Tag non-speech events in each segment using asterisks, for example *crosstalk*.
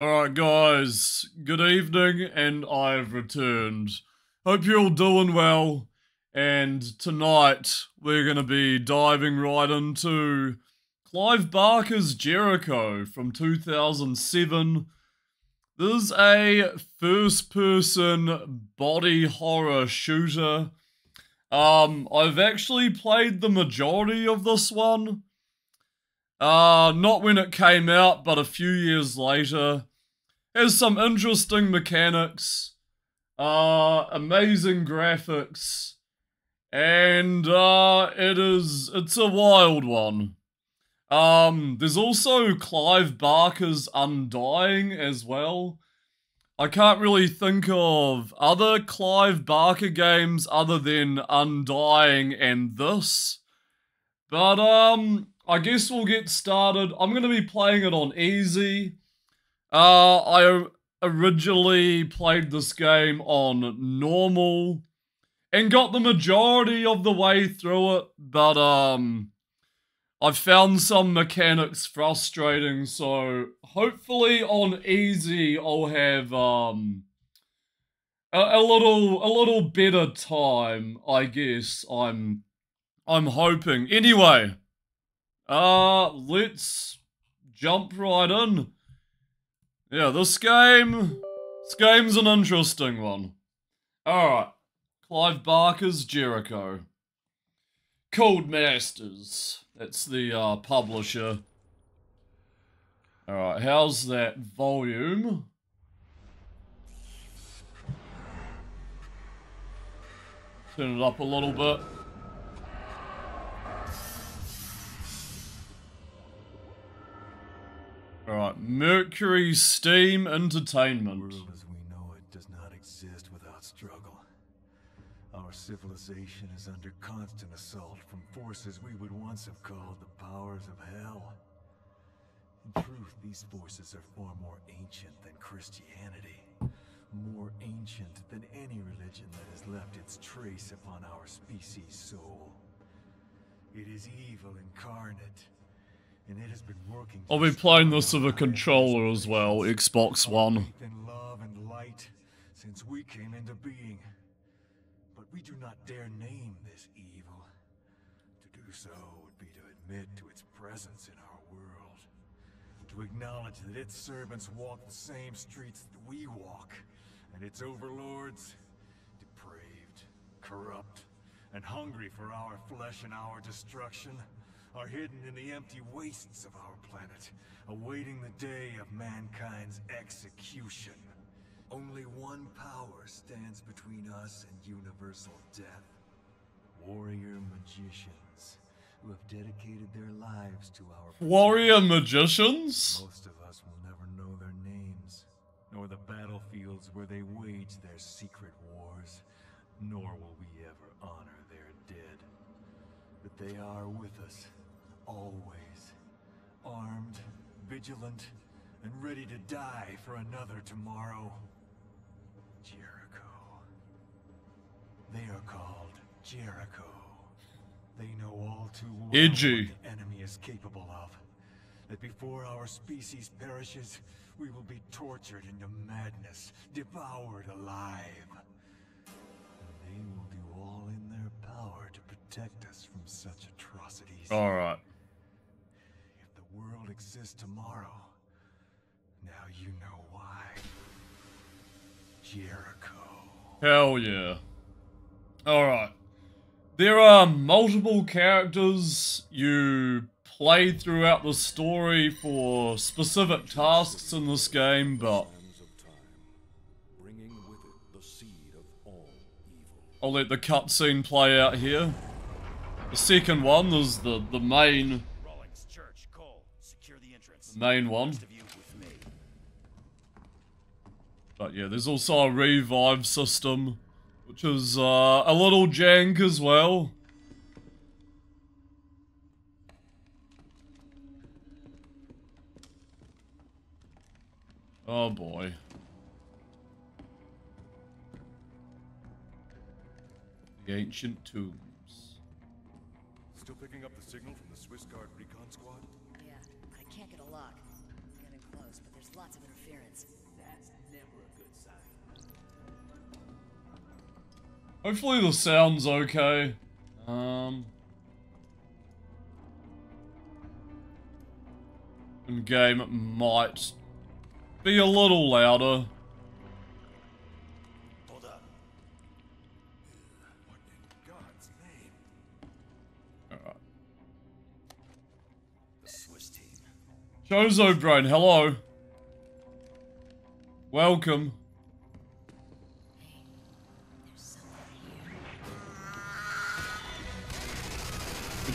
Alright, guys, good evening, and I've returned. Hope you're all doing well, and tonight we're going to be diving right into Clive Barker's Jericho from 2007. This is a first person body horror shooter. Um, I've actually played the majority of this one. Uh, not when it came out, but a few years later. Has some interesting mechanics, uh, amazing graphics, and uh, it is it's a wild one. Um, there's also Clive Barker's Undying as well. I can't really think of other Clive Barker games other than Undying and this. But um, I guess we'll get started. I'm going to be playing it on easy. Uh, I originally played this game on normal and got the majority of the way through it, but um, I found some mechanics frustrating, so hopefully on easy I'll have um a, a little a little better time, I guess. I'm I'm hoping. Anyway, uh, let's jump right in. Yeah, this game, this game's an interesting one. Alright, Clive Barker's Jericho. Codemasters, that's the uh, publisher. Alright, how's that volume? Turn it up a little bit. Alright, Mercury Steam Entertainment. The world as we know it does not exist without struggle. Our civilization is under constant assault from forces we would once have called the powers of hell. In truth, these forces are far more ancient than Christianity. More ancient than any religion that has left its trace upon our species' soul. It is evil incarnate. I'll be playing this with a controller as well, Xbox One. in love and light since we came into being. But we do not dare name this evil. To do so would be to admit to its presence in our world. To acknowledge that its servants walk the same streets that we walk. And its overlords, depraved, corrupt, and hungry for our flesh and our destruction, are hidden in the empty wastes of our planet, awaiting the day of mankind's execution. Only one power stands between us and universal death. Warrior magicians, who have dedicated their lives to our Warrior Magicians? Most of us will never know their names, nor the battlefields where they wage their secret wars, nor will we ever honor their dead. But they are with us, always. Armed, vigilant, and ready to die for another tomorrow. Jericho. They are called Jericho. They know all too well what the enemy is capable of. That before our species perishes, we will be tortured into madness, devoured alive. And they will do all in their power to protect us from such atrocities. Alright. If the world exists tomorrow, now you know why. Jericho. Hell yeah. Alright. There are multiple characters you play throughout the story for specific tasks in this game, but. I'll let the cutscene play out here. The second one is the, the main main one. Rest of you with me. But yeah, there's also a revive system, which is uh, a little jank as well. Oh boy. The ancient tombs. Hopefully the sound's okay. Um... In game it might be a little louder. Hold up. What in God's name? Alright. The Swiss team. Chozo Brain, hello. Welcome.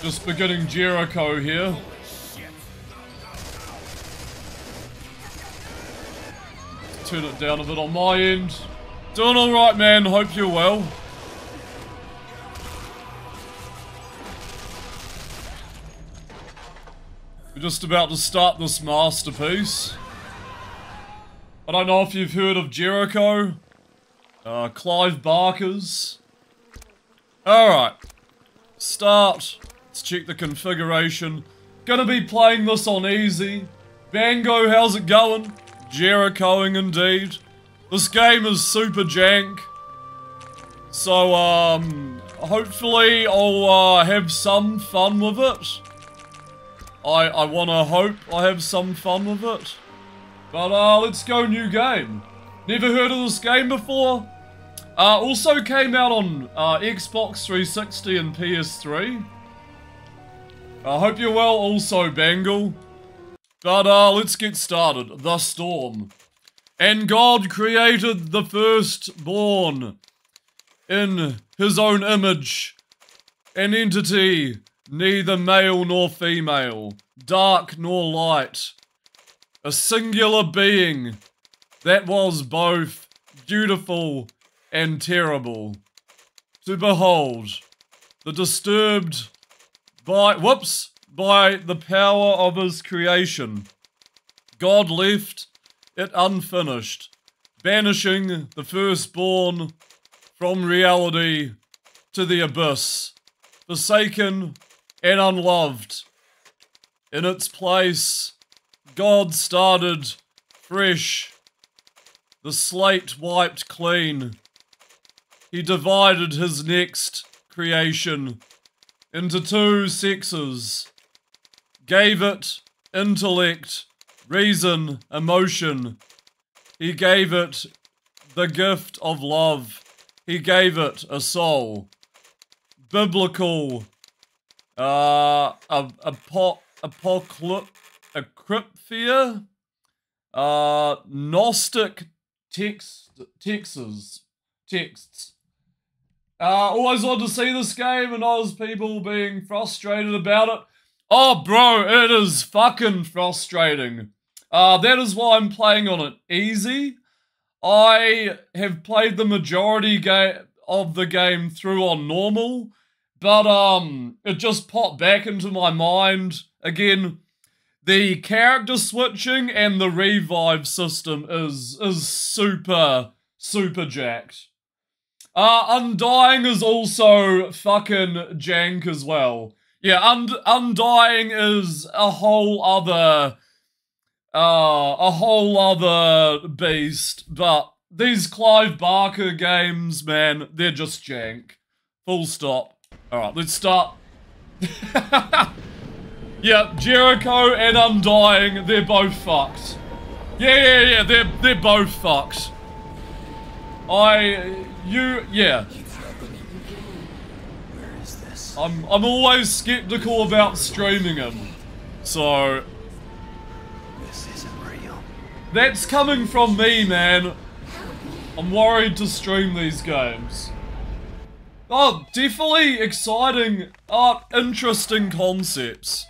Just beginning Jericho here. Turn it down a bit on my end. Doing alright, man. Hope you're well. We're just about to start this masterpiece. I don't know if you've heard of Jericho. Uh, Clive Barker's. Alright. Start. Let's check the configuration. Gonna be playing this on easy. Bango, how's it going? Jerichoing indeed. This game is super jank. So, um, hopefully I'll uh, have some fun with it. I, I want to hope I have some fun with it. But, uh, let's go new game. Never heard of this game before? Uh, also came out on uh, Xbox 360 and PS3. I hope you're well also, Bangle. But uh, let's get started. The Storm. And God created the firstborn in his own image. An entity, neither male nor female, dark nor light. A singular being that was both beautiful and terrible. To behold, the disturbed by, whoops, by the power of his creation. God left it unfinished, banishing the firstborn from reality to the abyss, forsaken and unloved. In its place, God started fresh, the slate wiped clean. He divided his next creation into two sexes, gave it intellect, reason, emotion. He gave it the gift of love. He gave it a soul. Biblical, uh, a, a po, apocalypse, a crypthere, uh, Gnostic text, texts, texts. Uh, always wanted to see this game and was people being frustrated about it. Oh, bro, it is fucking frustrating. Uh, that is why I'm playing on it easy. I have played the majority ga- of the game through on normal, but um, it just popped back into my mind again. The character switching and the revive system is is super super jacked. Uh, Undying is also fucking jank as well. Yeah, und Undying is a whole other, uh, a whole other beast. But these Clive Barker games, man, they're just jank. Full stop. All right, let's start. *laughs* yeah, Jericho and Undying, they're both fucked. Yeah, yeah, yeah, they're they're both fucked. I, you, yeah. Where is this? I'm I'm always skeptical about streaming them. So This isn't real. that's coming from me, man. I'm worried to stream these games. Oh, definitely exciting, uh, interesting concepts.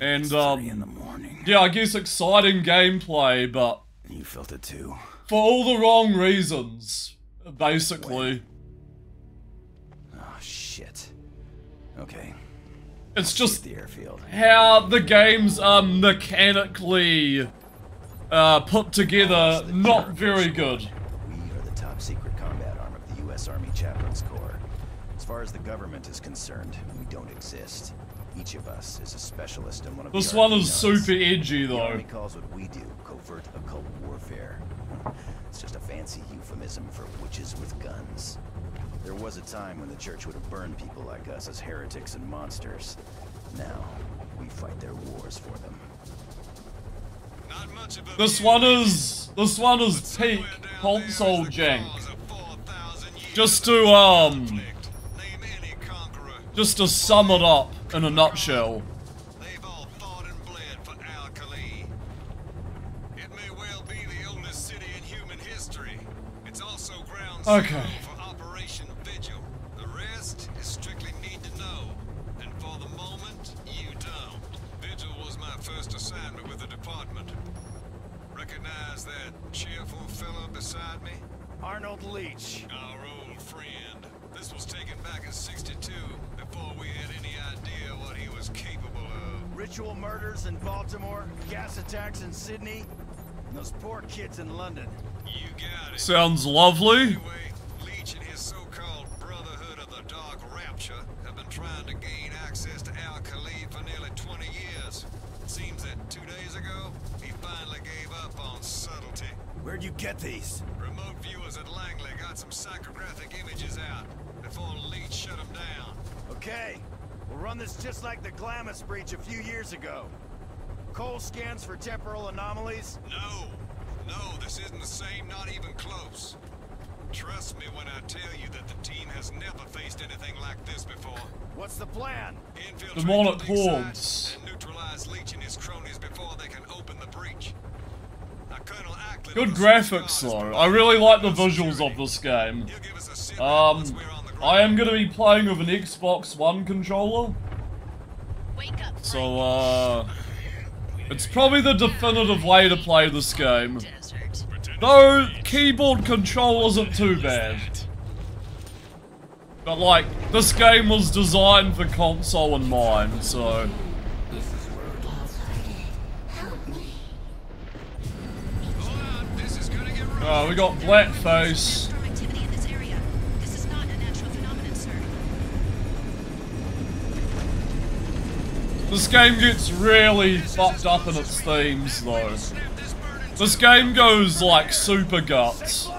And, um, the morning. yeah, I guess exciting gameplay, but You felt it too. For all the wrong reasons, basically. Oh shit. Okay. It's just The airfield. how the games are mechanically uh, put together not very good. We are the top secret combat arm of the U.S. Army Chaplains Corps. As far as the government is concerned, we don't exist. Each of us is a specialist in one of This the one is super edgy The though. Army calls what we do covert occult. It's just a fancy euphemism for witches with guns. There was a time when the church would have burned people like us as heretics and monsters. Now, we fight their wars for them. Not much of a This view, one is this one is peak console there is jank. cause of 4,000 years Just to um conflict. Name any conqueror. just to sum it up in a nutshell. Ritual murders in Baltimore, gas attacks in Sydney, and those poor kids in London. You got it. Sounds lovely. Anyway, Leach and his so-called Brotherhood of the Dark Rapture have been trying to gain access to Al Khalid for nearly 20 years. It seems that two days ago, he finally gave up on subtlety. Where'd you get these? Remote viewers at Langley got some psychographic images out before Leach shut them down. Okay, we'll run this just like the Glamis breach a few years ago. Cole scans for temporal anomalies. No, no, this isn't the same, not even close. Trust me when I tell you that the team has never faced anything like this before. What's the plan? Infiltrate the big hordes. and neutralize Leach and his cronies before they can open the breach. Now, Good of the Swiss graphics though. I really like the visuals of this game. He'll give us a sit rep once Um, we're on the I am gonna be playing with an Xbox One controller, so uh, it's probably the definitive way to play this game. Desert. Though keyboard control isn't too bad. But like, this game was designed for console in mind, so Hold on, this is gonna get rough. uh, we got blackface. Storm activity in this area. This is not a natural phenomenon, sir. This game gets really fucked up in its themes though. This game goes like super guts.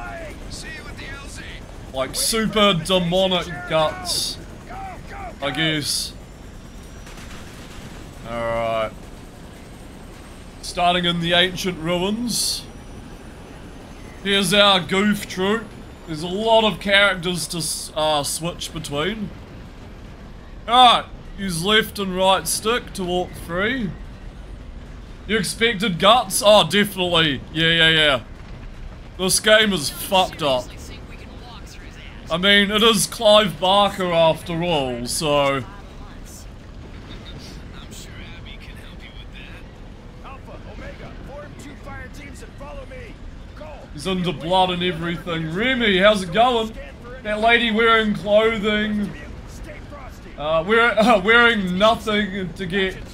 Like super demonic guts, I guess. Alright. Starting in the ancient ruins. Here's our goof troop. There's a lot of characters to uh, switch between. Alright, use left and right stick to walk free. You expected guts? Oh, definitely. Yeah, yeah, yeah. This game is fucked up. I mean, it is Clive Barker after all, so... He's under blood and everything. Remy, how's it going? That lady wearing clothing, uh, wear, uh, *laughs* wearing nothing to get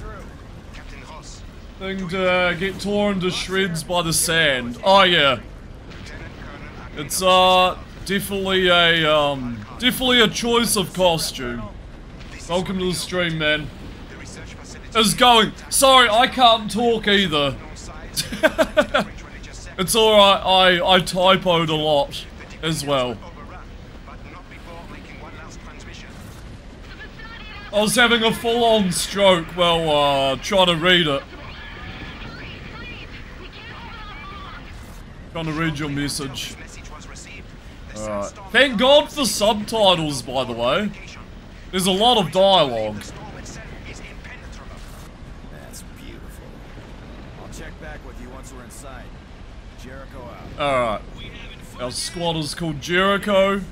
to uh, get torn to shreds by the sand. Oh yeah, it's uh definitely a um definitely a choice of costume. Welcome to the stream, man. It's going. Sorry, I can't talk either. *laughs* It's alright. I I typoed a lot as well. I was having a full-on stroke while uh, trying to read it. Trying to read your message. Message was received. The Alright. Thank God for subtitles, by the way. There's a lot of dialogue. The storm itself is impenetrable. That's beautiful. I'll check back with you once we're inside. Jericho out. Alright. Our squad is called Jericho. I'm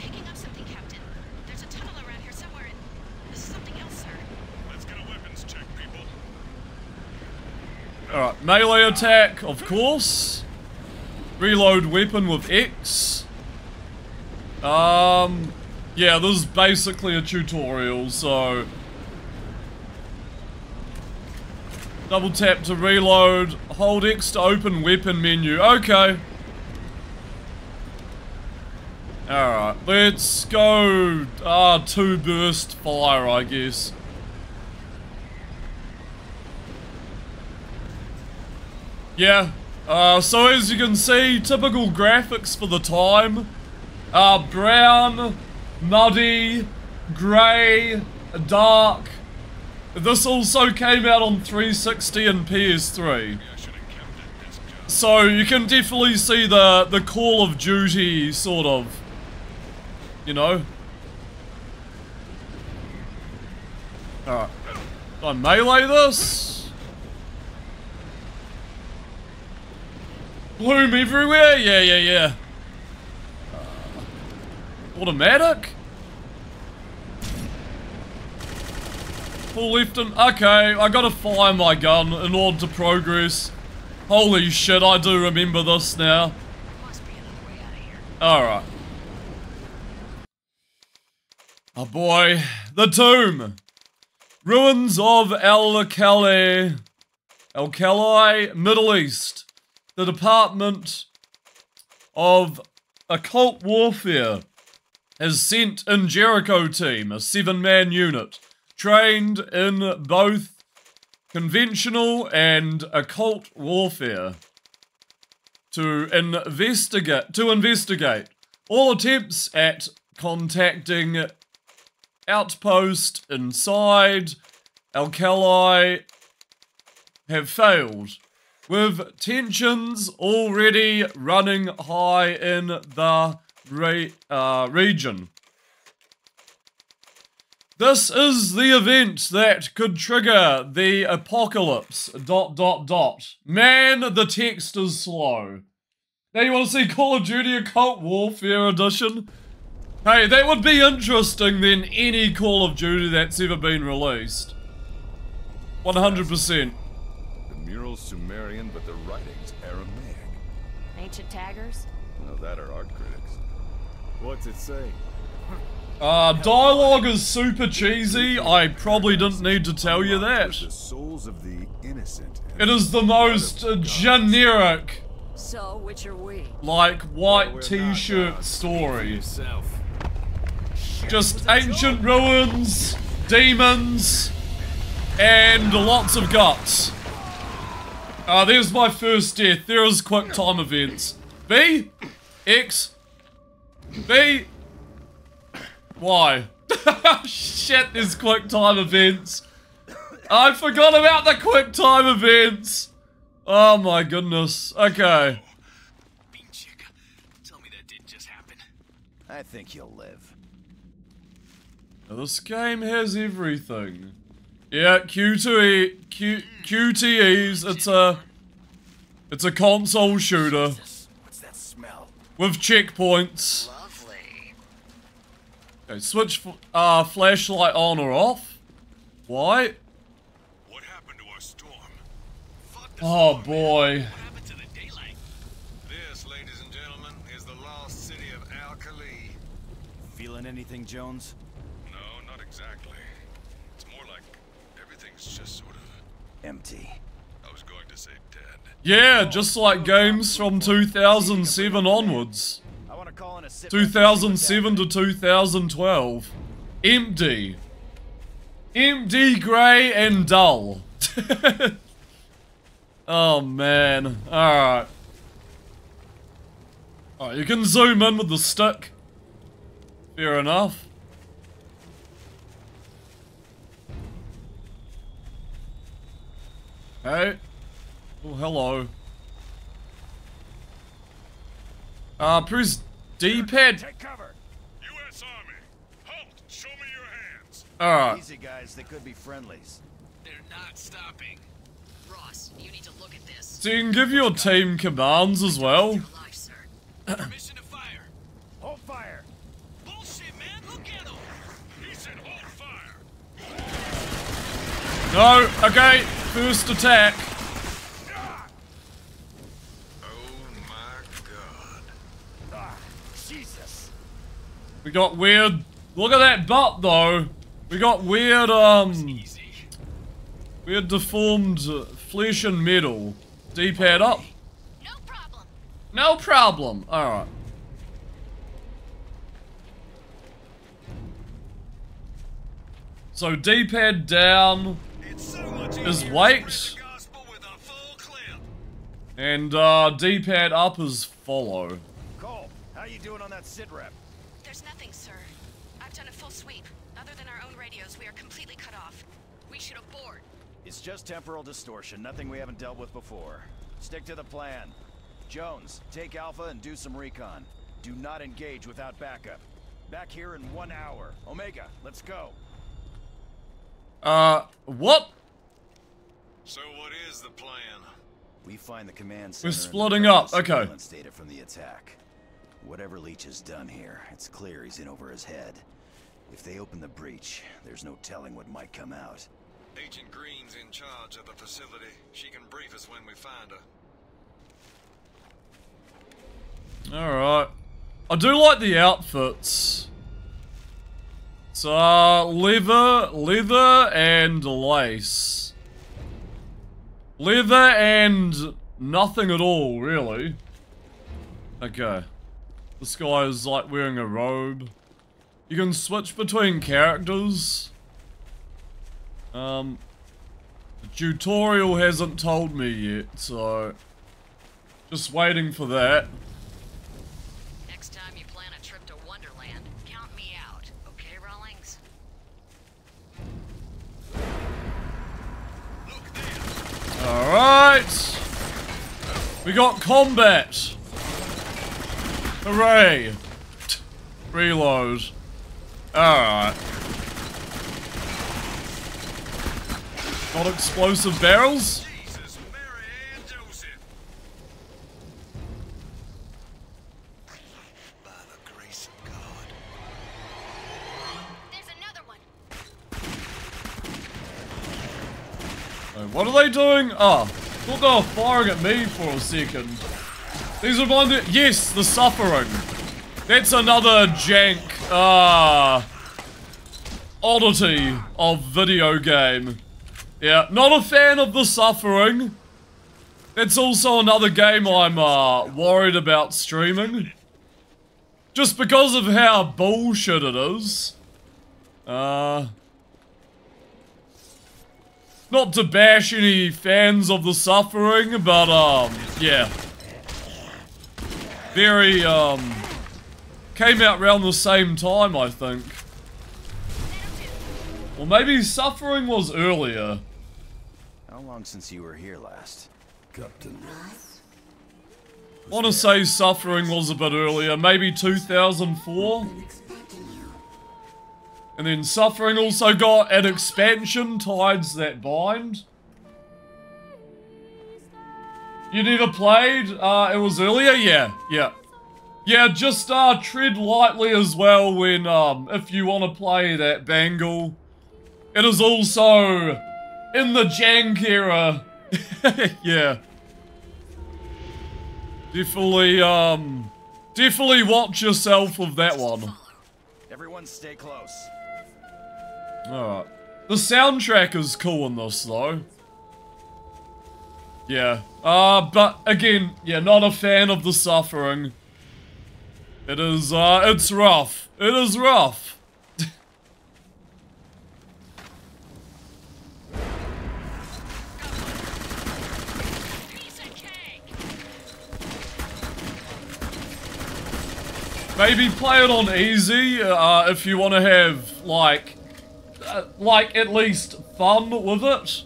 picking up something, Captain. There's a tunnel around here somewhere, and this is something else, sir. Let's get a weapons check, people. Alright, melee attack, of course. Reload weapon with X. Um, yeah, this is basically a tutorial, so... Double tap to reload, hold X to open weapon menu. Okay. Alright, let's go Ah, two burst fire, I guess. Yeah, uh, so as you can see, typical graphics for the time. Uh, brown, muddy, grey, dark. This also came out on 360 and PS3. So you can definitely see the, the Call of Duty sort of, you know. Alright. I melee this? Bloom everywhere? Yeah, yeah, yeah. Uh, automatic? Full left and... Okay, I gotta fire my gun in order to progress. Holy shit, I do remember this now. Alright. Oh boy. The tomb. Ruins of Al-Khali. Al-Khali, Middle East. The Department of Occult Warfare has sent in Jericho team, a seven-man unit, trained in both conventional and occult warfare to investigate to investigate all attempts at contacting outpost inside. Al-Khali have failed with tensions already running high in the re- uh, region this is the event that could trigger the apocalypse. Dot dot dot. Man, the text is slow. Now you want to see Call of Duty Occult Warfare Edition? Hey, that would be interesting than any Call of Duty that's ever been released. 100%. The mural's Sumerian, but the writing's Aramaic. Ancient taggers? Now that are art critics. What's it say? *laughs* Uh, dialogue is super cheesy. I probably didn't need to tell you that. The souls of the innocent. It is the most uh, generic, So, which are we? like, white t-shirt story. Yourself. Just ancient ruins, demons, and lots of guts. Uh, there's my first death. There is quick time events. B, X, B, Y. *laughs* Shit, there's quick time events. I forgot about the quick time events. Oh my goodness. Okay. Bean. Tell me that didn't just happen. I think you'll live. Now, This game has everything. Yeah, QTE, Q, QTEs, it's a, it's a console shooter What's that smell? with checkpoints. Lovely. Okay, switch f- uh, flashlight on or off. Why? What happened to our storm? Fuck Oh storm, boy. What happened to the daylight? This, ladies and gentlemen, is the lost city of Al-Khali. Feeling anything, Jones? No, not exactly. It's more like everything's just sort of, Empty. I was going to say dead. Yeah, just like games from 2007 onwards. I want to call in a sit 2007 to 2012. Empty. Empty, grey, and dull. *laughs* oh man. Alright. Alright, you can zoom in with the stick. Fair enough. Hey. Oh, hello. Uh, press D-pad. Take cover. U.S. Army, halt! Show me your hands. Alright. Easy, guys. They could be friendlies. They're not stopping. Ross, you need to look at this. So you can give your team commands as well. You're alive, sir. Permission to fire. Hold fire. Bullshit, man. Look at him. He said hold fire. No, okay, first attack. Oh my god. Jesus. We got weird. Look at that butt though. We got weird, um, weird deformed uh, flesh and metal. D-pad up. No problem. No problem. Alright. So D-pad down It's so much is easier wait. spread the gospel with a full clip. And uh, D-pad up is follow. Cole, how you doing on that sit rep? There's nothing, sir. I've done a full sweep. Other than our own radios, we are completely cut off. We should abort. It's just temporal distortion, nothing we haven't dealt with before. Stick to the plan. Jones, take Alpha and do some recon. Do not engage without backup. Back here in one hour. Omega, let's go. Uh, what? So what is the plan? We find the command center. We're splitting up, okay. data from the attack. Whatever Leach has done here, it's clear he's in over his head. If they open the breach, there's no telling what might come out. Agent Green's in charge of the facility. She can brief us when we find her. Alright. I do like the outfits. Uh, leather, leather and lace. Leather and nothing at all, really. Okay. This guy is like wearing a robe. You can switch between characters. Um, the tutorial hasn't told me yet, so just waiting for that. Alright. We got combat. Hooray. Reload. Alright. Got explosive barrels? What are they doing? Ah, thought they were firing at me for a second. These are one yes, the suffering. That's another jank, ah, oddity of video game. Yeah, not a fan of the suffering. It's also another game I'm, uh, worried about streaming. Just because of how bullshit it is. Uh... Not to bash any fans of the suffering, but um, yeah. Very um, came out around the same time, I think. Or maybe suffering was earlier. How long since you were here last? Captain. Want to say suffering was a bit earlier, maybe 2004. And then suffering also got an expansion, Ties That Bind. You never played? Uh, it was earlier? Yeah, yeah. Yeah, just uh, tread lightly as well when, um, if you want to play that bangle. It is also in the jank era. *laughs* yeah. Definitely, um, definitely watch yourself with that one. Everyone stay close. Alright. The soundtrack is cool in this, though. Yeah. Uh, but again, yeah, not a fan of the suffering. It is, uh, it's rough. It is rough. Maybe play it on easy, uh, if you want to have, like, uh, like, at least fun with it.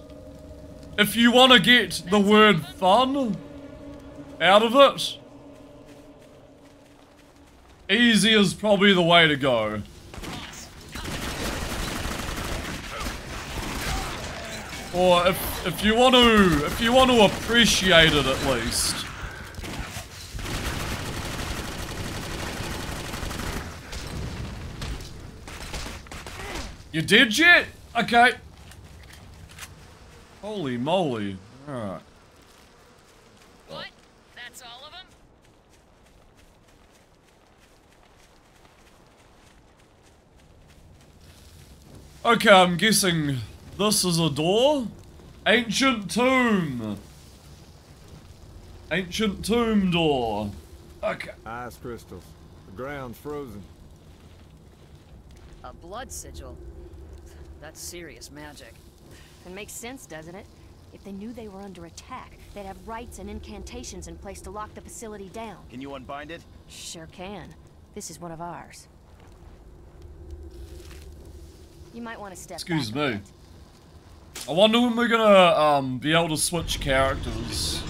If you want to get the word fun out of it, easy is probably the way to go. Or if, if you want to, if you want to appreciate it at least. You did yet? Okay. Holy moly. Alright. What? That's all of them? Okay, I'm guessing this is a door? Ancient tomb. Ancient tomb door. Okay. Ice crystals. The ground's frozen. A blood sigil. That's serious magic. It makes sense, doesn't it? If they knew they were under attack, they'd have rites and incantations in place to lock the facility down. Can you unbind it? Sure can. This is one of ours. You might want to step Excuse back a me. bit. I wonder when we're gonna um, be able to switch characters.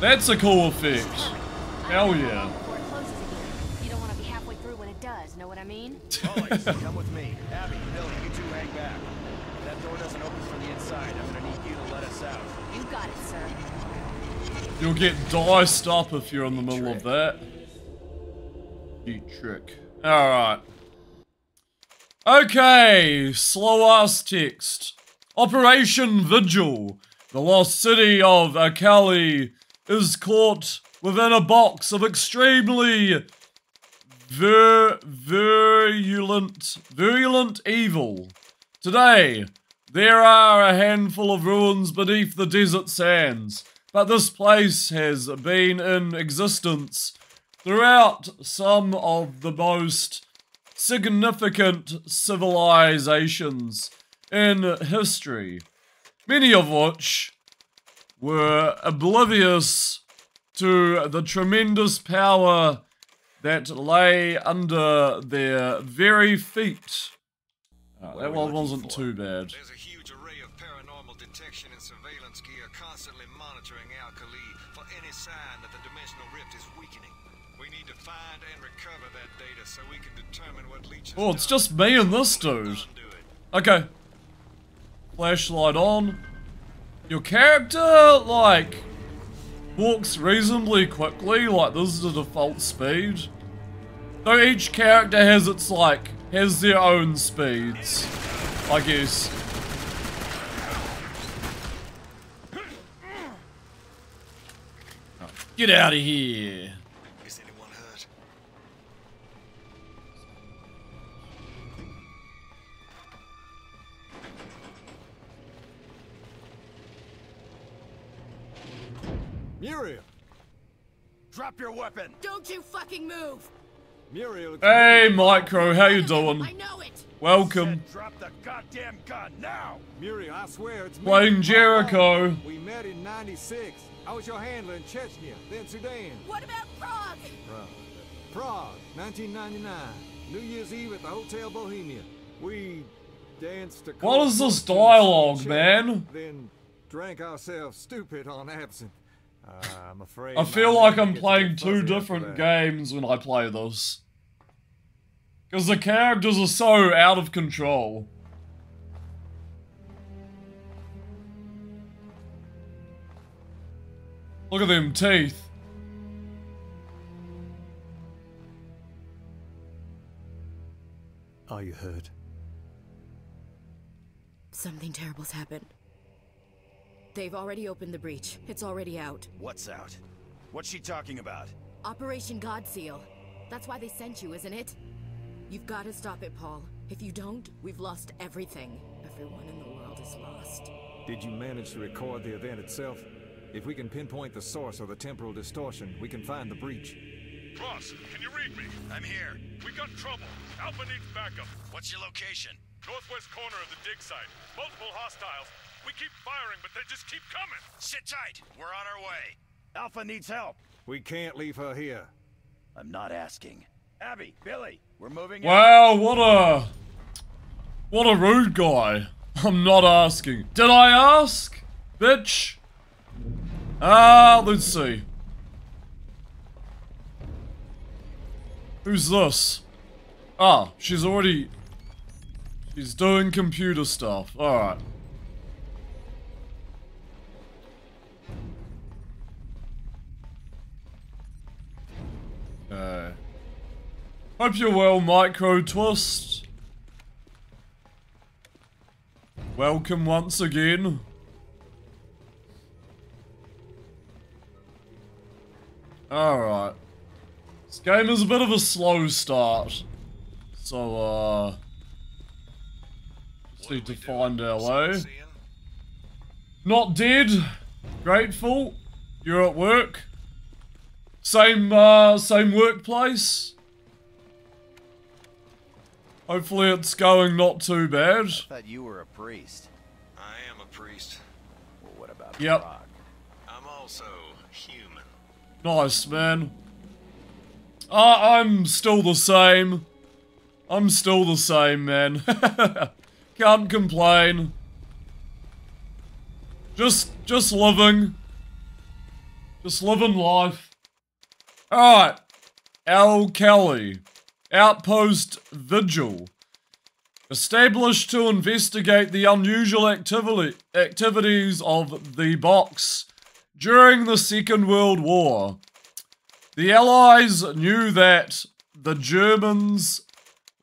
That's a cool effect. Hell yeah. Before it closes again. You don't want to be halfway through when it does, know what I mean? *laughs* Always, come with me. Abby, Billie, you two hang back. If that door doesn't open from the inside, I'm gonna need you to let us out. You got it, sir. You'll get diced up if you're in the middle of that. Neat trick. Alright. Okay, slow ass text. Operation Vigil. The lost city of Akali is caught within a box of extremely vir virulent, virulent evil. Today, there are a handful of ruins beneath the desert sands, but this place has been in existence throughout some of the most significant civilizations in history, many of which were oblivious to the tremendous power that lay under their very feet. Ah, that one wasn't too bad. So we can determine what Leach Oh, it's just me and this dude. Okay. Flashlight on. Your character, like, walks reasonably quickly, like this is the default speed. Though each character has its, like, has their own speeds, I guess. Get out of here. Muriel! Drop your weapon! Don't you fucking move! Muriel, Hey, Micro, how you doing? I know it! Welcome. Drop the goddamn gun now! Muriel, I swear it's me. Playing Jericho. We met in 96. I was your handler in Chechnya, then Sudan. What about Prague? Prague. Prague, 1999. New Year's Eve at the Hotel Bohemia. We danced a What is this dialogue, man? Then drank ourselves stupid on absinthe. Uh, I'm afraid. I feel like I'm playing two different games when I play this. Because the characters are so out of control. Look at them teeth. Are you hurt? Something terrible's happened. They've already opened the breach. It's already out. What's out? What's she talking about? Operation God Seal. That's why they sent you, isn't it? You've got to stop it, Paul. If you don't, we've lost everything. Everyone in the world is lost. Did you manage to record the event itself? If we can pinpoint the source of the temporal distortion, we can find the breach. Ross, can you read me? I'm here. We got trouble. Alpha needs backup. What's your location? Northwest corner of the dig site. Multiple hostiles. We keep firing, but they just keep coming. Sit tight. We're on our way. Alpha needs help. We can't leave her here. I'm not asking. Abby, Billie, we're moving Wow, what a... What a rude guy. I'm not asking. Did I ask? Bitch. Ah, let's see. Who's this? Ah, she's already... She's doing computer stuff. Alright. Okay. Hope you're well, Micro Twist. Welcome once again. Alright. This game is a bit of a slow start. So, uh... Just need to find our way. Not dead. Grateful. You're at work. Same, uh, same workplace. Hopefully it's going not too bad. I thought you were a priest. I am a priest. Well, what about yep. I'm also human. Nice, man. Uh, I'm still the same. I'm still the same, man. *laughs* Can't complain. Just, just living. Just living life. Alright. Al-Khali. Outpost Vigil. Established to investigate the unusual activity, activities of the box during the Second World War. The Allies knew that the Germans,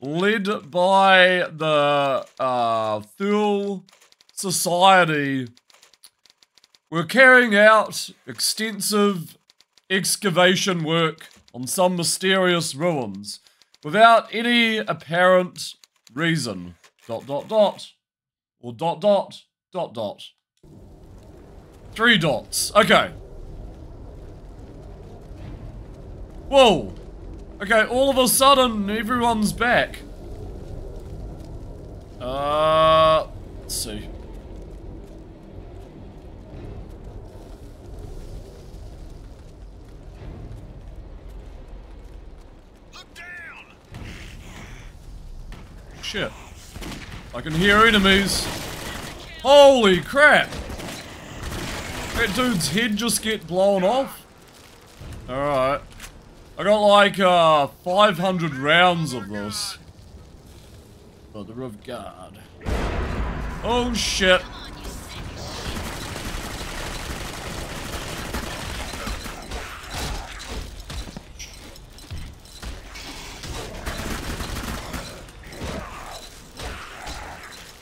led by the uh, Thule Society, were carrying out extensive excavation work on some mysterious ruins without any apparent reason. Dot dot dot. Or dot dot dot dot. Three dots. Okay. Whoa. Okay, all of a sudden, everyone's back. Uh, let's see. Shit. I can hear enemies. Holy crap! That dude's head just get blown off? Alright. I got like uh 500 rounds of this. Brother of God. Oh shit.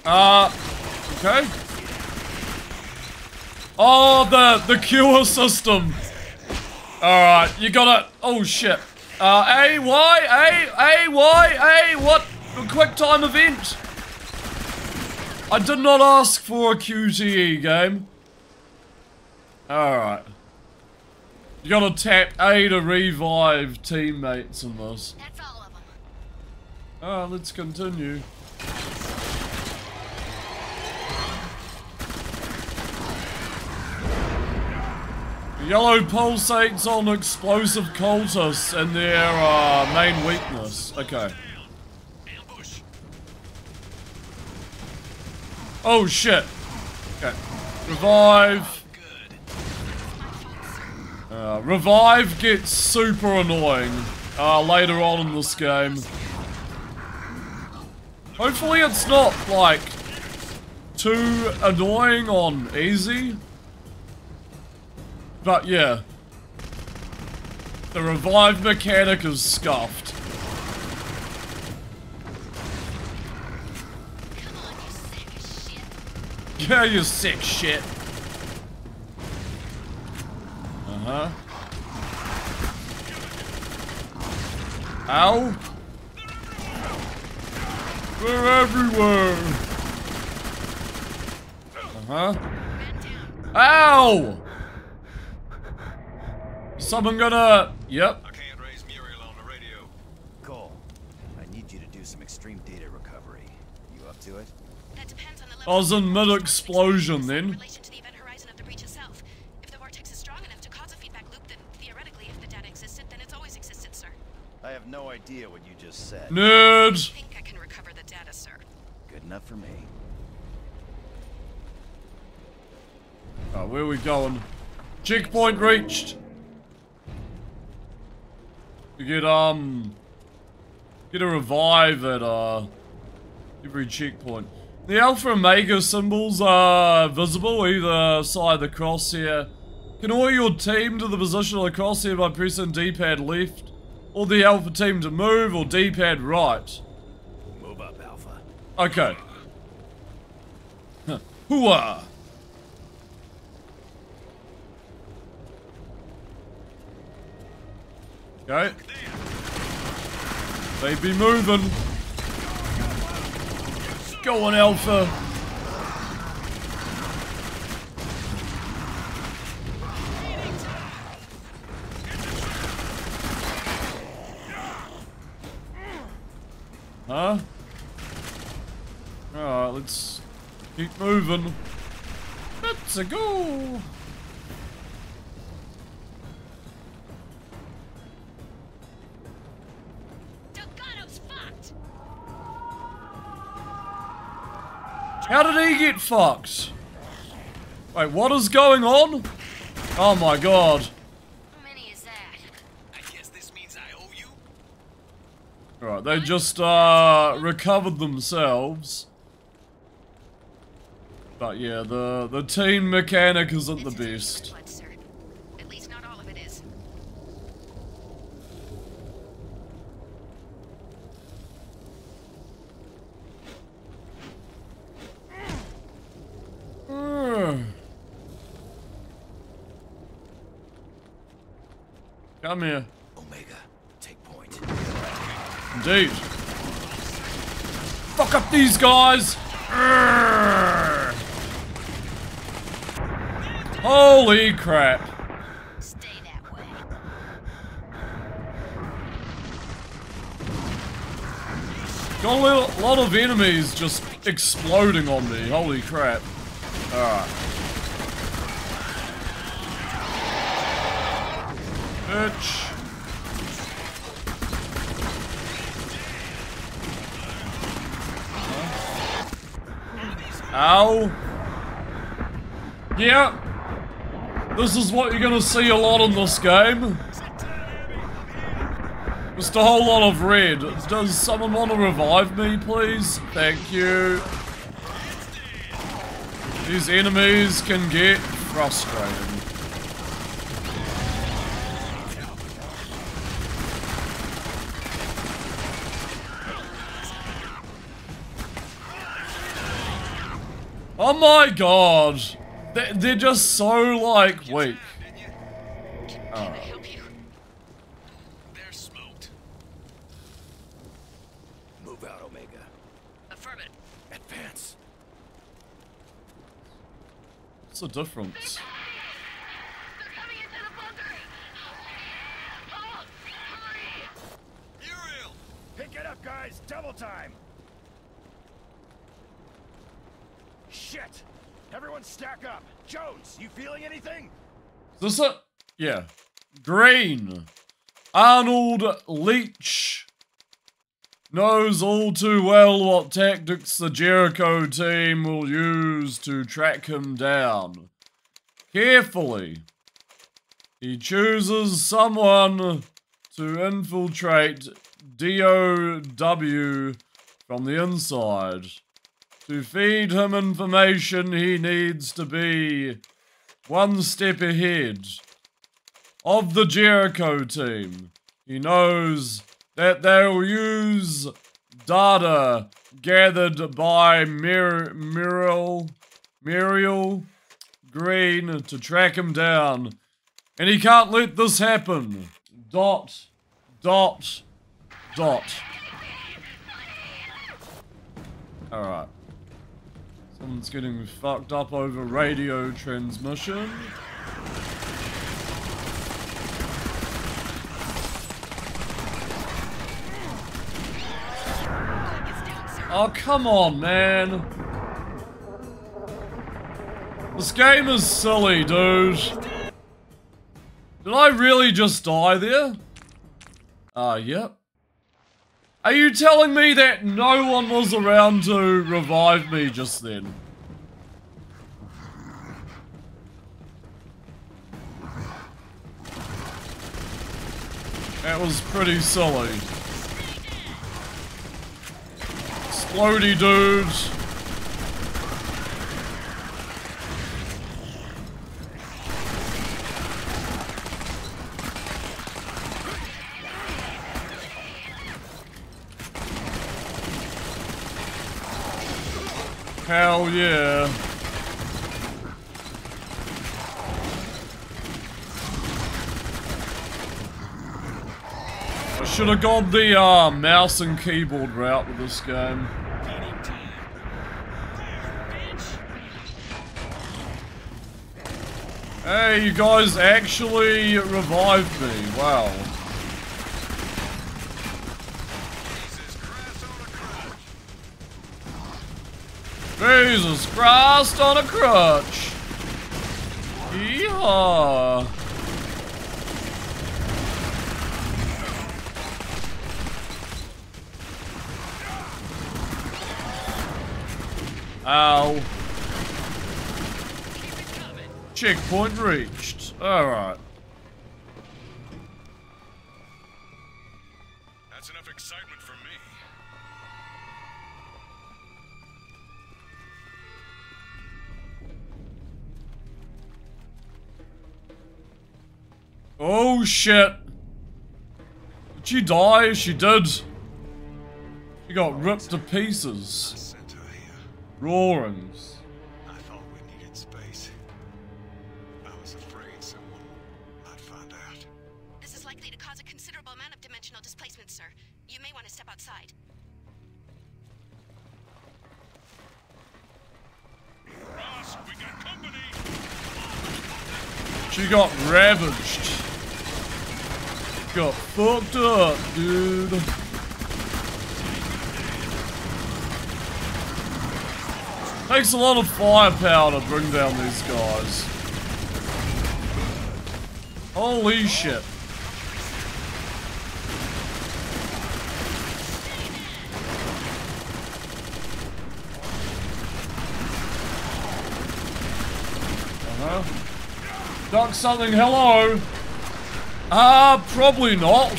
Uh, okay. Oh, the, the cure system. Alright, you gotta, oh shit. Uh, A, Y, A, A, Y, A, what? A quick time event. I did not ask for a QTE game. Alright. You gotta tap A to revive teammates in this. That's all of them. Alright, let's continue. Yellow pulsates on explosive cultists and their uh, main weakness. Okay. Oh shit. Okay. Revive. Uh, revive gets super annoying uh, later on in this game. Hopefully it's not like too annoying on easy. But yeah. The revive mechanic is scuffed. Yeah, you sick shit. Uh-huh. Ow. They're everywhere. Uh-huh. Ow! Someone gonna... Yep. I can't raise Muriel on the radio. Cole, I need you to do some extreme data recovery. You up to it? That depends on the I was in mid-explosion then. relation to the event horizon of the breach itself. If the vortex is strong enough to cause a feedback loop, then theoretically, if the data existed, then it's always existed, sir. I have no idea what you just said. Nerd. I think I can recover the data, sir. Good enough for me. Oh, where are we going? Checkpoint reached. You get, um... Get a revive at, uh... Every checkpoint. The Alpha Omega symbols are visible either side of the crosshair. Can order your team to the position of the crosshair by pressing D-pad left, or the Alpha team to move, or D-pad right. Move up, Alpha. Okay. Hooah! Okay. They be moving. Go on, Alpha. Huh? Alright, let's keep moving. Let's go. How did he get fucked? Wait, what is going on? Oh my god. How many is that? I guess this means I owe you? Alright, they just uh recovered themselves. But yeah, the the team mechanic isn't the best. Blood, sir. At least not all of it is. Ugh. Hmm. Come here. Omega, take point. Indeed. Fuck up these guys! Urgh. Holy crap. Stay that way. Got a little, lot of enemies just exploding on me. Holy crap. Alright. Bitch. Ow. Yeah. This is what you're gonna see a lot in this game. Just a whole lot of red. Does someone want to revive me, please? Thank you. These enemies can get frustrating. Oh my god! They- They're just so, like, weak. They're smoked. Move out, Omega. Affirmative. Advance. What's the difference? Uriel! Pick it up, guys! Double time! Shit! Everyone stack up! Jones, you feeling anything? Is this a... Yeah. Green. Arnold Leach knows all too well what tactics the Jericho team will use to track him down. Carefully, he chooses someone to infiltrate DOW from the inside. To feed him information he needs to be one step ahead of the Jericho team. He knows that they'll use data gathered by Mir- Muriel, Muriel Green to track him down. And he can't let this happen. Dot, dot, dot. Alright. Someone's getting fucked up over radio transmission. Oh, come on, man. This game is silly, dude. Did I really just die there? Ah, uh, yep. Are you telling me that no one was around to revive me just then? That was pretty silly. Explodey dudes. Hell yeah. I should have gone the uh, mouse and keyboard route with this game. Hey, you guys actually revived me. Wow. Jesus Christ on a crutch. Yeehaw! Ow. Checkpoint reached. Alright. That's enough excitement for me. Oh shit. Did she die? She did. She got ripped to pieces. Roarings. Got ravaged. Got fucked up, dude. Takes a lot of firepower to bring down these guys. Holy shit. Uh-huh. Duck something, hello! Ah, uh, probably not.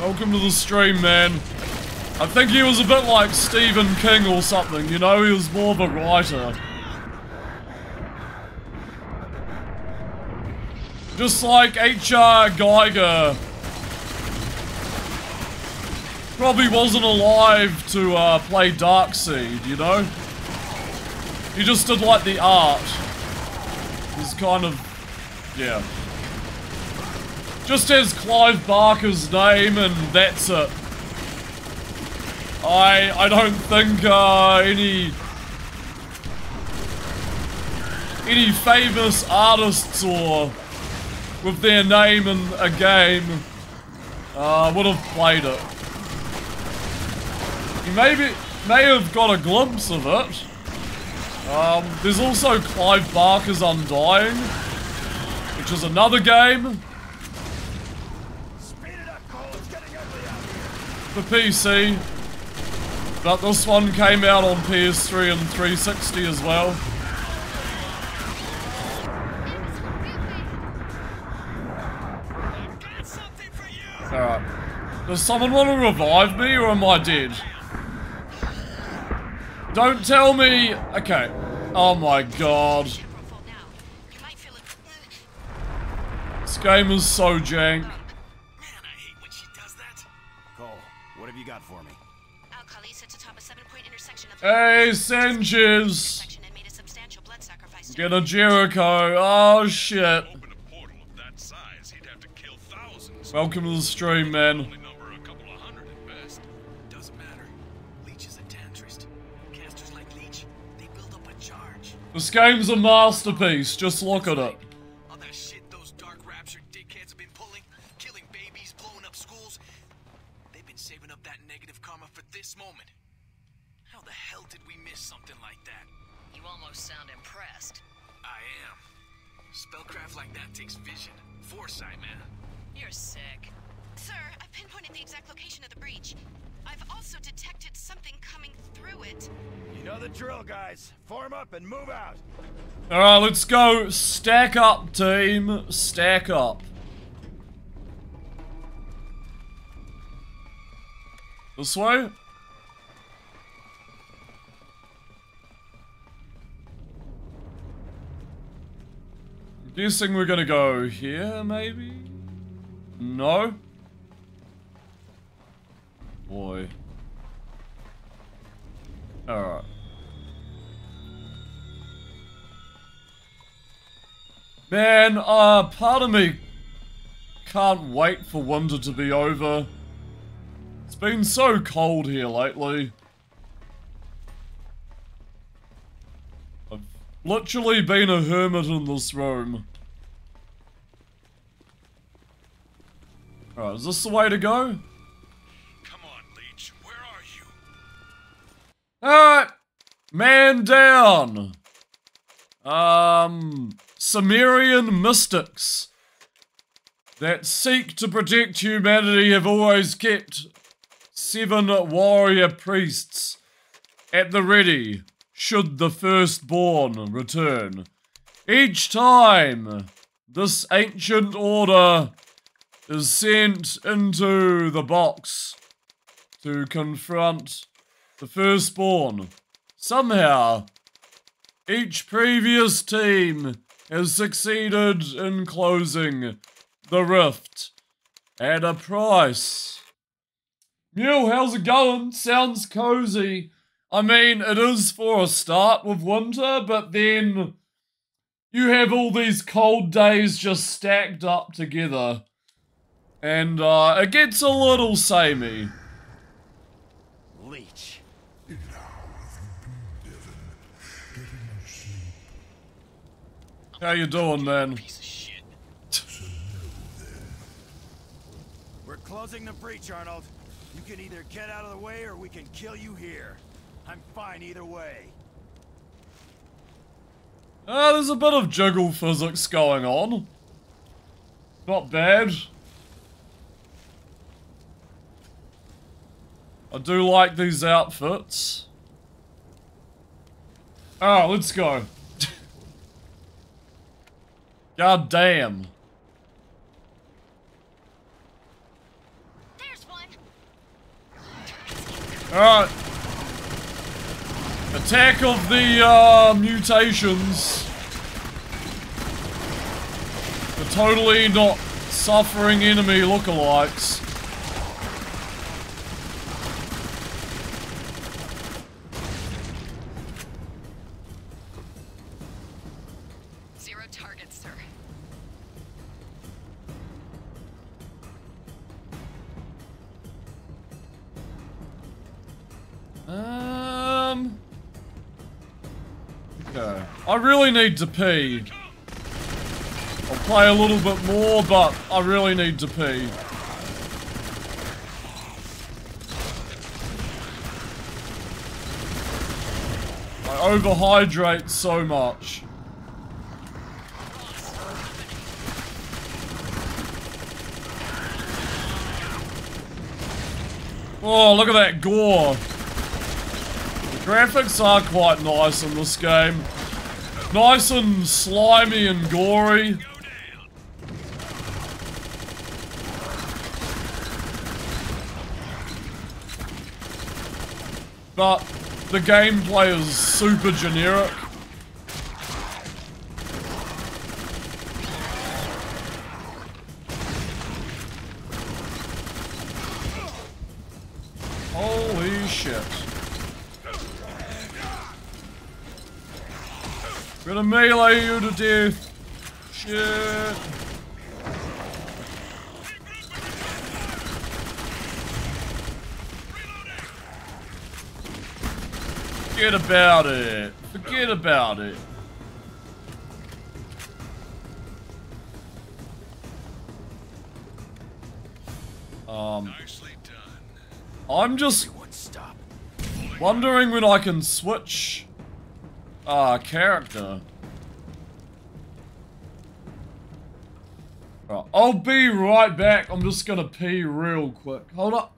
Welcome to the stream, man. I think he was a bit like Stephen King or something, you know, he was more of a writer. Just like H.R. Giger. Probably wasn't alive to uh, play Darkseid, you know? He just did like the art. He's kind of, yeah. Just has Clive Barker's name and that's it. I I don't think uh, any any famous artists or with their name in a game uh, would have played it. You maybe may have got a glimpse of it. Um, there's also Clive Barker's Undying, which is another game. For PC. But this one came out on PS3 and 360 as well. Alright. Does someone want to revive me or am I dead? Don't tell me... Okay. Oh my god. This game is so jank. Cole, what have you got for me? Al-Khali sits atop a seven-point intersection of Hey, Singes! Get a Jericho. Oh, shit. Welcome to the stream, man. This game's a masterpiece. Just look at it. Up and move out. Alright, let's go. Stack up, team. Stack up. This way? Guessing we're gonna go here, maybe? No? Boy. Alright. Man, uh, part of me can't wait for winter to be over. It's been so cold here lately. I've literally been a hermit in this room. Alright, is this the way to go? Come on, Leach. Where are you? Alright. Man down! Um, Sumerian mystics that seek to protect humanity have always kept seven warrior priests at the ready should the firstborn return. Each time this ancient order is sent into the box to confront the firstborn. Somehow, each previous team has succeeded in closing the rift at a price. Mew, how's it going? Sounds cozy. I mean, it is for a start with winter, but then you have all these cold days just stacked up together. And uh, it gets a little samey. How you doing, man? We're closing the breach, Arnold. You can either get out of the way or we can kill you here. I'm fine either way. Ah, there's a bit of jiggle physics going on. Not bad. I do like these outfits. Oh, let's go. God damn. Alright. Attack of the uh, mutations. The totally not suffering enemy lookalikes. Um. Okay. I really need to pee. I'll play a little bit more, but I really need to pee. I overhydrate so much. Oh, look at that gore. Graphics are quite nice in this game. Nice and slimy and gory. But the gameplay is super generic. Holy shit. Gonna melee you to death. Shit. Forget about it. Forget about it. Um, I'm just wondering when I can switch uh, character. Right, I'll be right back. I'm just gonna pee real quick. Hold up.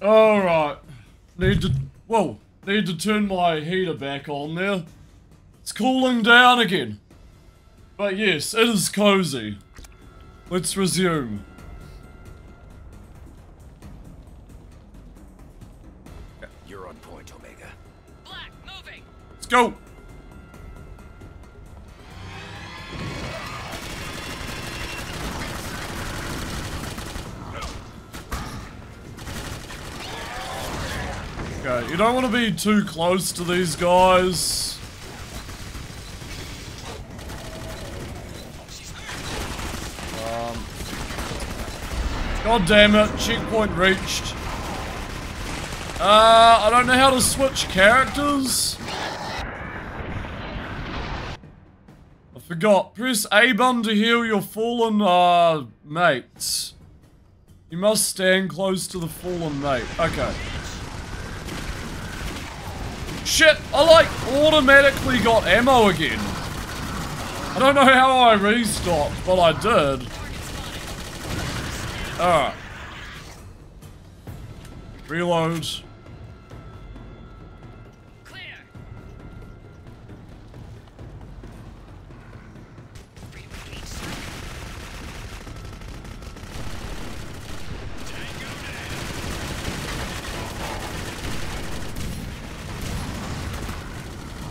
Alright. Need to... Whoa. Need to turn my heater back on there. It's cooling down again. But yes, it is cozy. Let's resume. You're on point, Omega. Black, moving. Let's go. Okay, you don't want to be too close to these guys. Um, God damn it, checkpoint reached. Uh, I don't know how to switch characters. I forgot. Press A button to heal your fallen, uh, mates. You must stand close to the fallen mate. Okay. Shit, I like automatically got ammo again. I don't know how I restocked, but I did. Alright. Reload.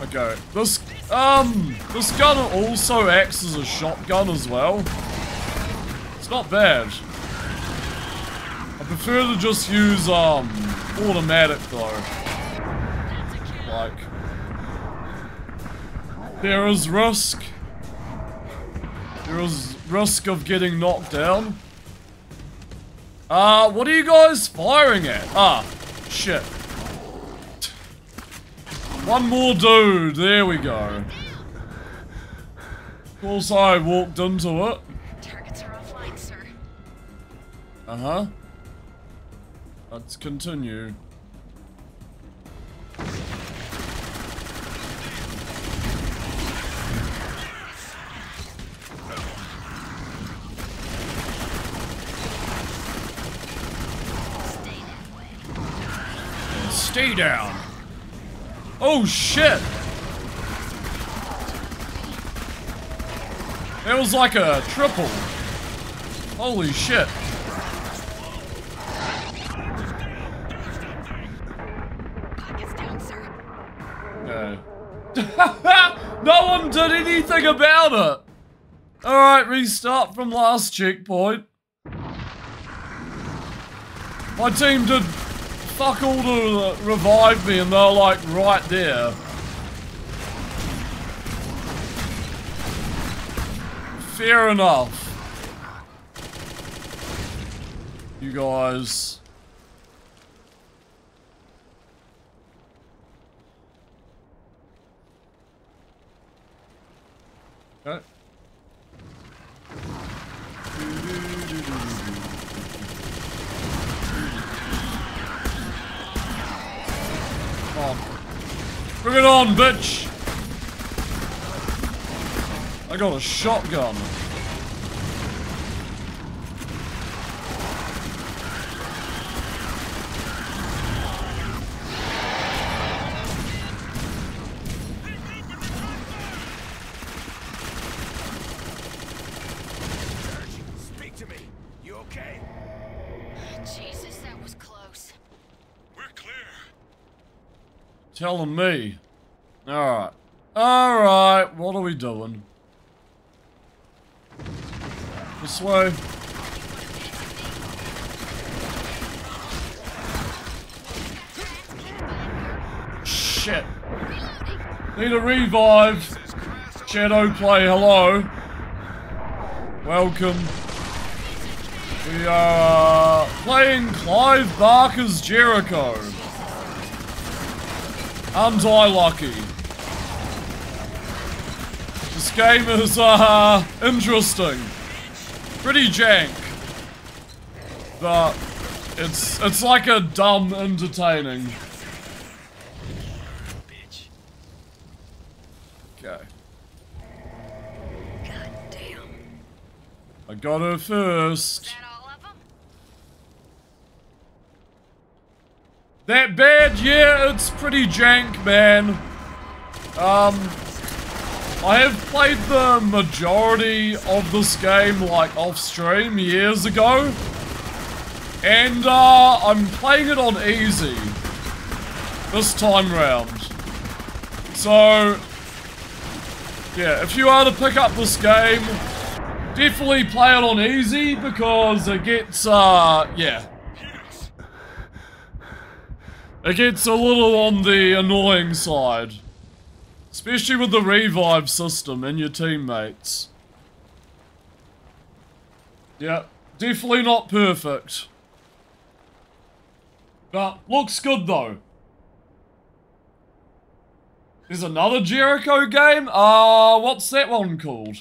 Okay, this, um, this gun also acts as a shotgun as well. It's not bad. I prefer to just use, um, automatic though. Like, there is risk. There is risk of getting knocked down. Uh, what are you guys firing at? Ah, shit. One more dude. There we go. Of course I walked into it. Targets are offline, sir. Uh-huh. Let's continue. Stay down. Oh shit! It was like a triple. Holy shit. *laughs* No one did anything about it! Alright, restart from last checkpoint. My team did fuck all to revive me and they're like right there. Fair enough. You guys. Okay. On. Bring it on, bitch! I got a shotgun. Telling me. Alright. Alright, what are we doing? This way. Shit. Need a revive. Shadow play, hello. Welcome. We are playing Clive Barker's Jericho. Aren't I lucky? This game is, uh, interesting. Pretty jank. But, it's, it's like a dumb entertaining. Okay. I got her first. That bad? Yeah, it's pretty jank, man. Um, I have played the majority of this game, like, off-stream years ago. And, uh, I'm playing it on easy. This time round. So, yeah, if you are to pick up this game, definitely play it on easy because it gets, uh, yeah. It gets a little on the annoying side. Especially with the revive system and your teammates. Yeah, definitely not perfect. But looks good though. There's another Jericho game? Uh, what's that one called?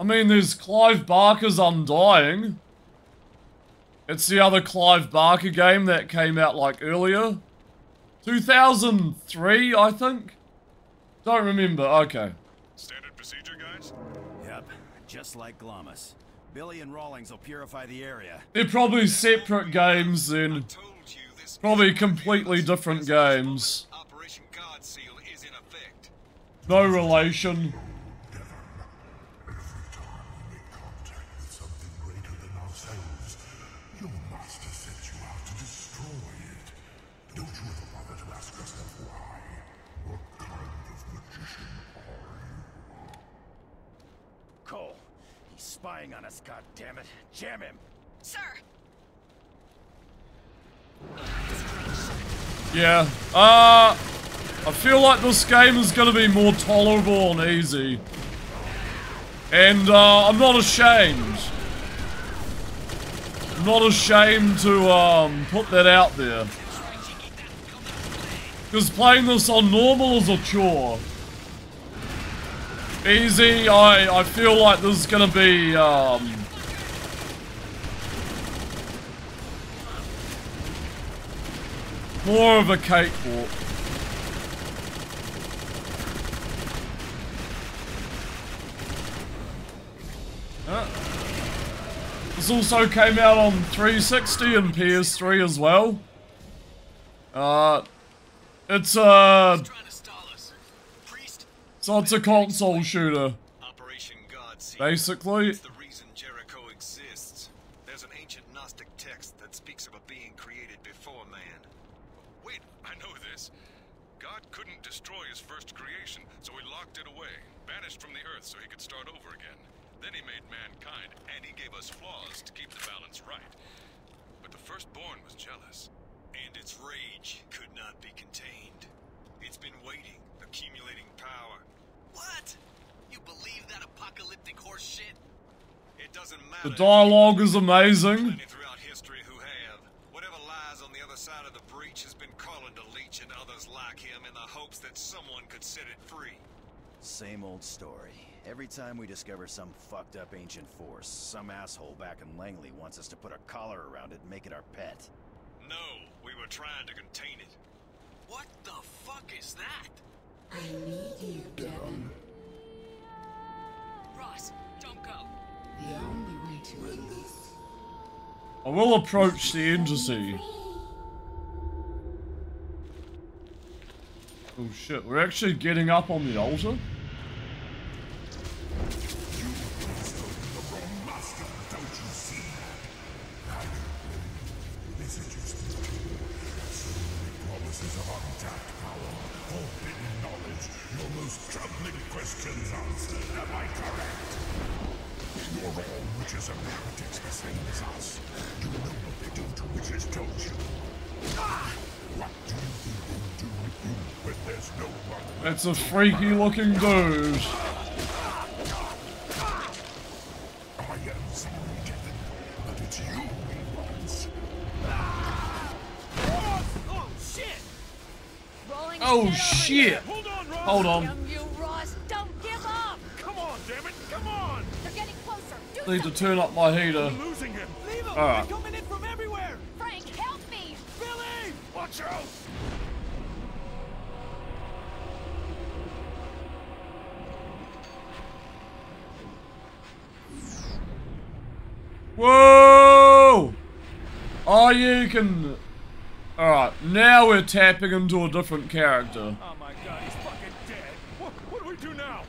I mean, there's Clive Barker's Undying. It's the other Clive Barker game that came out like earlier. 2003, I think? Don't remember, okay. Standard procedure, guys? Yep, just like Glamis. Billie and Rawlings will purify the area. They're probably separate games then. Probably completely different games. No relation. Yeah. Uh, I feel like this game is going to be more tolerable and easy. And uh, I'm not ashamed. I'm not ashamed to um, put that out there. Because playing this on normal is a chore. Easy, I, I feel like this is going to be... Um, more of a cakewalk. Uh, this also came out on 360 and PS3 as well. Uh, it's a... So it's a console shooter. Basically. the reason Jericho exists. There's an ancient Gnostic text that speaks of a being created before man. Wait, I know this. God couldn't destroy his first creation, so he locked it away, banished from the earth so he could start over again. Then he made mankind, and he gave us flaws to keep the balance right. But the firstborn was jealous. And its rage could not be contained. It's been waiting, accumulating power. What? You believe that apocalyptic horse shit? It doesn't matter. The dialogue is amazing. Many throughout history who have. Whatever lies on the other side of the breach has been calling to Leach and others like him in the hopes that someone could dialogue is amazing. Same old story. Every time we discover some fucked up ancient force, some asshole back in Langley wants us to put a collar around it and make it our pet. No, we were trying to contain it. What the fuck is that? I need you, Devin. Ross, don't go. I will approach the entity. Oh shit, we're actually getting up on the altar? It's a freaky looking dude. I am sorry, Devin, but it's you he wants. Oh, shit! Rolling Oh shit! Hold on. Damn you, Ross! Don't give up! Come on, damn it! Come on! They're getting closer! Do Need to turn up my heater. Losing him! Leave him! Alright. They're coming in from everywhere! Frank, help me! Billie! Watch out! Whoa! Oh, you can... Alright, now we're tapping into a different character. Oh my god, he's fucking dead. What, what do we do now?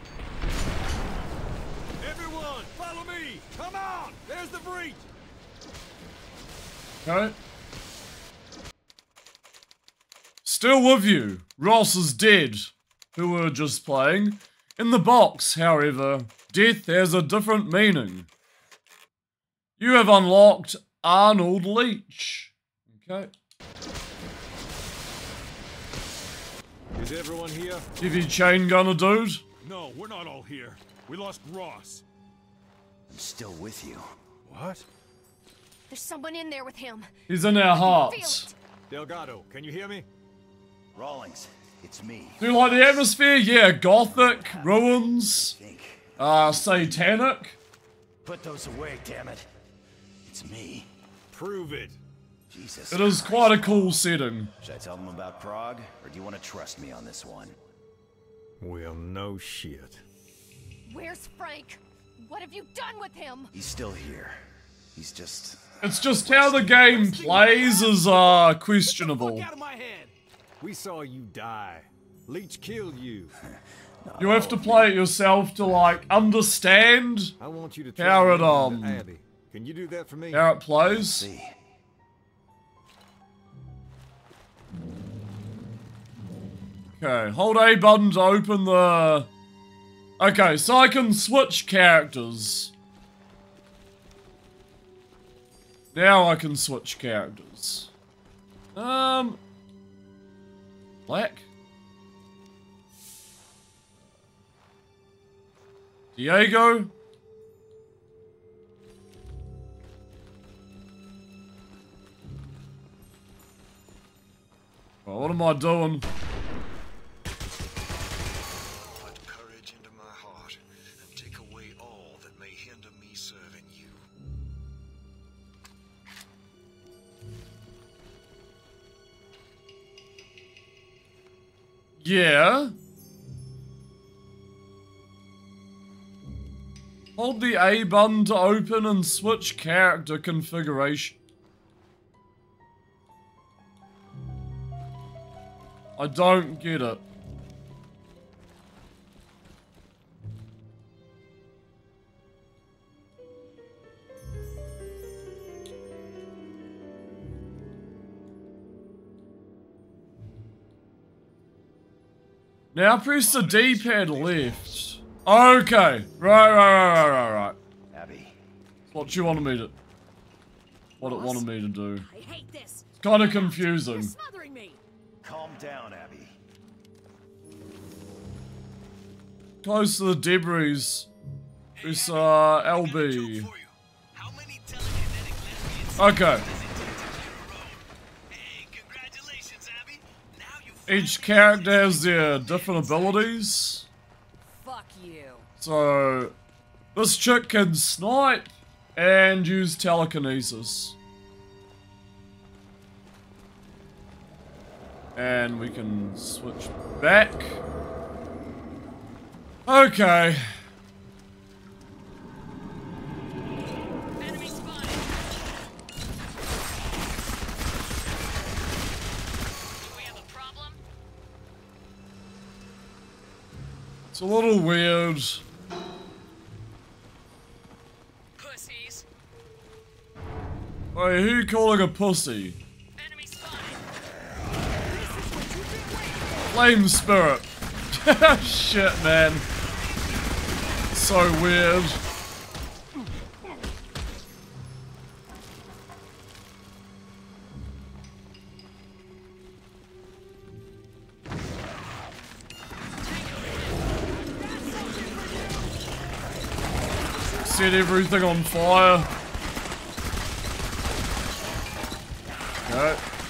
Everyone, follow me! Come on! There's the breach! Okay. Still with you. Ross is dead. Who were just playing. In the box, however, death has a different meaning. You have unlocked Arnold Leach. Okay. Is everyone here? Give you chain gunner, dude. No, we're not all here. We lost Ross. I'm still with you. What? There's someone in there with him. He's in our hearts. Delgado, can you hear me? Rawlings, it's me. Do you like the atmosphere? Yeah, gothic, ruins, uh, satanic. Put those away, damn it. It's me. Prove it. Jesus. It is quite a cool setting. Should I tell them about Prague, or do you want to trust me on this one? Well, no shit. Where's Frank? What have you done with him? He's still here. He's just. It's just how the game plays is uh questionable. Out of my head! We saw you die. Leach killed you. *laughs* You have to play it yourself to like understand I want you to how try it to um Abby. Can you do that for me? how it plays. Okay, hold A button to open the. Okay, so I can switch characters. Now I can switch characters. Um. Black. Diego. May hinder me serving you. Yeah. Hold the A button to open and switch character configuration. I don't get it. Now press the D-pad left. Okay. Right, right, right, right, right, right. Abby. What you wanted me to... What it wanted me to do. I hate this. It's kind of confusing. Smothering me. Calm down, Abby. Close to the debris. It's, uh, LB. Okay. Each character has their different abilities. Fuck you. So, this chick can snipe and use telekinesis. And we can switch back. Okay. It's a little weird. Pussies. Wait, who you calling a pussy? Flame spirit. *laughs* Shit, man. So weird. Set everything on fire. Okay.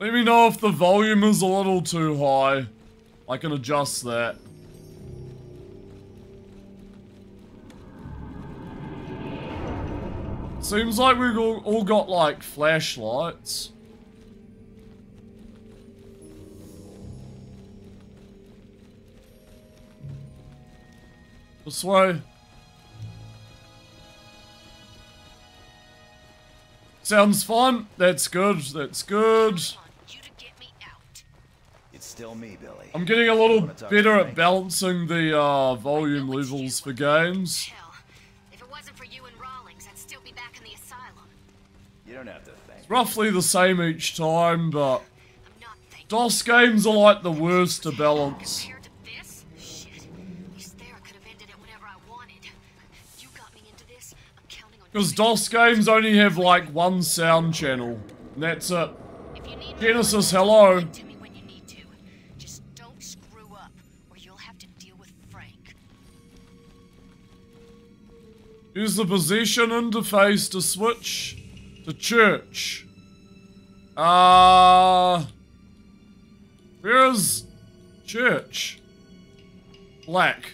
Let me know if the volume is a little too high. I can adjust that. Seems like we've all, got like flashlights. This way. Sounds fun. That's good. That's good. It's still me, Billie. I'm getting a little better at balancing the uh, volume levels for games. If it wasn't for you and Rawlings, I'd still be back in the asylum. You don't have to thank It's roughly the same each time, but DOS games are like the worst to balance. Because DOS games only have like one sound channel, and that's it. Genesis, hello. Use the position interface to switch to church. Uh, where's church? Black.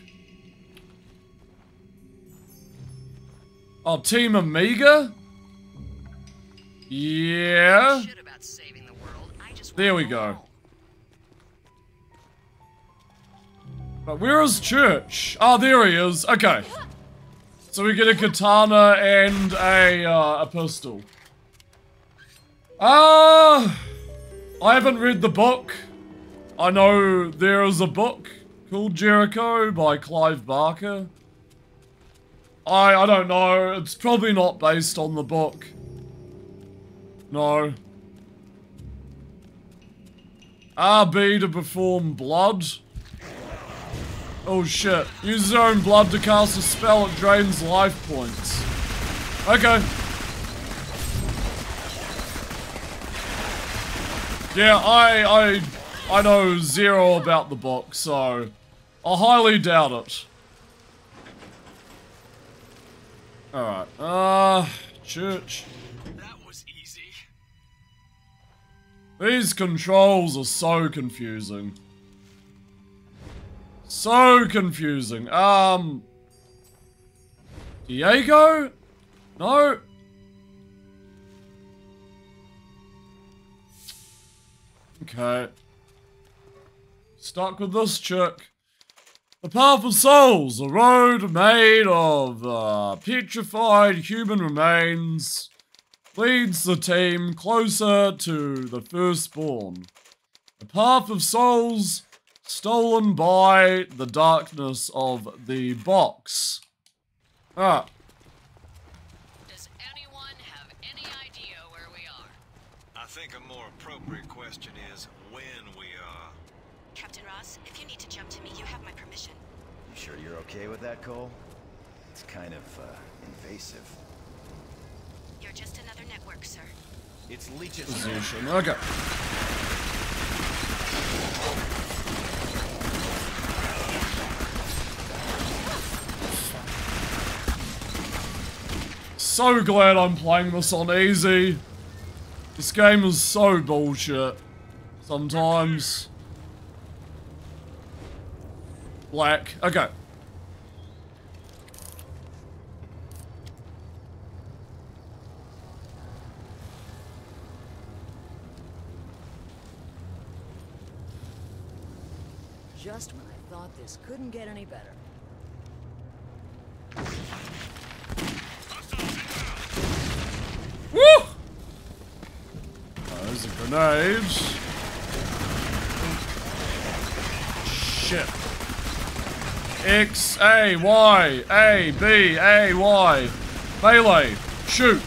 Oh, Team Omega? Yeah. There we go. But where is Church? Oh, there he is. Okay. So we get a katana and a, uh, a pistol. Ah, I haven't read the book. I know there is a book called Jericho by Clive Barker. I I don't know. It's probably not based on the book. No. RB to perform blood. Oh shit. Use your own blood to cast a spell. It drains life points. Okay. Yeah, I I I know zero about the box, so I highly doubt it. Alright. Uh church. That was easy. These controls are so confusing. So confusing. Um Diego? No. Okay. Stuck with this chick. The Path of Souls, a road made of uh, petrified human remains, leads the team closer to the firstborn. The Path of Souls, stolen by the darkness of the box. Ah, Does anyone have any idea where we are? I think a more appropriate question is when we are. Captain Ross, if you need to jump to me, you have my permission. You sure you're okay with that, Cole? It's kind of, uh, invasive. You're just another network, sir. It's Leach's. position. Okay. So glad I'm playing this on easy. This game is so bullshit. Sometimes. Black. Okay. Just when I thought this couldn't get any better. Woo! Oh, there's a grenade. Shit. X, A, Y, A, B, A, Y. Melee. Shoot.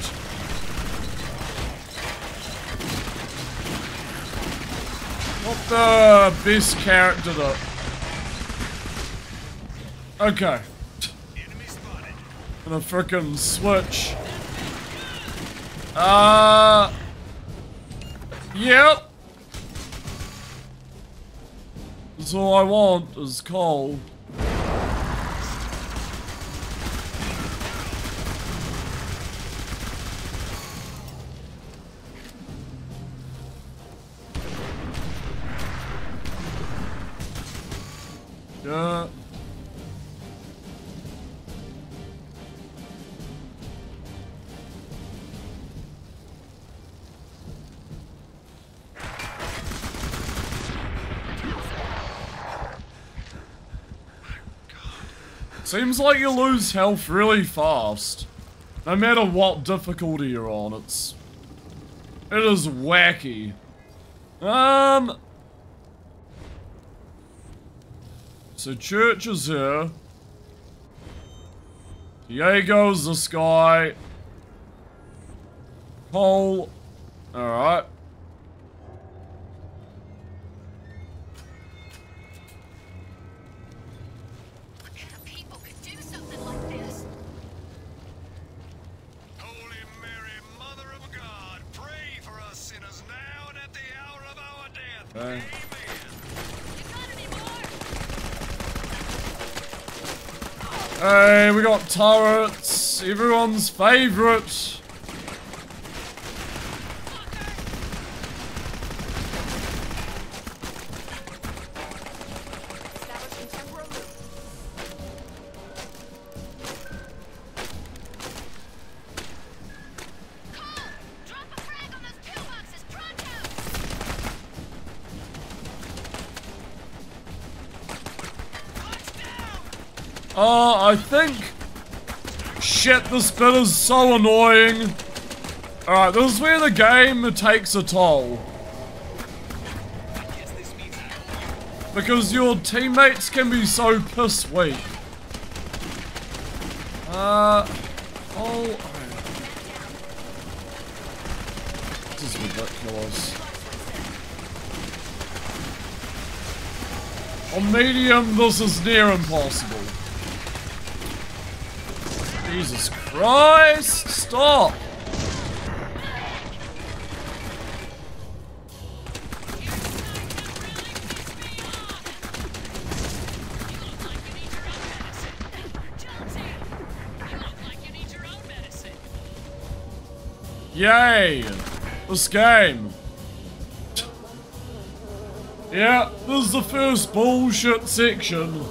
Not the best character though. Okay. Gonna frickin' switch. Uh. Yep. That's all I want is Cole. Yeah. Seems like you lose health really fast. No matter what difficulty you're on, it's... It is wacky. Um... So church is here. Diego's this guy. Cole. Alright. Hey, we got turrets. Everyone's favorite. Oh, I think... Shit, this bit is so annoying. Alright, this is where the game takes a toll. Because your teammates can be so piss weak. Uh... Oh... This is ridiculous. On medium, this is near impossible. Jesus Christ! Stop! Yay! This game. Yeah, this is the first bullshit section.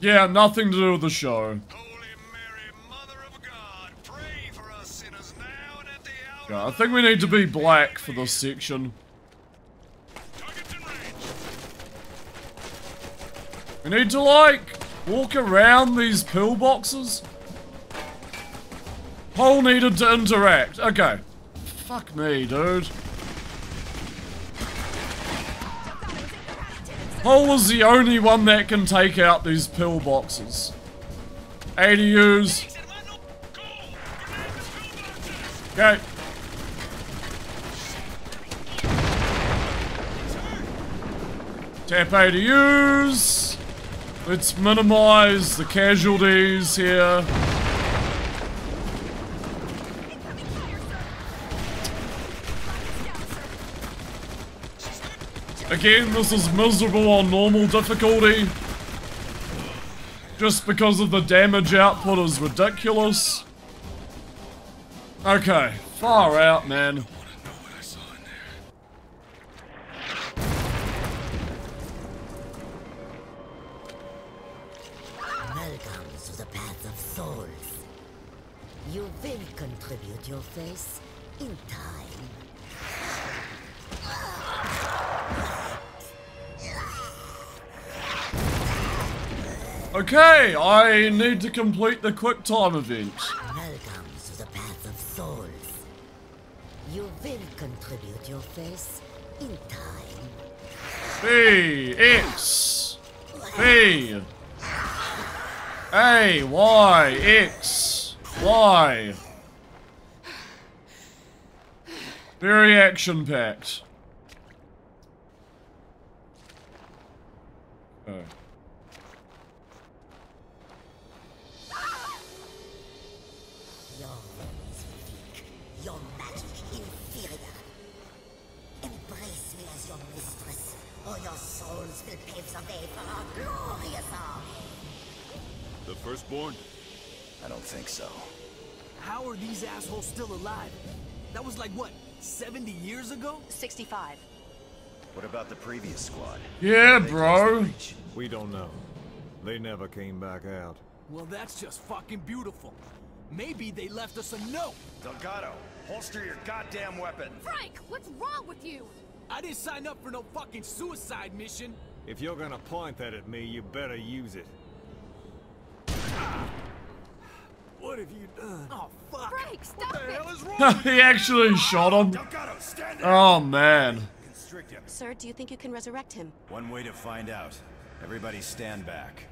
Yeah, nothing to do with the show. Yeah, I think we need to be black for this section. We need to, like, walk around these pillboxes. Paul needed to interact. Okay. Fuck me, dude. Paul is the only one that can take out these pillboxes. ADUs. Okay. Tap ADUs. Let's minimize the casualties here. Again, this is miserable on normal difficulty. Just because of the damage output is ridiculous. Okay, far out, man. Welcome to the Path of Souls. You will contribute your face Okay, I need to complete the quick time event. Welcome to the Path of Souls. You will contribute your face in time. B, X, B, A, Y, X, Y. Very action packed. Okay. The firstborn? I don't think so. How are these assholes still alive? That was like, what, 70 years ago? 65. What about the previous squad? Yeah, bro. We don't know. They never came back out. Well, that's just fucking beautiful. Maybe they left us a note. Delgado, Holster your goddamn weapon. Frank, what's wrong with you? I didn't sign up for no fucking suicide mission. If you're gonna point that at me, you better use it. What have you done? Oh, fuck. Frank, stop what the it! hell is *laughs* wrong he actually shot him. Oh man. Him. Sir, do you think you can resurrect him? One way to find out. Everybody stand back.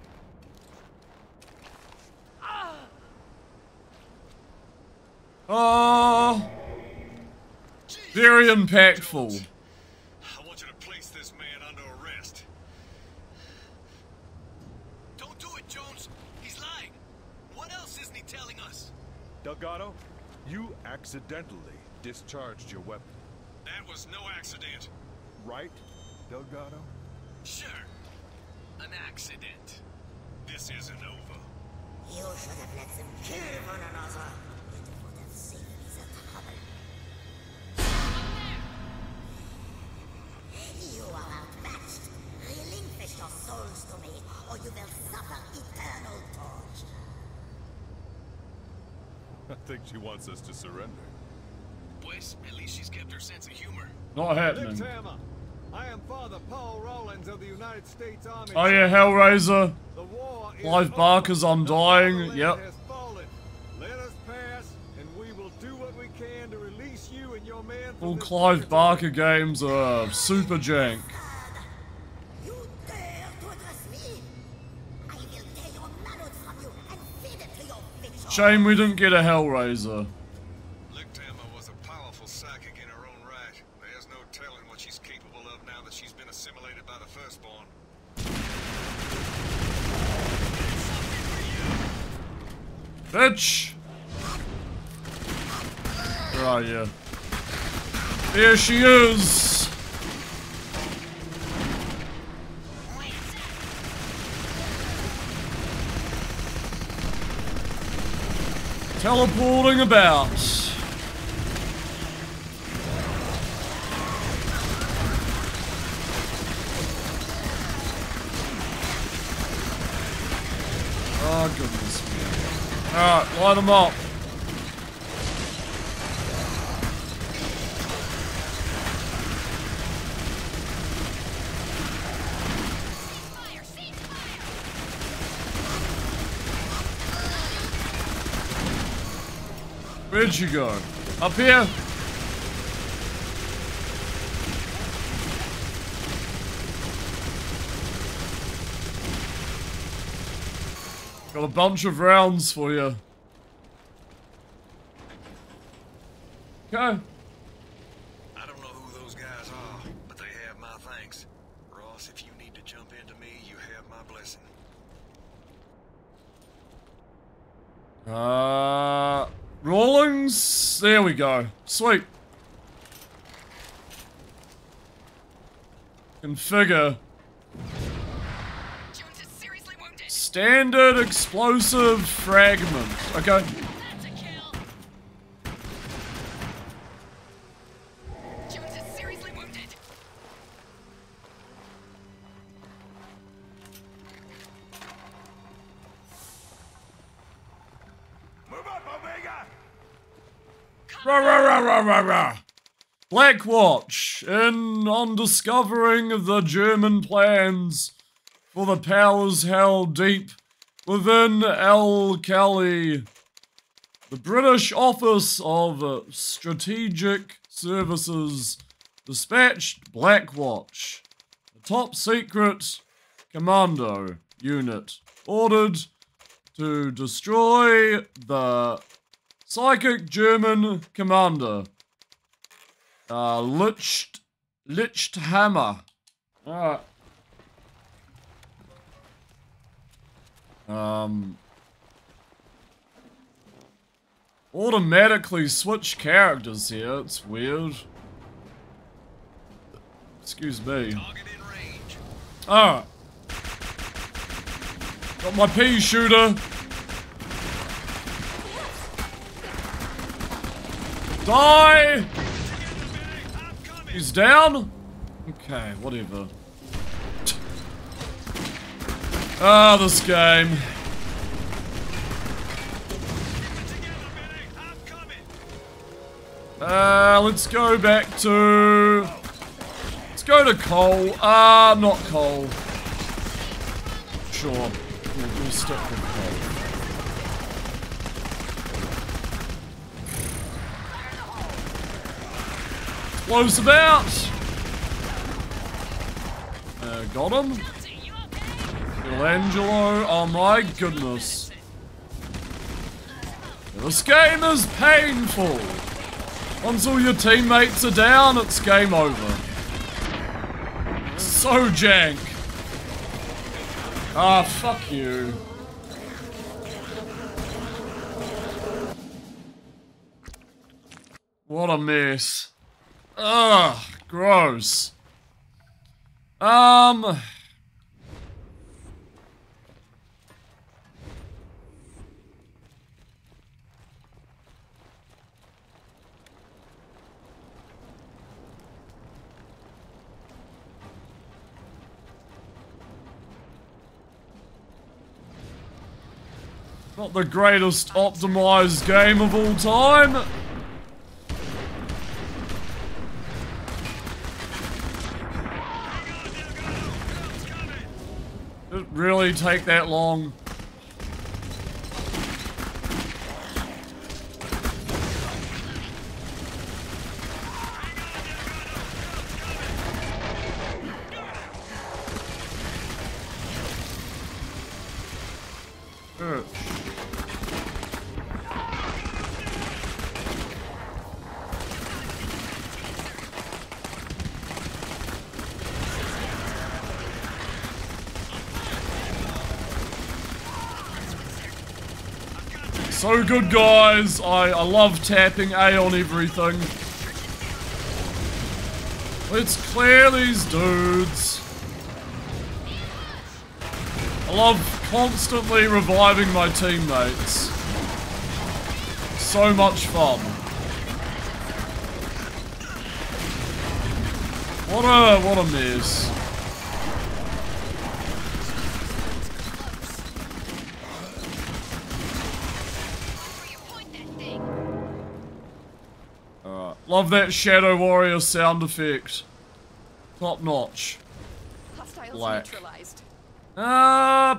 Oh. Very impactful. I want you to place this man under arrest. Don't do it, Jones. He's lying. What else isn't he telling us? Delgado, you accidentally discharged your weapon. That was no accident. Right, Delgado? Sure. An accident. This isn't over. You should have let them kill one another. It would have saved me the trouble. You are outmatched. Relinquish your souls to me, or you will suffer eternal torture. I think she wants us to surrender. Pues, at least she's kept her sense of humor. Not happening. Nick Hammer. I am Father Paul Rawlings of the United States Army. Oh yeah, Hellraiser. The war is Clive over. Barker's undying. The Yep. has fallen. Let us pass, and we will do what we can to release you and your men from All this Clive Barker games are super jank. Shame we didn't get a Hellraiser. Lichthammer was a powerful psychic in her own right. There's no telling what she's capable of now that she's been assimilated by the Firstborn. Bitch! Where are you? Here she is! Teleporting about. Oh goodness me. Alright, light them up. Where'd you go? Up here? Got a bunch of rounds for you. Okay. I don't know who those guys are, but they have my thanks. Ross, if you need to jump into me, you have my blessing. Uh, Rawlings. There we go. Sweet. Configure. Standard explosive fragment. Okay. Blackwatch, in on discovering the German plans for the powers held deep within Al-Khali, the British Office of Strategic Services dispatched Blackwatch, a top secret commando unit ordered to destroy the psychic German commander, uh, Licht, Hammer. Alright. Um. Automatically switch characters here, it's weird. Excuse me. Alright. Got my pea shooter. Die! He's down? Okay, whatever. Ah, this game. Uh, let's go back to... Let's go to Cole. Ah, uh, not Cole. Sure. We'll, we'll stick with Cole. Close about. Uh, got him. Michelangelo. Oh my goodness. This game is painful. Once all your teammates are down, it's game over. So jank. Ah, fuck you. What a mess. Ugh, gross. Um... Not the greatest optimized game of all time. Really take that long? So good, guys. I, I love tapping A on everything. Let's clear these dudes. I love constantly reviving my teammates. So much fun. What a, what a mess. Love that Shadow Warrior sound effect. Top notch. Hostiles Black. neutralized. Uh,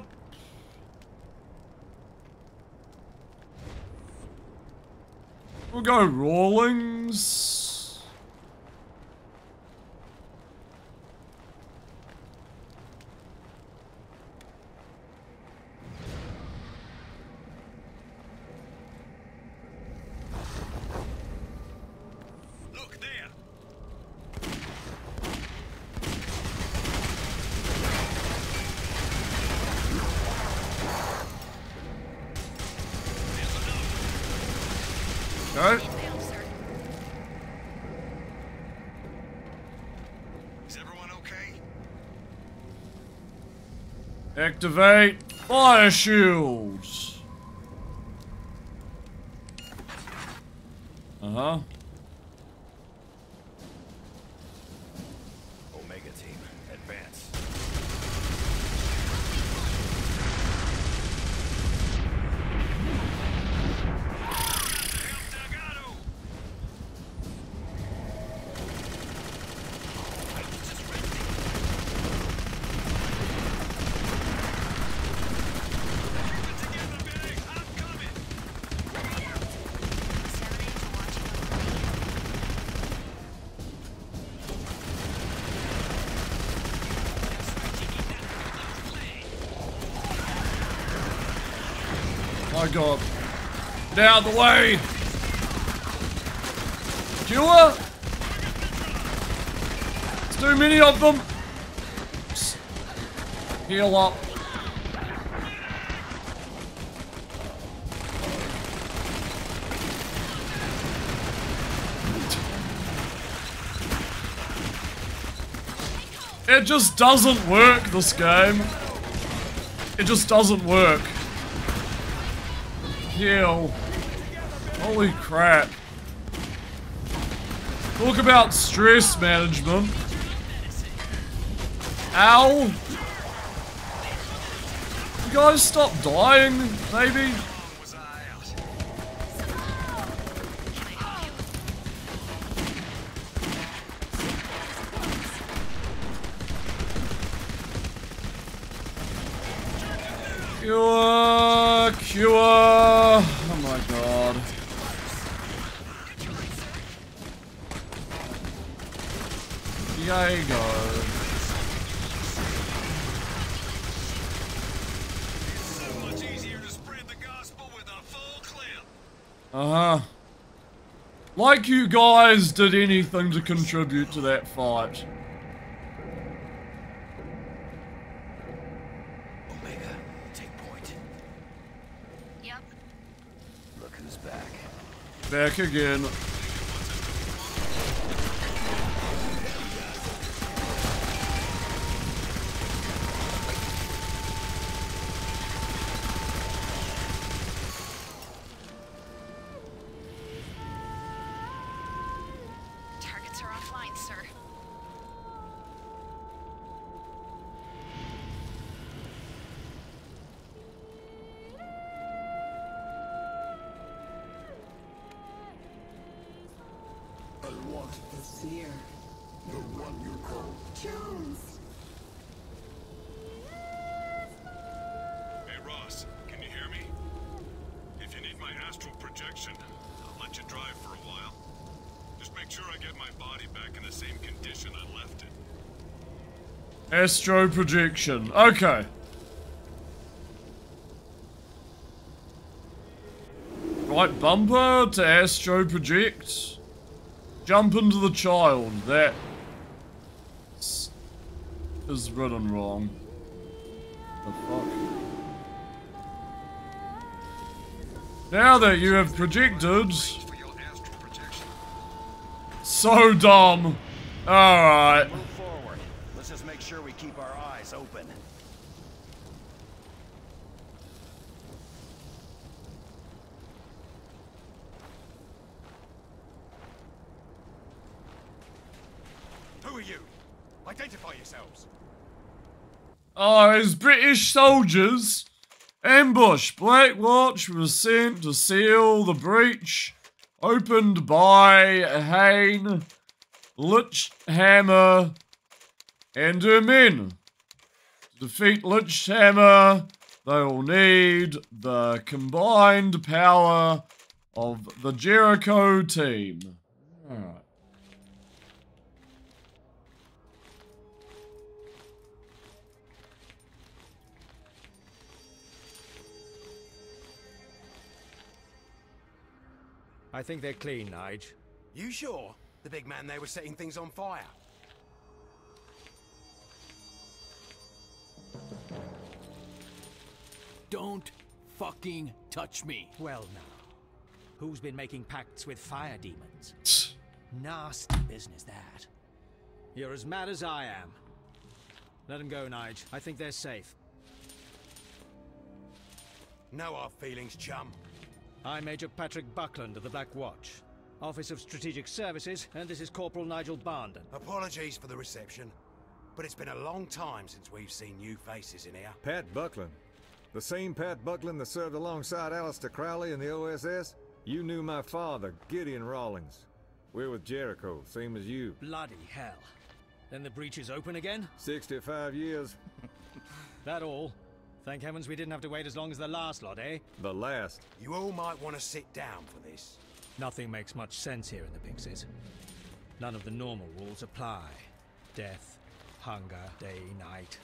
we'll go Rawlings. Go. Is everyone okay? Activate fire shields. Uh huh. Omega team, advance. God. Get out of the way! Cure! There's too many of them! Psst. Heal up. It just doesn't work, this game. It just doesn't work kill. Holy crap. Talk about stress management. Ow. You guys stop dying, maybe? You are. Cure! Oh my god. You go. Uh-huh. Like you guys did anything to contribute to that fight. Omega, take point. Yep. Look who's back. Back again. Astro projection. Okay. Right bumper to astro project. Jump into the child. That is written wrong. The fuck? Now that you have projected. So dumb. Alright. Move forward. Let's just make sure we keep our eyes open. Who are you? Identify yourselves. Ah, oh, as British soldiers ambush Black Watch was sent to seal the breach opened by Hain, Lichthammer, and her men. To defeat Lichthammer, they will need the combined power of the Jericho team. Alright. I think they're clean, Nige. You sure? The big man there was setting things on fire. Don't fucking touch me. Well now, who's been making pacts with fire demons? Nasty business that. You're as mad as I am. Let them go, Nige. I think they're safe. Know our feelings, chum. I'm Major Patrick Buckland of the Black Watch, Office of Strategic Services, and this is Corporal Nigel Barndon. Apologies for the reception, but it's been a long time since we've seen new faces in here. Pat Buckland. The same Pat Buckland that served alongside Aleister Crowley in the OSS? You knew my father, Gideon Rawlings. We're with Jericho, same as you. Bloody hell. Then the breach is open again? 65 years. *laughs* That all? Thank heavens we didn't have to wait as long as the last lot, eh? The last. You all might want to sit down for this. Nothing makes much sense here in the Pyxis. None of the normal rules apply. Death, hunger, day, night.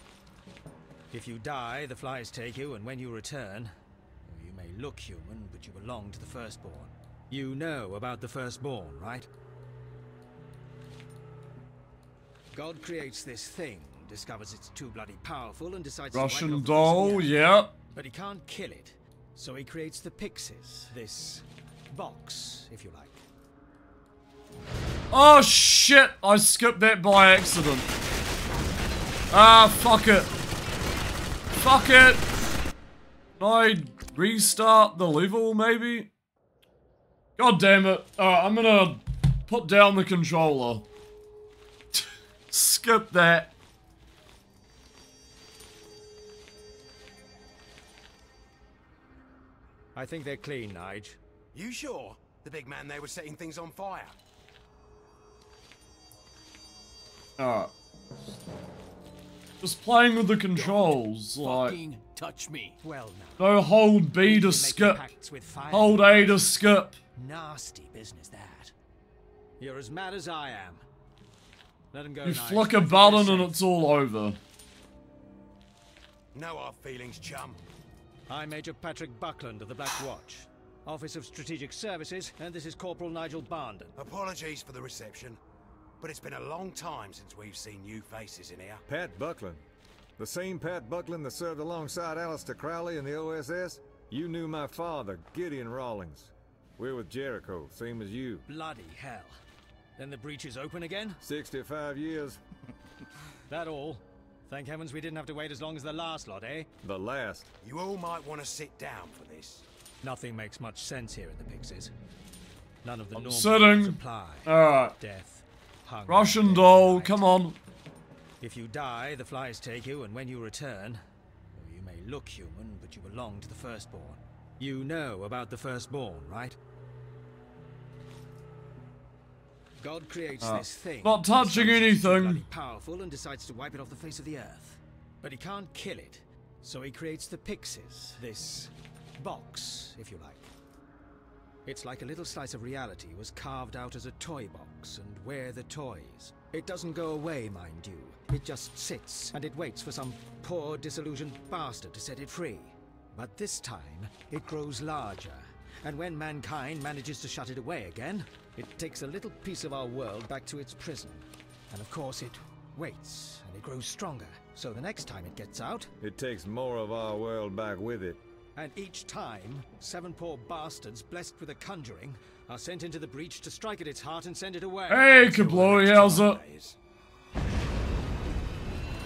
If you die, the flies take you, and when you return, you may look human, but you belong to the Firstborn. You know about the Firstborn, right? God creates this thing, discovers it's too bloody powerful, and decides to wipe it Russian off the face of doll, yep. But he can't kill it, so he creates the Pyxis. This box, if you like. Oh shit! I skipped that by accident. Ah, fuck it. Fuck it. Can I restart the level, maybe? God damn it. Alright, I'm gonna put down the controller. *laughs* Skip that. I think they're clean, Nige. You sure? The big man there was setting things on fire. Alright. Just playing with the controls, like... Fucking touch me. Well, now. No, hold B to skip. Hold A to skip. Nasty business, that. You're as mad as I am. Let him go You nice. flick a button and it's all over. Know our feelings, chum. I'm Major Patrick Buckland of the Black Watch, Office of Strategic Services, and this is Corporal Nigel Barndon. Apologies for the reception, but it's been a long time since we've seen new faces in here. Pat Buckland. The same Pat Buckland that served alongside Aleister Crowley in the OSS? You knew my father, Gideon Rawlings. We're with Jericho, same as you. Bloody hell. Then the breach is open again? 65 years. that all? Thank heavens we didn't have to wait as long as the last lot, eh? The last. You all might want to sit down for this. Nothing makes much sense here in the Pyxis. None of the I'm normal sitting. rules apply. Alright. Death, hunger, Russian day, doll, night. come on. If you die, the flies take you, and when you return, you may look human, but you belong to the Firstborn. You know about the Firstborn, right? God creates Ah. this thing. Not touching anything. powerful and decides to wipe it off the face of the earth. But he can't kill it, so he creates the Pyxis. This box, if you like. It's like a little slice of reality was carved out as a toy box, and we're the toys. It doesn't go away, mind you. It just sits, and it waits for some poor, disillusioned bastard to set it free. But this time, it grows larger, and when mankind manages to shut it away again, it takes a little piece of our world back to its prison. And of course, it waits, and it grows stronger. So the next time it gets out, It takes more of our world back with it. and each time, seven poor bastards blessed with a conjuring are sent into the breach to strike at its heart and send it away. Hey, Kablowy, how's it?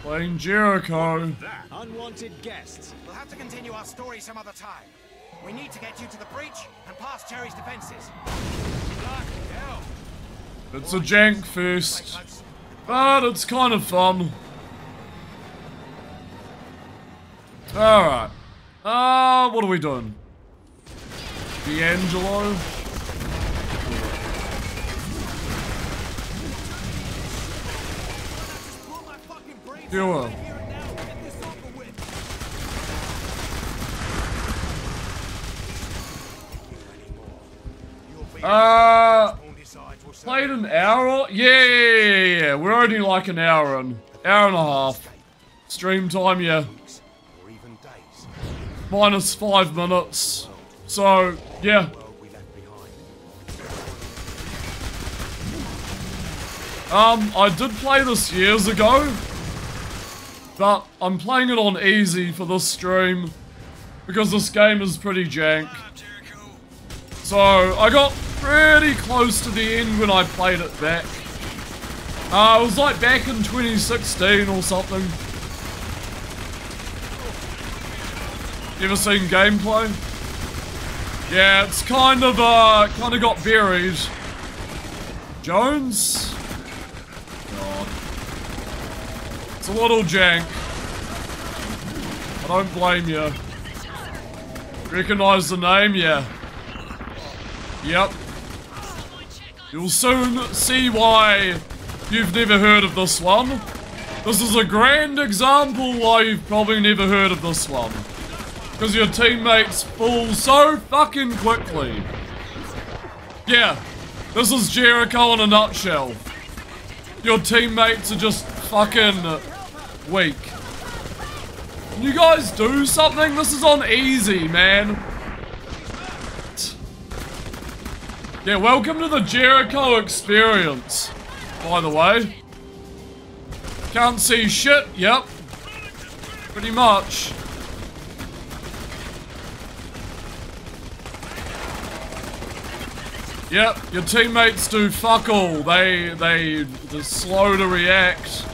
Playing Jericho. Unwanted guests. We'll have to continue our story some other time. We need to get you to the breach and past Jerry's defenses. It's a jank fest. But it's kind of fun. Alright. Uh, what are we doing? D'Angelo? Viewer. Uh, played an hour? Yeah, yeah, yeah, yeah. We're only like an hour in. Hour and a half. Stream time, yeah. Minus five minutes. So, yeah. Um, I did play this years ago. But I'm playing it on easy for this stream. Because this game is pretty jank. So, I got pretty close to the end when I played it back. Uh, it was like back in 2016 or something. You ever seen gameplay? Yeah, it's kind of, uh, kind of got buried. Jones? God. It's a little jank. I don't blame you. Recognize the name? Yeah. Yep. You'll soon see why you've never heard of this one. This is a grand example why you've probably never heard of this one. Because your teammates fall so fucking quickly. Yeah, this is Jericho in a nutshell. Your teammates are just fucking weak. Can you guys do something? This is on easy, man. Yeah, welcome to the Jericho experience, by the way. Can't see shit, yep. Pretty much. Yep, your teammates do fuck all. They, they, they're slow to react.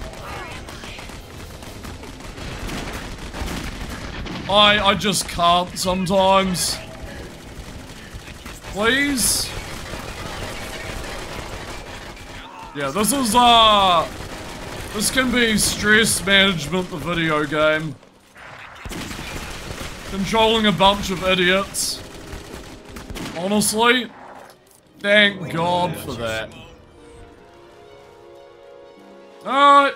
I, I just can't sometimes. Please? Yeah, this is, uh... This can be stress management, the video game. Controlling a bunch of idiots. Honestly, thank God for that. Alright.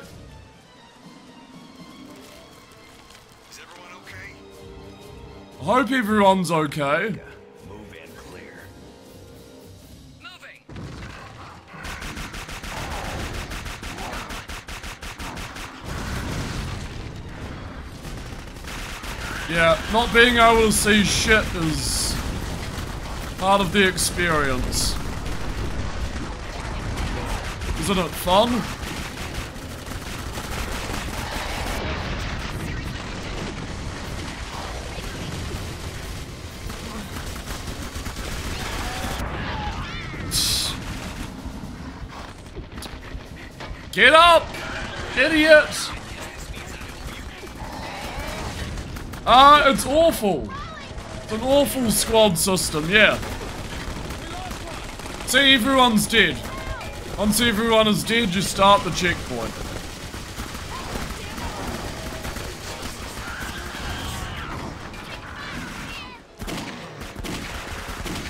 I hope everyone's okay. Yeah, not being able to see shit is part of the experience. Isn't it fun? Get up! Idiot! Ah, it's awful. It's an awful squad system, yeah. See, everyone's dead. Once everyone is dead, you start the checkpoint.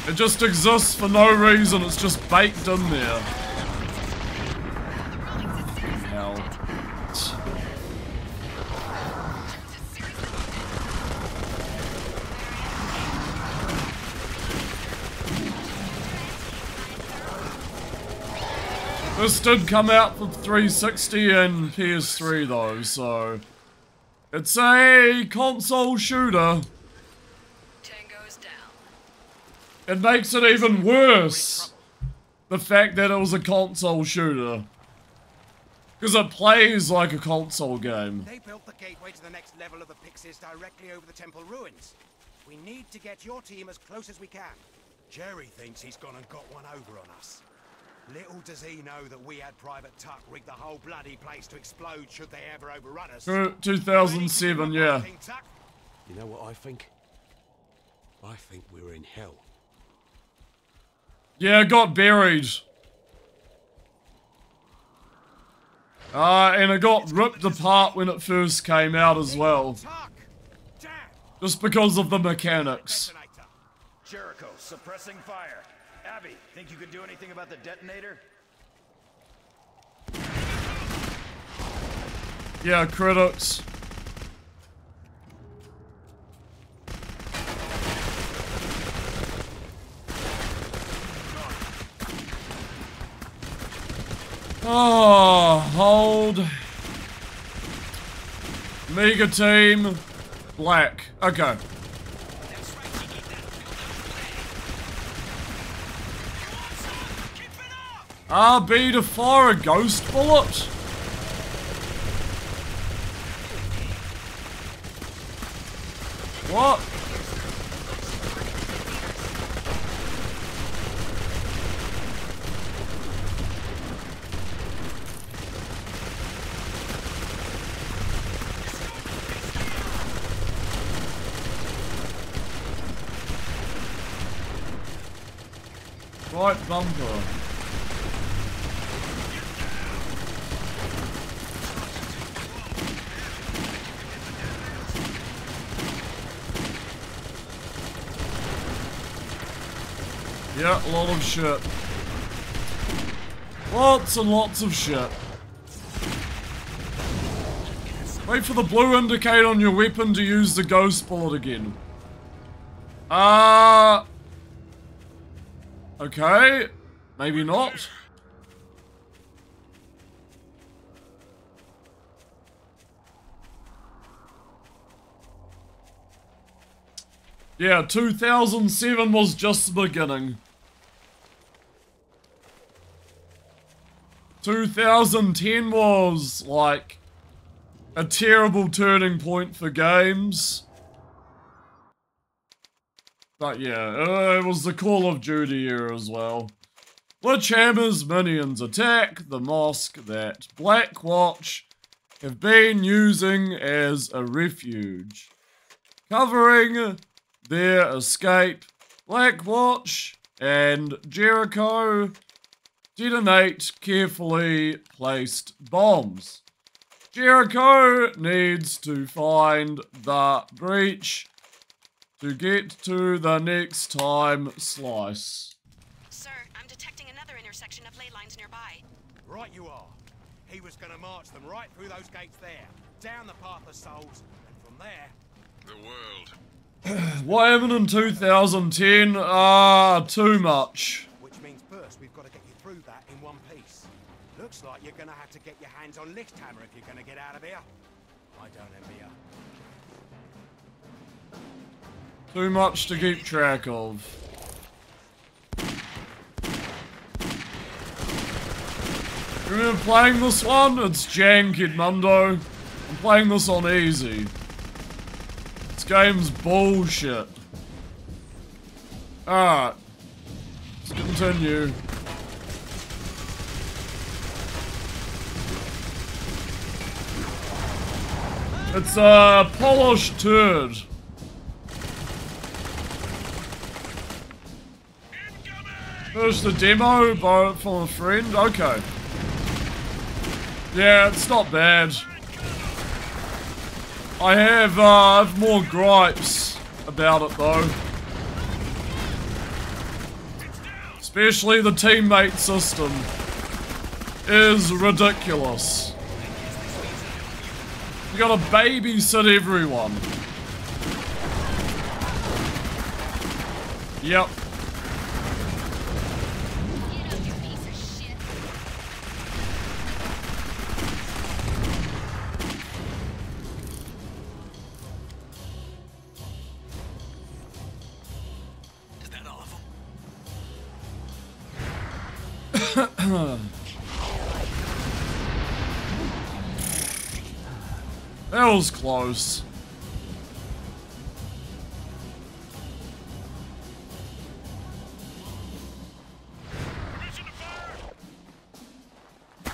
It just exists for no reason, it's just baked in there. This did come out for 360 and PS3 though, so... It's a console shooter. It makes it even worse. The fact that it was a console shooter. Because it plays like a console game. They built the gateway to the next level of the Pyxis directly over the temple ruins. We need to get your team as close as we can. Jerry thinks he's gone and got one over on us. Little does he know that we had Private Tuck rig the whole bloody place to explode should they ever overrun us. Uh, 2007, yeah. You know what I think? I think we're in hell. Yeah, got buried. Ah, uh, and it got ripped apart when it first came out as well. Just because of the mechanics. Jericho, suppressing fire. Think you could do anything about the detonator? Yeah, critics. Oh, hold. Mega team. Black. Okay. RB to fire a ghost bullet? What? Right bumper. Yeah, a lot of shit. Lots and lots of shit. Wait for the blue indicator on your weapon to use the ghost bullet again. Uh, okay. Maybe not. Yeah, 2007 was just the beginning. 2010 was, like, a terrible turning point for games. But yeah, uh, it was the Call of Duty year as well. Lichthammer's minions attack the mosque that Blackwatch have been using as a refuge. Covering their escape, Blackwatch and Jericho detonate carefully placed bombs. Jericho needs to find the breach to get to the next time slice. Sir, I'm detecting another intersection of ley lines nearby. Right you are. He was going to march them right through those gates there, down the path of souls, and from there... The world. *sighs* what happened in 2010? Ah, too much. Hands on Lichthammer if you're gonna get out of here. I don't envy you. Too much to keep track of. Remember playing this one? It's Jan Kidmundo. I'm playing this on easy. This game's bullshit. Alright. Let's continue. It's a polished turd. There's the demo by, from a friend. Okay. Yeah, it's not bad. I have, uh, have more gripes about it though. Especially the teammate system is ridiculous. Gotta babysit everyone. Yep. that was close.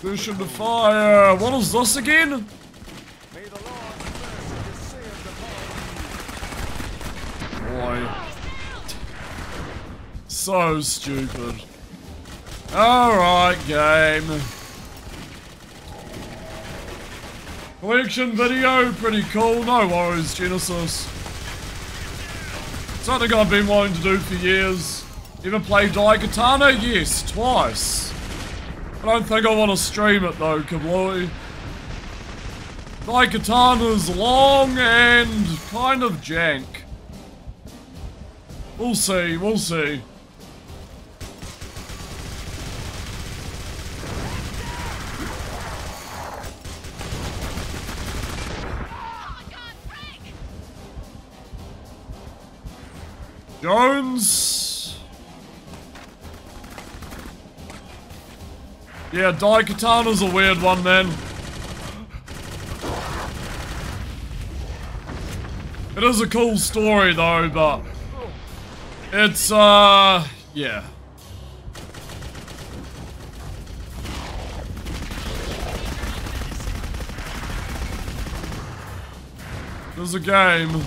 Mission to fire. What is this again? Boy. So stupid. Alright, game. Collection video, pretty cool. No worries, Genesis. Something I've been wanting to do for years. Ever played Daikatana? Yes, twice. I don't think I want to stream it though, Kablooey. Daikatana's long and kind of jank. We'll see, we'll see. Jones. Yeah, Daikatana's a weird one, then. It is a cool story, though, but... It's, uh... Yeah. There's a game.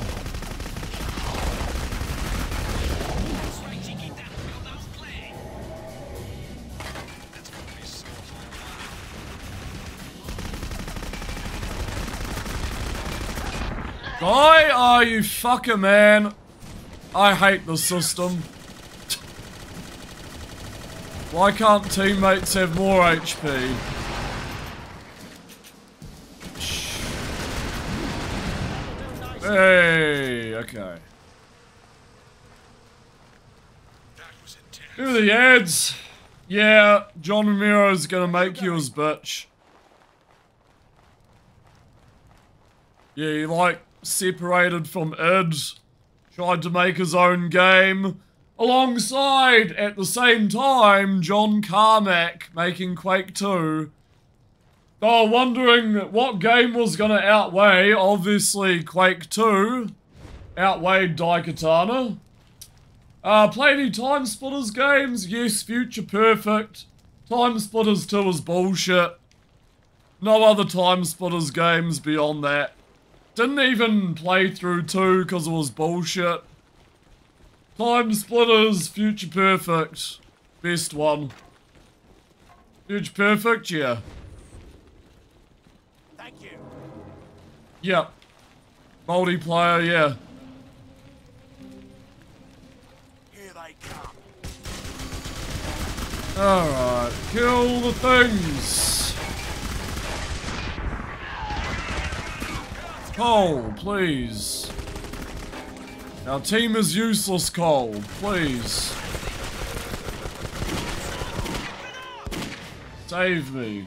Why are you fucker, man? I hate the system. Why can't teammates have more HP? Hey, okay. Who are the ads? Yeah, John Romero's gonna make you his bitch. Yeah, you like separated from id, tried to make his own game, alongside, at the same time, John Carmack making Quake 2. Oh, wondering what game was gonna outweigh, obviously Quake 2 outweighed Daikatana. Uh, play any TimeSplitters games? Yes, Future Perfect. TimeSplitters 2 is bullshit. No other TimeSplitters games beyond that. Didn't even play through 2 because it was bullshit. TimeSplitters, Future Perfect. Best one. Future Perfect, yeah. Thank you. Yep. Multiplayer, yeah. Here they come. Alright, kill the things. Cole, please. Our team is useless, Cole. Please. Save me.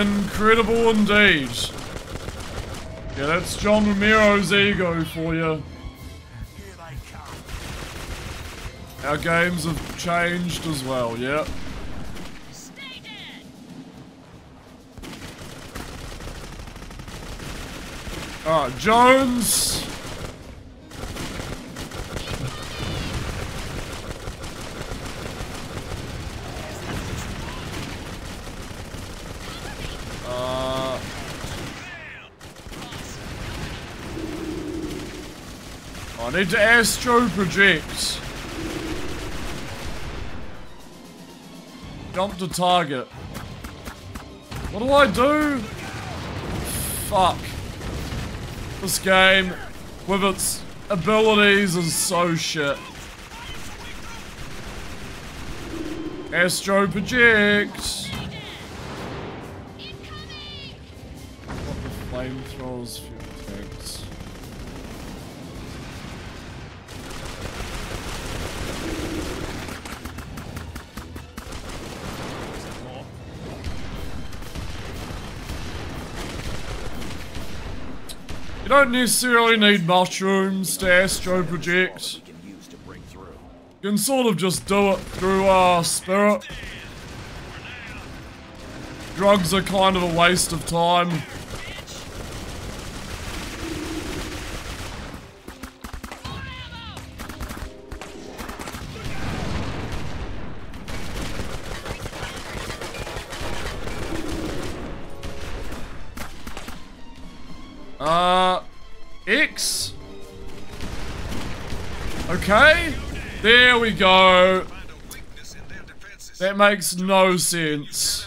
Incredible indeed. Yeah, that's John Romero's ego for you. Our games have changed as well, yeah. Alright, Jones. I need to astro project. Jump to target. What do I do? Fuck. This game, with its abilities, is so shit. Astro project. What the flamethrowers You don't necessarily need mushrooms to astro project. You can sort of just do it through uh, spirit. Drugs are kind of a waste of time. Uh, X. Okay, there we go. That makes no sense.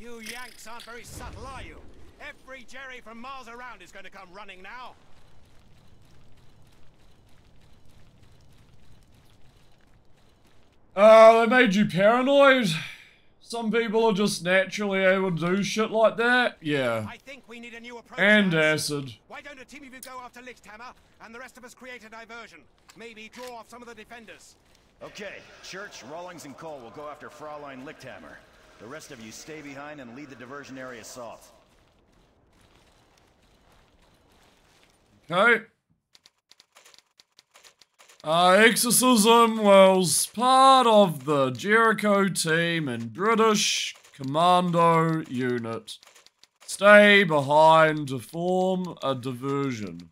You Yanks aren't very subtle, are you? Every Jerry from miles around is going to come running now. Uh, they made you paranoid? Some people are just naturally able to do shit like that? Yeah. I think we need a new approach. And acid. Why don't a team of you go after Lichthammer, and the rest of us create a diversion? Maybe draw off some of the defenders. Okay, Church, Rawlings, and Cole will go after Fraulein Lichthammer. The rest of you stay behind and lead the diversionary assault. Okay. Uh, Exorcism was part of the Jericho team and British Commando unit. Stay behind to form a diversion.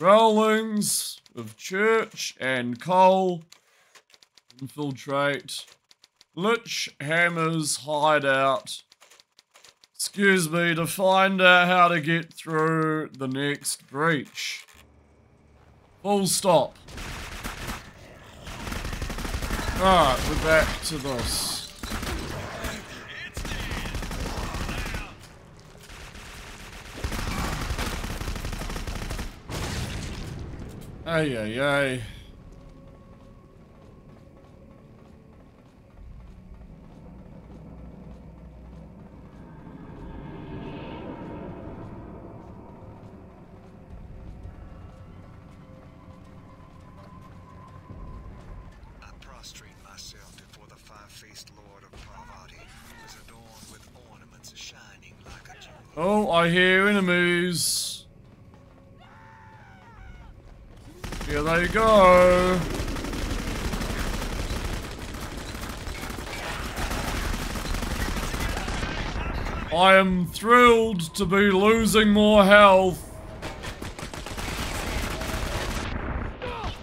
Rawlings of Church and Cole infiltrate Lichthammer's hideout. Excuse me, to find out how to get through the next breach. Full stop. Alright, we're back to this. Ay, ay, ay. I hear enemies. Here they go. I am thrilled to be losing more health.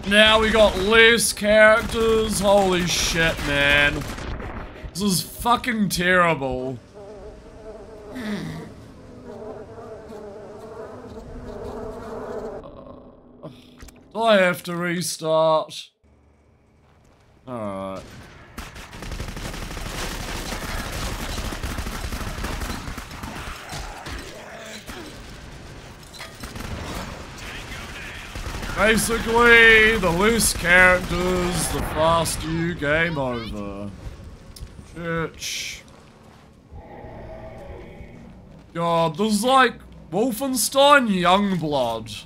Now we got less characters. Holy shit, man. This is fucking terrible. I have to restart? Alright. Basically, the loose characters, the faster you game over. Church. God, there's like Wolfenstein Youngblood.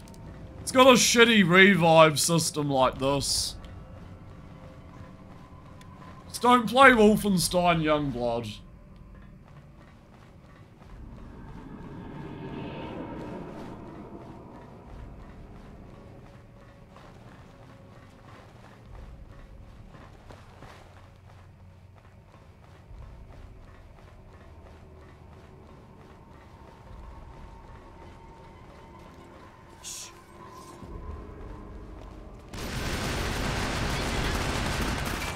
It's got a shitty revive system like this. Just don't play Wolfenstein Youngblood.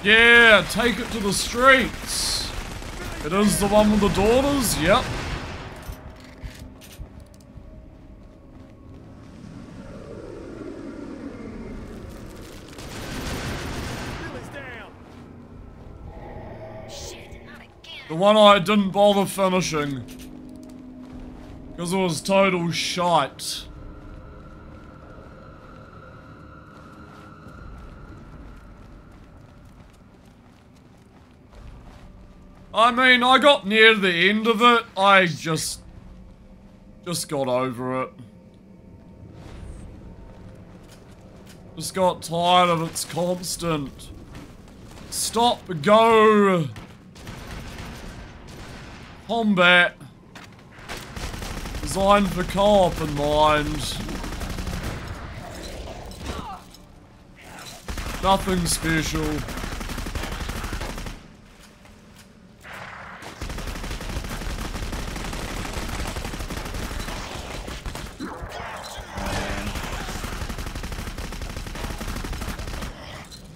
Yeah, take it to the streets. It is the one with the daughters? Yep. The one I didn't bother finishing. Because it was total shite. I mean, I got near the end of it. I just... Just got over it. Just got tired of its constant... Stop, go... Combat. Designed for co-op in mind. Nothing special.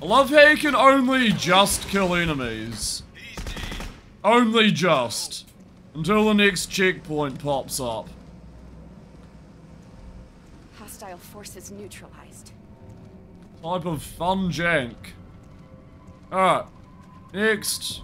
I love how you can only just kill enemies. Only just. Until the next checkpoint pops up. Hostile forces neutralized. Type of fun jank. Alright. Next.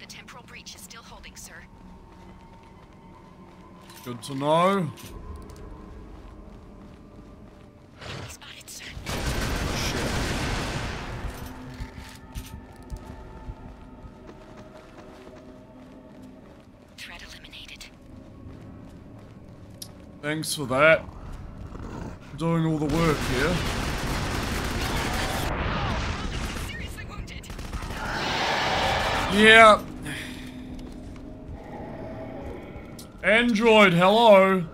The temporal breach is still holding, sir. Good to know. Threat eliminated. Thanks for that. Doing all the work here. Oh, yeah. Android, hello.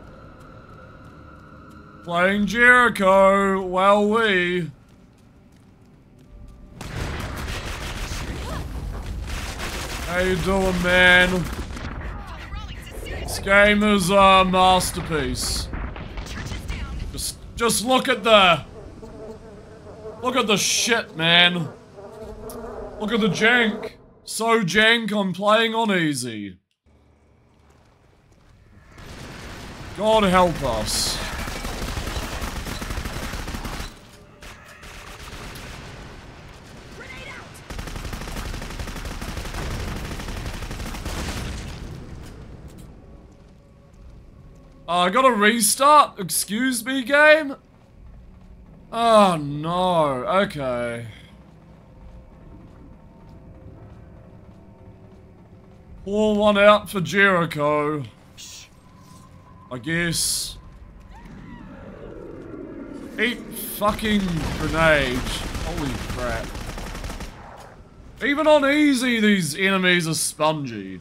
Playing Jericho, well we. How you doing, man? This game is a masterpiece. Just, just look at the... Look at the shit, man. Look at the jank. So jank, I'm playing on easy. God help us. Uh, I gotta restart? Excuse me, game? Oh, no. Okay. Pour one out for Jericho. I guess. Eat fucking grenades. Holy crap. Even on easy, these enemies are spongy.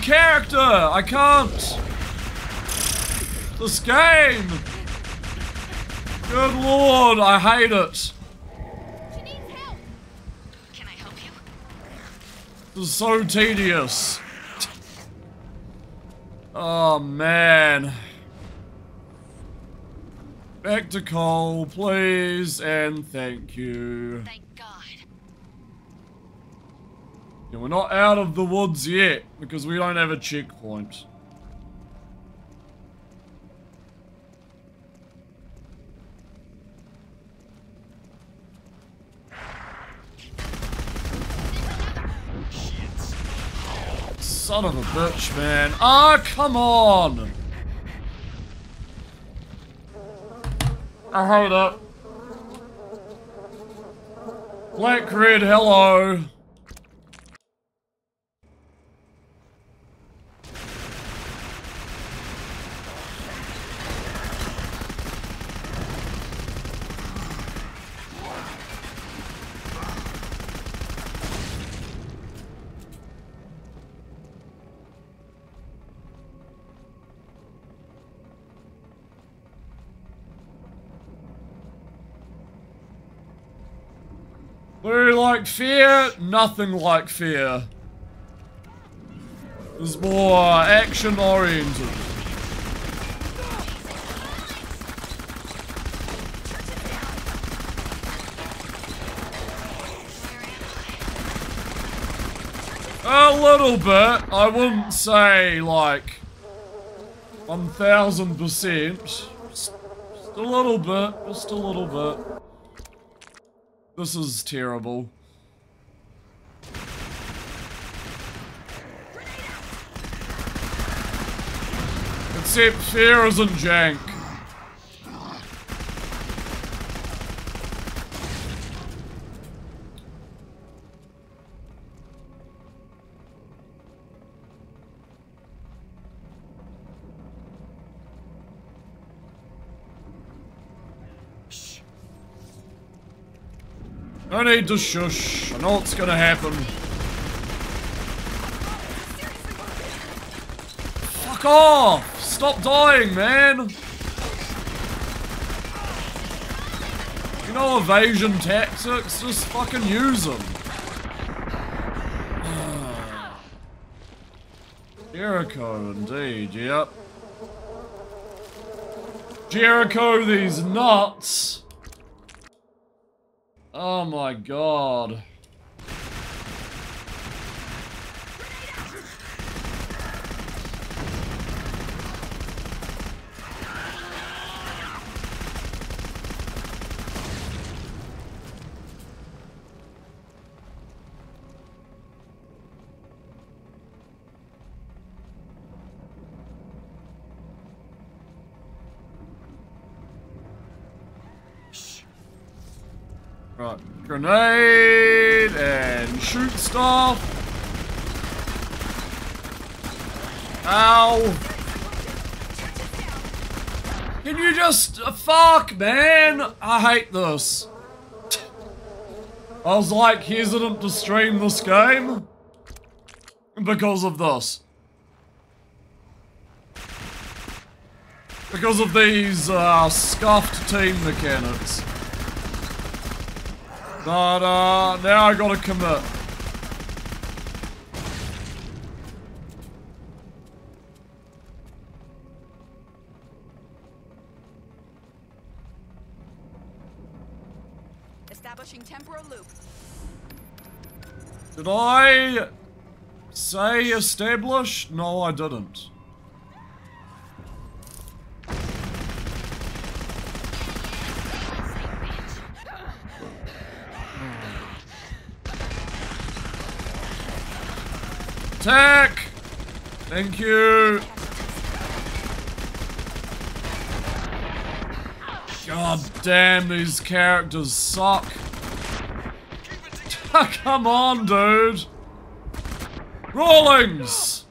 Character. I can't. This game. Good lord, I hate it. This is so tedious. Oh man. Back to Cole, please, and thank you. Thank God. We're not out of the woods yet, because we don't have a checkpoint. Son of a bitch, man. Ah, come on! I hate it. Black Red, hello. We like fear, nothing like fear. It's more action oriented. A little bit. I wouldn't say like 1000%. Just a little bit. Just a little bit. This is terrible. Except fear isn't jank. Need to shush. I know what's gonna happen. Fuck off! Stop dying, man! You know evasion tactics? Just fucking use them. *sighs* Jericho, indeed, yep. Jericho, these nuts! Oh my god. Right, grenade and shoot stuff. Ow. Can you just uh, fuck, man? I hate this. I was like hesitant to stream this game because of this. Because of these uh, scuffed team mechanics. But, now I gotta commit. Establishing temporal loop. Did I say establish? No, I didn't. Attack! Thank you. God damn, these characters suck. *laughs* Come on, dude. Rawlings!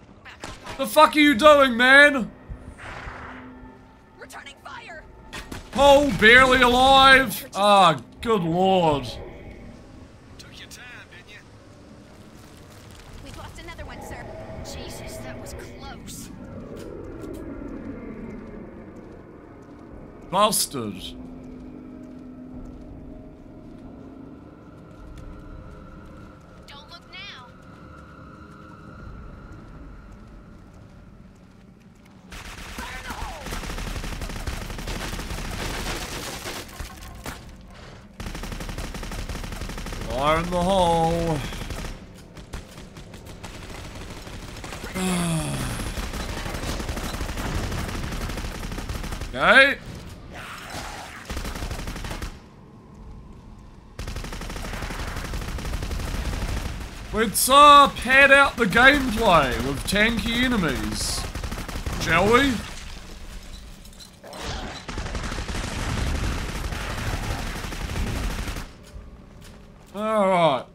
The fuck are you doing, man? Returning fire. Oh, barely alive? Ah, good lord. We've lost another one, sir. Bastard. Don't look now. Fire in the hole. *sighs* okay. Let's uh, pad out the gameplay with tanky enemies, shall we? Alright.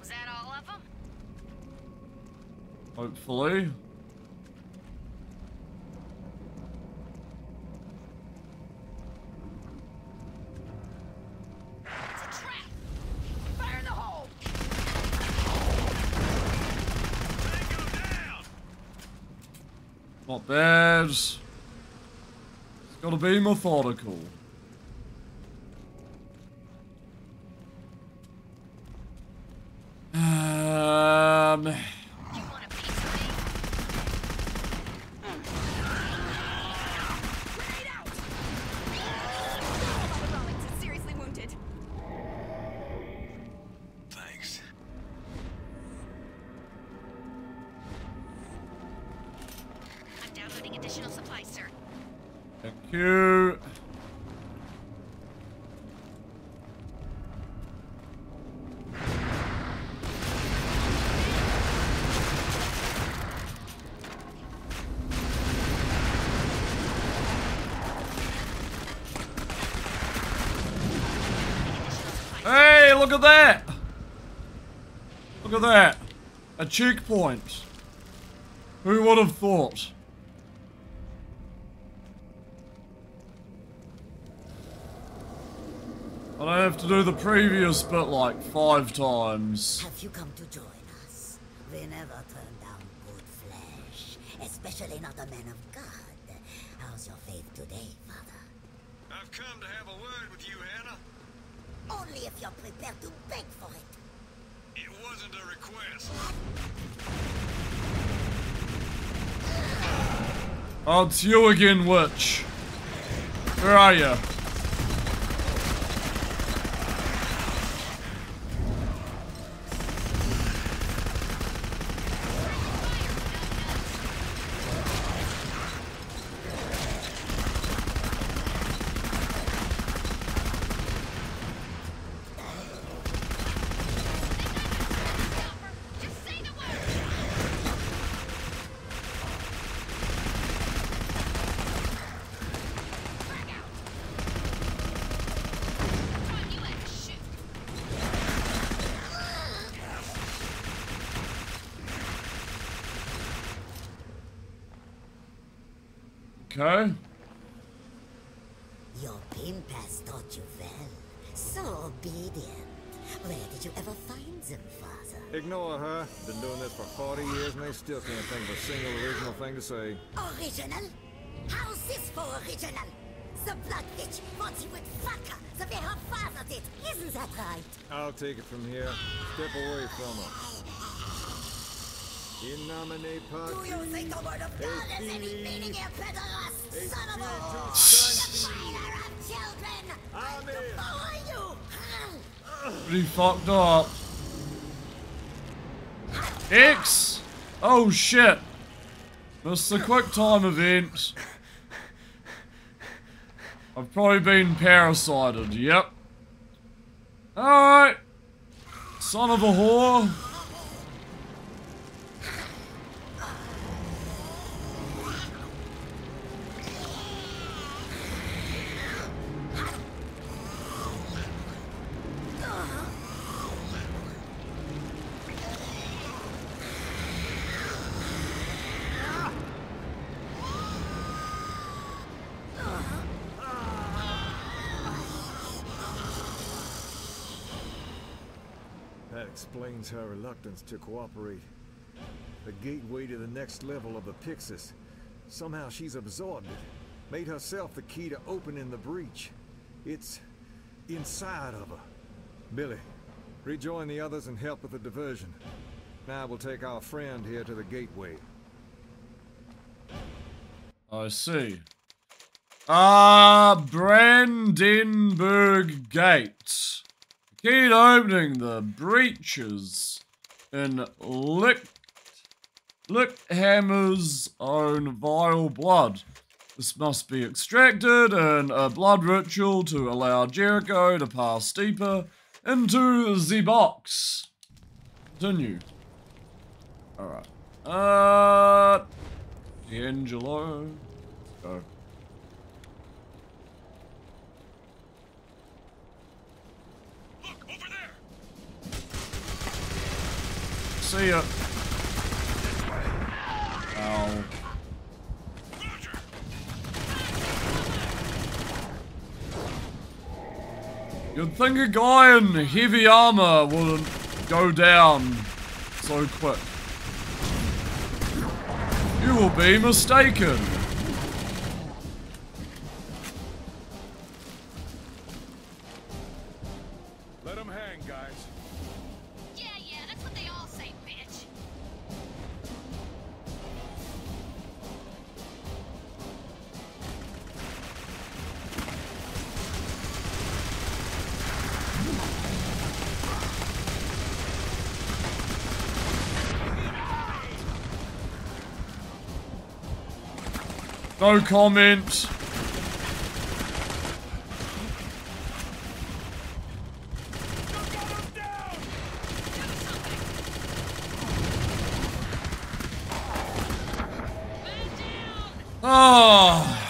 Was that all of them? Hopefully. Not bad. It's gotta be methodical. Um, Hey, look at that! Look at that. A checkpoint. Who would have thought? I don't have to do the previous bit like five times. Have you come to join us? We never turn down good flesh, especially not a man of God. How's your faith today, Father? I've come to have a word with you, Hannah. Only if you're prepared to beg for it. It wasn't a request. Oh, it's you again, witch. Where are you? Okay. Your pimp has taught you well. So obedient. Where did you ever find them, Father? Ignore her. Been doing this for 40 years and they still can't think of a single original thing to say. Original? How's this for original? The blood bitch wants you with fucker the way her father did. Isn't that right? I'll take it from here. Step away from her. In nomine Do you think the word of God has any meaning here, pederast? Pretty fucked up. X! Oh shit! Missed the quick time event. I've probably been parasited, yep. Alright. Son of a whore. Explains her reluctance to cooperate. The gateway to the next level of the Pyxis. Somehow she's absorbed it. Made herself the key to opening the breach. It's inside of her. Billie, rejoin the others and help with the diversion. Now we'll take our friend here to the gateway. I see. Ah, Brandenburg Gate. To opening the breaches in Lick Lichthammer's own vile blood. This must be extracted in a blood ritual to allow Jericho to pass deeper into the box. Continue. Alright. Uh, D'Angelo. Go. See ya. Ow. You'd think a guy in heavy armor wouldn't go down so quick. You will be mistaken. No comment. Oh. Ah.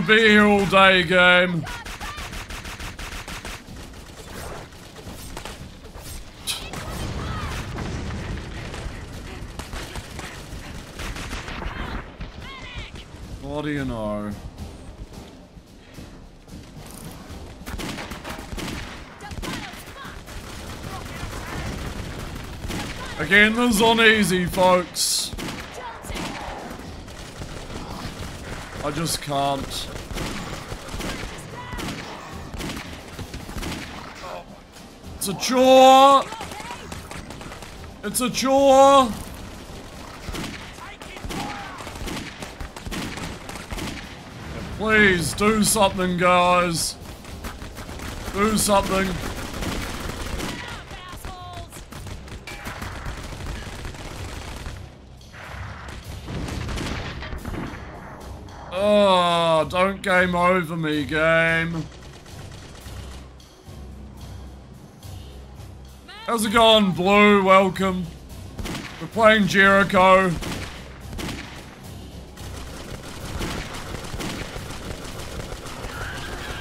To be here all day, game. What do you know? Again, this is on easy, folks. I just can't. It's a chore! It's a chore! Please, do something, guys. Do something. Oh, don't game over me, game. How's it going, Blue? Welcome. We're playing Jericho.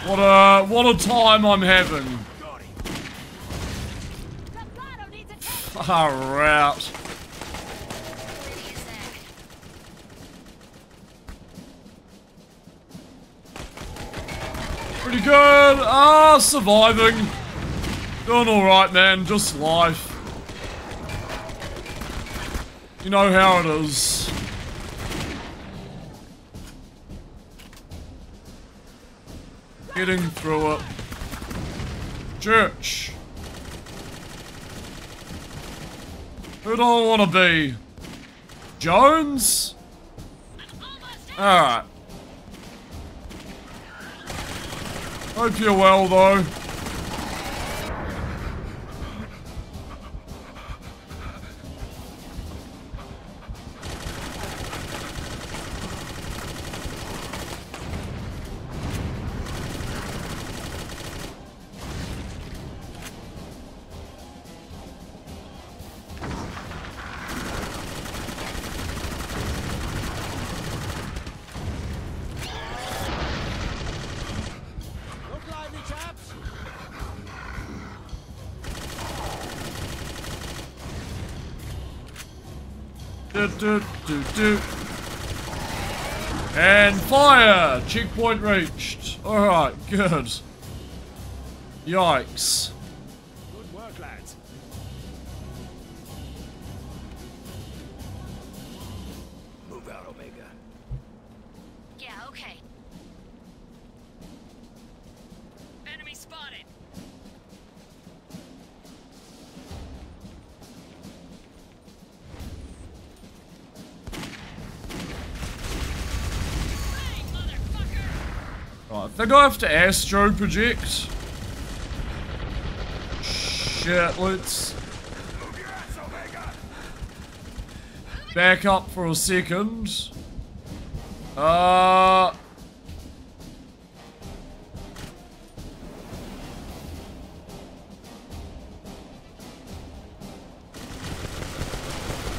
What a what a time I'm having. Far out. Pretty good. Ah, surviving. Doing alright, man. Just life. You know how it is. Getting through it. Church. Who do I want to be? Jones? Alright. Hope you're well, though. Checkpoint reached. Alright, good. Yikes. I I have to astral project. Shit, let's back up for a second. Uh.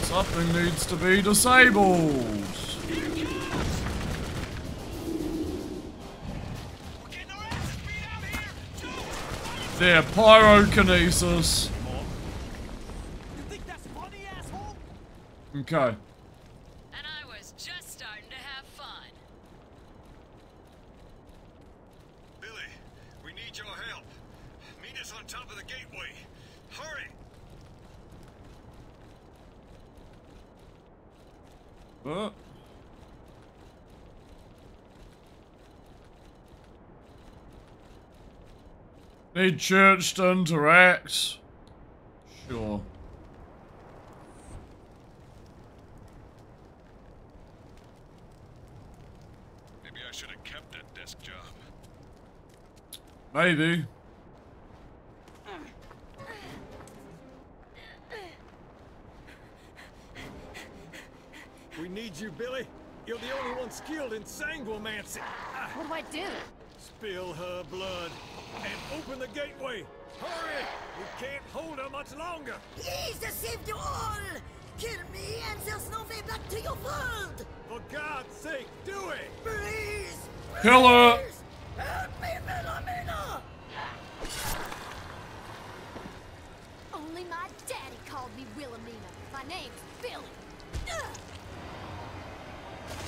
Something needs to be disabled. There, pyrokinesis. Okay. And I was just starting to have fun. Billie, we need your help. Meet us on top of the gateway. Hurry! Uh. Need church to interact. Sure. Maybe I should have kept that desk job. Maybe. We need you, Billie. You're the only one skilled in sanguimancy. What do I do? Spill her blood and open the gateway. Hurry! We can't hold her much longer. Please save you all! Kill me and there's no way back to your world! For God's sake, do it! Please! Kill her! Help me, Philomena! Only my daddy called me Wilhelmina. My name's Billie.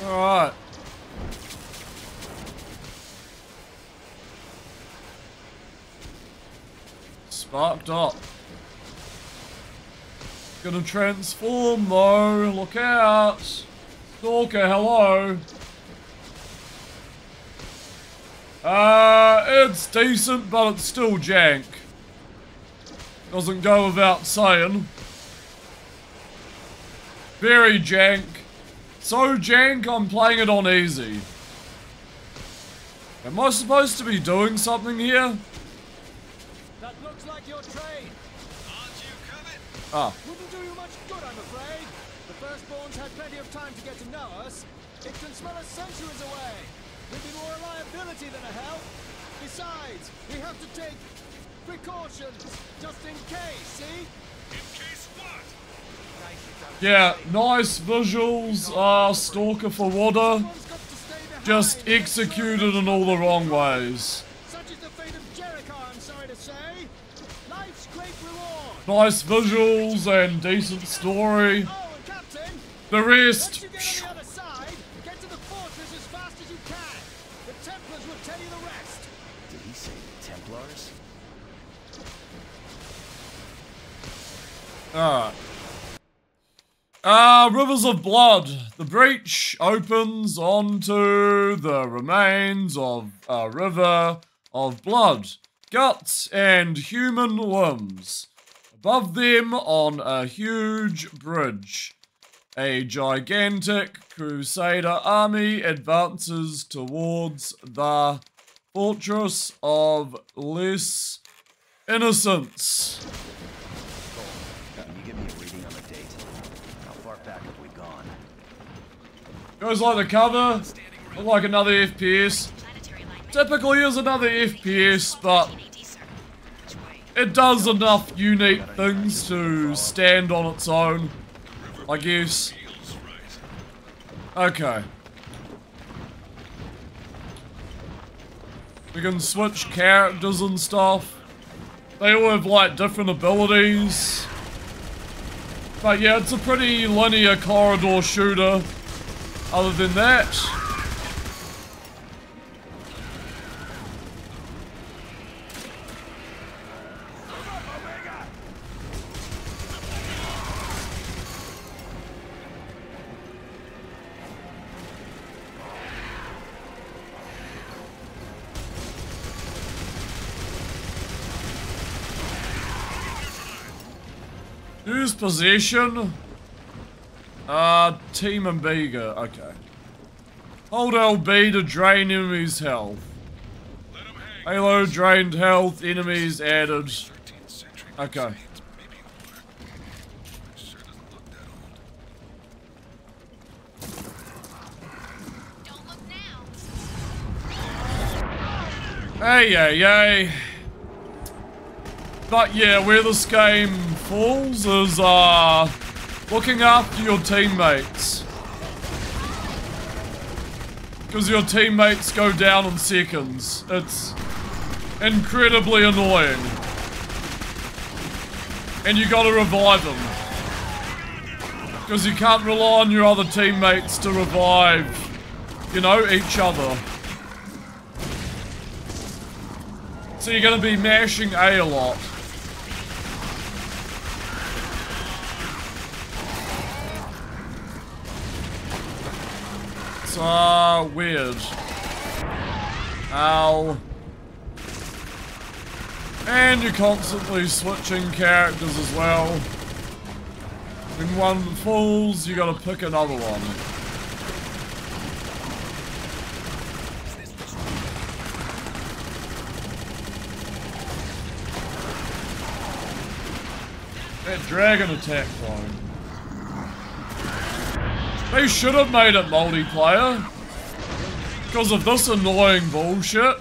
Alright. Sparked up. Gonna transform though. Look out. Stalker, hello. Uh, it's decent, but it's still jank. Doesn't go without saying. Very jank. So jank, I'm playing it on easy. Am I supposed to be doing something here? That looks like your train. Ah. Wouldn't do you much good, I'm afraid. The firstborns had plenty of time to get to know us. It can smell us centuries away. We'd be more a liability than a help. Besides, we have to take precautions, just in case, see? In case what? Yeah, nice visuals, uh, Stalker for water. Just executed in all the wrong ways. The rest. Did he say the Templars? Alright. Ah, Rivers of Blood. The breach opens onto the remains of a river of blood, guts, and human limbs. Above them, on a huge bridge, a gigantic crusader army advances towards the fortress of less innocence. Can you give me a reading on the date? How far back have we gone? Goes like the cover, look like another FPS. Typically is another FPS, but it does enough unique things to stand on its own, I guess. Okay. We can switch characters and stuff. They all have like different abilities. But yeah, it's a pretty linear corridor shooter. Other than that, Possession. Uh, Team Omega. Okay. Hold LB to drain enemies' health. Halo drained health, enemies added. Okay. Hey, hey, hey. But yeah, where this game falls is uh, looking after your teammates. Because your teammates go down in seconds. It's incredibly annoying. And you gotta revive them. Because you can't rely on your other teammates to revive, you know, each other. So you're gonna be mashing A a lot. It's uh, weird. Ow. And you're constantly switching characters as well. When one falls, you gotta pick another one. That dragon attack phone. They should have made it multiplayer. Because of this annoying bullshit.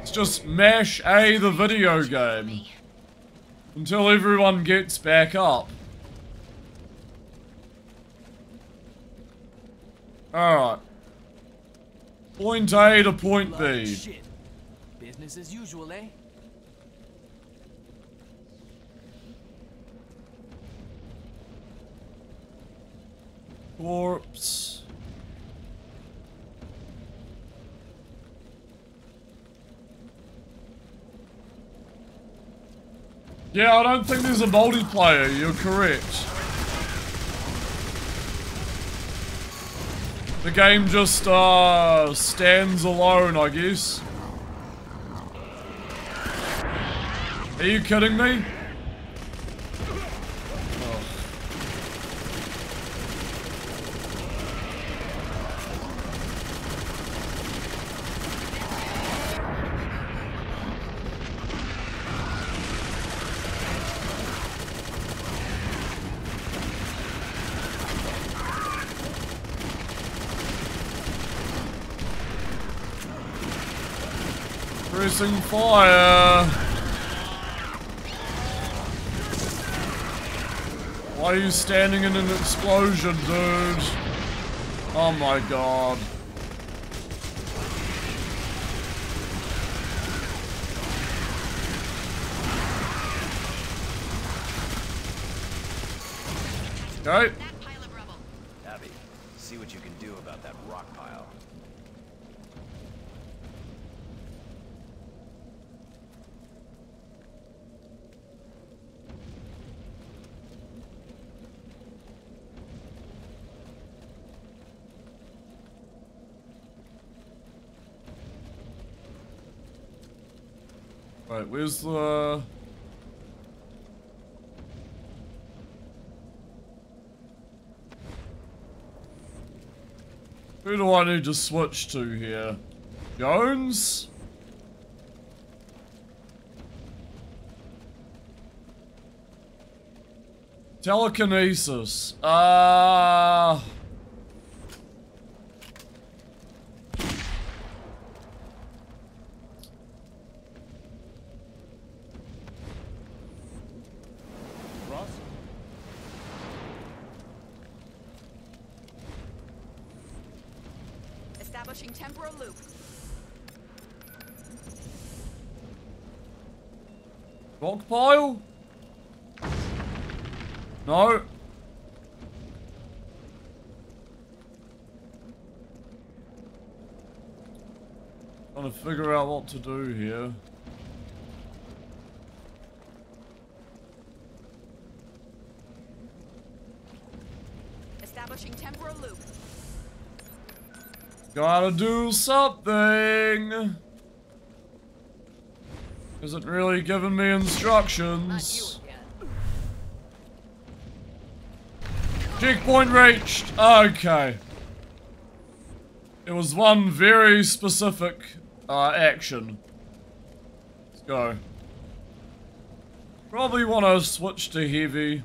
It's just mash A the video game. Until everyone gets back up. Alright. Point A to point B. Business as usual, eh? Corpse. Yeah, I don't think there's a multiplayer, you're correct. The game just, uh, stands alone, I guess. Are you kidding me? Fire. Why are you standing in an explosion, dude? Oh my god. Okay. Abby, see what you can do about that rock pile. Right, where's the... Who do I need to switch to here? Jones? Telekinesis. Uh... Ross? Establishing temporal loop. Rock pile? No. Trying to figure out what to do here. Establishing temporal loop. Gotta do something. Isn't really giving me instructions. Checkpoint reached. Okay. It was one very specific uh, action. Let's go. Probably want to switch to heavy.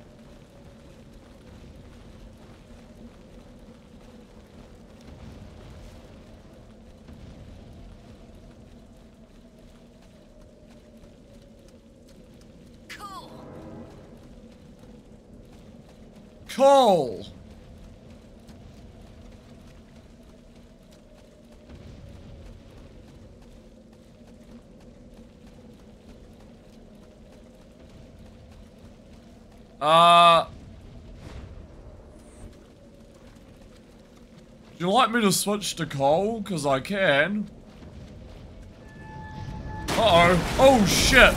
Cool. Uh... Would you like me to switch to Cole? Because I can. Uh-oh. Oh, shit.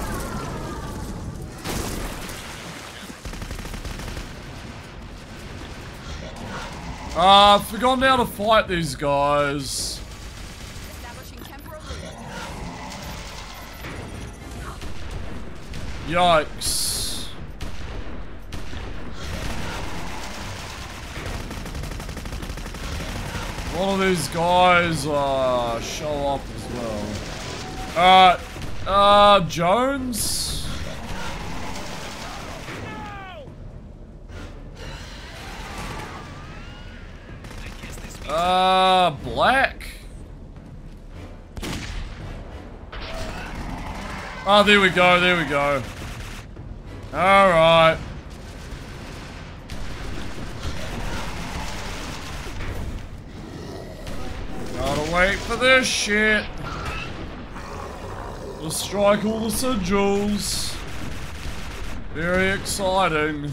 Uh, I've forgotten how to fight these guys. Yikes. One of these guys uh, show up as well. Uh, uh, Jones? Uh, black? Oh, there we go, there we go. Alright. Gotta wait for this shit. To strike all the sigils. Very exciting.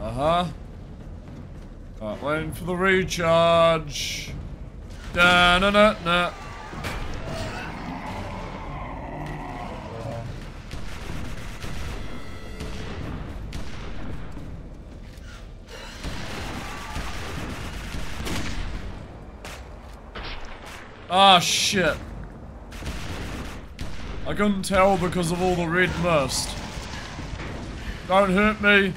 Uh-huh. Alright, waiting for the recharge. Da na na na. Ah, shit. I couldn't tell because of all the red mist. Don't hurt me.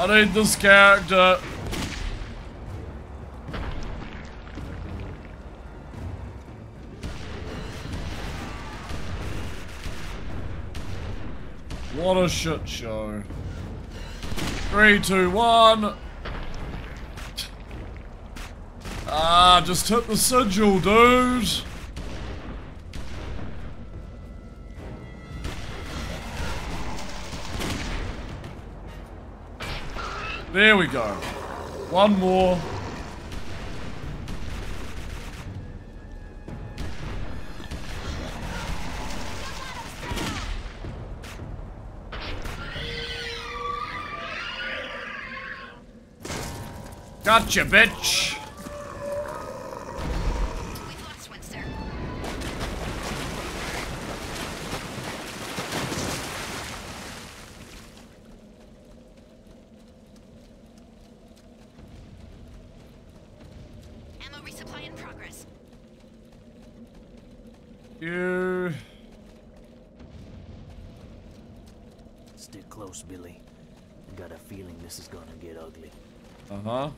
I need this character. What a shit show. Three, two, one. Ah, just hit the sigil, dude. There we go. One more. Gotcha, bitch. Ammo resupply in progress. You. Stick close, Billie. I got a feeling this is gonna get ugly. Uh-huh.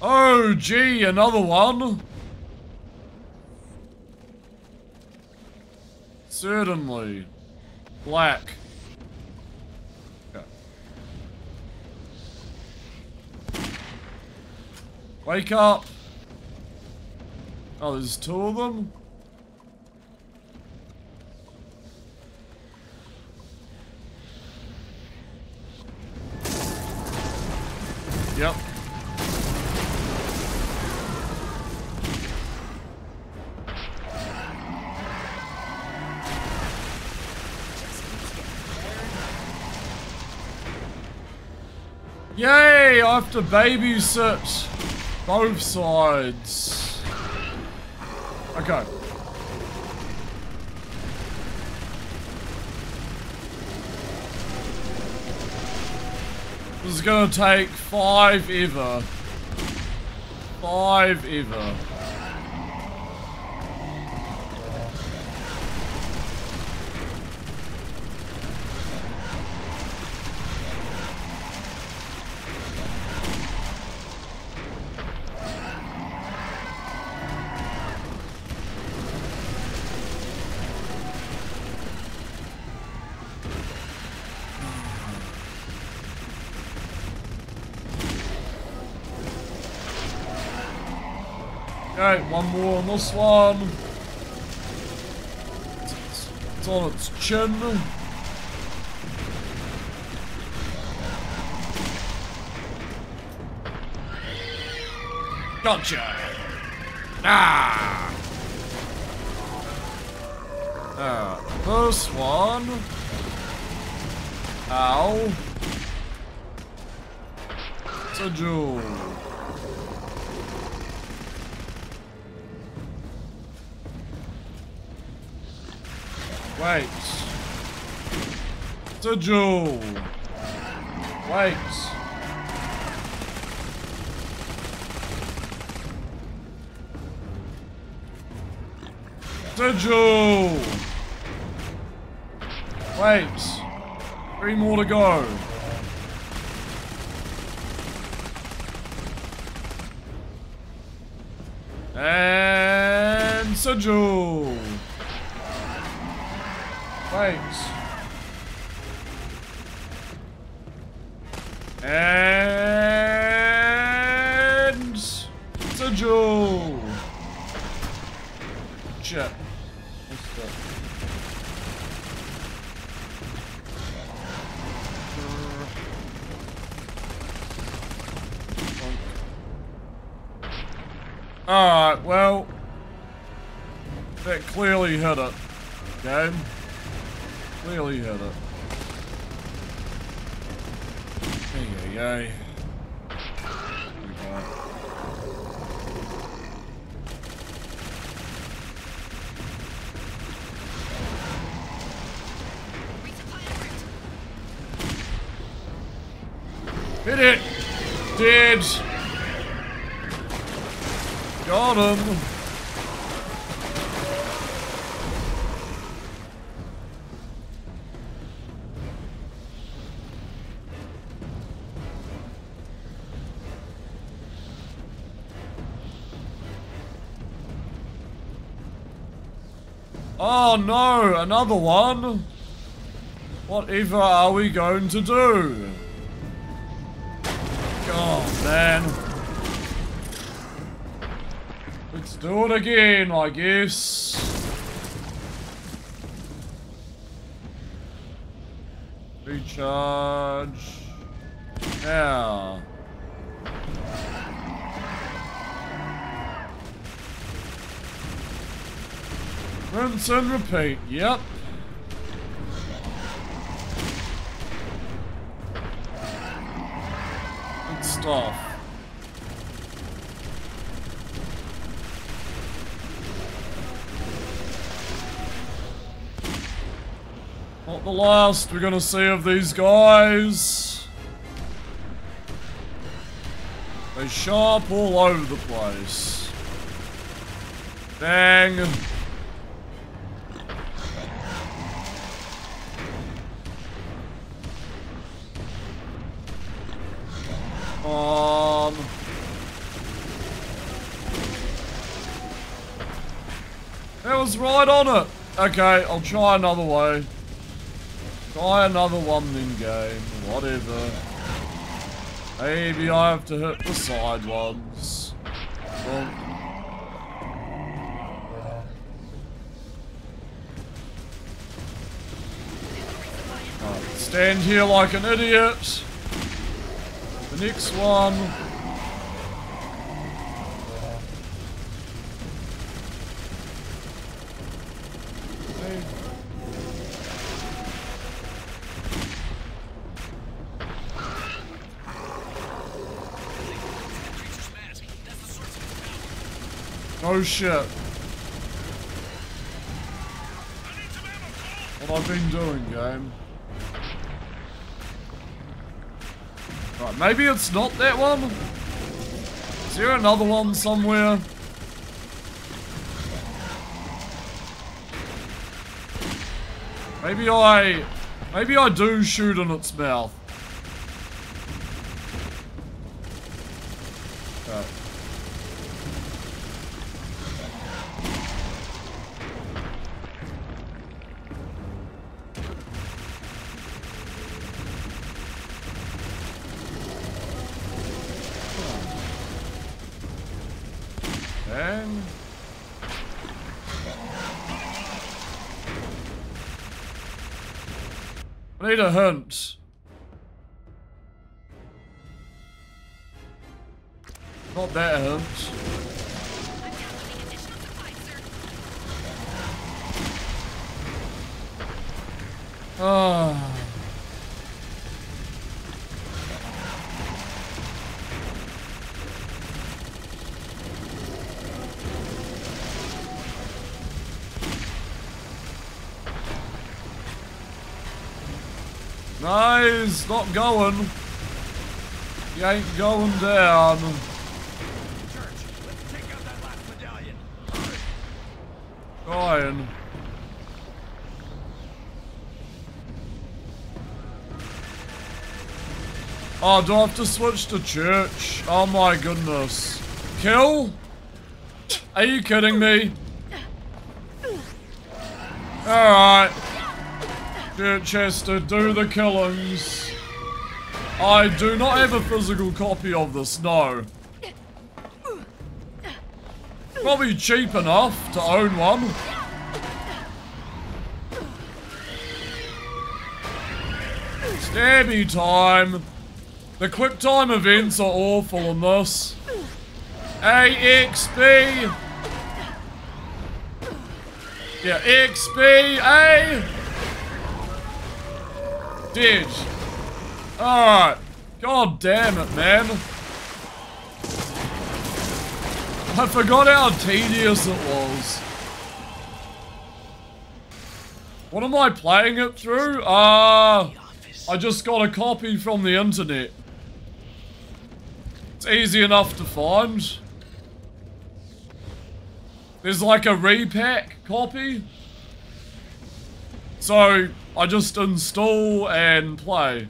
Oh, gee, another one. Certainly. Black. Wake up. Oh, there's two of them? To babysit both sides. Okay. This is gonna take five ever. Five ever. Okay, one more on this one. It's, on its chin. Gotcha. Ah. Uh, this one. Ow. It's a jewel. Wait. It's a jewel. Wait. It's a jewel. Wait. Three more to go. And Sajul. Another one? Whatever are we going to do? God, man. Let's do it again, I guess. Recharge. Now. Rinse and repeat, yep. Good stuff. Not the last we're gonna see of these guys. They show up all over the place. Bang. Right on it. Okay, I'll try another way. Try another one in game. Whatever. Maybe I have to hit the side ones. Well, stand here like an idiot. The next one. Okay. Oh shit. What I've been doing, game. Right, maybe it's not that one? Is there another one somewhere? Maybe I... Maybe I do shoot in its mouth. Not going. He ain't going down. Trying. Oh, do I have to switch to church? Oh my goodness. Kill? Are you kidding me? Alright. Chester, do the killings. I do not have a physical copy of this, no. Probably cheap enough to own one. Stabby time. The quick time events are awful in this. AXB. Yeah, XB, A. Did. Alright. God damn it, man. I forgot how tedious it was. What am I playing it through? Uh, I just got a copy from the internet. It's easy enough to find. There's like a repack copy. So, I just install and play.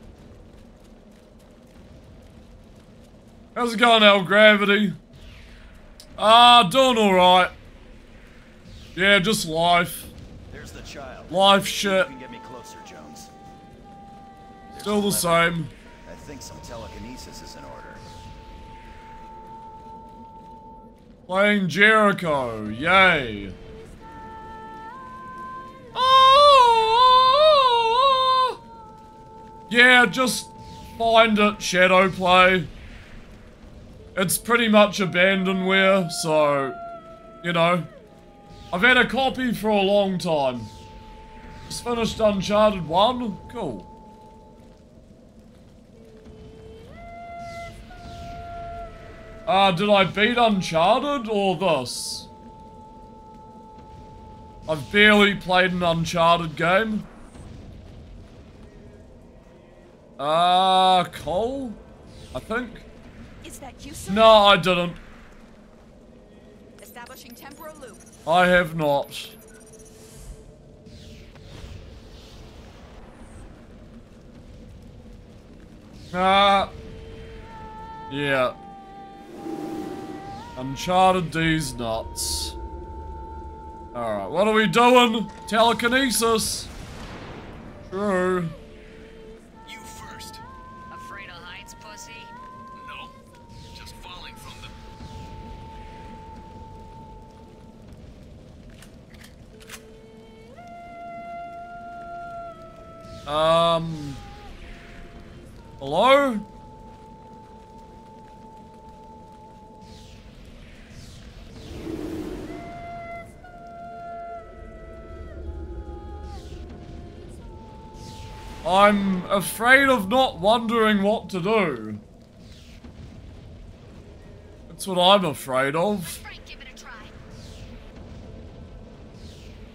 How's it going, L Gravity? Ah, doing alright. Yeah, just life. There's the child. Life shit. You can get me closer, Jones. Still the same. I think some telekinesis is in order. Playing Jericho. Yay. Oh! Yeah, just find it, Shadow Play. It's pretty much abandonware, so, you know. I've had a copy for a long time. Just finished Uncharted 1. Cool. Uh, did I beat Uncharted or this? I've barely played an Uncharted game. Uh, Cole? I think? Is that you, sir? No, I didn't. Establishing temporal loop. I have not. Ah. Yeah. Uncharted these nuts. Alright, what are we doing? Telekinesis. True. Um... Hello? I'm afraid of not wondering what to do. That's what I'm afraid of. Frank,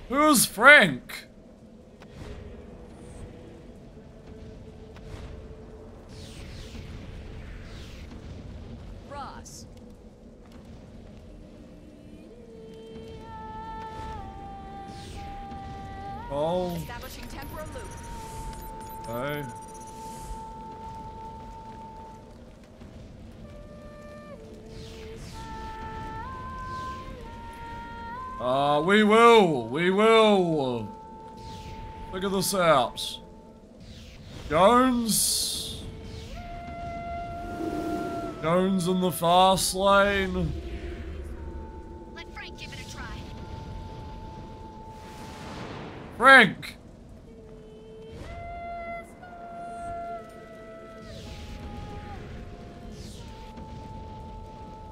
Who's Frank? Figure out. Jones. Jones in the fast lane. Let Frank give it a try. Frank!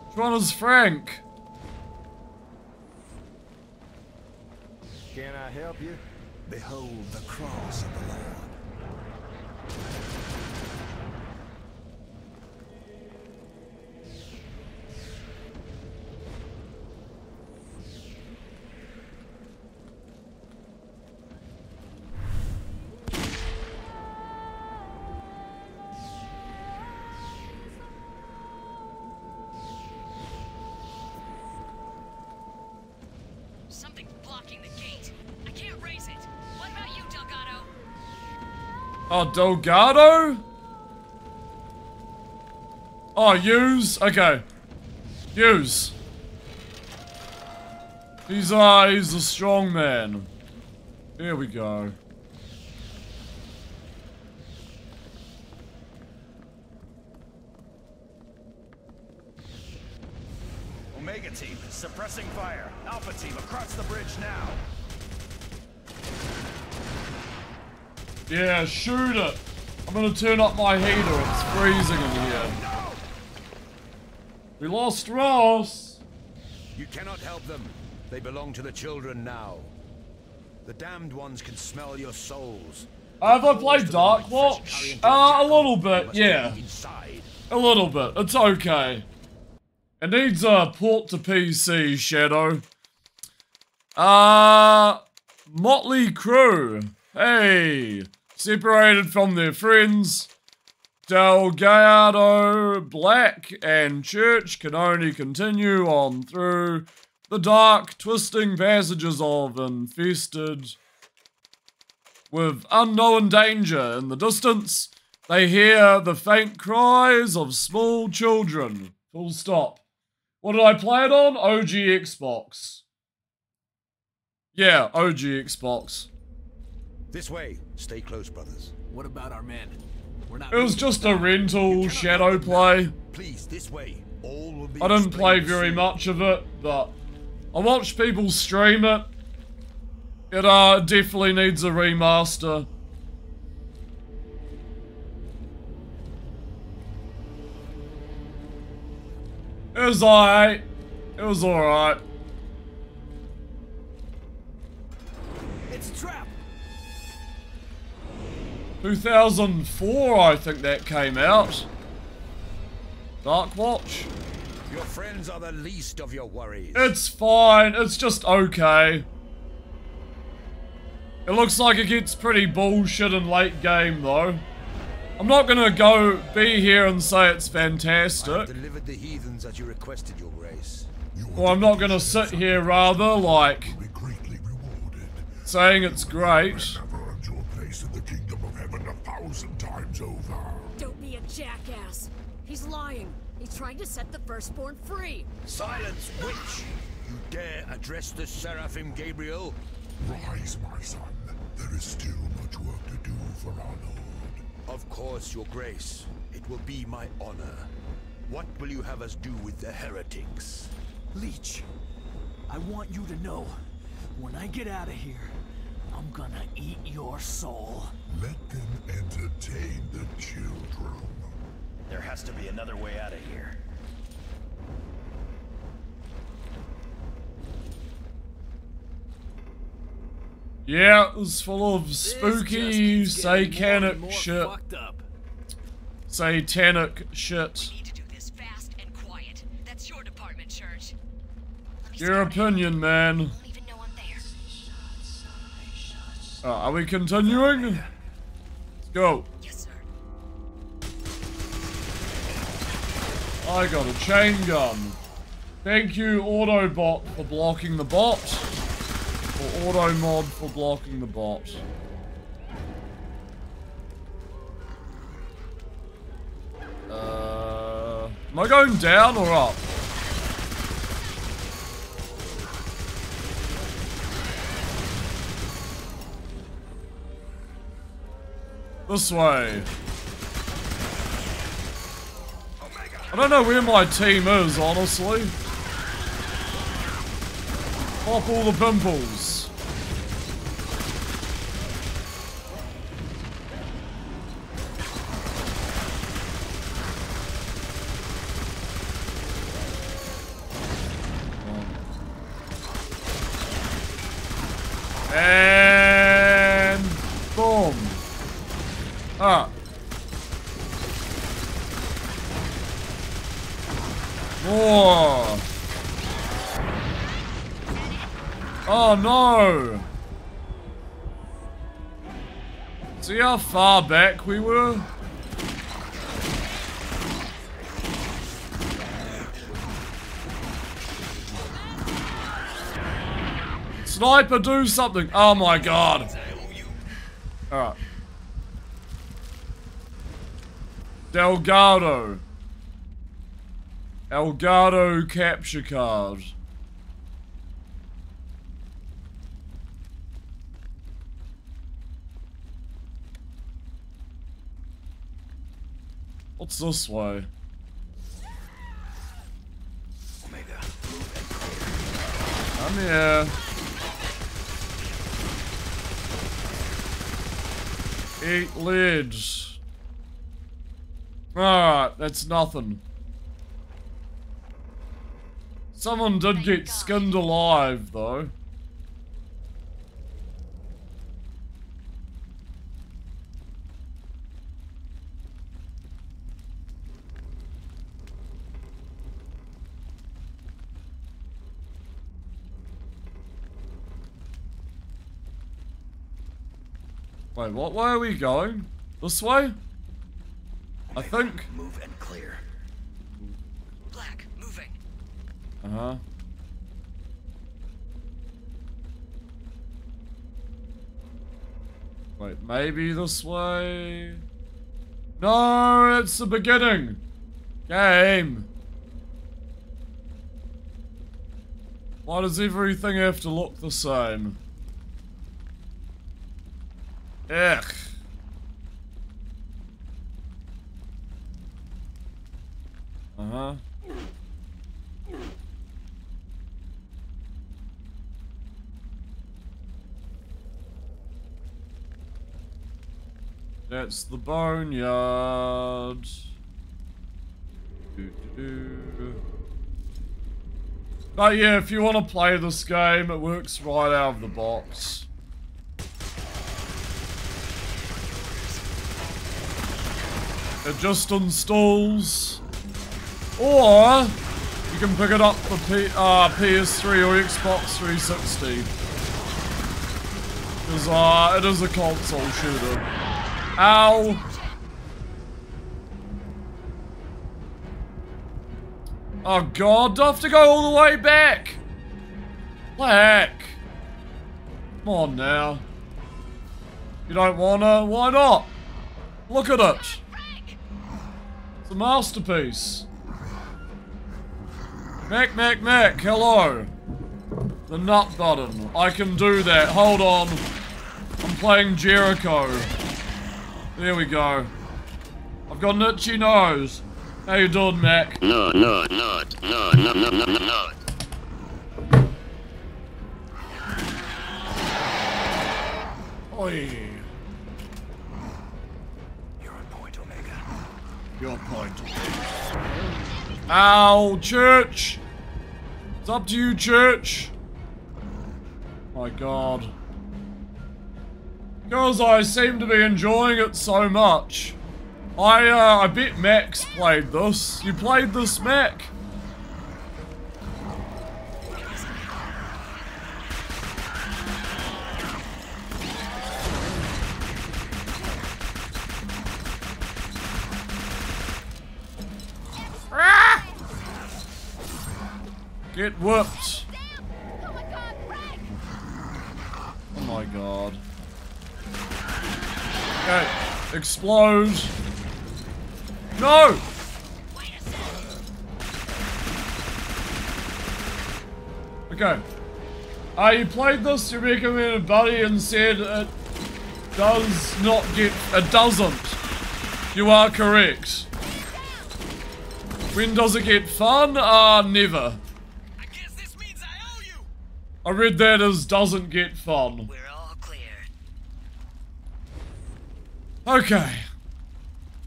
Which one is Frank? Can I help you? Behold the cross of the Lord. Delgado? Oh, use? Okay. Use. He's, uh, he's a strong man. Here we go. Yeah, shoot it. I'm gonna turn up my heater. It's freezing in here. We lost Ross. You cannot help them. They belong to the children now. The damned ones can smell your souls. Have I played Darkwatch? Uh, a little bit, yeah. A little bit. It's okay. It needs a port to PC, Shadow. Uh, Motley Crew. Hey. Separated from their friends. Delgado, Black, and Church can only continue on through the dark, twisting passages of Infested. With unknown danger in the distance, they hear the faint cries of small children. Full stop. What did I play it on? OG Xbox. Yeah, OG Xbox. This way. Stay close, brothers. What about our men? We're not It was just a rental shadow play. Please, this way. All will be I didn't play very soon. much of it, but I watched people stream it. It uh definitely needs a remaster. It was alright. It was alright. 2004, I think that came out. Darkwatch. Your friends are the least of your worries. It's fine. It's just okay. It looks like it gets pretty bullshit in late game, though. I'm not gonna go be here and say it's fantastic. Delivered the heathens as you requested, your grace. Or I'm not gonna sit here rather like saying it's great. He's lying. He's trying to set the firstborn free. Silence, witch! You dare address the Seraphim Gabriel? Rise, my son. There is still much work to do for our Lord. Of course, your grace. It will be my honor. What will you have us do with the heretics? Leach, I want you to know, when I get out of here, I'm gonna eat your soul. Let them entertain the children. There has to be another way out of here. Yeah, it was full of spooky, satanic shit. Satanic shit. Your your opinion, man. Uh, are we continuing? Let's go. I got a chain gun. Thank you, Autobot, for blocking the bot. Or Automod for blocking the bot. Uh, am I going down or up? This way. I don't know where my team is, honestly. Pop all the pimples. And boom. Ah. More. Oh no! See how far back we were? Sniper, do something! Oh my god! Alright. Delgado. Elgato capture card. What's this way? Omega, I'm here. Eight lids. Alright, that's nothing. Someone did oh get skinned alive, though. Wait, what way are we going? This way? I think. Move and clear. Black, moving. Uh-huh. Wait, maybe this way? No, it's the beginning! Game! Why does everything have to look the same? Ugh. Uh-huh. That's the boneyard. But yeah, if you want to play this game, it works right out of the box. It just installs. Or you can pick it up for P uh, PS3 or Xbox 360. Because uh, it is a console shooter. Ow! Oh god, do I have to go all the way back? What the Heck. Come on now. You don't wanna? Why not? Look at it. A masterpiece. Mac, Mac, Mac, hello. The nut button. I can do that. Hold on. I'm playing Jericho. There we go. I've got an itchy nose. How you doing, Mac? No, no, no, no, no, no, no, no. Oi. Your point. Ow, church! It's up to you, church! My god. Because I seem to be enjoying it so much. I, uh, I bet Max played this. You played this, Mac? Ah! Get whooped. Oh my god. Okay, explode. No! Okay. Uh, you played this, to you recommended Buddy and said it does not get, it doesn't. You are correct. When does it get fun? Uh, never. I guess this means I owe you. I read that as doesn't get fun. We're all clear. Okay.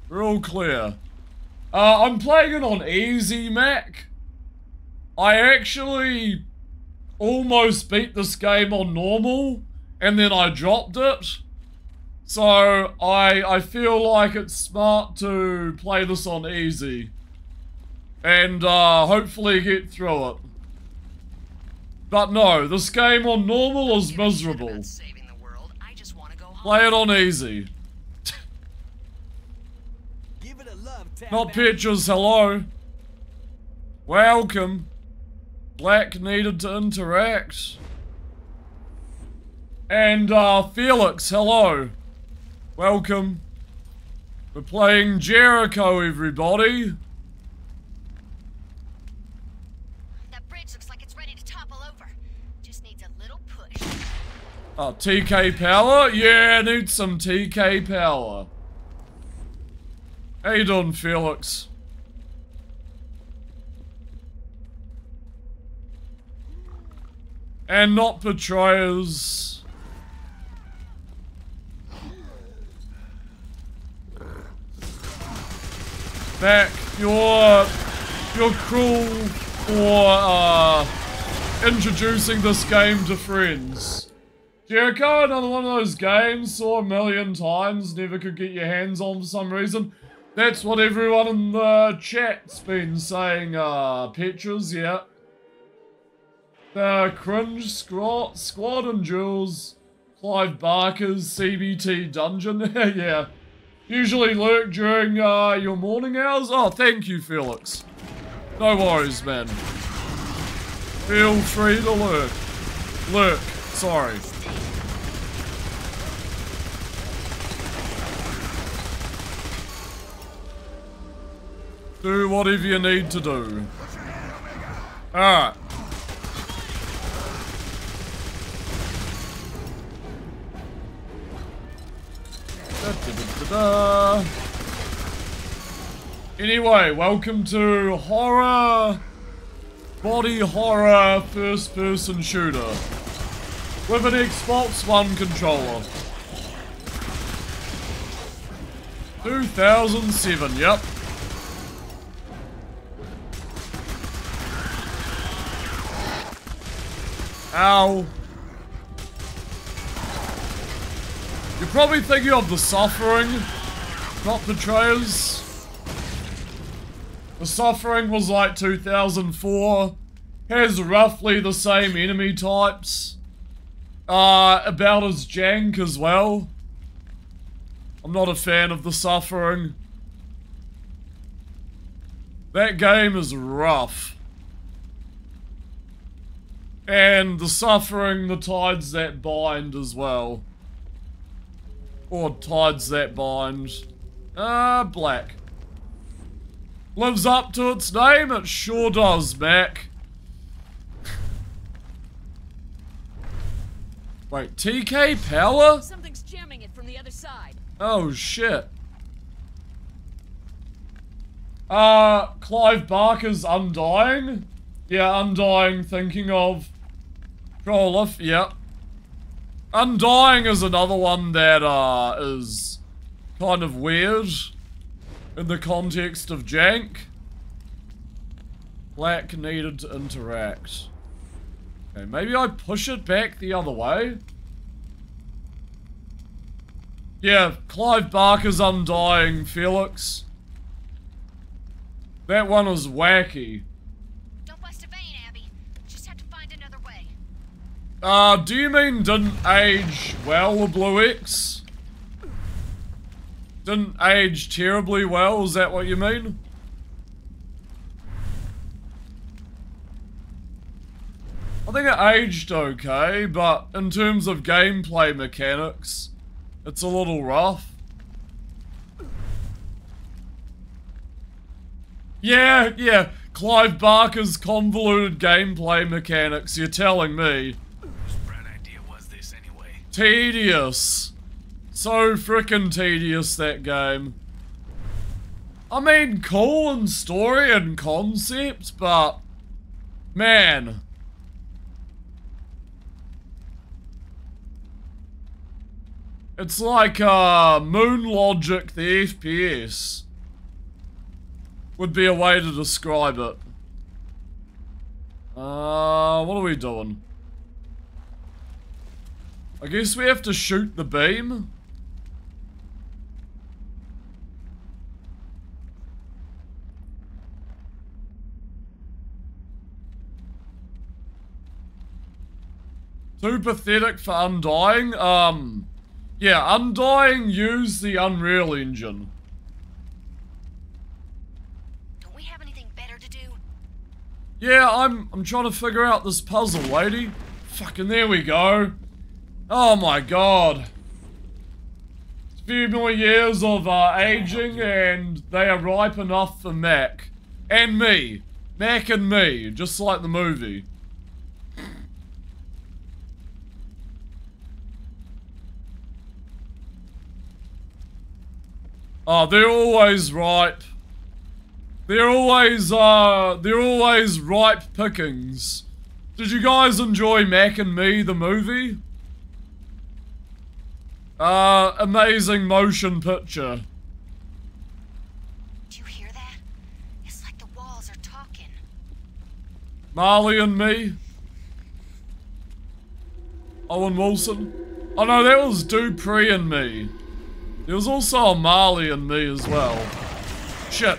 We're all clear. Uh, I'm playing it on easy, Mac. I actually almost beat this game on normal, and then I dropped it. So, I, I feel like it's smart to play this on easy. And, uh, hopefully get through it. But no, this game on normal is miserable. Play it on easy. Not pictures, hello. Welcome. Black needed to interact. And, uh, Felix, hello. Welcome. We're playing Jericho, everybody. That bridge looks like it's ready to topple over. Just needs a little push. Oh, TK power? Yeah, need some TK power. How you doing, Felix? And not betrayers. Back, you're you're cruel for uh introducing this game to friends. Jericho, another one of those games, saw a million times, never could get your hands on for some reason. That's what everyone in the chat's been saying, uh, pictures, yeah. The Cringe Squad, Squad and Jules, Clive Barker's CBT Dungeon, *laughs* yeah. Usually lurk during, uh, your morning hours? Oh, thank you, Felix. No worries, man. Feel free to lurk. Lurk, sorry. Do whatever you need to do. Alright. Anyway, welcome to horror, body horror first person shooter with an Xbox One controller. 2007, yep. Ow. You're probably thinking of the suffering, not betrayers. The suffering was like 2004. Has roughly the same enemy types. Uh, about as jank as well. I'm not a fan of the suffering. That game is rough. And the suffering, the Ties That Bind as well. Or Ties That Bind. Ah, uh, black. Lives up to its name, it sure does, Mac. *laughs* Wait, TK power? Something's jamming it from the other side. Oh shit. Uh, Clive Barker's Undying? Yeah, Undying, thinking of Prolif, yep. Undying is another one that uh, is kind of weird in the context of jank. Black needed to interact. Okay, maybe I push it back the other way. Yeah, Clive Barker's Undying, Felix. That one was wacky. Don't bust a vein, Abby. Just have to find another way. Uh, do you mean didn't age well, the Blue X? Didn't age terribly well, is that what you mean? I think it aged okay, but in terms of gameplay mechanics, it's a little rough. Yeah, yeah, Clive Barker's convoluted gameplay mechanics, you're telling me. Tedious. So frickin' tedious, that game. I mean, cool in story and concept, but... Man. It's like, uh, Moon Logic, the FPS. Would be a way to describe it. Uh, what are we doing? I guess we have to shoot the beam. Too pathetic for Undying? Um, yeah, Undying used the Unreal Engine. Don't we have anything better to do? Yeah, I'm I'm trying to figure out this puzzle, lady. Fucking there we go. Oh my god. A few more years of uh, aging and they are ripe enough for Mac. And me. Mac and me, just like the movie. Oh, they're always ripe. They're always, uh, they're always ripe pickings. Did you guys enjoy Mac and Me, the movie? Uh, amazing motion picture. Do you hear that? It's like the walls are talking. Marley and Me. Owen Wilson. Oh no, that was Dupree and Me. There was also a Marley and Me as well. Shit.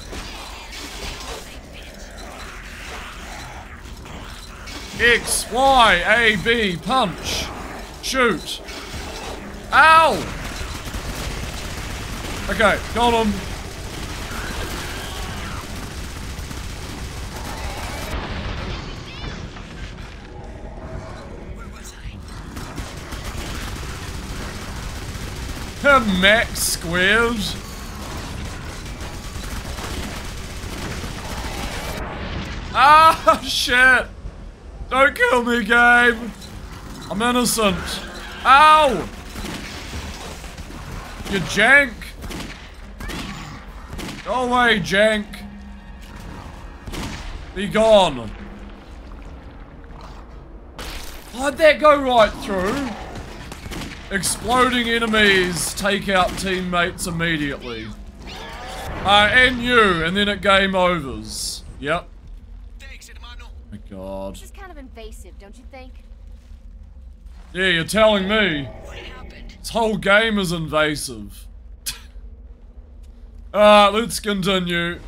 X, Y, A, B, punch. Shoot. Ow! Okay, got him. Max squared. Ah, *laughs* shit. Don't kill me, game. I'm innocent. Ow! You jank. Go away, jank. Be gone. How'd that go right through? Exploding enemies take out teammates immediately. Uh, and you, and then it game overs. Yep. My god. This is kind of invasive, don't you think? Yeah, you're telling me. This whole game is invasive. *laughs* Alright, let's continue.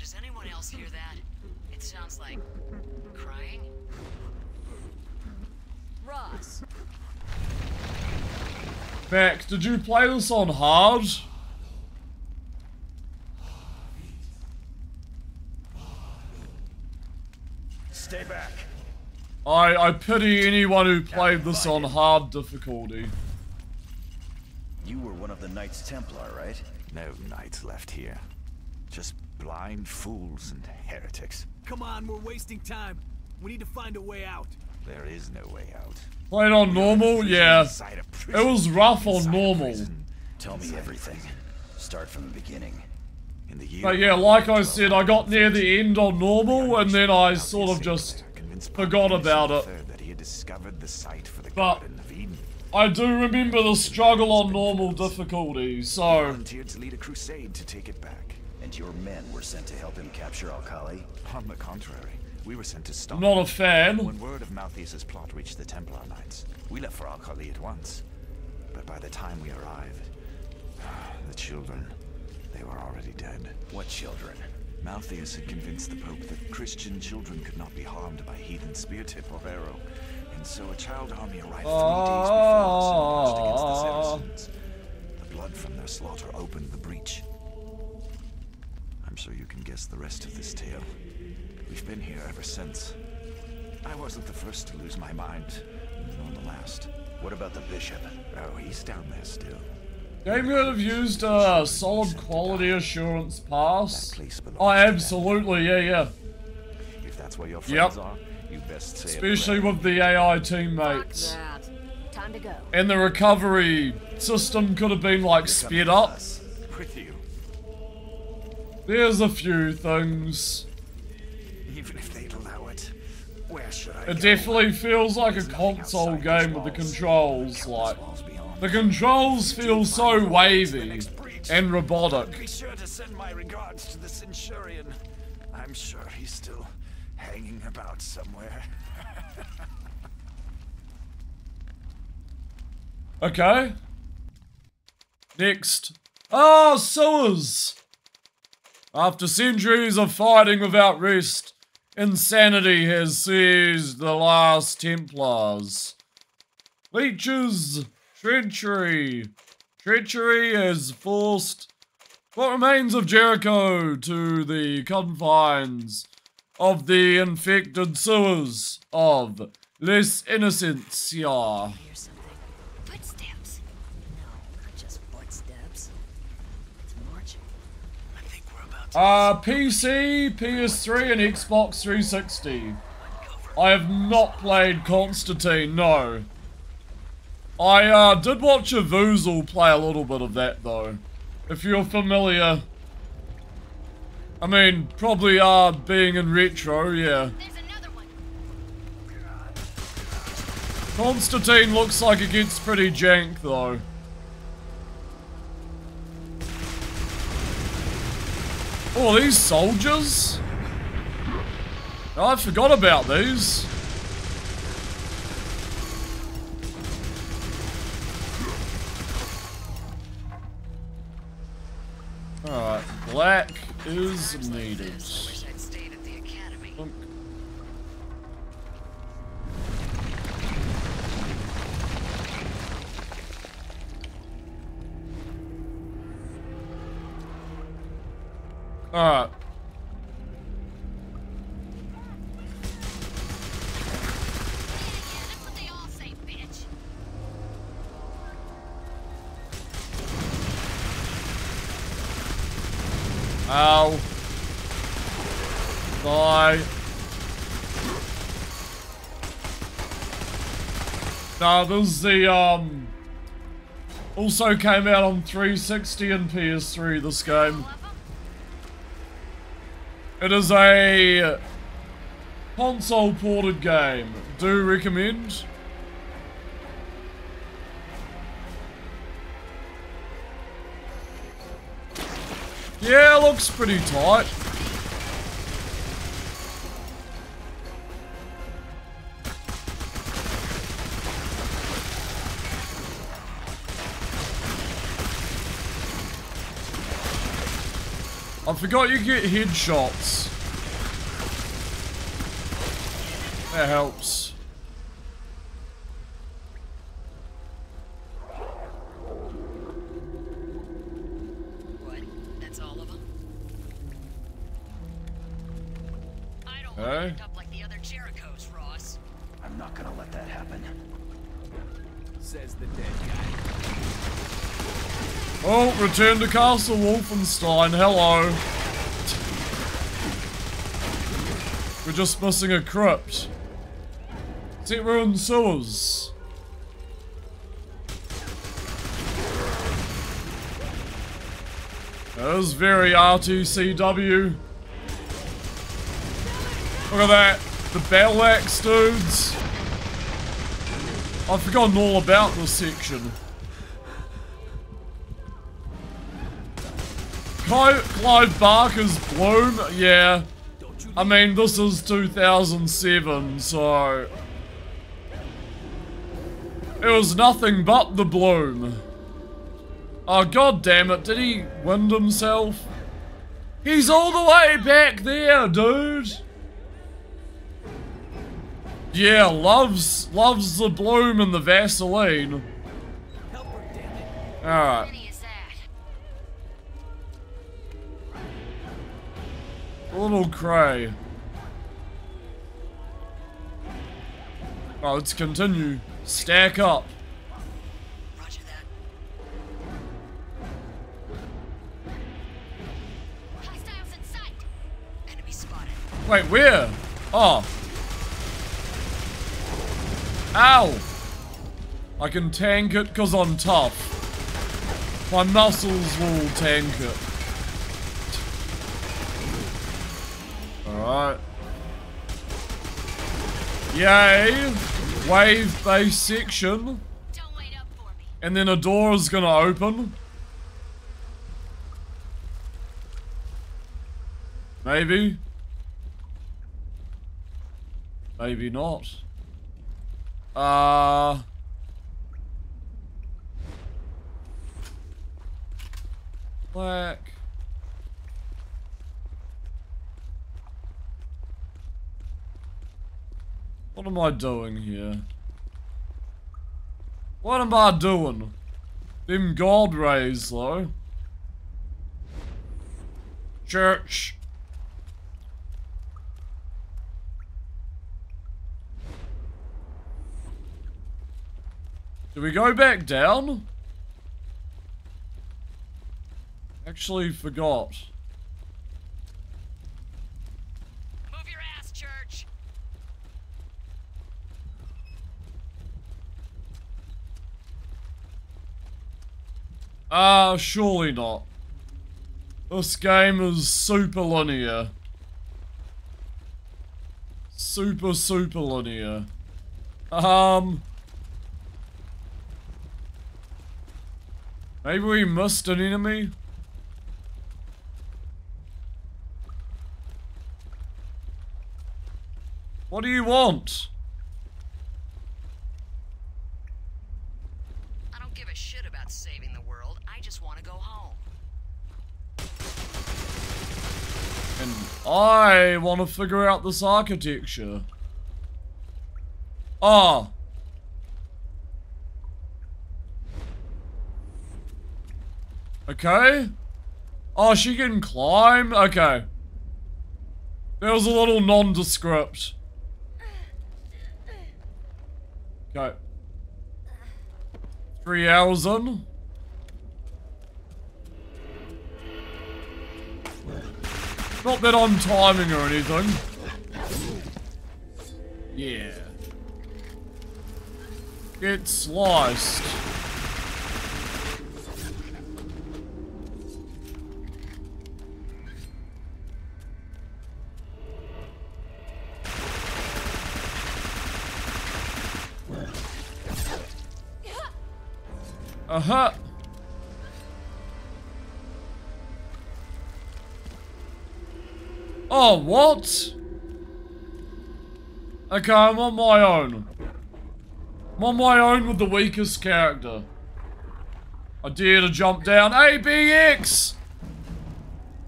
Does anyone else hear that? It sounds like crying. Ross. Max, did you play this on hard? Stay back. I, I pity anyone who played this on hard difficulty. You were one of the Knights Templar, right? No knights left here. Just blind fools and heretics. Come on, we're wasting time. We need to find a way out. There is no way out. Played on normal? Yeah. It was rough on normal. Tell me everything. Start from the beginning. In the year But yeah, like I said, I got near the end on normal and then I sort of just forgot about it. that he had discovered the site for the But Garden of Eden. I do remember the struggle on normal difficulty, so... volunteered to lead a crusade to take it back. And your men were sent to help him capture Al-Khali? On the contrary, we were sent to stop Not a fan. When word of Malthus's plot reached the Templar Knights, we left for Al-Khali at once. But by the time we arrived, *sighs* the children, they were already dead. What children? Malthus had convinced the Pope that Christian children could not be harmed by heathen spear tip or arrow. And so a child army arrived three days before us and marched against the ah. Saracens. The blood from their slaughter opened the breach. I'm sure you can guess the rest of this tale. We've been here ever since. I wasn't the first to lose my mind, nor the last. What about the bishop? Oh, he's down there still. Game could have used a solid quality assurance pass. Oh, absolutely, yeah, yeah. If that's where your Yep. friends are, you best say Especially with the AI teammates. That. Time to go. And the recovery system could have been like sped up. With you. There's a few things. It definitely feels like a console game with the controls, like the controls feel so wavy and Be robotic. sure to send my regards to the Centurion. I'm sure he's still hanging about somewhere. *laughs* Okay. Next. Ah, sewers! After centuries of fighting without rest, insanity has seized the last Templars. Leach's, treachery. Treachery has forced what remains of Jericho to the confines of the infected sewers of Les Innocencia. Footsteps. No, not just footsteps. It's marching. Uh, PC, PS3, and Xbox 360. I have not played Constantine, no. I uh, did watch a Voozle play a little bit of that, though. If you're familiar. I mean, probably uh, being in retro, yeah. Constantine looks like it gets pretty jank, though. Oh, these soldiers? Oh, I forgot about these. Alright, black is needed. Alright. Ow. Die. Nah, this is the, um... Also came out on 360 and PS3, this game. It is a console ported game. Do recommend. Yeah, looks pretty tight. I forgot you get headshots. That helps. What? That's all of them? I don't Hey? want to end up like the other Jerichos, Ross. I'm not gonna let that happen. Says the dead guy. Oh, return to Castle Wolfenstein. Hello. We're just missing a crypt. Set ruined sewers. That is very RTCW. Look at that. The battle axe dudes. I've forgotten all about this section. Clive, Clive Barker's Bloom? Yeah. I mean, this is 2007, so... It was nothing but the Bloom. Oh, god damn it, did he wind himself? He's all the way back there, dude! Yeah, loves loves the bloom and the Vaseline. Alright. Little Cray. Oh, let's continue. Stack up. Wait, where? Oh. Ow! I can tank it because I'm tough. My muscles will tank it. Alright. Yay! Wave base section. And then a door is gonna open. Maybe. Maybe not. Uh... Black. What am I doing here? What am I doing? Them god rays, though. Church. Do we go back down? Actually forgot. Move your ass, church. Ah, surely not. This game is super linear. Super, super linear. Um... Maybe we missed an enemy? What do you want? I don't give a shit about saving the world. I just want to go home. And I want to figure out this architecture. Ah. Okay. Oh, she can climb? Okay. There was a little nondescript. Okay. Three hours in. Not that I'm timing or anything. Yeah. Get sliced. Uh-huh. Oh, what? Okay, I'm on my own. I'm on my own with the weakest character. I dare to jump down. ABX!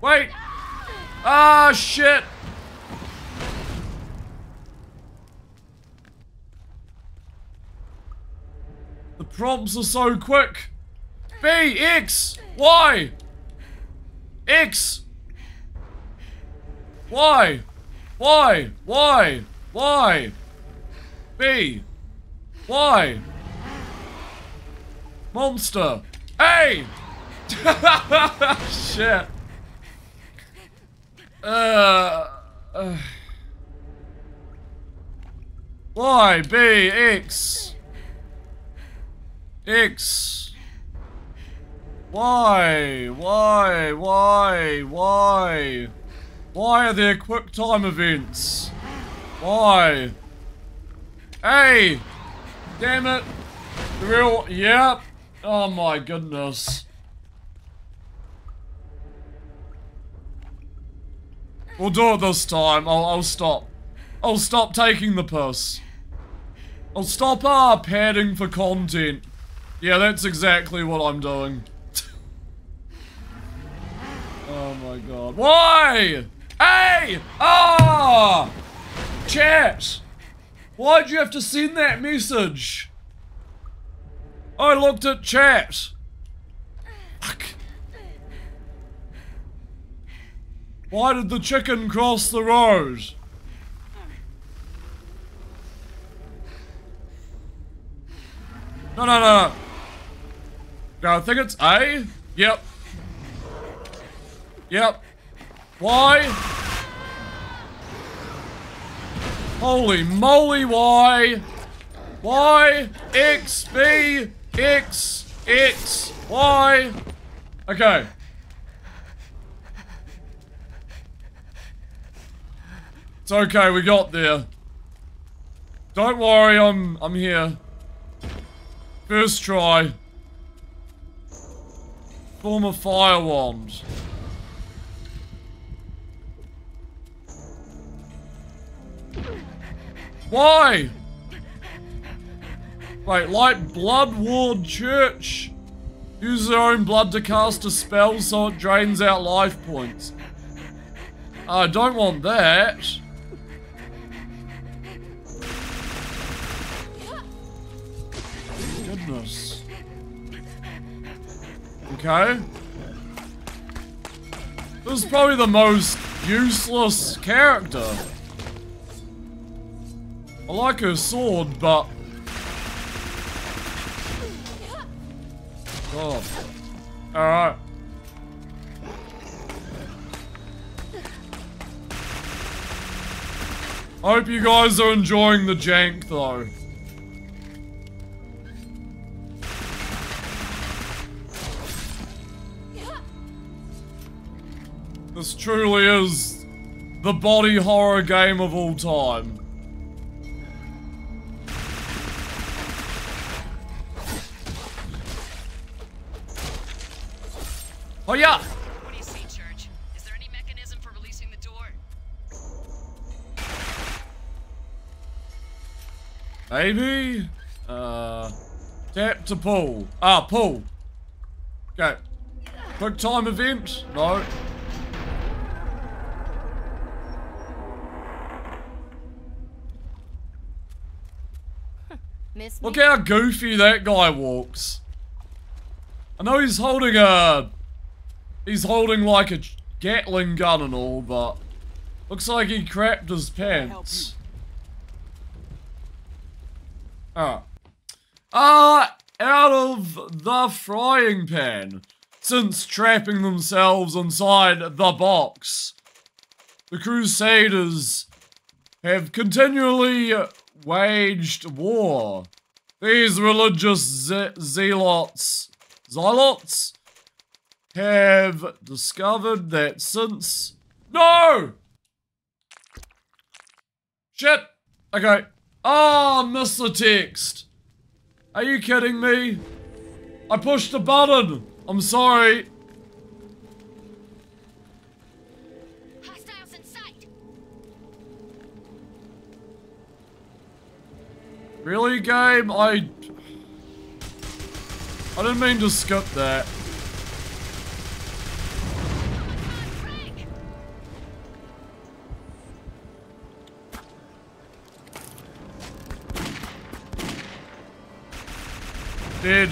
Wait! Ah, shit! The prompts are so quick. B, X, Y, X, Y, Y, Y, Y, B, Y, Monster, A! *laughs* Shit. Uh, uh. Y, B, X. X. Why? Why? Why? Why? Why are there quick time events? Why? Hey! Damn it. The real, yep. Oh my goodness. We'll do it this time. I'll, I'll stop. I'll stop taking the piss. I'll stop uh, padding for content. Yeah, that's exactly what I'm doing. *laughs* oh my god. Why? Hey! Ah! Chat! Why'd you have to send that message? I looked at chat. Fuck. Why did the chicken cross the road? No, no, no. No, I think it's A. Yep. Yep. Why? Holy moly, why? Why? X, B, X, X, Y. Okay. It's okay, we got there. Don't worry, I'm I'm here. First try. Form a fire wand. Why? Wait, like Blood Ward Church. Use their own blood to cast a spell so it drains out life points. I don't want that. Goodness. Okay. This is probably the most useless character. I like her sword, but... God. Alright. I hope you guys are enjoying the jank, though. This truly is the body horror game of all time. Oh yeah! What do you see, Church? Is there any mechanism for releasing the door? Maybe? Uh, tap to pull. Ah, pull. Okay. Quick time event? No. *laughs* Look how goofy that guy walks. I know he's holding a... He's holding like a Gatling gun and all, but... Looks like he crapped his pants. Alright. Uh, out of the frying pan. Since trapping themselves inside the box, the Crusaders have continually waged war. These religious ze zealots, zealots, have discovered that since... No! Shit! Okay. Ah, oh, missed the text. Are you kidding me? I pushed a button. I'm sorry. Hostiles in sight. Really, game? I... I didn't mean to skip that. Dead.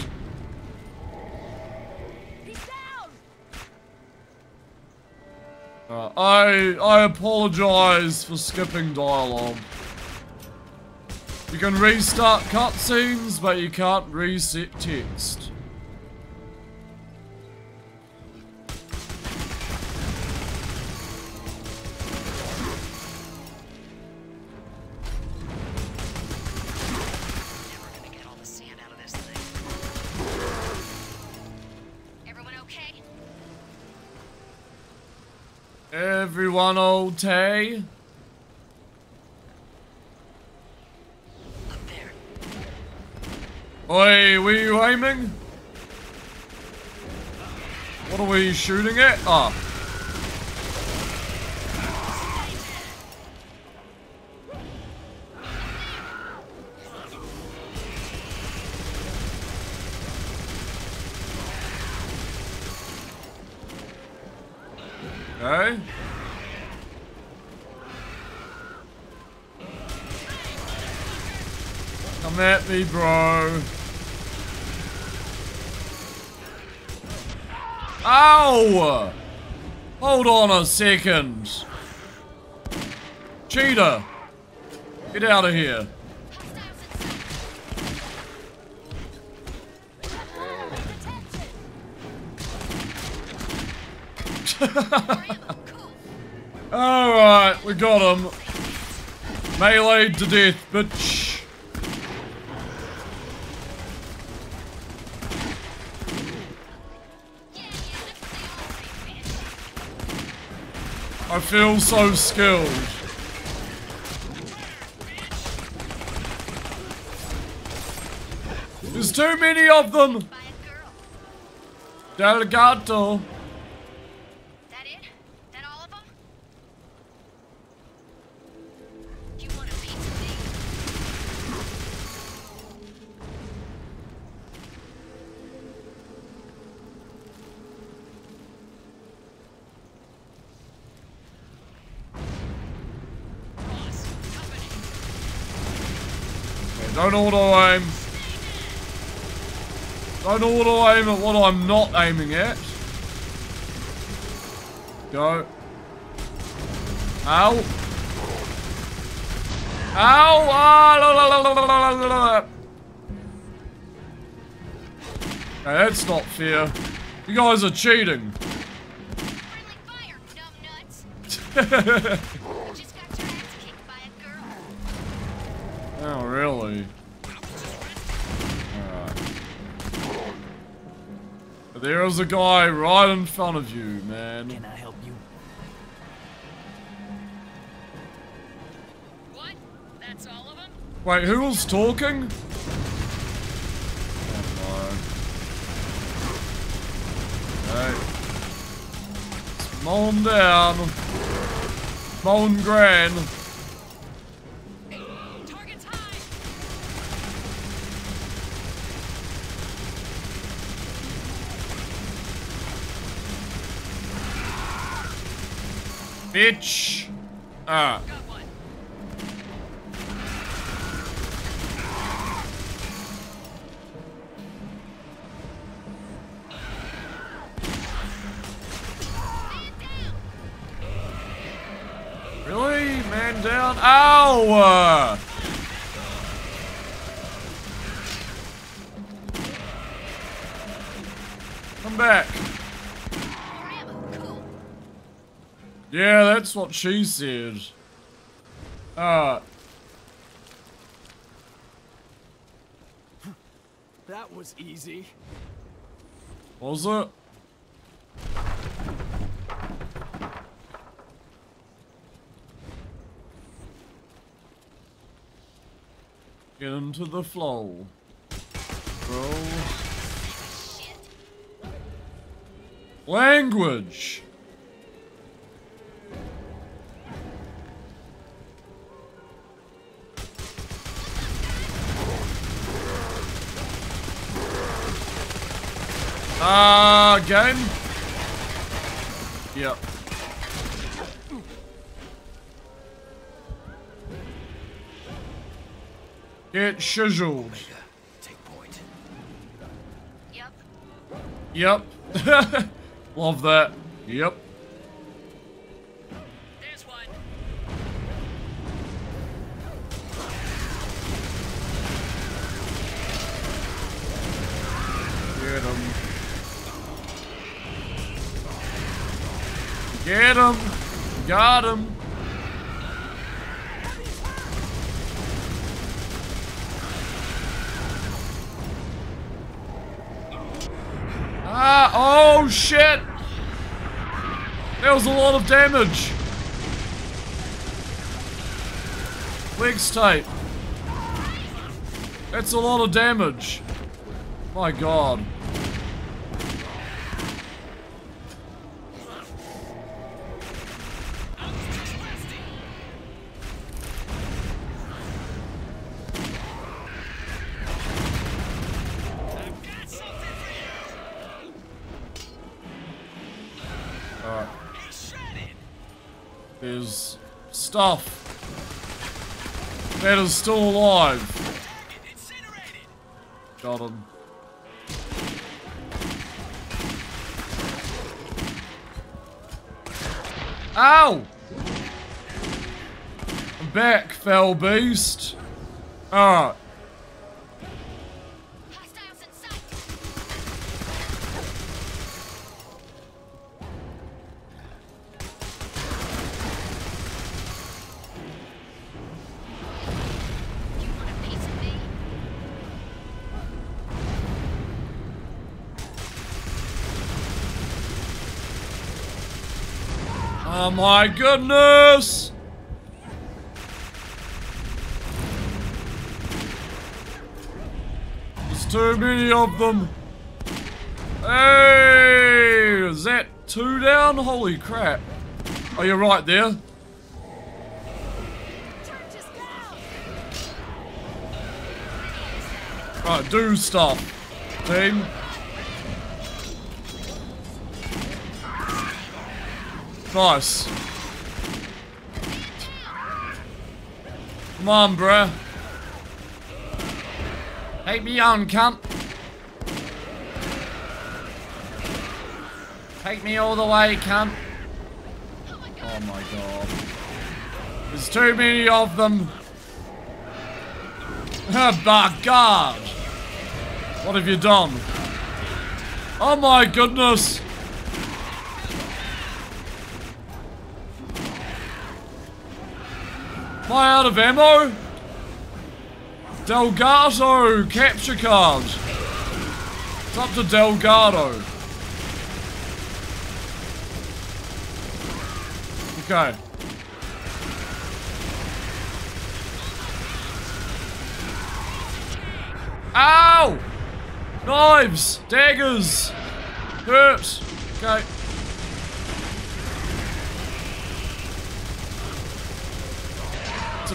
Uh, I I apologize for skipping dialogue. You can restart cutscenes, but you can't reset text. Everyone okay? Oi, were you aiming? What are we shooting at? Ah. Come at me, bro. Ow! Hold on a second. Cheetah. Get out of here. *laughs* Alright, we got him. Melee to death, bitch. I feel so skilled. There's too many of them. Delgado. Don't auto aim. Don't auto aim at what I'm not aiming at. Go. Ow. Ow! Ah, la, la, la, la, la, la, la. Hey, that's not fair. You guys are cheating. Fire, *laughs* oh, really? Alright. There's a guy right in front of you, man. Can I help you? What? That's all of them? Wait, who was talking? Oh, no. Hey. Mow down. Mow him grand. Bitch. Ah. Really? Man down? Ow! Come back. Yeah, that's what she said. Uh, That was easy. was it? Get into the flow. Bro. Language. Uh, game? Yep. Get shizzled. Point. Yep. *laughs* Love that. Yep. Got him. Ah, oh shit! That was a lot of damage. Legs tape. That's a lot of damage. My god. Stuff that is still alive. Got him. Ow! I'm back, fell beast. Alright. My goodness! There's too many of them. Hey! Is that two down? Holy crap. Oh, you're right there. Right, do stuff. Team. Nice. Come on, bruh. Take me on, cunt. Take me all the way, cunt. Oh my god. There's too many of them. *laughs* Oh my god. What have you done? Oh my goodness. I out of ammo? Delgado capture card. It's up to Delgado. Okay. Ow! Knives! Daggers! Hurt! Okay.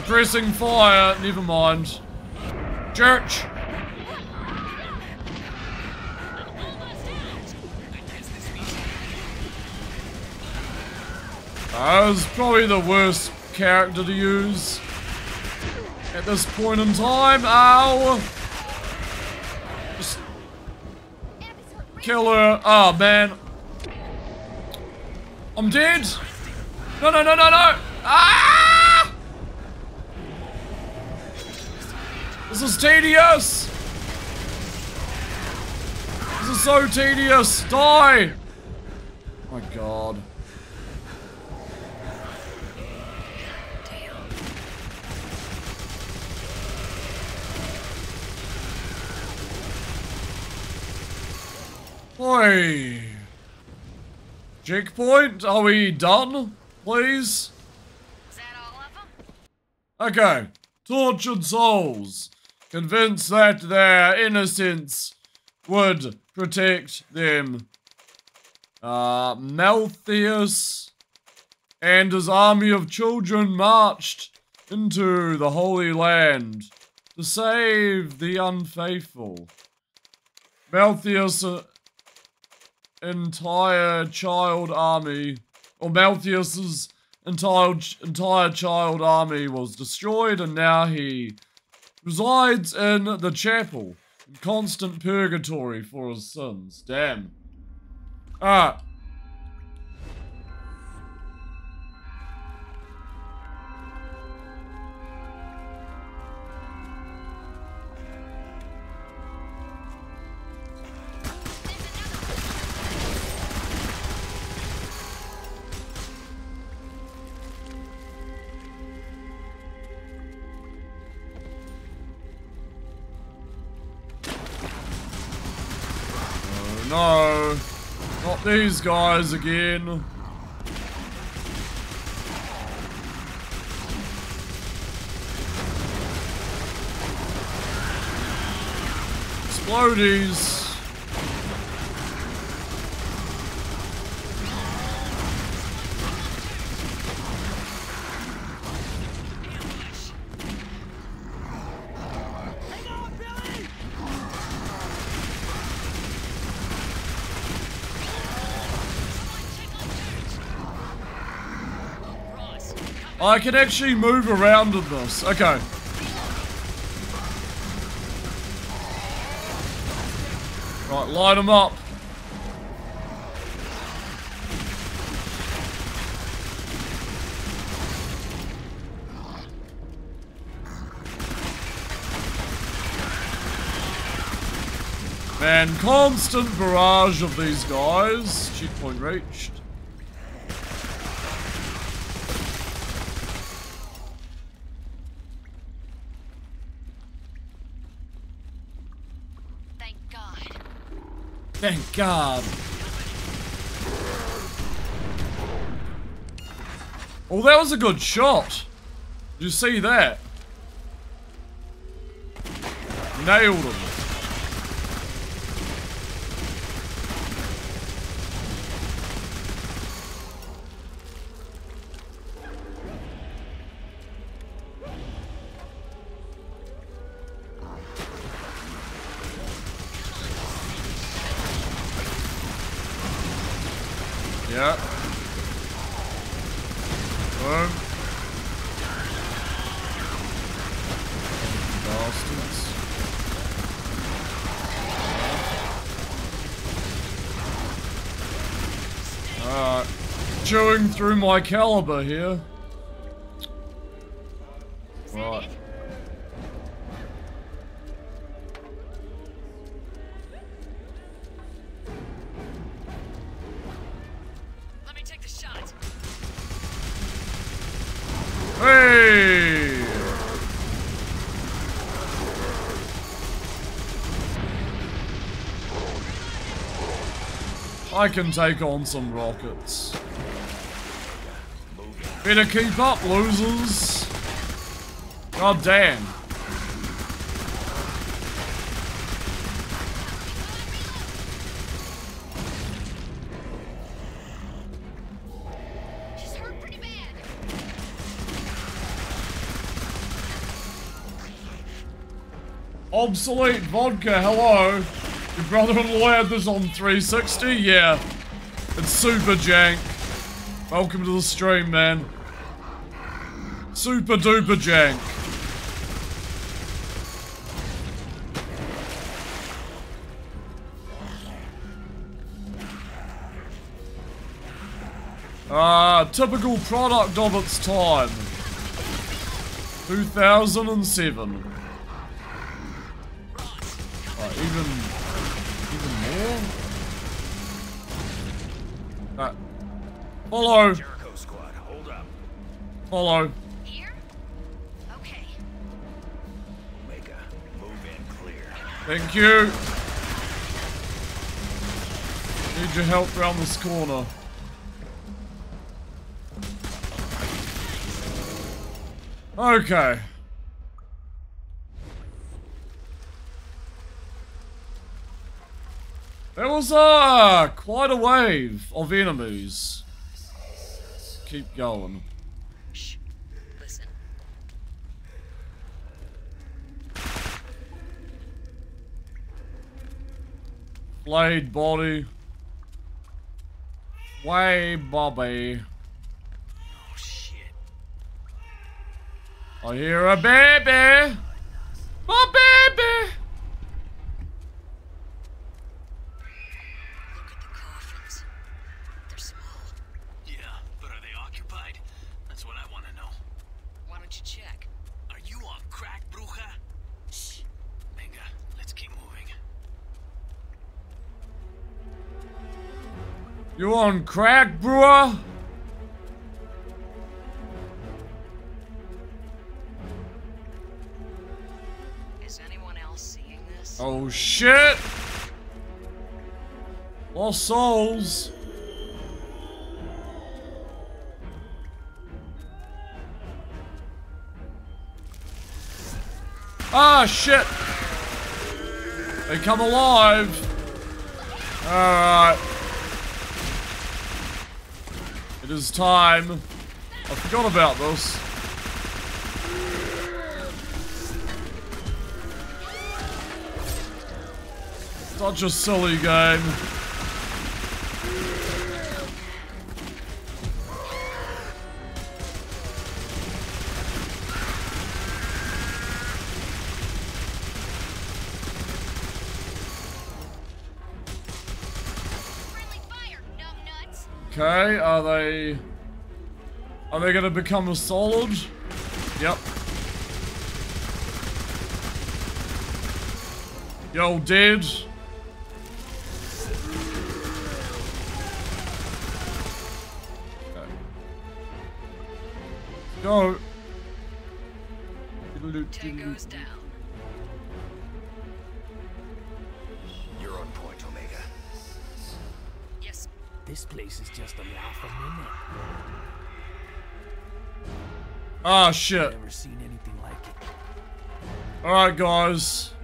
Suppressing fire, never mind. Church! That was probably the worst character to use at this point in time. Ow! Just kill her. Oh man. I'm dead. No, no, no, no, no. Ah! This is tedious. This is so tedious. Die. Oh my god. Oi. Checkpoint, are we done? Please? Okay. Tortured souls. Convinced that their innocence would protect them. Uh, Maltheus and his army of children marched into the Holy Land to save the unfaithful. Maltheus' uh, entire child army, or Maltheus's entire entire child army was destroyed, and now he resides in the chapel, in constant purgatory for his sins. Damn. Alright. These guys again. Floaties. I can actually move around in this. Okay. Right, light them up. Man, constant barrage of these guys. Checkpoint reached. Thank God. Oh, that was a good shot. Did you see that? Nailed him. Yeah. Boom. Bastards. Alright. Chewing through my caliber here. Right. Let me take the shot. Hey! I can take on some rockets. Better keep up, losers. God damn. Obsolete vodka, hello. Your brother-in-law had this on 360? Yeah. It's super jank. Welcome to the stream, man. Super duper jank. Ah, typical product of its time. 2007. Right, even, even more? Uh, follow. Jericho squad, hold up. Follow. Thank you. Need your help around this corner. Okay. There was uh, quite a wave of enemies. Keep going. Blade body. Way, Bobby. Oh shit. I hear a baby. My on crack, bro? Is anyone else seeing this? Oh shit! Lost souls. Ah shit! They come alive. Alright. It is time. I forgot about this. Such a silly game. Are they... Are they gonna become a solid? Yep. Yo, dead. Okay. Go. Tango's down. This place is just a laugh a minute. Ah, shit. Never seen anything like it. Alright, guys.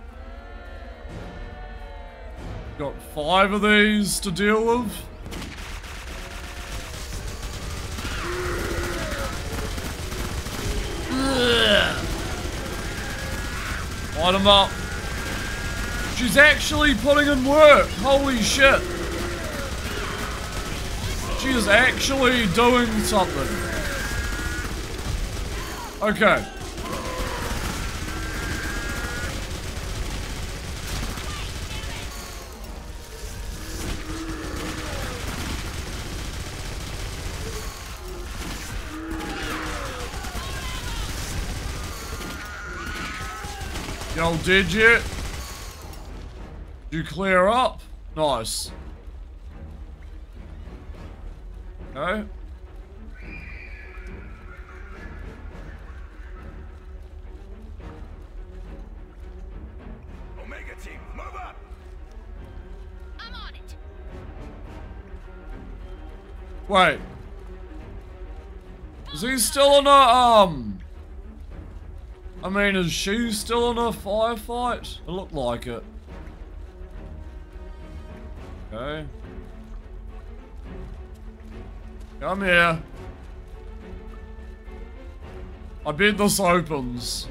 Got five of these to deal with. Light them up. She's actually putting in work. Holy shit. She is actually doing something. Okay. Yo, did you? You clear up? Nice. Okay. Omega team, move up! I'm on it. Wait. Is he still in a, um... I mean, is she still in a firefight? It looked like it. Okay. Come here. I bet this opens.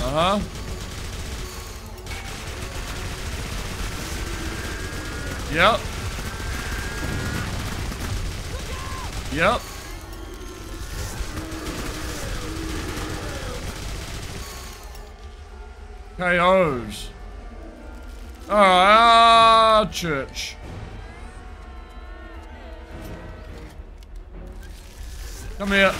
Uh-huh. Yep. Yep. KOs. Ah, church. Come here.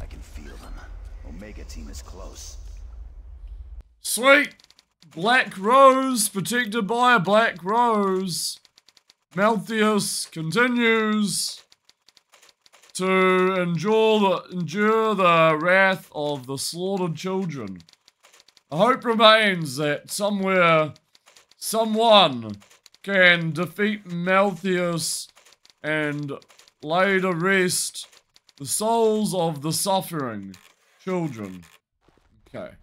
I can feel them. Omega team is close. Sweet! Black Rose, protected by a Black Rose. Maltheus continues to endure the, endure the wrath of the slaughtered children. A hope remains that somewhere, someone can defeat Maltheus and lay to rest the souls of the suffering children. Okay.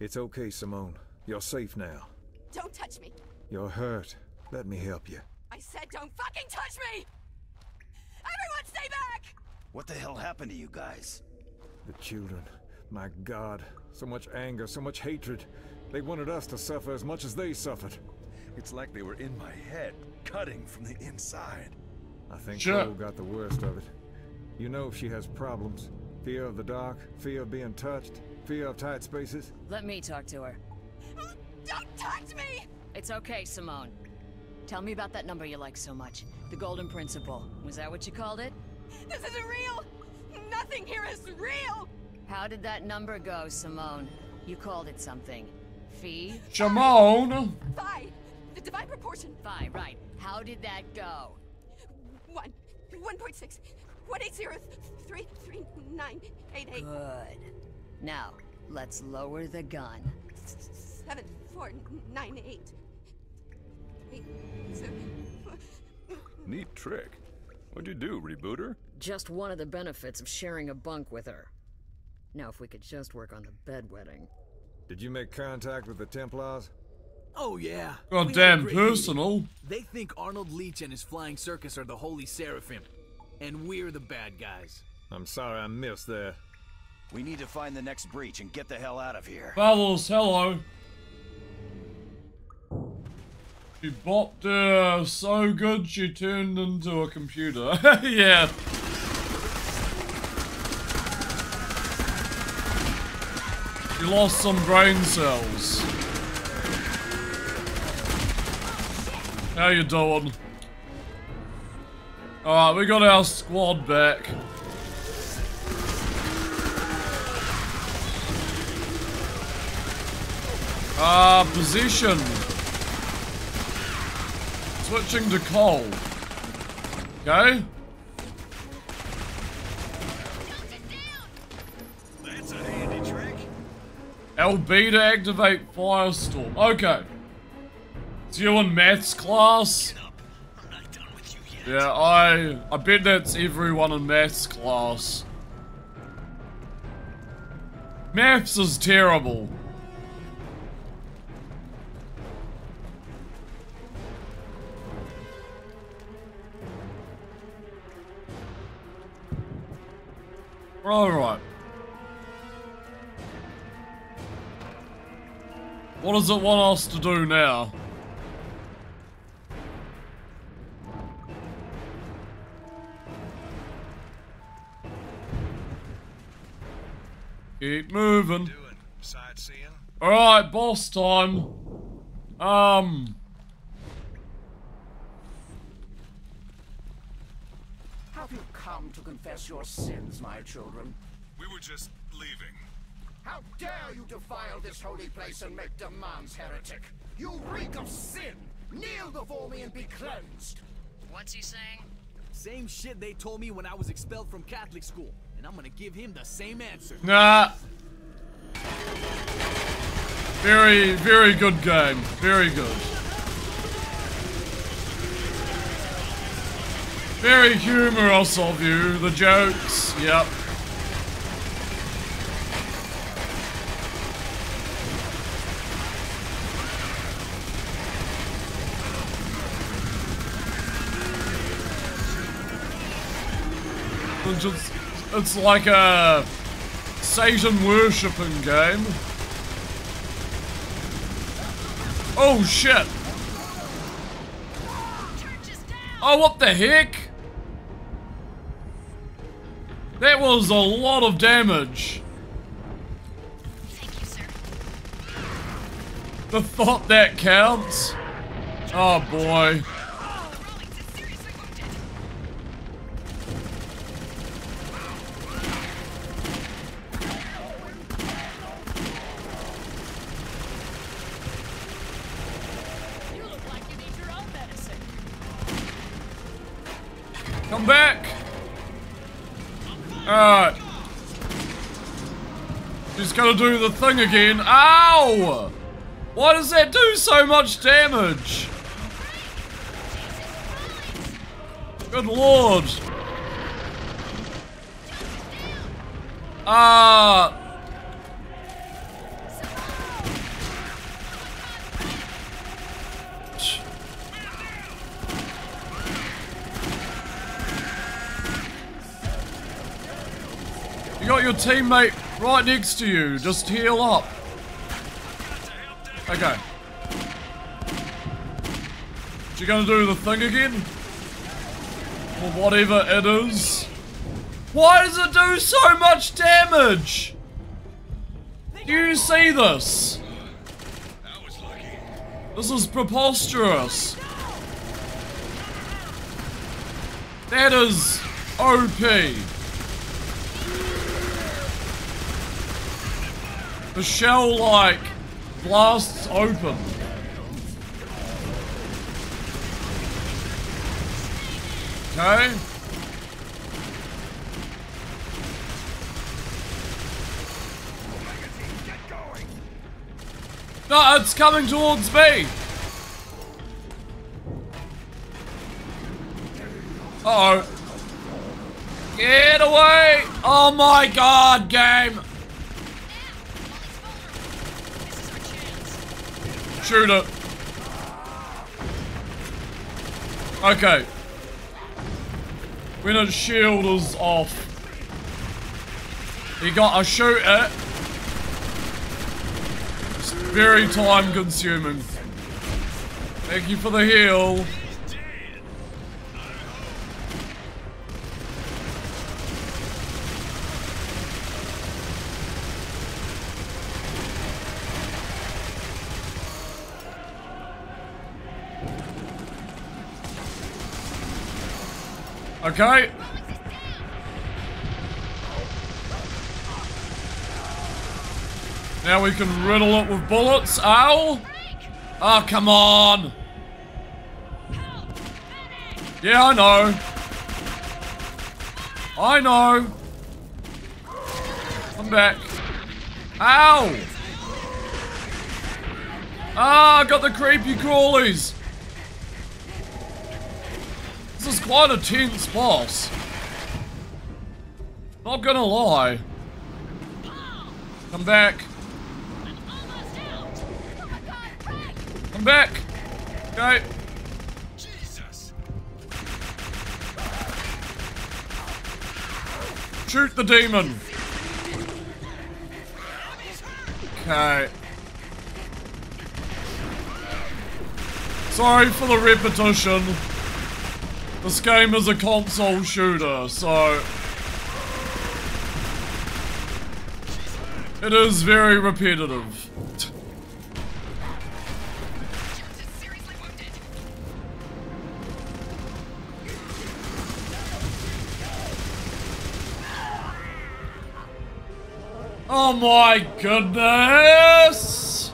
It's okay, Simone. You're safe now. Don't touch me. You're hurt. Let me help you. I said don't fucking touch me! Everyone stay back! What the hell happened to you guys? The children. My god. So much anger, so much hatred. They wanted us to suffer as much as they suffered. It's like they were in my head, cutting from the inside. I think Sure. Chloe got the worst of it. You know she has problems. Fear of the dark, fear of being touched, fear of tight spaces. Let me talk to her. Don't touch me! It's okay, Simone. Tell me about that number you like so much. The Golden Principle. Was that what you called it? This isn't real! Nothing here is real! How did that number go, Simone? You called it something. Fee? Simone! Phi! The divine proportion! Phi, right. How did that go? One. 1.6. 180. 33988. Good. Now, let's lower the gun. 7498. Eight, seven, four. Neat trick. What'd you do, rebooter? Just one of the benefits of sharing a bunk with her. Now, if we could just work on the bedwetting. Did you make contact with the Templars? Oh, yeah. God We damn personal. They think Arnold Leach and his flying circus are the Holy Seraphim. And we're the bad guys. I'm sorry I missed that. We need to find the next breach and get the hell out of here. Bubbles, hello. She bopped her uh, so good she turned into a computer. *laughs* yeah. She lost some brain cells. How you doing? Alright, we got our squad back. Ah, position. Switching to Cole. Okay. That's a handy trick. LB to activate Firestorm. Okay. It's you in maths class? Yeah, I I bet that's everyone in maths class. Maths is terrible. Alright. What does it want us to do now? Keep moving. Alright, boss time. Um. Have you come to confess your sins, my children? We were just leaving. How dare you defile this holy place and make demands, heretic? You reek of sin! Kneel before me and be cleansed! What's he saying? Same shit they told me when I was expelled from Catholic school. And I'm gonna give him the same answer. Nah. Very, very good game. Very good. Very humorous of you. The jokes. Yep. It's, just, it's like a Satan worshipping game. Oh shit! Oh, what the heck? That was a lot of damage. The thought that counts? Oh boy. You look Alright. She's gonna do the thing again. Ow! Why does that do so much damage? Good lord. Ah. You got your teammate right next to you. Just heal up. Okay. You gonna do the thing again? Or whatever it is. Why does it do so much damage? Do you see this? This is preposterous. That is OP. The shell, like, blasts open. Okay. No, it's coming towards me. Uh oh. Get away! Oh my god, game! Shoot it. Okay. When his shield is off. You gotta shoot it. It's very time consuming. Thank you for the heal. Okay. Now we can riddle it with bullets. Ow! Oh, come on! Yeah, I know. I know. Come back. Ow! Ah, I got the creepy crawlies. Is quite a tense boss. Not gonna lie. Come back. Come back. Okay. Shoot the demon. Okay. Sorry for the repetition. This game is a console shooter, so... It is very repetitive. Oh my goodness!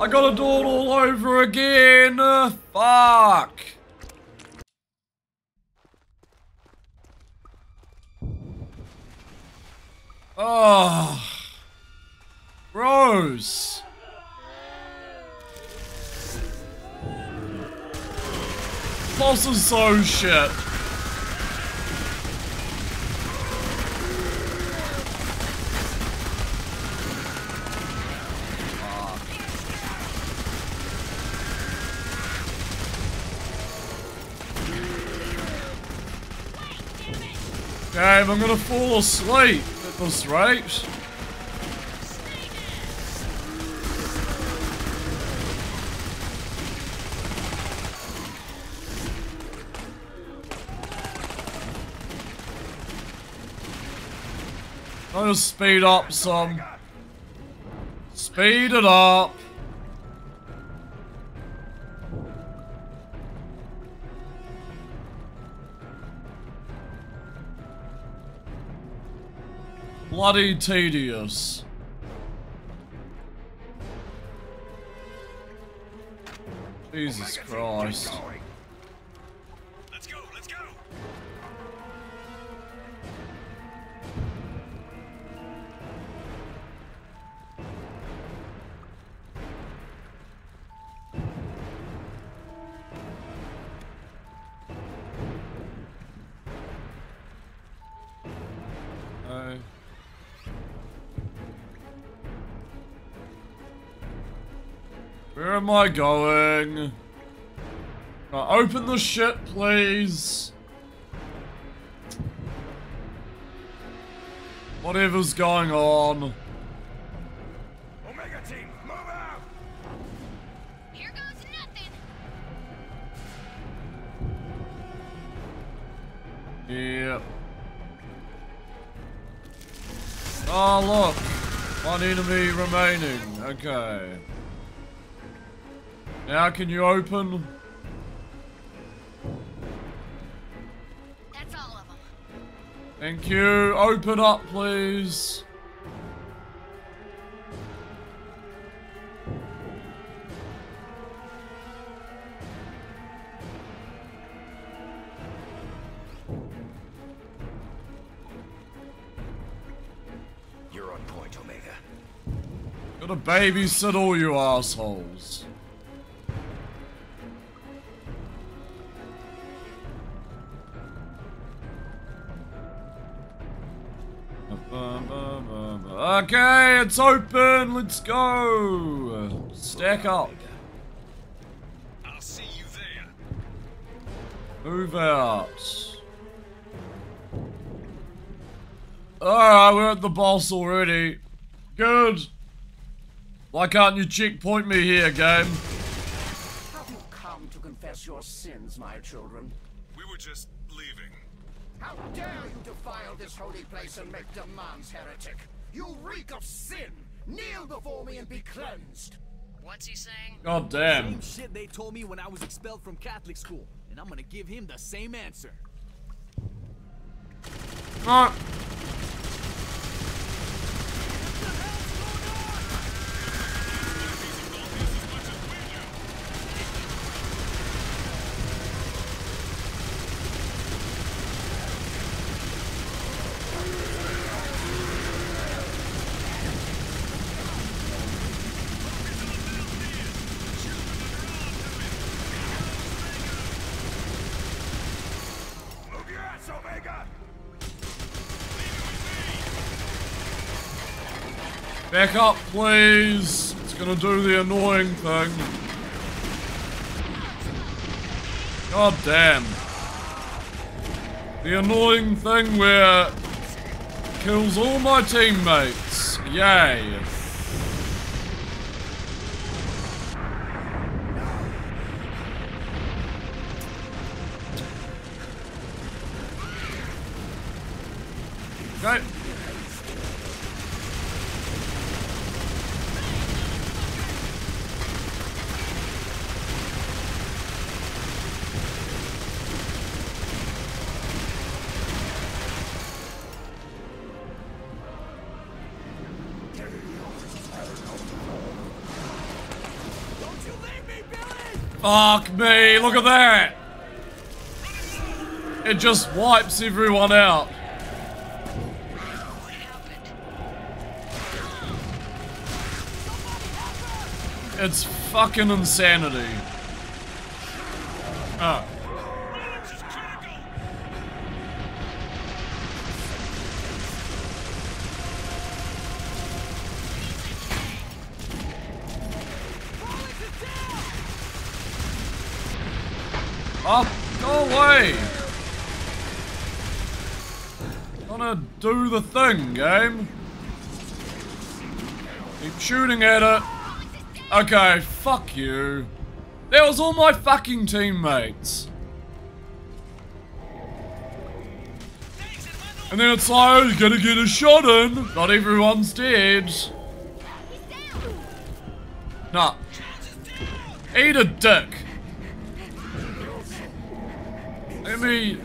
I gotta do it all over again! Fuck! Oh. Rose. Boss is so shit. Game, I'm gonna fall asleep this rate. I'm gonna speed up some. Speed it up. Bloody tedious. Jesus Christ. Let's go, let's go. Uh, where am I going? Uh, open the shit, please. Whatever's going on. Omega team, move out! Here goes nothing. Yep. Oh, look. One enemy remaining. Okay. Now can you open? That's all of them. Thank you. Open up, please. You're on point, Omega. Got a babysit all you assholes. Okay, it's open. Let's go. Stack up. I'll see you there. Move out. Alright, we're at the boss already. Good. Why can't you checkpoint me here, game? Have you come to confess your sins, my children? We were just leaving. How dare you defile this holy place and make demands, heretic? You reek of sin! Kneel before me and be cleansed! What's he saying? God damn. Same shit they told me when I was expelled from Catholic school, and I'm gonna give him the same answer. Ah. Back up, please. It's gonna do the annoying thing. God damn. The annoying thing where kills all my teammates. Yay. Fuck me, look at that! It just wipes everyone out. It's fucking insanity. Ah. Oh, go away! Gonna do the thing, game. Keep shooting at it. Okay, fuck you. That was all my fucking teammates. And then it's like, oh, you gotta get a shot in. Not everyone's dead. Nah. Eat a dick. Let me...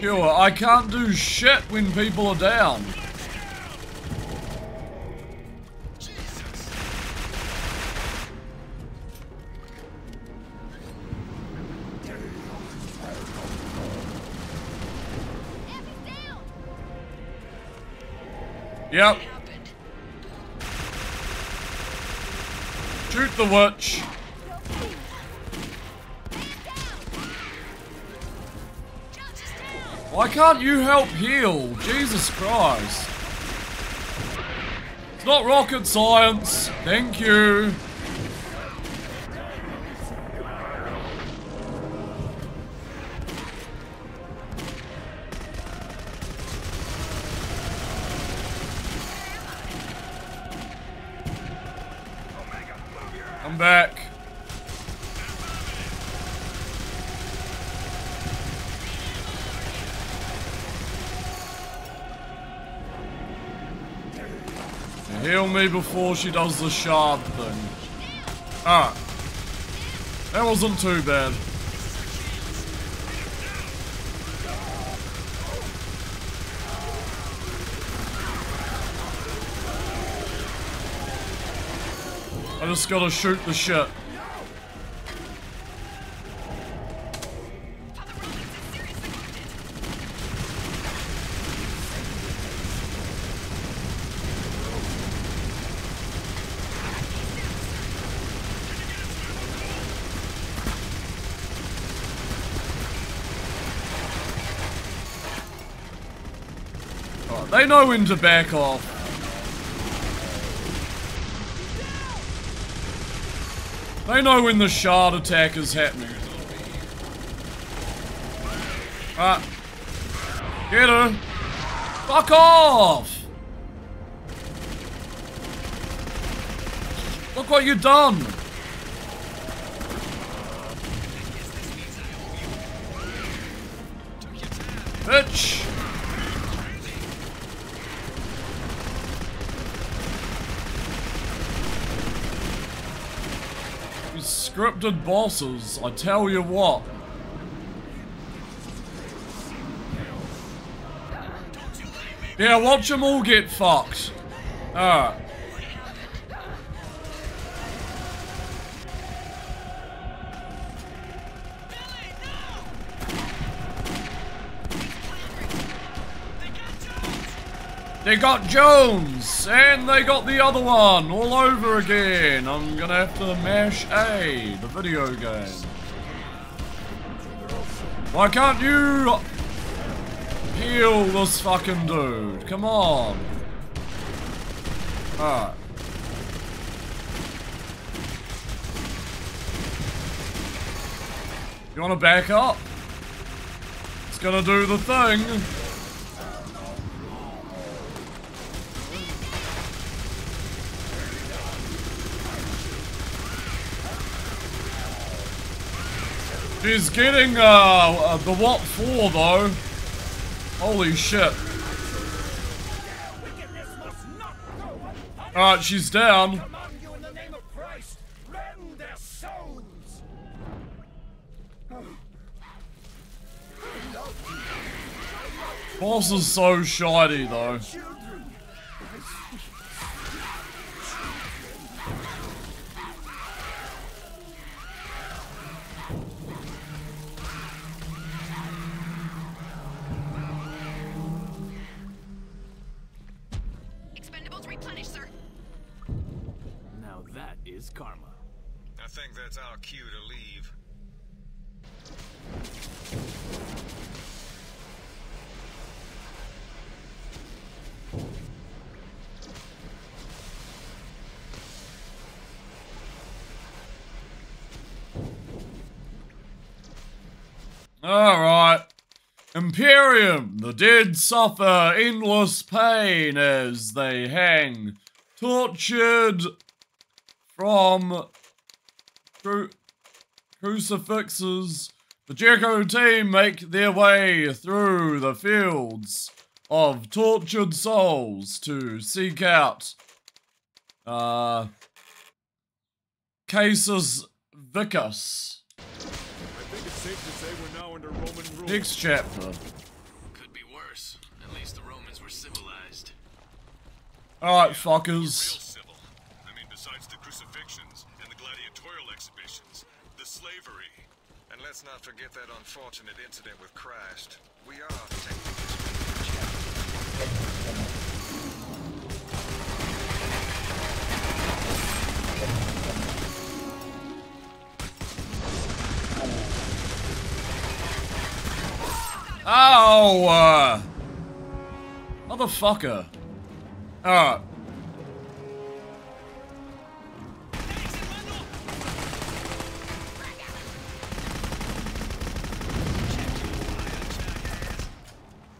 Sure, I can't do shit when people are down. Yep. Shoot the witch. Why can't you help heal? Jesus Christ. It's not rocket science. Thank you. I'm back. Heal me before she does the shard thing. Alright. That wasn't too bad. I just gotta shoot the shit. They know when to back off. They know when the shard attack is happening. Ah. Get her. Fuck off! Look what you've done! Bitch! These scripted bosses, I tell you what. Yeah, watch them all get fucked. Alright. They got Jones, and they got the other one all over again. I'm gonna have to mash A, the video game. Why can't you heal this fucking dude? Come on. Alright. You wanna back up? It's gonna do the thing. She's getting uh, uh, the what for though. Holy shit. Alright, she's down. Boss is so shiny though. Think that's our cue to leave. Alright. Imperium. The dead suffer endless pain as they hang, tortured from cru crucifixes. The Jericho team make their way through the fields of tortured souls to seek out uh, Casus Vicus. I think it's safe to say we're now under Roman rule. Next chapter. Could be worse. At least the Romans were civilized. Alright, fuckers. I mean, besides the crucifixions and the gladiatorial exhibitions, the slavery. And let's not forget that unfortunate incident with Christ. We are technically Oh, uh, motherfucker. Alright.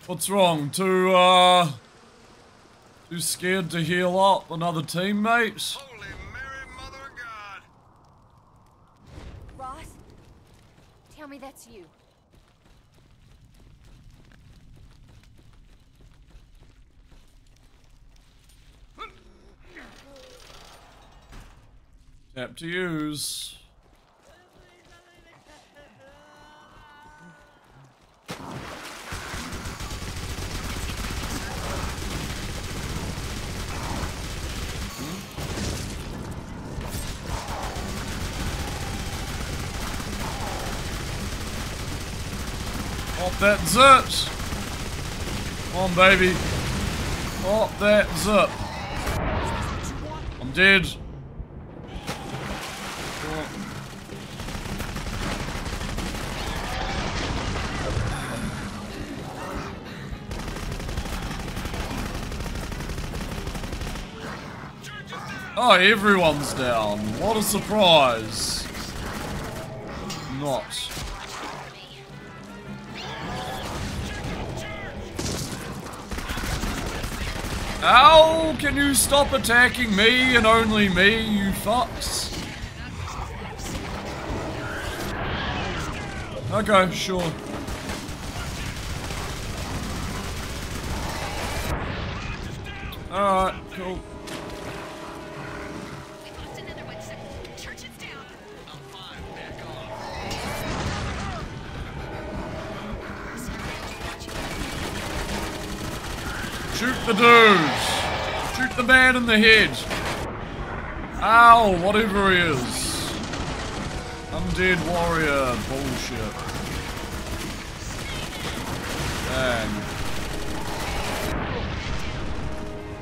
What's wrong? Too, uh, too scared to heal up another teammate? Ross? Tell me that's you. Tap to use. Up that zerps. Come on, baby. Up that zerp. I'm dead. Oh, everyone's down. What a surprise. Not. How can you stop attacking me and only me, you fucks? Okay, sure. Alright, cool. Shoot the dude! Shoot the man in the head! Ow, whatever he is. Undead warrior bullshit. Dang.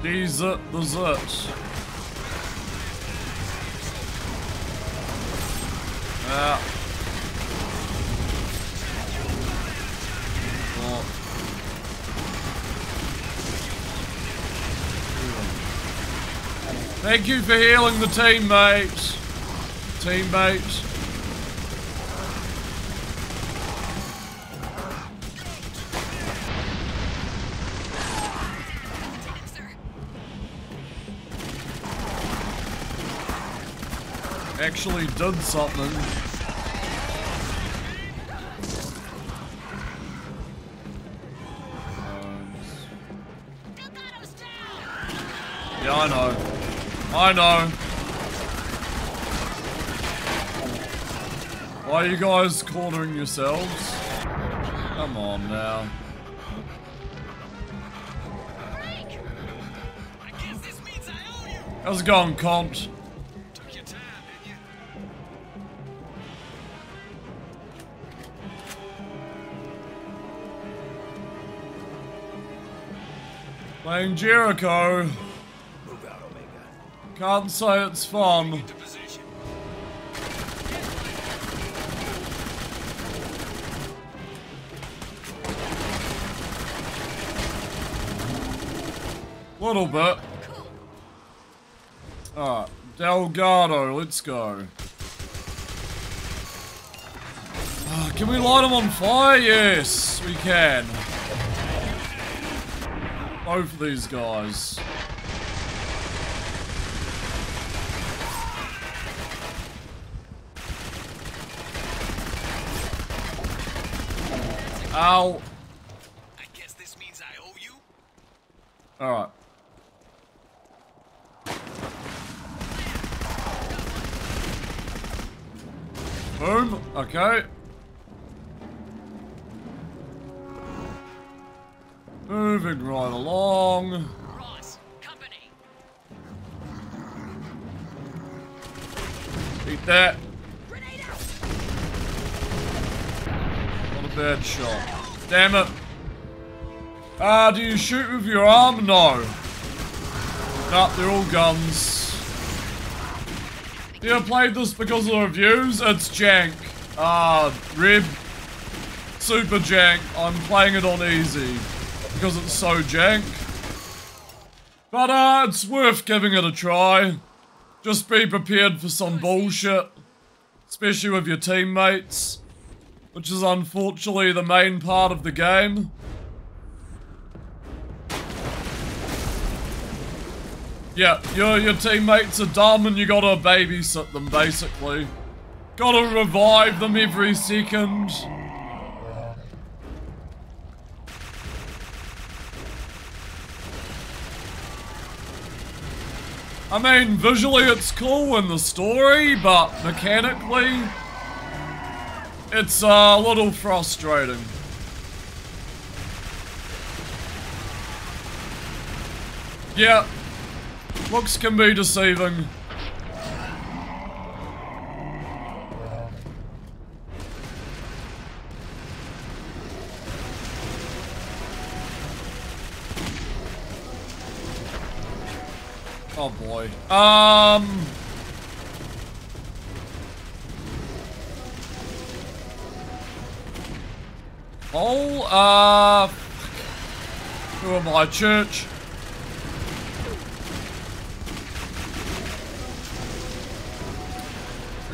Desert the zert. Yeah. Oh. Thank you for healing the teammates. Teammates. Actually did something. Yeah, I know. I know. Why are you guys cornering yourselves? Come on now. How's it going, Compt? Playing Jericho. Can't say it's fun. Little bit. Alright, Delgado, let's go. Ah, can we light him on fire? Yes, we can. Both of these guys. Ow. I guess this means I owe you? Alright. Boom. Okay. Moving right along. Eat that. Bad shot. Damn it. Ah, uh, do you shoot with your arm? No. Nope, they're all guns. You played this because of the reviews? It's jank. Ah, uh, Rib. Super jank. I'm playing it on easy. Because it's so jank. But, uh, it's worth giving it a try. Just be prepared for some bullshit. Especially with your teammates. Which is unfortunately the main part of the game. Yeah, your, your teammates are dumb and you gotta babysit them, basically. Gotta revive them every second. I mean, visually it's cool in the story, but mechanically, it's a little frustrating. Yeah, looks can be deceiving. Oh boy. Um. Oh, uh. Who am I? Church.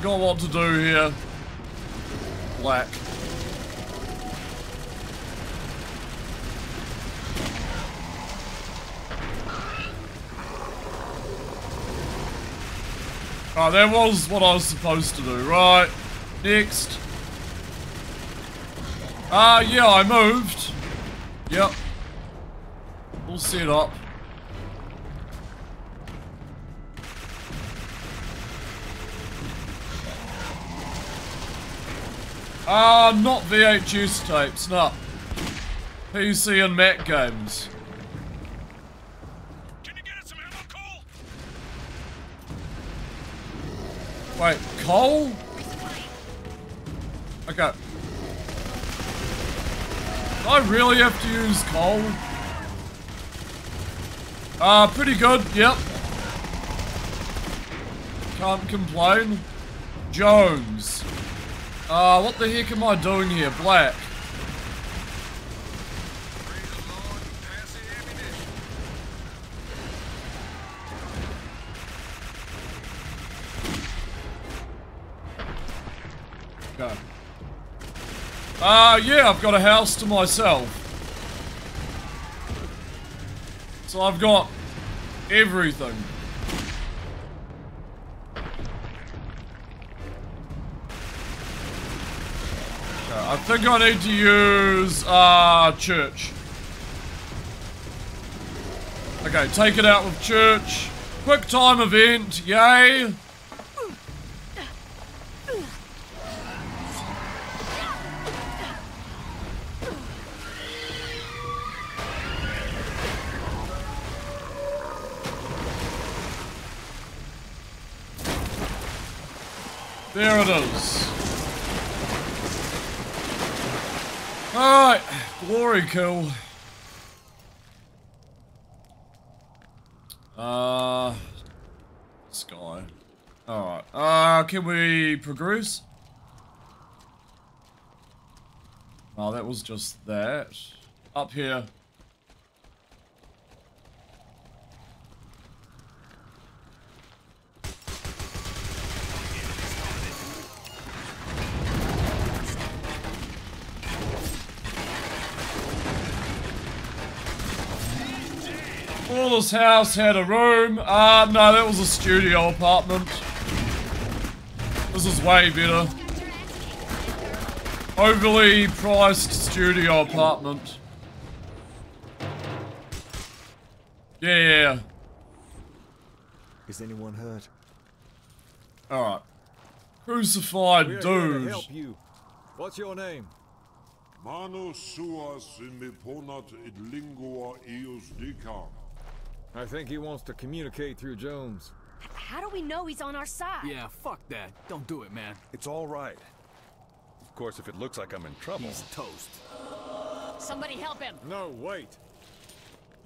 got what to do here. Black. Alright, that was what I was supposed to do. Right. Next. Ah, uh, yeah, I moved. Yep. All set up. Ah, uh, not VHS tapes, no. PC and Mac games. Wait, Cole? Okay. Do I really have to use Cole? Uh, pretty good, yep. Can't complain. Jones. Uh, what the heck am I doing here? Black. Okay. Uh, yeah, I've got a house to myself. So I've got everything. Okay, I think I need to use, uh, Church. Okay, take it out with Church. Quick time event, yay. There it is. Alright, glory kill. Uh, sky. Alright, uh, can we progress? Oh, that was just that. Up here. Paula's house had a room. Ah, uh, no, that was a studio apartment. This is way better. Overly priced studio apartment. Yeah, yeah. Is anyone hurt? Alright. Crucified We're dude. Here to help you. What's your name? Mano suas me ponat id lingua eos decam. I think he wants to communicate through Jones. How do we know he's on our side? Yeah, fuck that. Don't do it, man. It's all right. Of course, if it looks like I'm in trouble. He's toast. Somebody help him. No, wait.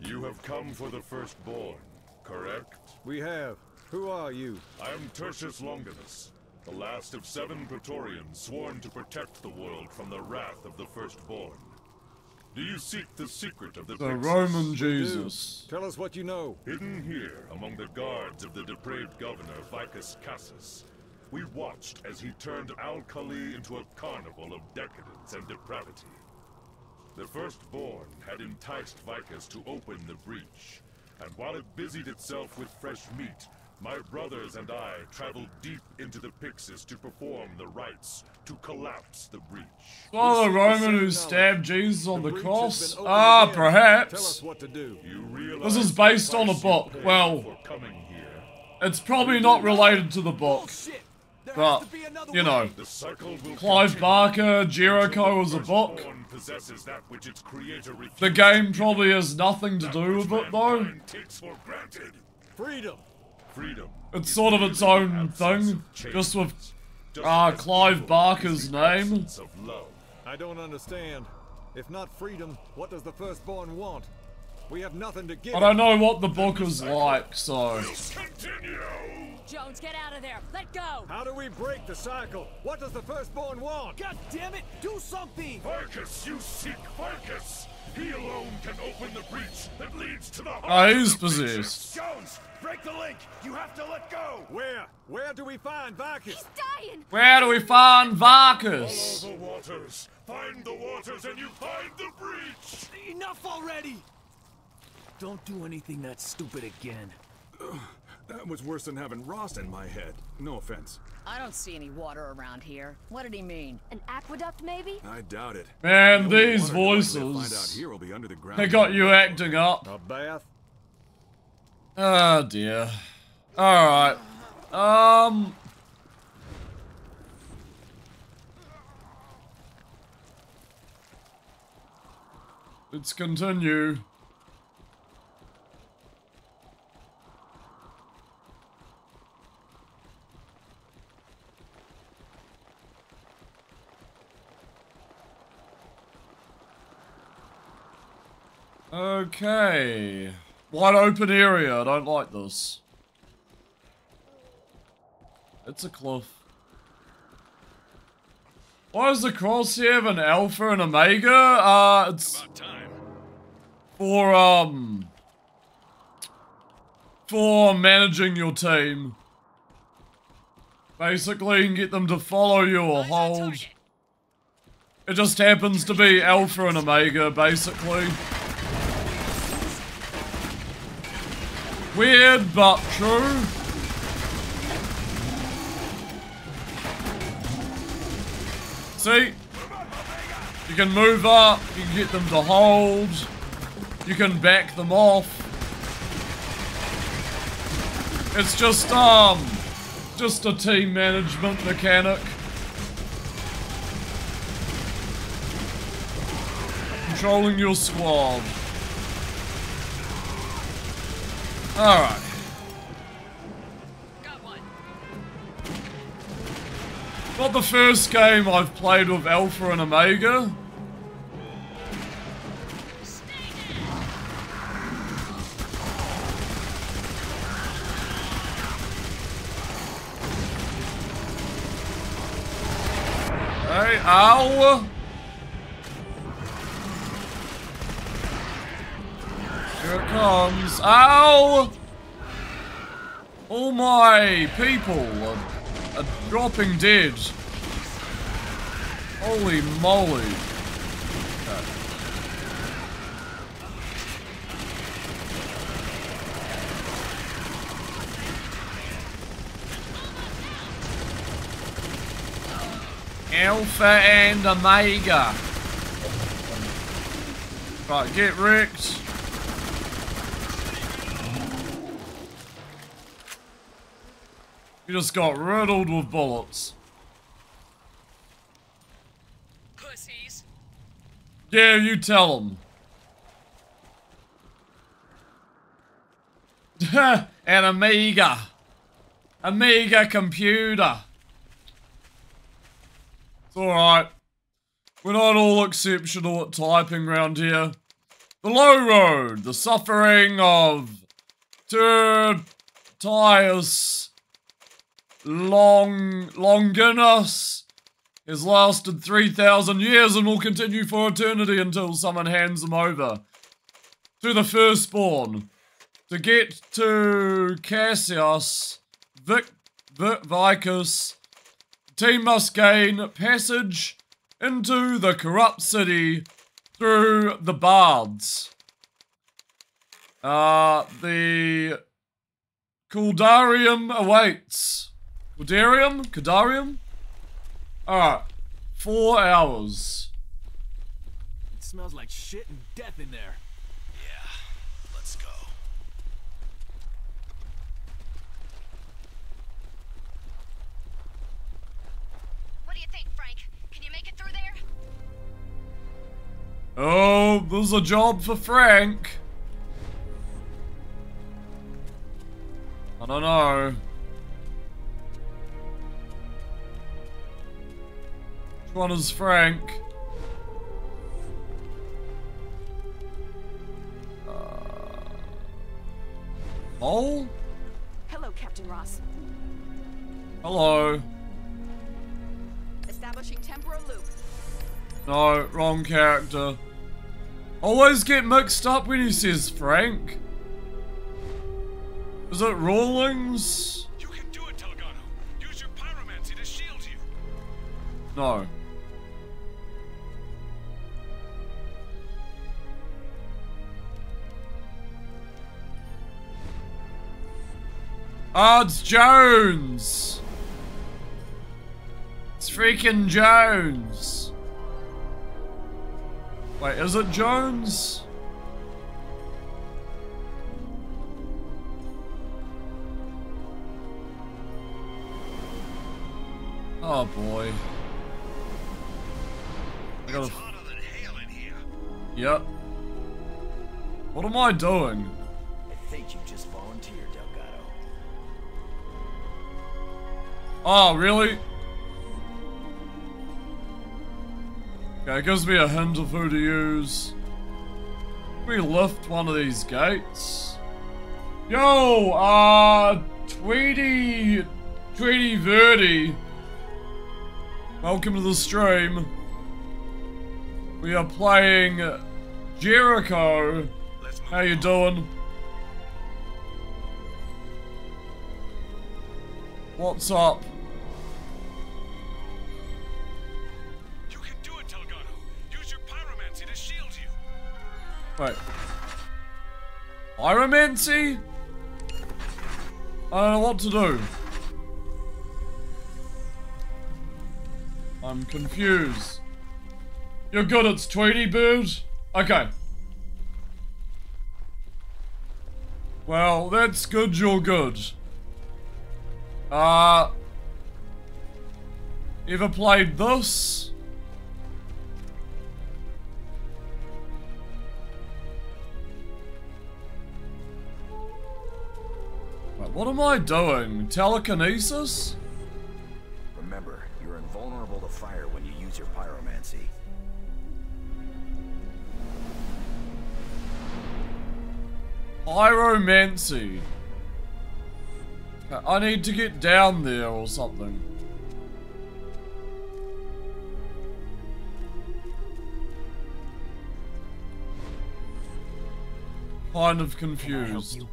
You have come for the Firstborn, correct? We have. Who are you? I am Tertius Longinus, the last of seven Praetorians sworn to protect the world from the wrath of the Firstborn. Do you seek the secret of the The Pyxis? Roman Jesus. Tell us what you know. Hidden here, among the guards of the depraved governor Vicus Cassus, we watched as he turned Al-Khali into a carnival of decadence and depravity. The Firstborn had enticed Vicus to open the breach, and while it busied itself with fresh meat, my brothers and I traveled deep into the Pyxis to perform the rites to collapse the breach. Oh, the Roman who stabbed Jesus on the cross? Ah, perhaps. Tell us what to do. You This is based on a book. Well, it's probably not related to the book. But, you know, The cycle will Clive Barker, Jericho was a book. Possesses that which its creator. The game probably has nothing to do with it, though. Mankind takes for granted. Freedom. Freedom. It's sort of its own thing, just with uh, Clive Barker's name. of love. I don't understand. If not freedom, what does the firstborn want? We have nothing to give. I don't know what the book is like, so... Jones, get out of there. Let go. How do we break the cycle? What does the firstborn want? God damn it! Do something! Varkas, you seek Varkas! He alone can open the breach that leads to the heart Ah, of he's the possessed. Jones, break the link! You have to let go! Where? Where do we find Varkas? He's dying! Where do we find Varkas? Follow the waters. Find the waters and you find the breach! Enough already! Don't do anything that stupid again. That was worse than having Ross in my head. No offense. I don't see any water around here. What did he mean? An aqueduct, maybe? I doubt it. Man, The these water you're likely to voices. Find out here will be under the ground. They got you acting up. A bath? Oh dear. Alright. Um. Let's continue. Okay. Wide open area. I don't like this. It's a cliff. Why does the cross have an alpha and omega? Uh, it's for um for managing your team. Basically, you can get them to follow you or hold. It just happens to be alpha and omega, basically. Weird, but true. See? You can move up, you can get them to hold, you can back them off. It's just, um, just a team management mechanic. Controlling your squad. Alright. Not the first game I've played with Alpha and Omega. Hey, ow! Here it comes. Ow! All my people are, are dropping dead. Holy moly. Okay. Alpha and Omega. Right, get wrecked. You just got riddled with bullets. Pussies. Yeah, you tell them. *laughs* An Amiga. Amiga computer. It's alright. We're not all exceptional at typing round here. The low road. The suffering of Tertius Long Longinus has lasted 3,000 years and will continue for eternity until someone hands them over to the firstborn. To get to Cassius, Vic, Vic, Vicus, team must gain passage into the corrupt city through the bards. Uh, the Caldarium awaits. Kudarium? Kudarium? Alright. Four hours. It smells like shit and death in there. Yeah, let's go. What do you think, Frank? Can you make it through there? Oh, there's a job for Frank. I don't know. Which one is Frank? Uh, Mole? Hello, Captain Ross. Hello. Establishing temporal loop. No, wrong character. Always get mixed up when he says Frank. Is it Rawlings? You can do it, Delgado. Use your pyromancy to shield you. No. It's Jones! It's freaking Jones! Wait, is it Jones? Oh boy. I gotta... Yep. What am I doing? I Oh, really? Okay, it gives me a hint of who to use. We lift one of these gates? Yo, uh, Tweety, Tweety Verdi. Welcome to the stream. We are playing Jericho. How you doing? What's up? Wait. Pyromancy? I don't know what to do. I'm confused. You're good at Tweety Bird? Okay. Well, that's good you're good. Uh... Ever played this? What am I doing? Telekinesis? Remember, you're invulnerable to fire when you use your pyromancy. Pyromancy. Uh, I need to get down there or something. Kind of confused.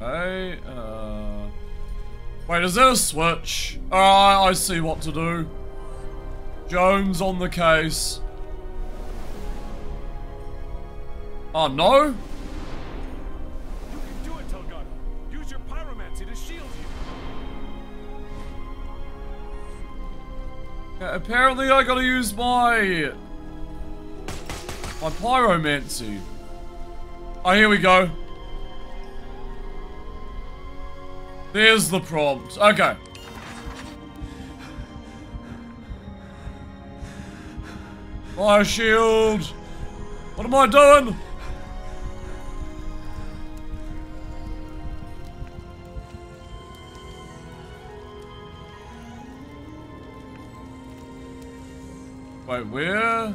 Okay, uh... Wait, is there a switch? Oh, I see what to do. Jones on the case. Oh, no? You can do it. Use your pyromancy to shield you. Yeah, apparently I gotta use my... My pyromancy. Oh, here we go. There's the prompt. Okay. Fire shield. What am I doing? Wait, where?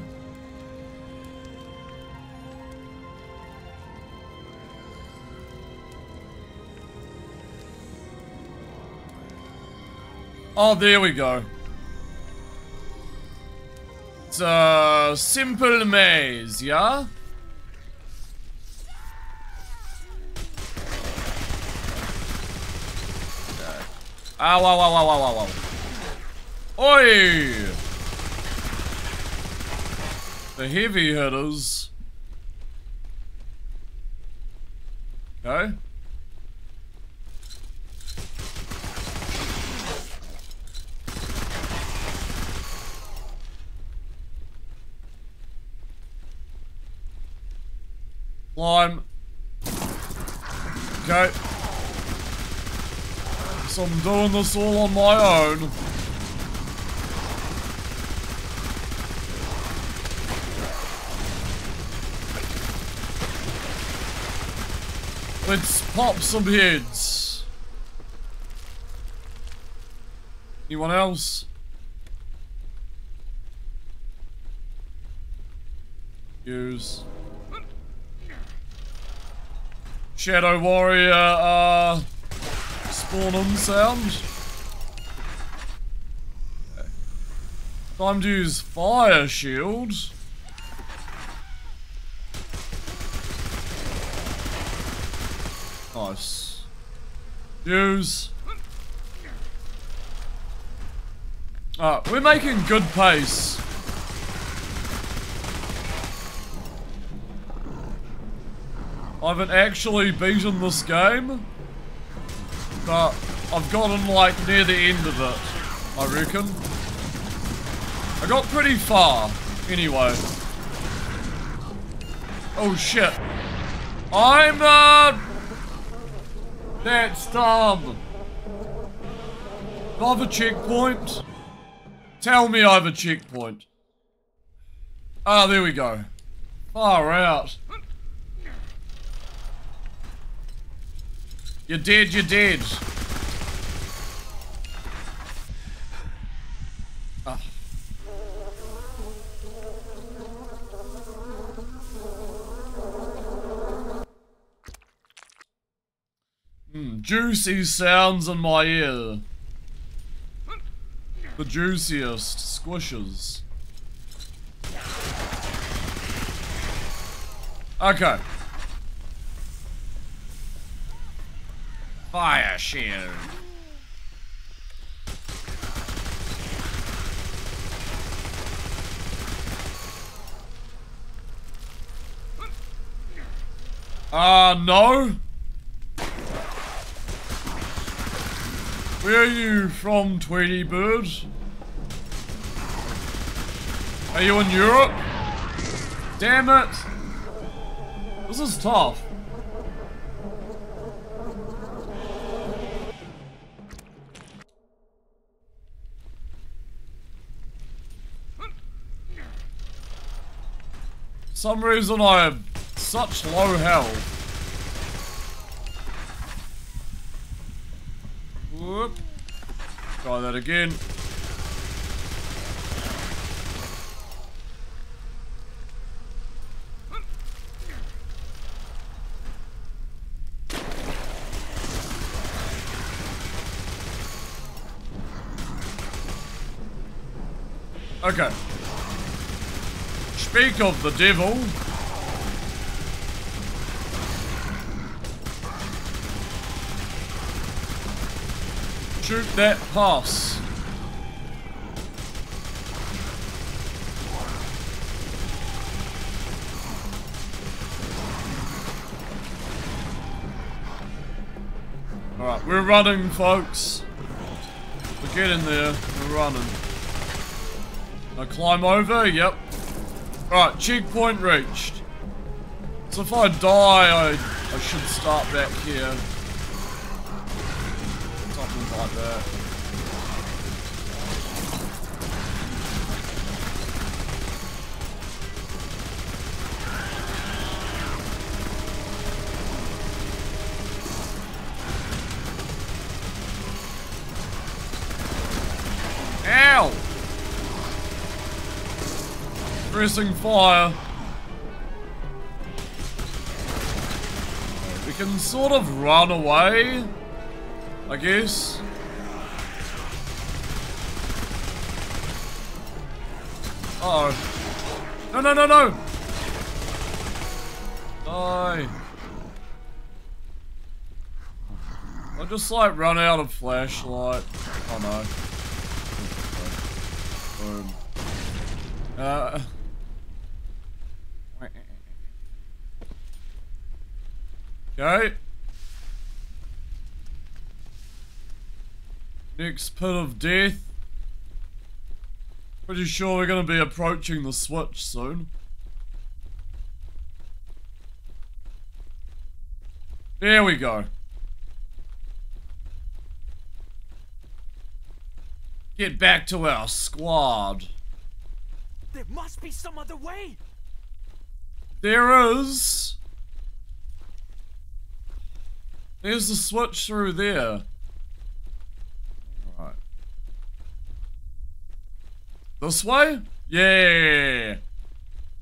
Oh, there we go. It's a simple maze, yeah? Ah, ow, ow, ow, ow, ow, ow, ow. Oi! The heavy hitters. Okay. Climb. Okay. So I'm doing this all on my own. Let's pop some heads. Anyone else? Use. Shadow Warrior, uh, spawn sound. Time to use Fire Shield. Nice. Use. Ah, we're making good pace. I haven't actually beaten this game, but I've gotten like near the end of it, I reckon. I got pretty far, anyway. Oh shit. I'm, uh... That's dumb. I have a checkpoint? Tell me I have a checkpoint. Ah, there we go. Far out. You're dead, you're dead. Ah. Hmm, juicy sounds in my ear. The juiciest squishes. Okay. Fire shield. Uh, no. Where are you from, Tweety Birds? Are you in Europe? Damn it! This is tough. Some reason I am such low health. Whoop. Try that again. Okay. Speak of the devil. Shoot that pass. Alright, we're running, folks. We're getting there. We're running. I climb over? Yep. Alright, checkpoint reached. So if I die, I, I should start back here. Something like that. Pressing fire. We can sort of run away, I guess. Uh oh. No, no, no, no! Die. I just like run out of flashlight. Oh no. Boom. Uh. Okay. Next pit of death. Pretty sure we're going to be approaching the switch soon. There we go. Get back to our squad. There must be some other way. There is. There's the switch through there. Alright. This way? Yeah.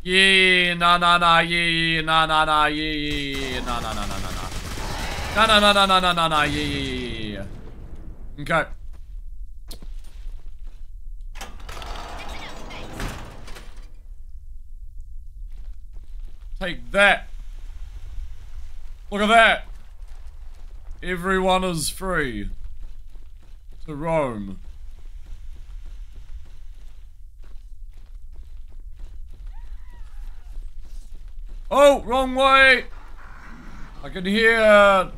Yeah, nah, nah, nah, yeah, nah, nah, nah, yeah, nah, nah, nah, nah, nah. Nah, nah, nah, nah, nah, nah, nah, nah, yeah, yeah, yeah, yeah. Okay. Take that. Look at that. Everyone is free to roam. Oh, wrong way. I can hear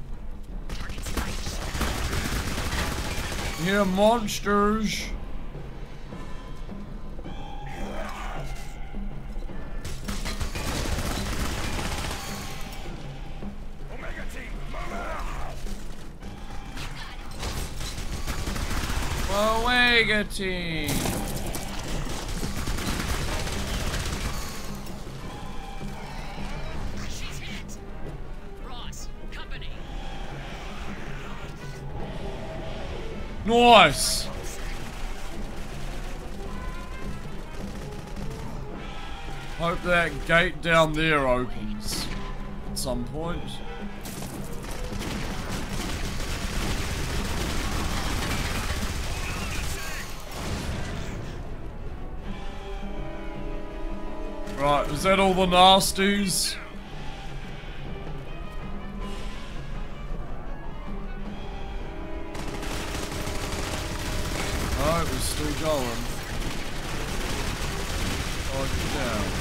hear monsters. Omega team. Nice. Hope that gate down there opens at some point. Right, is that all the nasties? No, we're still going. Charge down.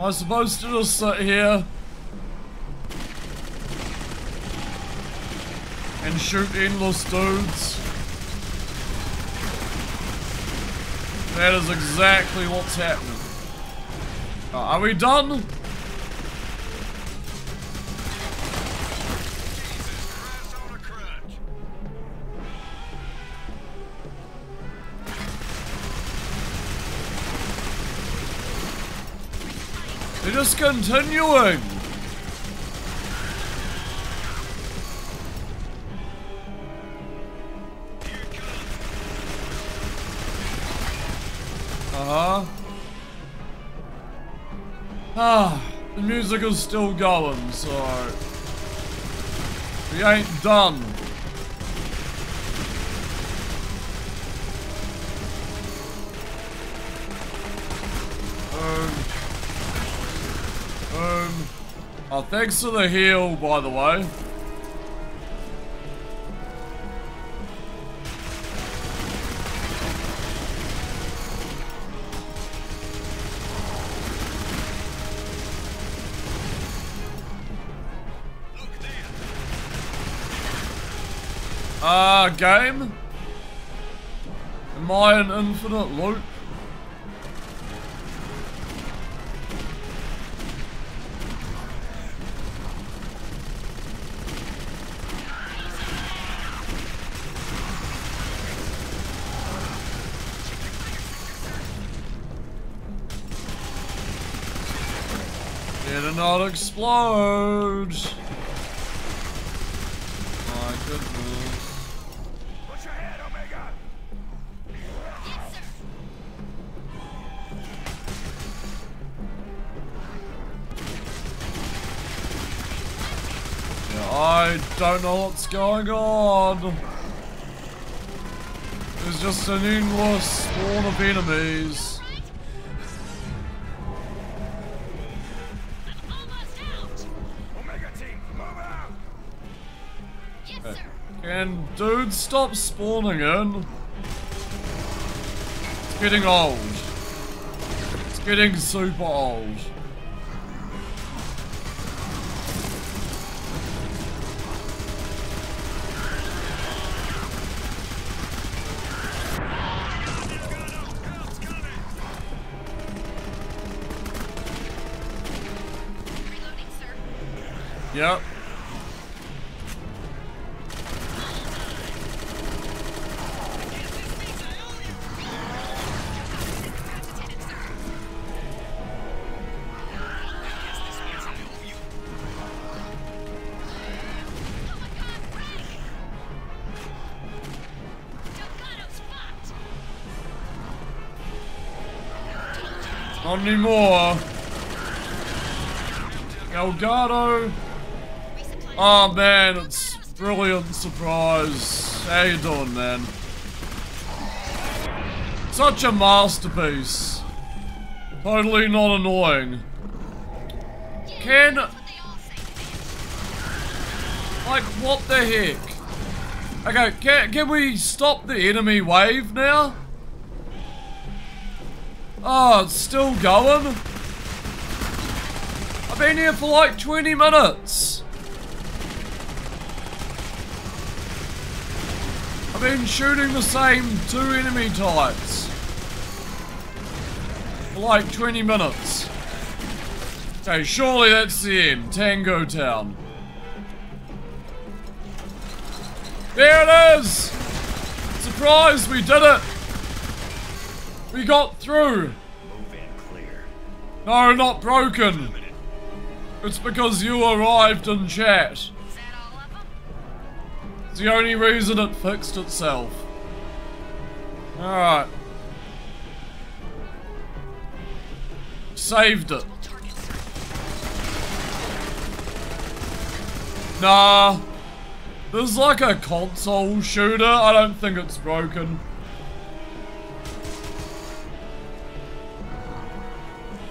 Am I supposed to just sit here and shoot endless dudes? That is exactly what's happening. Uh, are we done? They're just continuing. Uh-huh. Ah, the music is still going, so... We ain't done. Um... Oh, thanks for the heal, by the way. Ah, uh, game? Am I an infinite loop? Not explode. My goodness. Push ahead, Omega! Yeah, I don't know what's going on. There's just an endless spawn of enemies. Can dudes stop spawning in? It's getting old. It's getting super old. Yep. Not anymore. Elgato. Oh man, it's brilliant surprise. How you doing, man? Such a masterpiece. Totally not annoying. Can... Like, what the heck? Okay, can, can we stop the enemy wave now? Oh, it's still going? I've been here for like 20 minutes. I've been shooting the same two enemy types. For like 20 minutes. Okay, surely that's the end. Tango Town. There it is! Surprise, we did it! We got through! No, not broken. It's because you arrived in chat. It's the only reason it fixed itself. Alright. Saved it. Nah. There's like a console shooter. I don't think it's broken.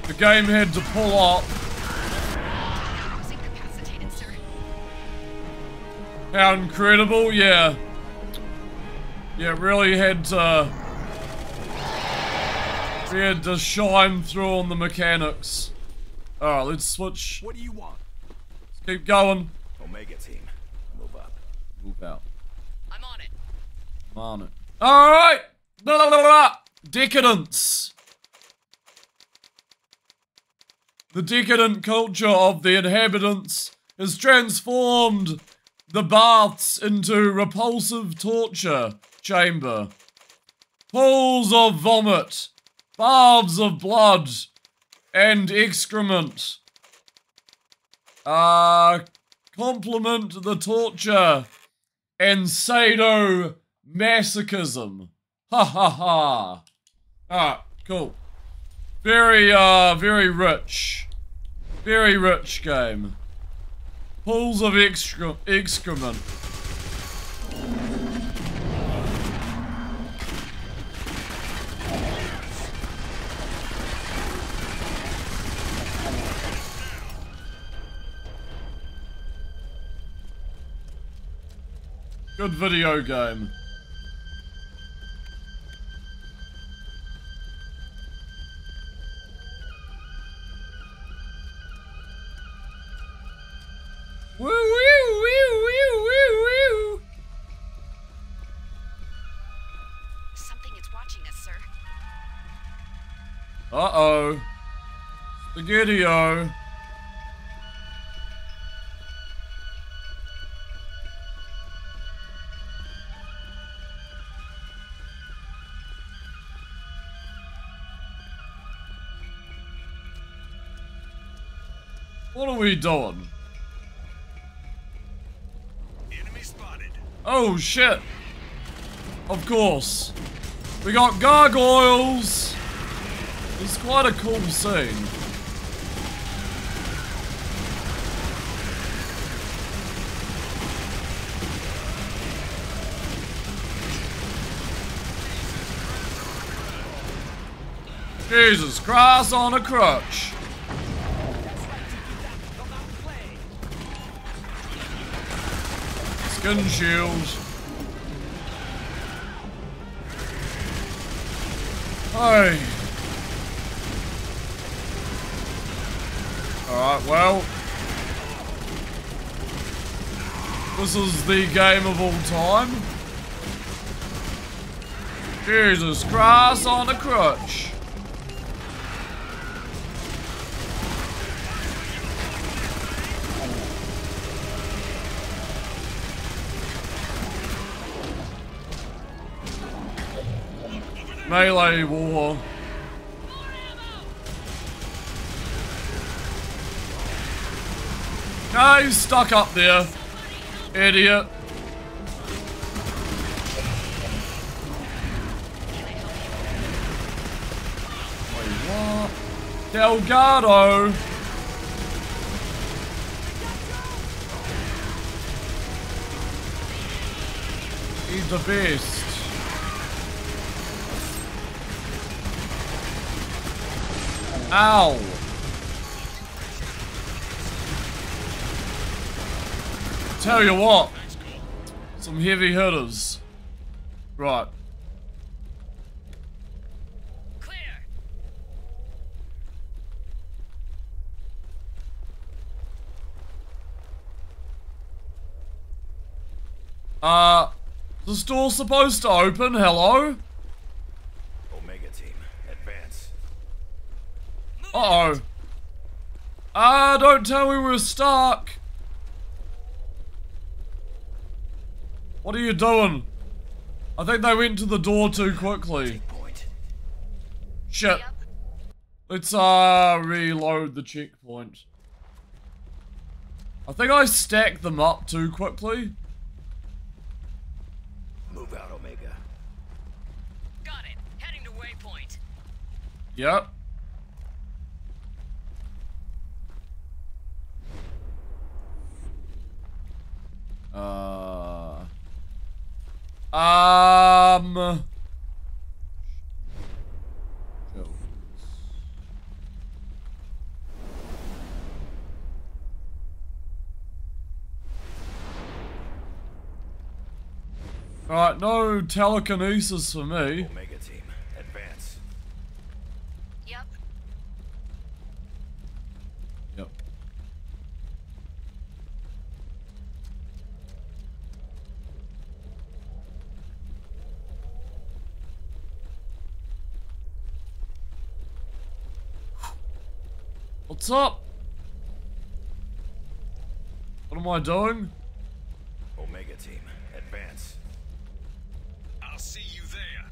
The game had to pull up. How incredible, yeah. Yeah, really had to... We had to shine through on the mechanics. Alright, let's switch. What do you want? Let's keep going. Omega team, move up. Move out. I'm on it. I'm on it. Alright! Blah, blah, blah, blah. Decadence. The decadent culture of the inhabitants has transformed the baths into repulsive torture chamber. Pools of vomit, baths of blood, and excrement. Uh, complement the torture and sadomasochism. Ha ha ha. Alright, cool. Very, uh, very rich. Very rich game. Pools of excre excrement. Good video game. Woo woo woo woo woo woo. Something is watching us, sir. Uh oh. Spaghetti-o. What are we doing? Oh shit! Of course. We got gargoyles! It's quite a cool scene. Jesus Christ on a crutch. Skin shields. Hey. Alright, well. This is the game of all time. Jesus Christ on a crutch. Melee war. No, he's stuck up there. Idiot. Delgado. He's the best. Ow. Tell you what. Some heavy hitters. Right. Clear. Uh, the store supposed to open? Hello? Omega team, advance. Uh-oh. Ah, don't tell me we're stuck. What are you doing? I think they went to the door too quickly. Shit. Let's uh reload the checkpoint. I think I stacked them up too quickly. Move out, Omega. Got it. Heading to waypoint. Yep. Uh. Um. Alright, no telekinesis for me. Omega team, advance. Yep. Yep. What's up? What am I doing? Omega team, advance. I'll see you there.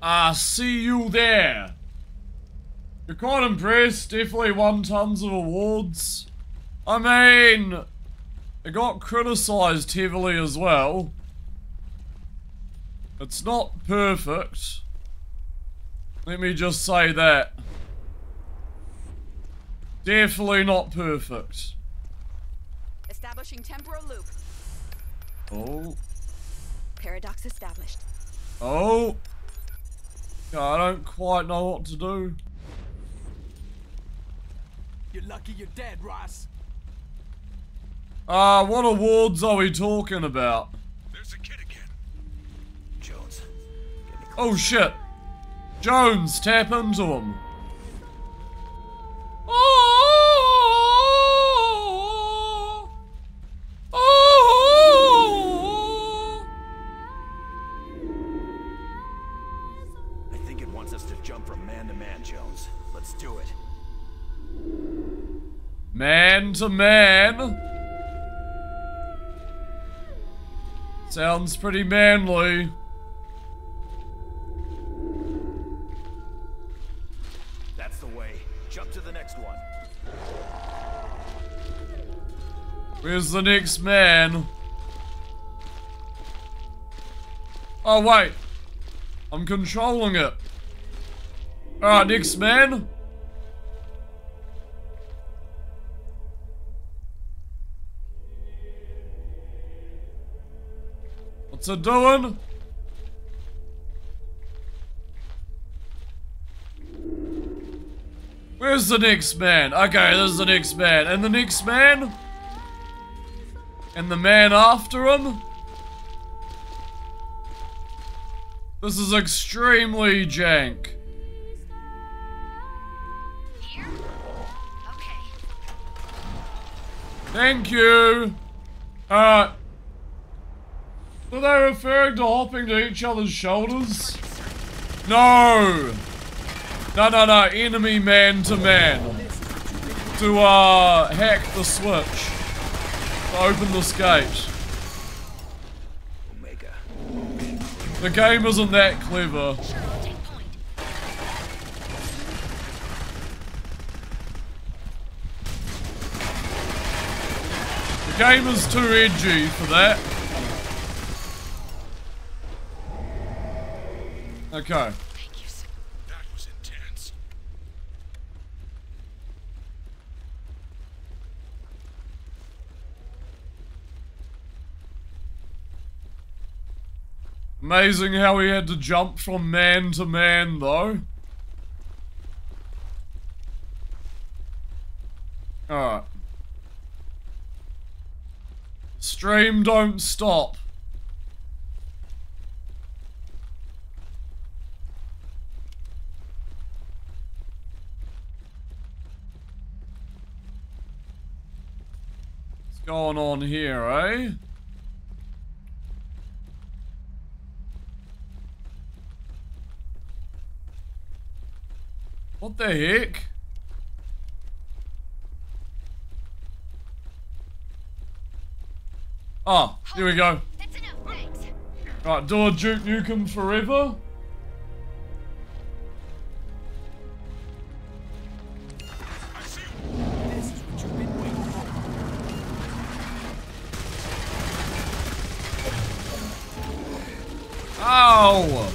I see you there. You're quite impressed. Definitely won tons of awards. I mean, it got criticised heavily as well. It's not perfect. Let me just say that. Definitely not perfect. Establishing temporal loop. Oh. Paradox established. Oh. Yeah, I don't quite know what to do. You're lucky you're dead, Ross. Uh, what awards are we talking about? There's a kid again. Jones. Oh shit. Jones, tap into him. Man to man, Jones. Let's do it. Man to man. Sounds pretty manly. Where's the next man? Oh, wait. I'm controlling it. Alright, next man. What's it doing? Where's the next man? Okay, there's the next man. And the next man? And the man after him? This is extremely jank. Thank you. Alright. Are they referring to hopping to each other's shoulders? No! No, no, no. Enemy man to man. To, uh, hack the switch. Open this gate. The game isn't that clever. The game is too edgy for that. Okay. That was intense. Amazing how he had to jump from man to man, though. Alright. Stream don't stop. What's going on here, eh? What the heck? Oh, here we go. Right, door Duke Nukem forever. Ow!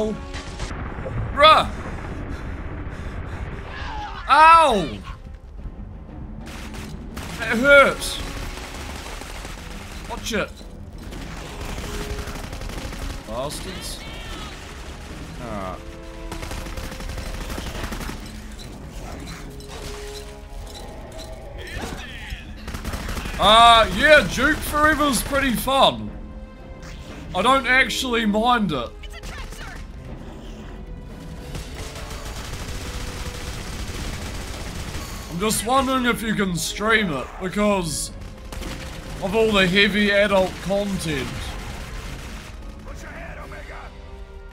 Ow! Bruh! Ow! That hurts! Watch it! Bastards. Alright. Uh, yeah, Duke Forever's pretty fun. I don't actually mind it. Just wondering if you can stream it, because of all the heavy adult content.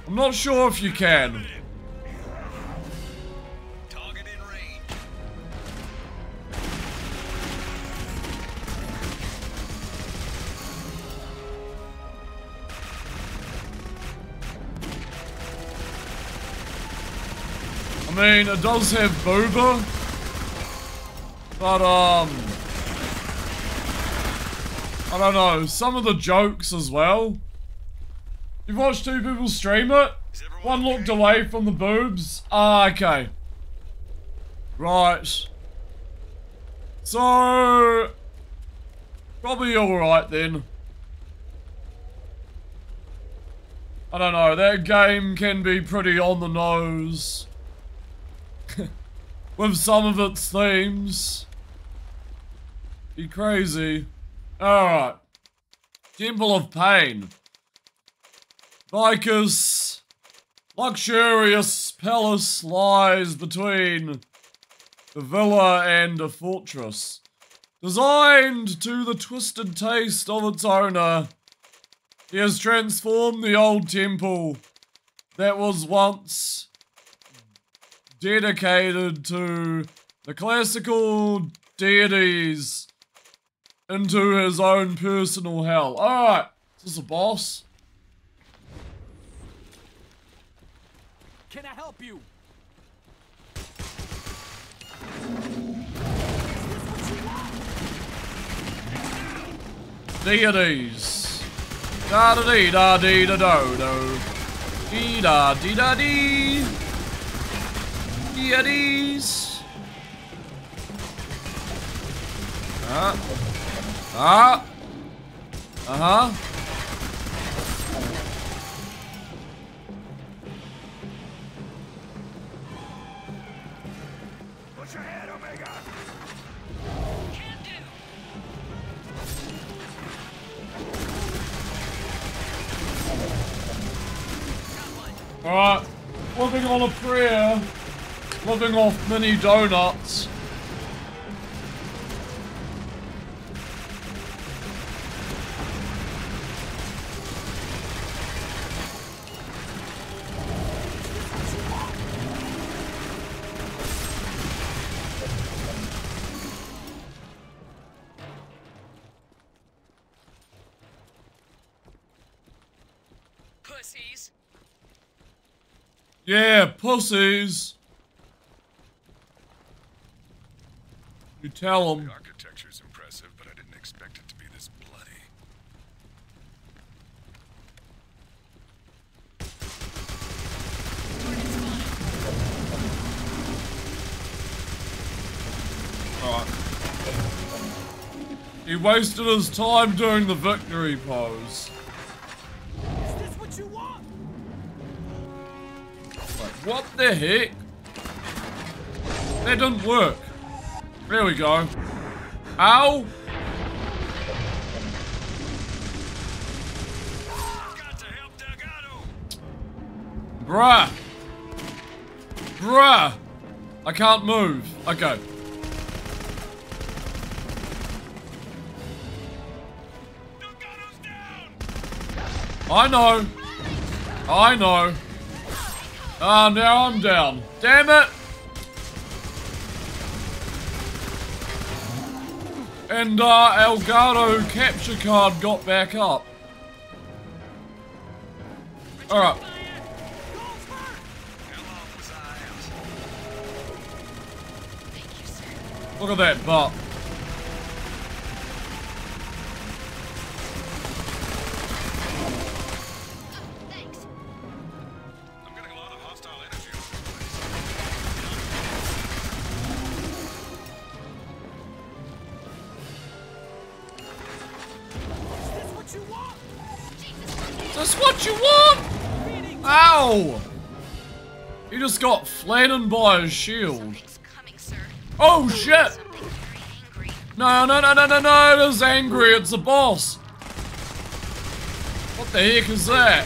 I'm not sure if you can. I mean, it does have Booba. But, um... I don't know, some of the jokes as well. You've watched two people stream it? One looked away from the boobs? Ah, okay. Right. So... Probably alright then. I don't know, that game can be pretty on the nose. *laughs* With some of its themes. Be crazy. Alright. Temple of Pain. Vicus. Luxurious palace lies between the villa and a fortress. Designed to the twisted taste of its owner, he has transformed the old temple that was once dedicated to the classical deities into his own personal hell. Alright, This is this a boss? Can I help you? Deities. Da da dee da dee da do do. Dee da dee da dee. Deities. Ah. Ah! Uh-huh. Alright, loving all a prayer, loving off mini donuts. Yeah, pussies. You tell them. The architecture's impressive, but I didn't expect it to be this bloody. Alright. He wasted his time doing the victory pose. What the heck? That didn't work. There we go. Ow! Bruh! Bruh! I can't move. Okay. I know. I know. Ah, now I'm down. Damn it! And uh, Elgato capture card got back up. Alright. Look at that butt. Ow! He just got flattened by a shield. Oh shit! No, no, no, no, no, no, it is angry, it's the boss. What the heck is that?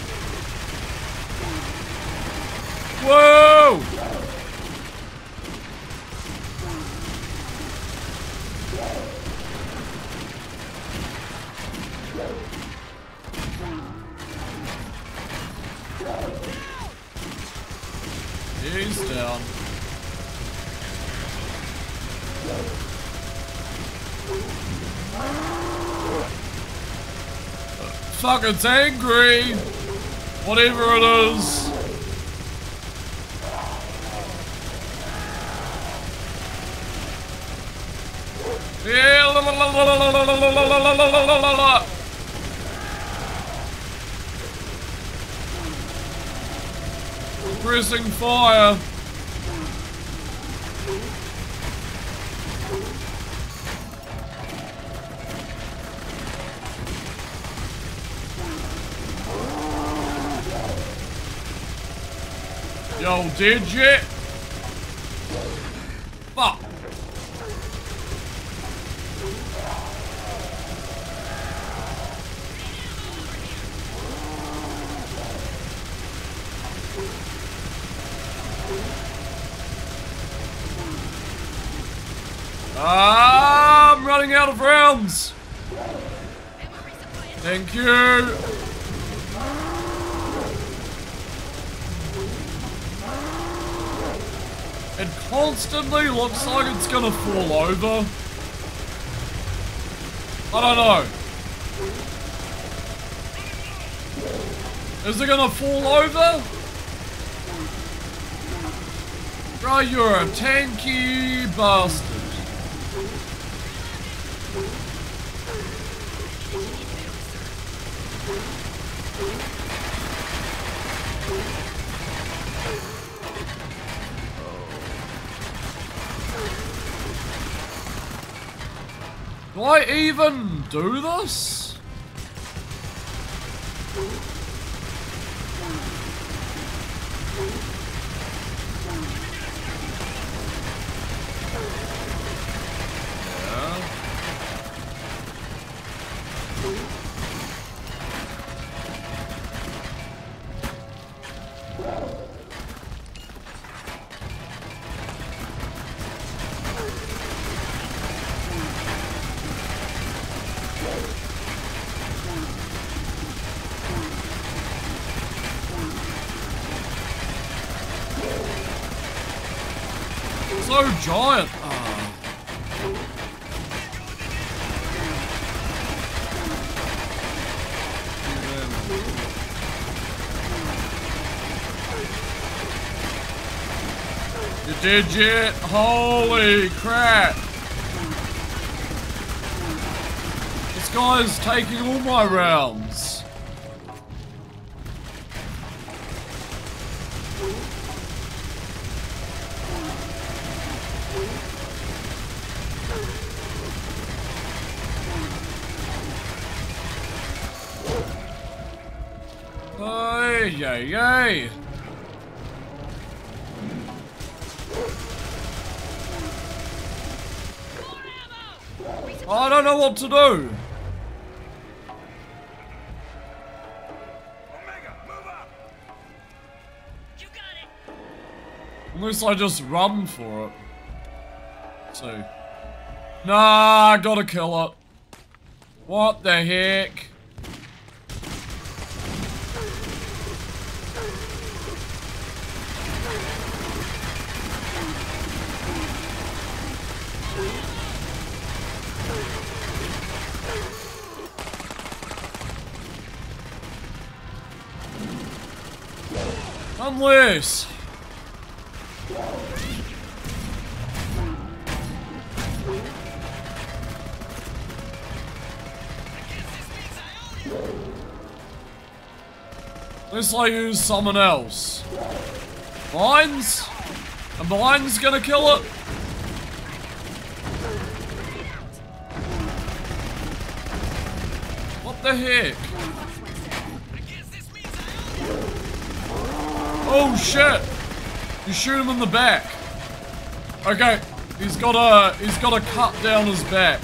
Whoa! He's down. Fuck, it's angry! Whatever it is. Yeah, la, la, la, la, la, la, la, la, la, la, la, la, la, la. Pressing fire. Yo, did you? Fuck. I'm running out of rounds. Thank you. It constantly looks like it's gonna fall over. I don't know. Is it gonna fall over? Bro, you're a tanky bastard. Do I even do this? Yeah. so giant. You did it! Holy crap! This guy's taking all my rounds. Hey, yay, yay! I don't know what to do. Unless I just run for it. So. Nah, I gotta kill it. What the heck? Unleash! Unless I use someone else. Mines? A mine's gonna kill it? What the heck? Oh shit! You shoot him in the back. Okay, he's got a he's got a cut down his back.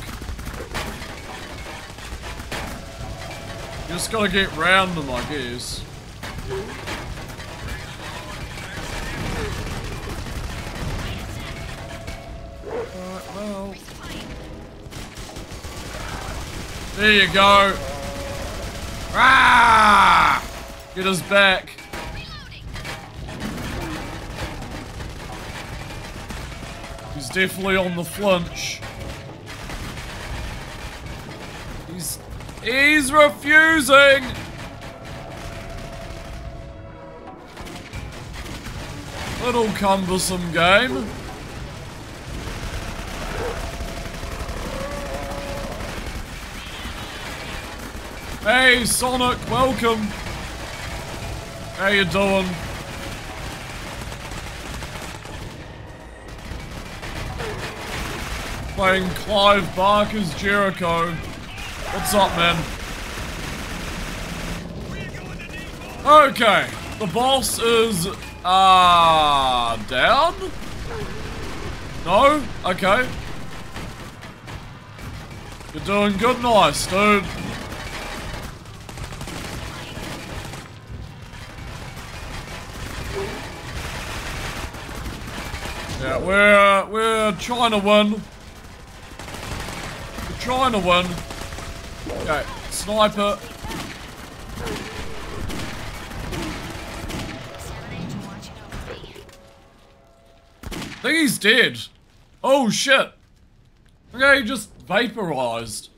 Just gotta get round him, I guess. Well. There you go. Ah! Get his back. He's definitely on the flinch. He's he's refusing. Little cumbersome game. Hey Sonic, welcome. How you doing? Playing Clive Barker's Jericho. What's up, man? Okay, the boss is, uh, down? No? Okay. You're doing good nice, dude. Yeah, we're, we're trying to win. Trying to win. Okay, sniper. I think he's dead. Oh shit. Okay, just vaporized.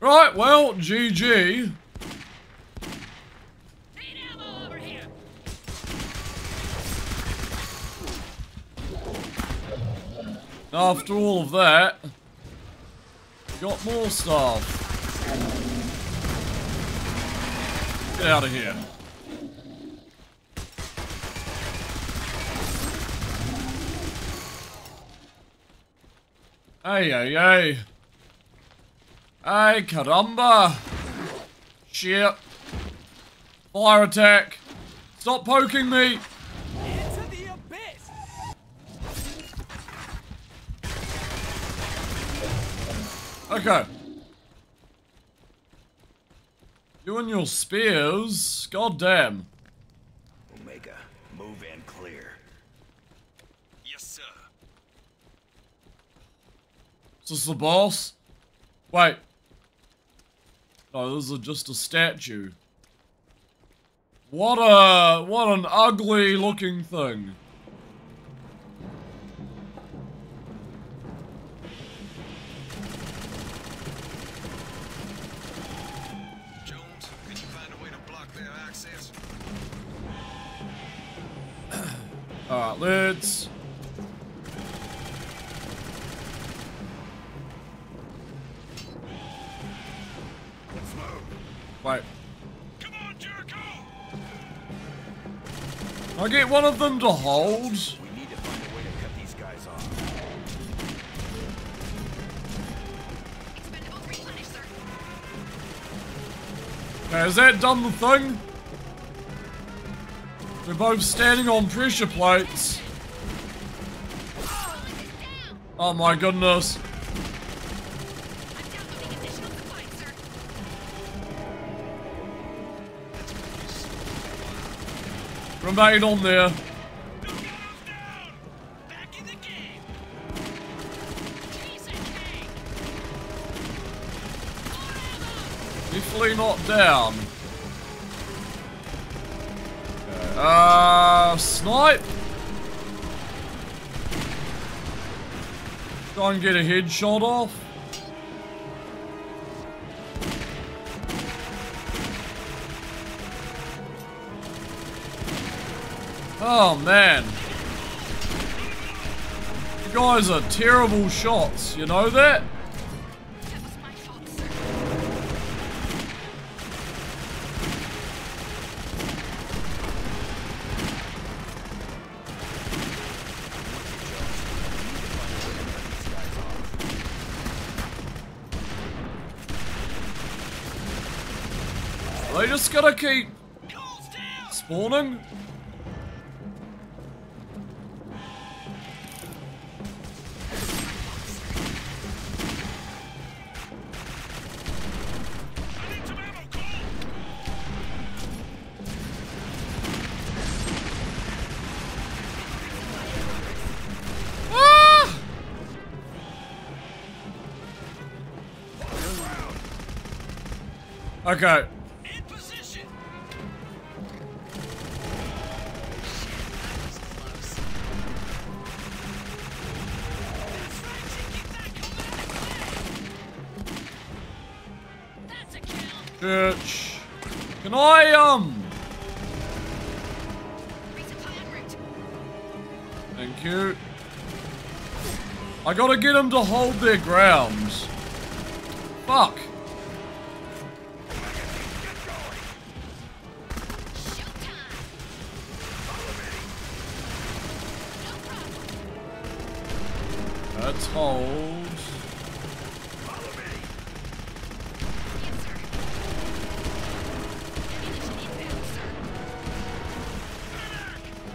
Right, well, GG. After all of that, got more stuff. Get out of here. Hey, hey, hey. Hey, caramba. Shit. Fire attack. Stop poking me. Okay. You and your spears. God damn. Omega, move and clear. Yes, sir. Is this the boss? Wait. No, this is just a statue. What a... What an ugly looking thing. Alright, let's... Wait. Come on, Jericho! I get one of them to hold? We need to find a way to cut these guys off. Okay, has that done the thing? We're both standing on pressure plates. Oh my goodness. Remain on there. Definitely not down. Uh, snipe. Try and get a headshot off. Oh man. You guys are terrible shots, you know that? Just gonna keep spawning? Ah! Okay. I gotta get them to hold their grounds. Fuck. Let's hold.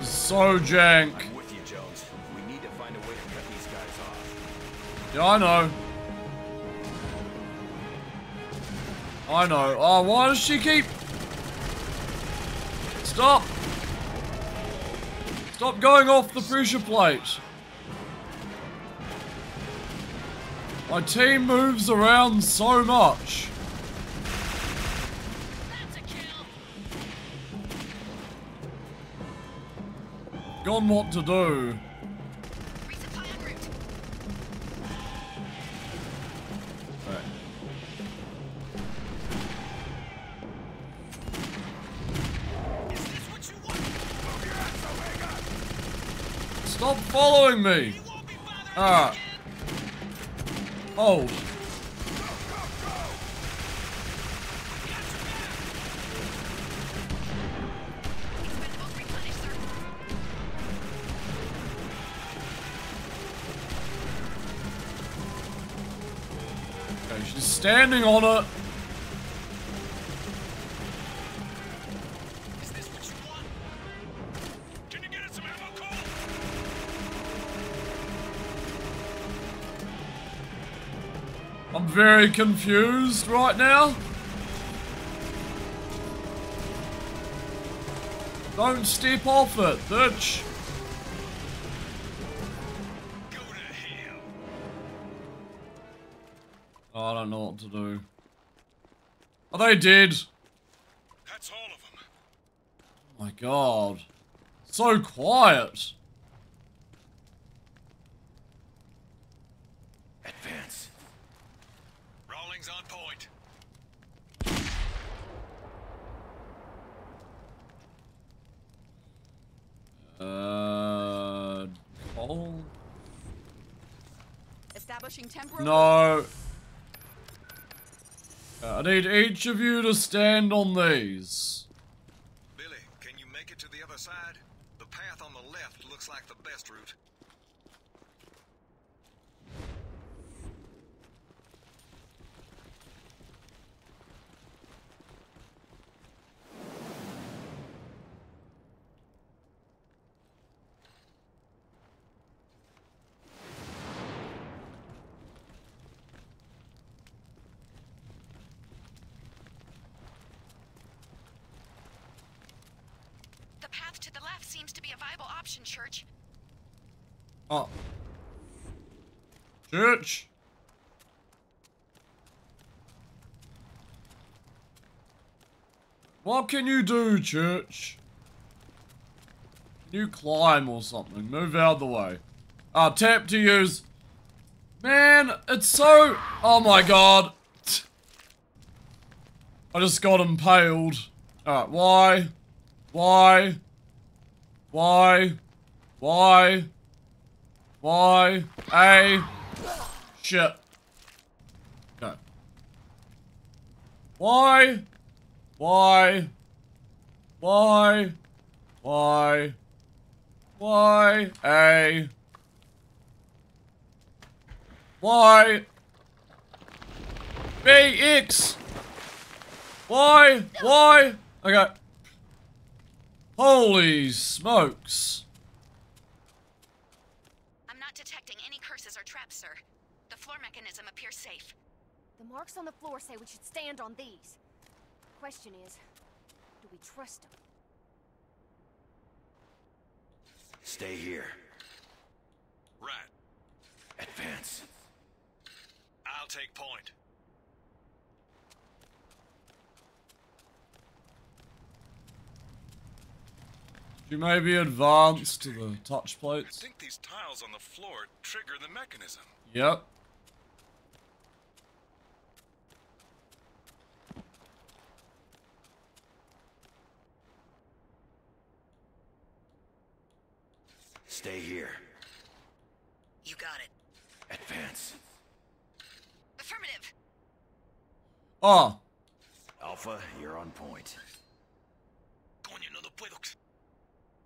So jank. Yeah, I know. I know. Oh, why does she keep... Stop! Stop going off the pressure plate. My team moves around so much. Gone what to do. Me! Ah. Hold. Okay, she's standing on it. Very confused right now. Don't step off it, bitch. Oh, I don't know what to do. Are they dead? That's all of them. Oh my god. So quiet. Advance. Rawlings on point. Uh. establishing temporal. No. Need each of you to stand on these. Billie, can you make it to the other side? The path on the left looks like the best route. The path to the left seems to be a viable option, Church. Oh. Church. What can you do, Church? Can you climb or something? Move out the way. Ah, tap to use. Man, it's so... Oh my god. I just got impaled. Alright, why? Why? Why? Why? Why? A. Shit. No. Why? Why? Why? Why? Why? A. Why? B. X. Why? Why? Okay. Holy smokes. I'm not detecting any curses or traps, sir. The floor mechanism appears safe. The marks on the floor say we should stand on these. Question is, do we trust them? Stay here. Right. Advance. I'll take point. You may be advanced to the touch plates. I think these tiles on the floor trigger the mechanism. Yep. Stay here. You got it. Advance. Affirmative. Oh. Alpha, you're on point.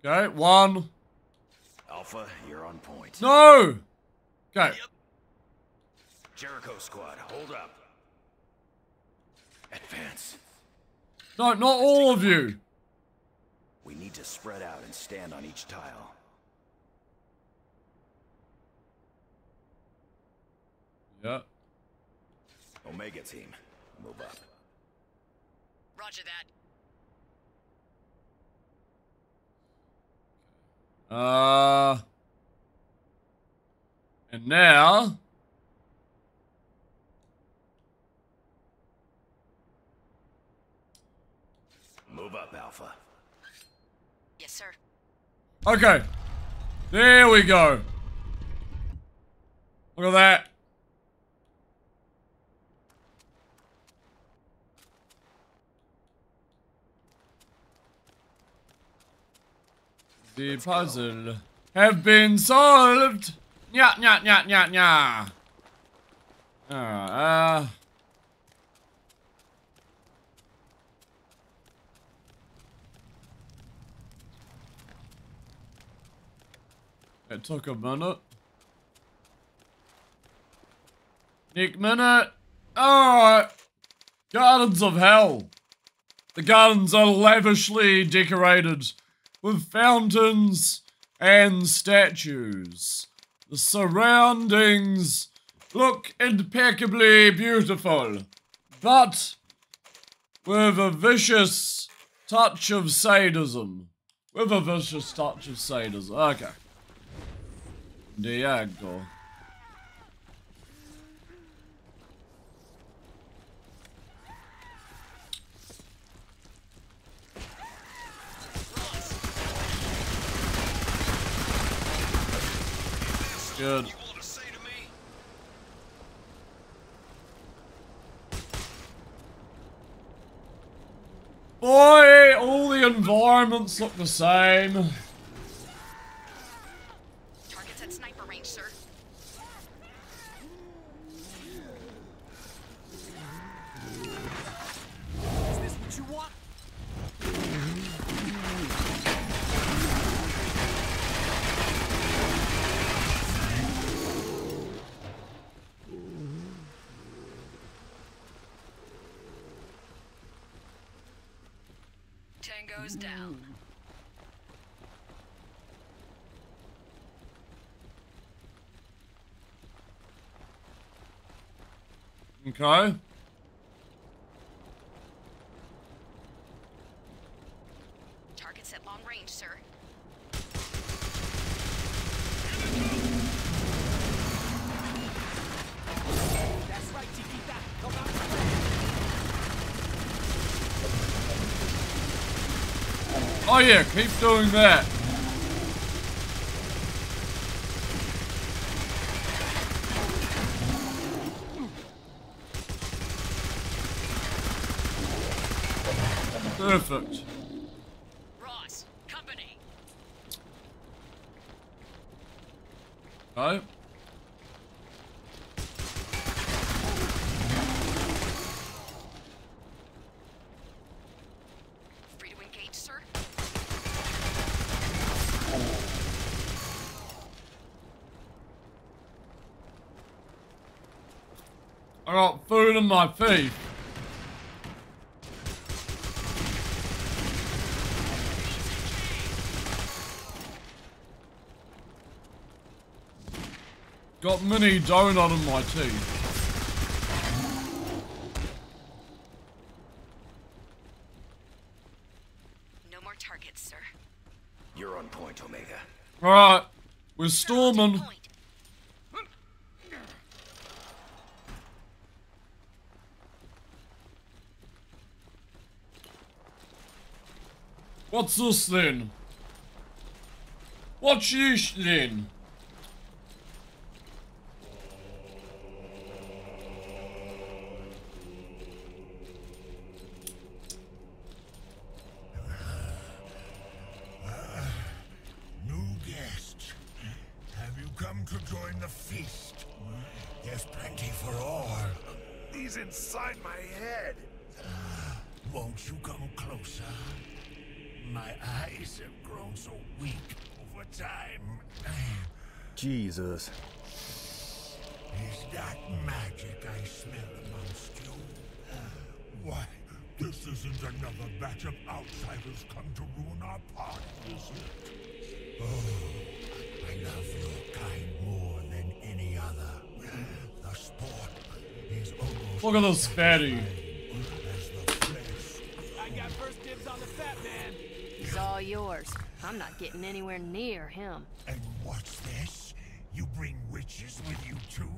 Okay, one. Alpha, you're on point. No! Okay. Jericho squad, hold up. Advance. No, not all of you. We need to spread out and stand on each tile. Yeah. Omega team, move up. Roger that. Uh. And now. Move up, Alpha. Yes, sir. Okay. There we go. Look at that. The puzzle have been solved. Nya nya nya nya nya. Uh, uh. It took a minute. Nick minute. Alright. Gardens of Hell. The gardens are lavishly decorated with fountains and statues. The surroundings look impeccably beautiful, but with a vicious touch of sadism. With a vicious touch of sadism. Okay. Diago. Good. Boy, all the environments look the same. Tango's down. Okay. Target's at long range, sir. That's right, Chiquita. Come out Oh yeah, keep doing that. Perfect. Ross, company. Okay. Free to engage, sir. I got food in my teeth. Got mini donut in my teeth. No more targets, sir. You're on point, Omega. Alright, we're storming. What's this then? What's this then? Time. Jesus. Is that magic I smell amongst you? Why, this isn't another batch of outsiders come to ruin our party, is it? Oh, I love your kind more than any other. The sport is almost Look at this fatty. I got first dibs on the fat man. He's all yours. I'm not getting anywhere near him. And what's this? You bring witches with you too?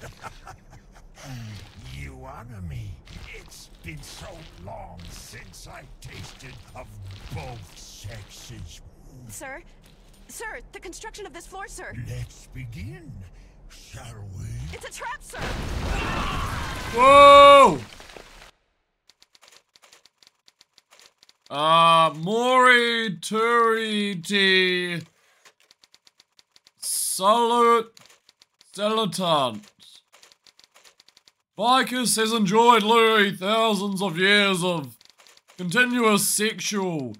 *laughs* you honor me. It's been so long since I tasted of both sexes. Sir? Sir, the construction of this floor, sir. Let's begin, shall we? It's a trap, sir! Whoa! Uh, Mori Turiti Salut Salutant. Vicus has enjoyed literally thousands of years of continuous sexual,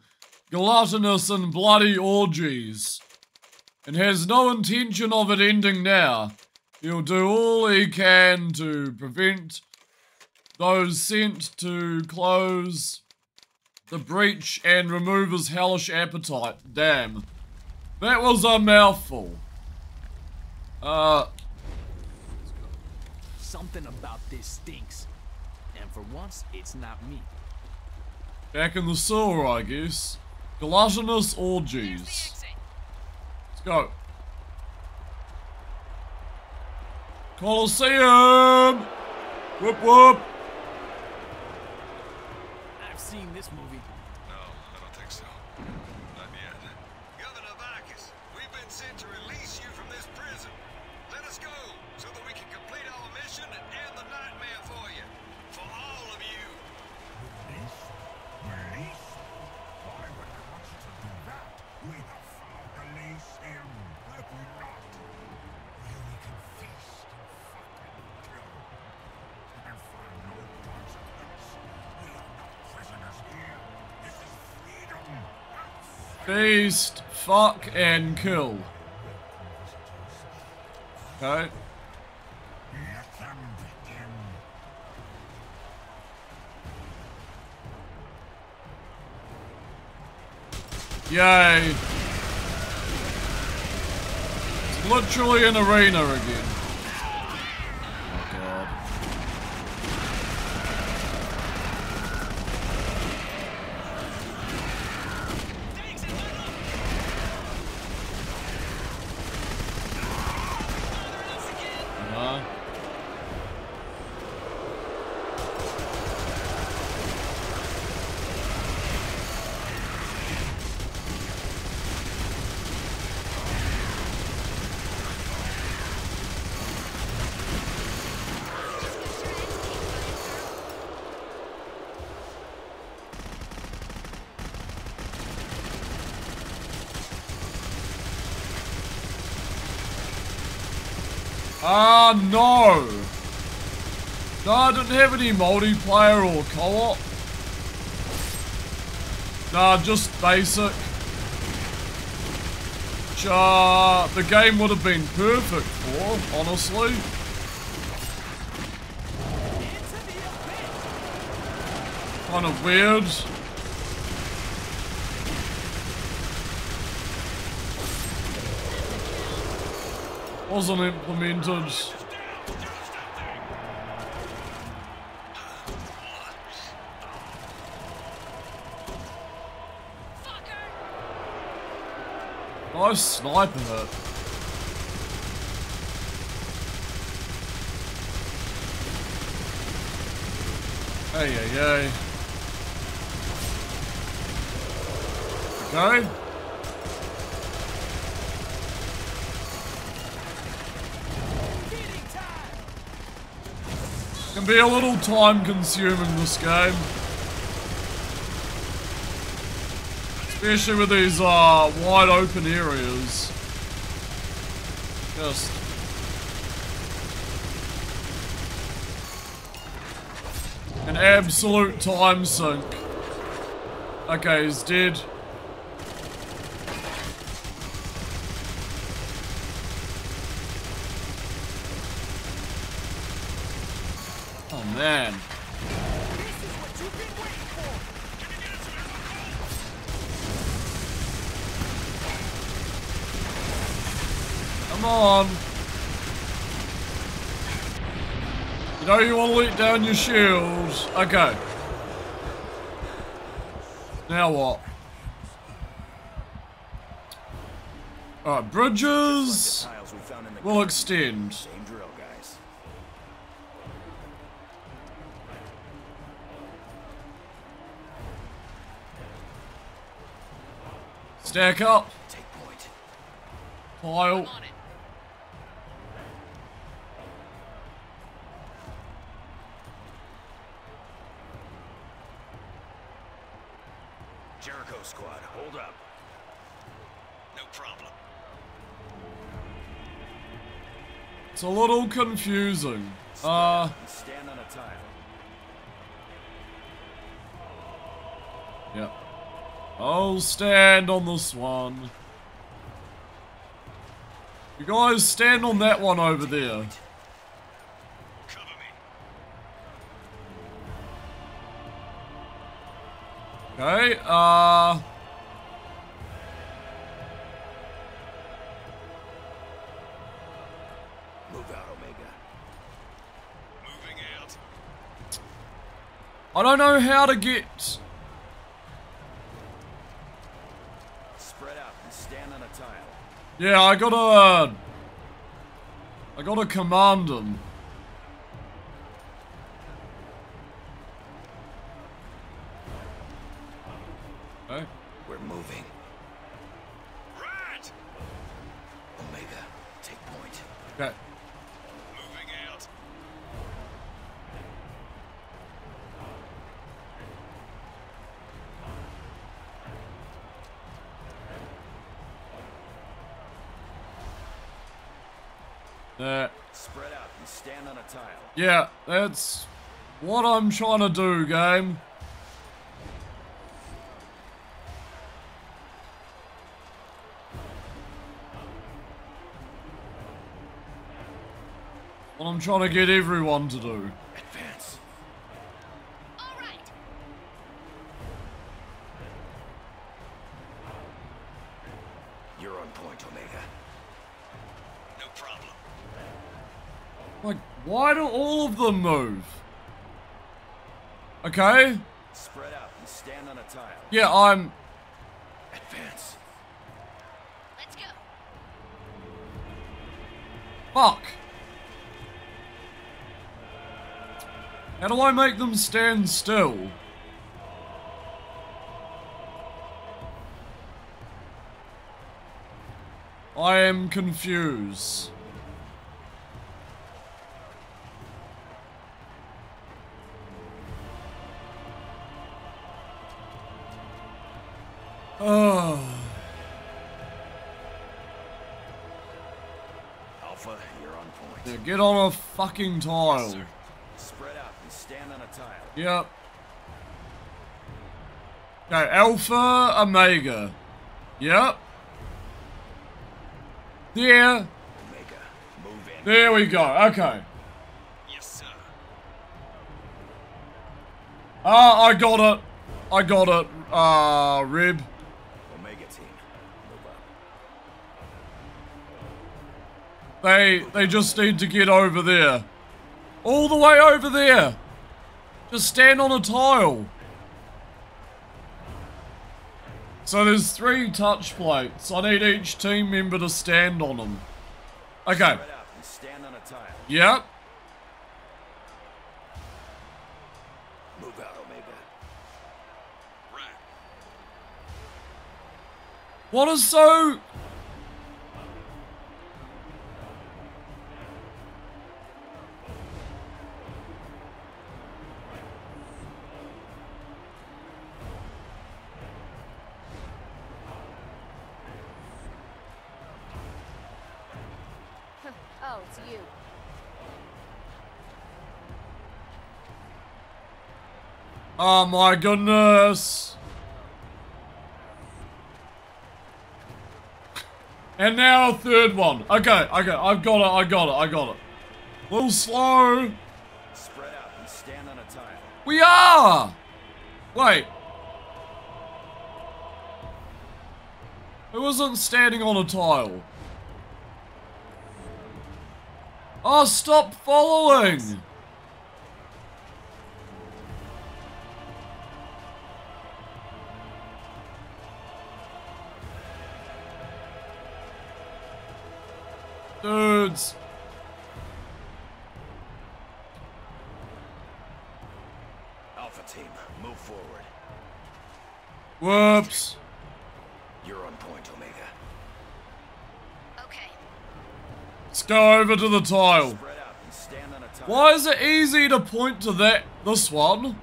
gluttonous, and bloody orgies, and has no intention of it ending now. He'll do all he can to prevent those sent to close the breach and remove his hellish appetite. Damn. That was a mouthful. Uh, Something about this stinks. And for once, it's not me. back in the sewer, I guess. Gluttonous orgies. Let's go. Colosseum! Whoop whoop! Feast, fuck, and kill. Okay. Yay. It's literally an arena again. Oh god. Uh-huh. Ah, no! No, I didn't have any multiplayer or co-op. Nah, just basic. Which, uh, the game would have been perfect for, honestly. Kind of weird. Wasn't implemented. Nice sniping it. Hey, hey, hey. Okay. Can be a little time consuming this game. Especially with these uh, wide open areas. Just an absolute time sink. Okay, he's dead. Oh man. Come on. You know you want your shields. Okay. Now what? Alright, bridges will extend. Same drill, guys. Stack up. Pile. A little confusing. Uh, Stand on a tile. yeah. I'll stand on this one. You guys stand on that one over there. Okay, uh... I don't know how to get... Spread out and stand on a tile. Yeah, I gotta... Uh, I gotta command him. Yeah, that's what I'm trying to do, game. What I'm trying to get everyone to do. Why do all of them move? Okay. Spread out and stand on a tile. Yeah, I'm... Advance. Let's go. Fuck. How do I make them stand still? I am confused. Get on a fucking tile. Spread out and stand on a tile. Yep. Okay, Alpha, Omega. Yep. There. Omega, move in. There we go. Okay. Yes, sir. Ah, I got it. I got it. Uh, Rib. They, they just need to get over there. All the way over there. Just stand on a tile. So there's three touch plates. I need each team member to stand on them. Okay. Spread out and stand on a tile. Yep. Move out, Omega. What is so... Oh my goodness. And now a third one. Okay, okay, I've got it, I got it, I got it. A little slow. Spread out and stand on a tile. We are! Wait. Who wasn't standing on a tile? Oh, stop following! Dudes. Alpha team, move forward. Whoops. You're on point, Omega. Okay. Let's go over to the tile. Spread out and stand on a tile. Why is it easy to point to that this one?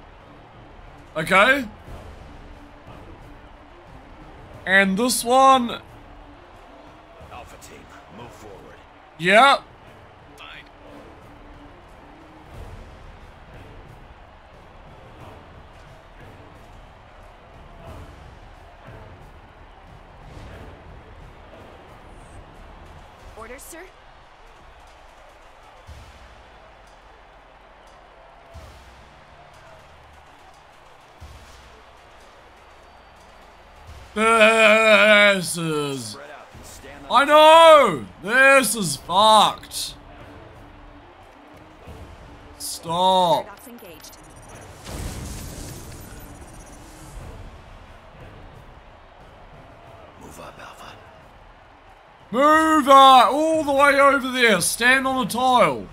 Okay. And this one, yeah. Fine. Orders, sir? This is. Spread out and stand on I know! This is fucked. Stop. Move up, Alpha. Move uh, all the way over there. Stand on a tile.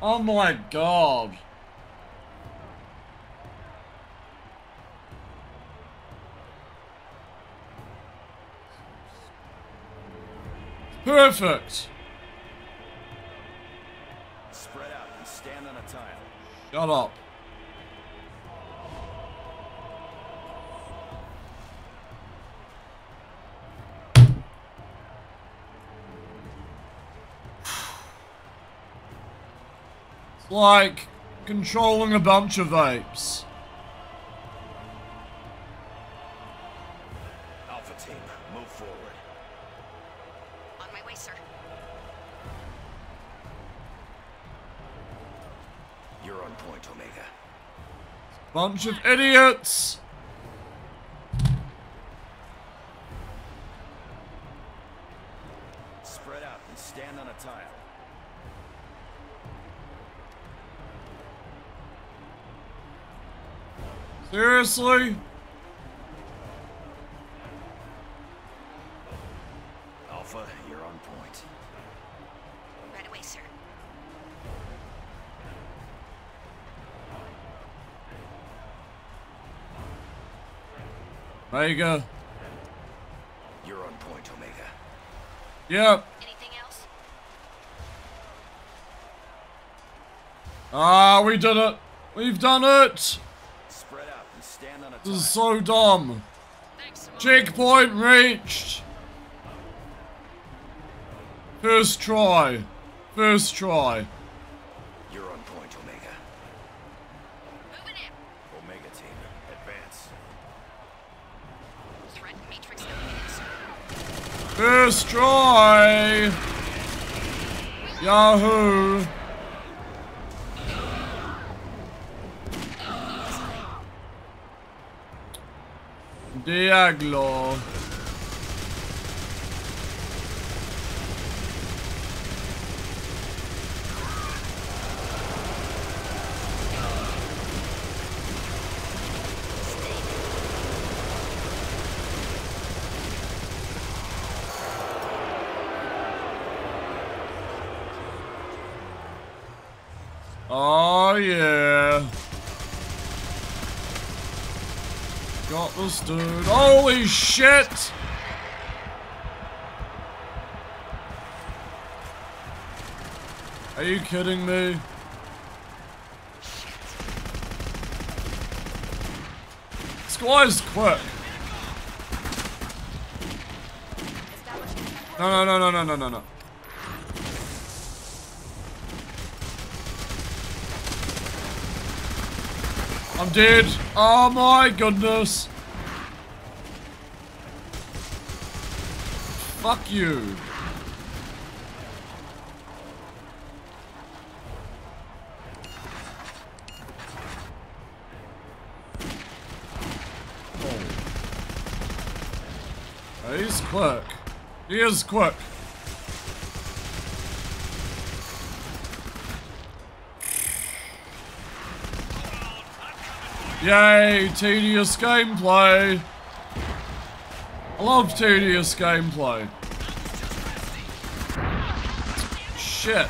Oh my god. Perfect. Spread out and stand on a tile. Shut up. It's like controlling a bunch of apes. Bunch of idiots! Spread out and stand on a tile. Seriously? Omega. You're on point, Omega. Yep. Anything else? Ah, we did it. We've done it. Spread out and stand on a This is so dumb. Checkpoint reached. First try. First try. Yahoo! Det Diaglo. This dude. Holy shit! Are you kidding me? This guy's quick. No, no, no, no, no, no, no, no. I'm dead. Oh my goodness. Fuck you. Oh. He's quick. He is quick. Yay, tedious gameplay. Love tedious gameplay. Shit.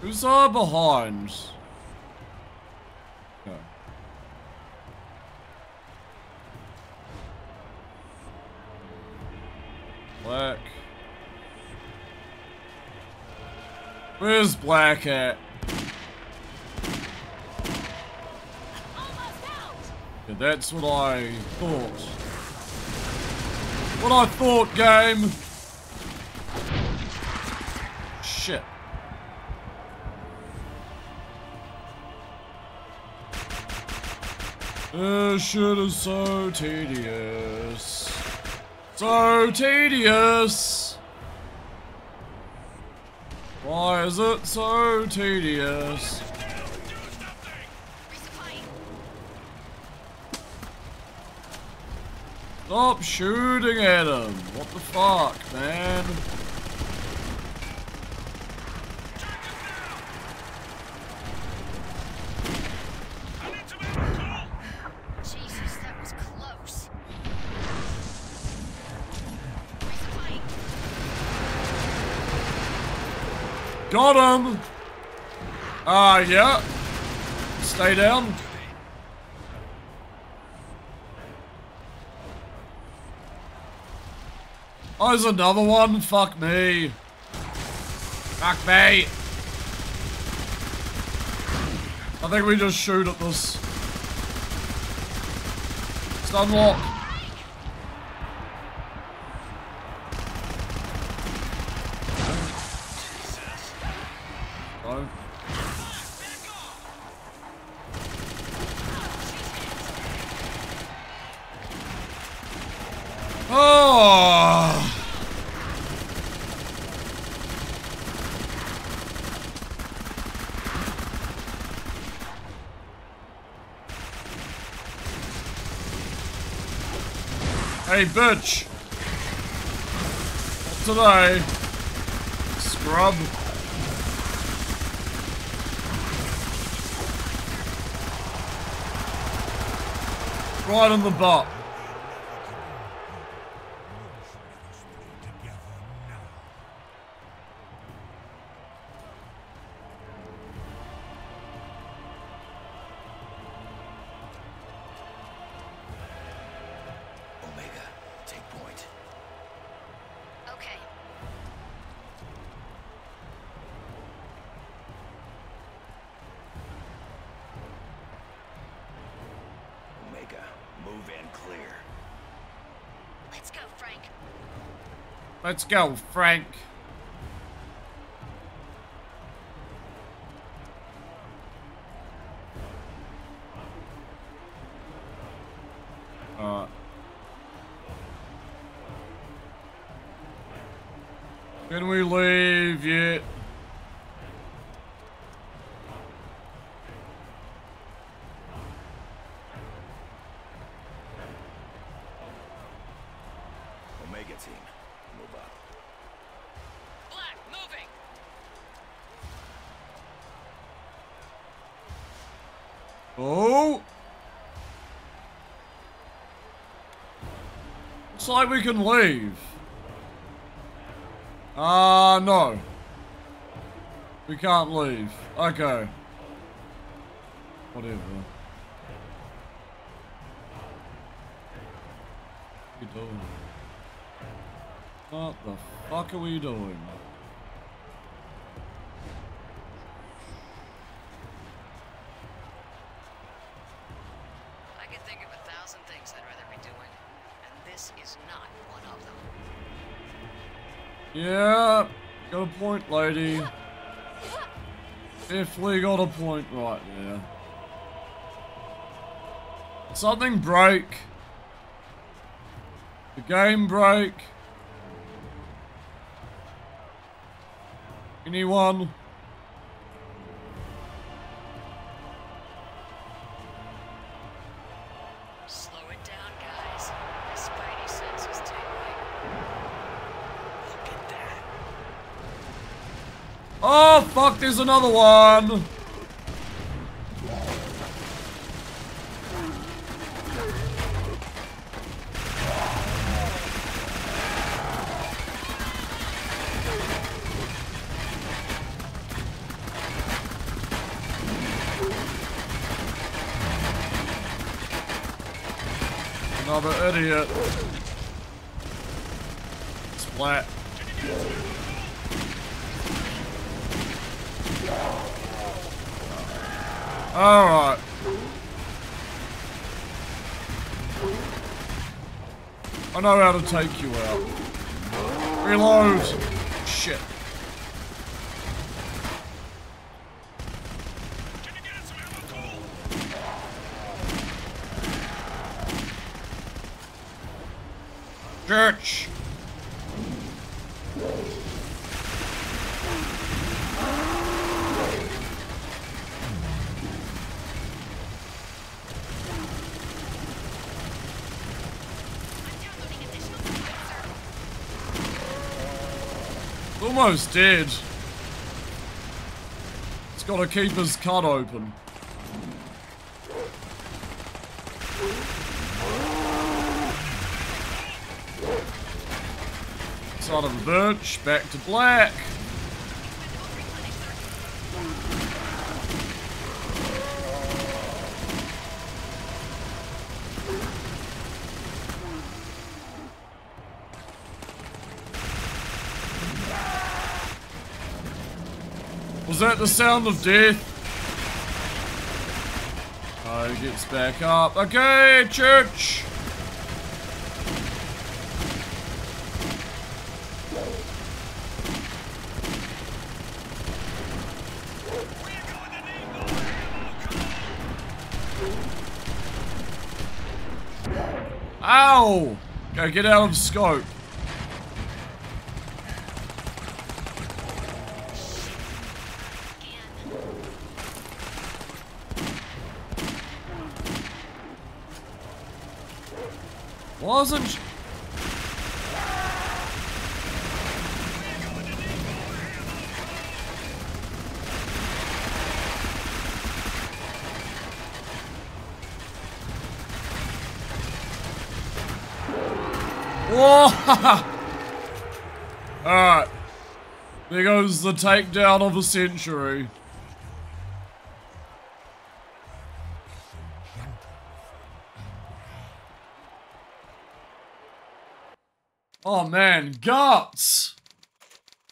Who's uh, behind? Black at? Yeah, that's what I thought. What I thought, game. Shit. This shit is so tedious. So tedious. Is it so tedious? Stop shooting at him. What the fuck, man? Jesus, that was close. Got him! Ah, yeah. Stay down. Oh, there's another one? Fuck me. Fuck me. I think we just shoot at this. It's unlocked. Oh. Oh. Hey, bitch! Not today. Scrub. Right on the butt. Let's go, Frank. Looks like we can leave. Ah, uh, no. We can't leave. Okay. Whatever. What are you doing? What the fuck are we doing? Got If we got a point right there. Something break. The game break. Anyone? There's another one. Another idiot. Splat. Alright. I know how to take you out. Reload. Shit. Church. Almost dead. It's gotta keep his cut open. Son of a bitch, back to black. That the sound of death? Oh, he gets back up. Okay, Church. Ow! Go get out of scope. Wasn't Whoa! Alright. There goes the takedown of a century. Oh man, guts!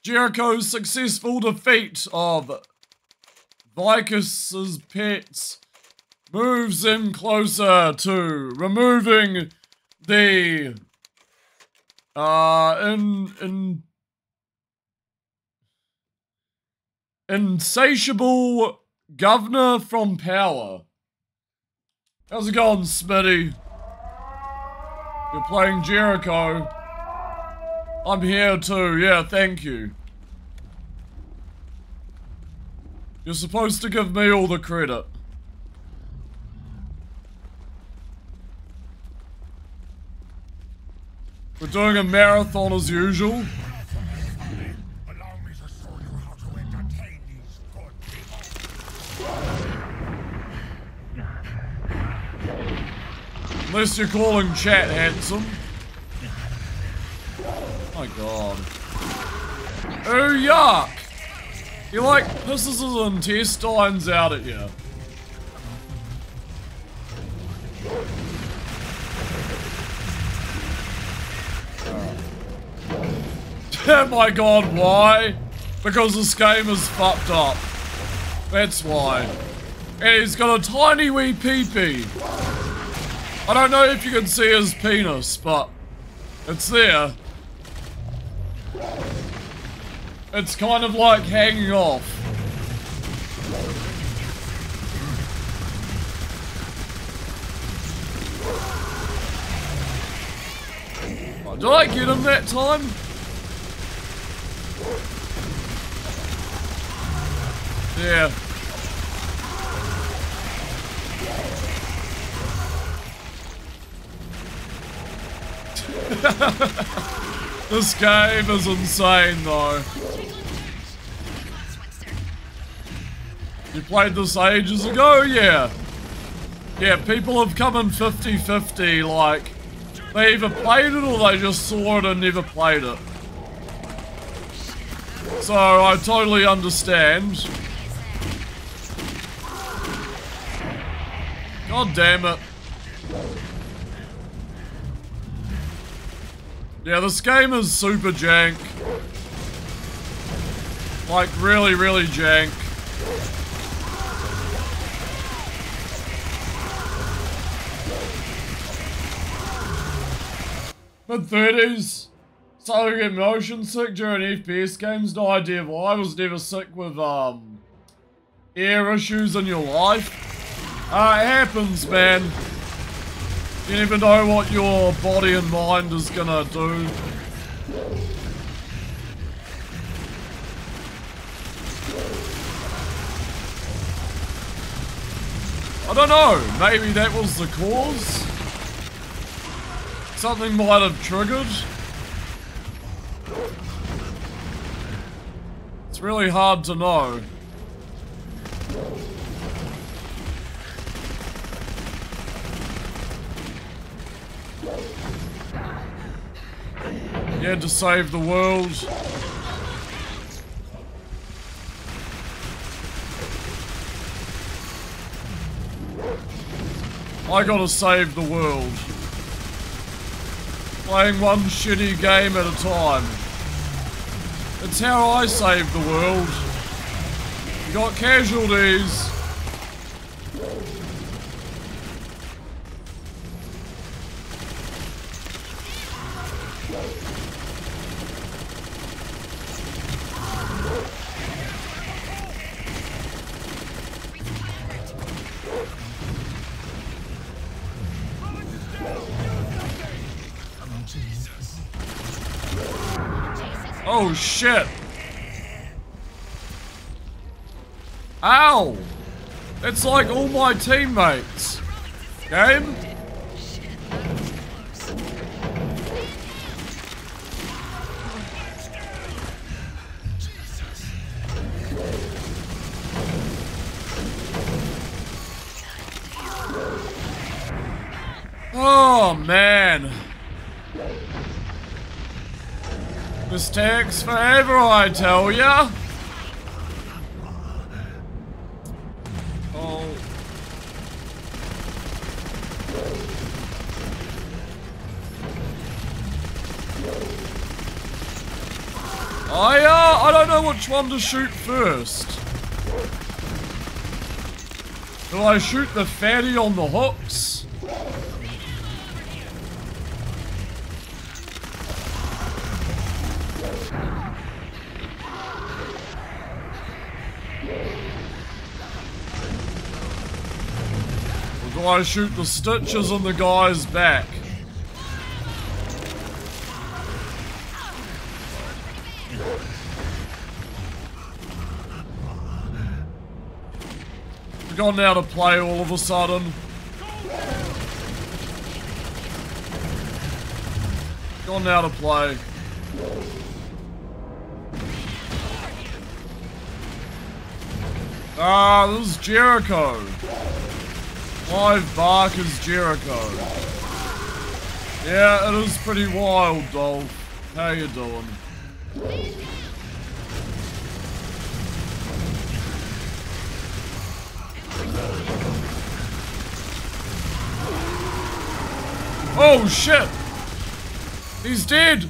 Jericho's successful defeat of Vicus's pets moves him closer to removing the uh in in insatiable governor from power. How's it going, Smitty? You're playing Jericho. I'm here too, yeah, thank you. You're supposed to give me all the credit. We're doing a marathon as usual. Unless you're calling chat handsome. my god. Oh, yuck! He like pisses his intestines out at you. *laughs* Oh my god, why? Because this game is fucked up. That's why. And he's got a tiny wee peepee. I don't know if you can see his penis, but it's there. It's kind of like hanging off. Oh, did I get him that time? Yeah. *laughs* this game is insane though. You played this ages ago? Yeah. Yeah, people have come in 50-50, like, they either played it or they just saw it and never played it. So, I totally understand. God damn it. Yeah, this game is super jank. Like, really, really jank. Mid 30s, starting to get motion sick during FPS games. No idea why. I was never sick with um air issues in your life. Uh, it happens, man. You never know what your body and mind is gonna do. I don't know, maybe that was the cause? Something might have triggered? It's really hard to know. Had to save the world. I gotta save the world. Playing one shitty game at a time. It's how I save the world. You got casualties. Oh shit! Ow! It's like all my teammates. Game? Oh man. This takes forever, I tell ya. Oh. I, uh, I don't know which one to shoot first. Do I shoot the fatty on the hooks? I shoot the stitches on the guy's back? Forgotten how to play all of a sudden. Gone how to play. Ah, this is Jericho. Clive Barker's Jericho. Yeah, it is pretty wild, Dolph. How you doing? Oh shit! He's dead!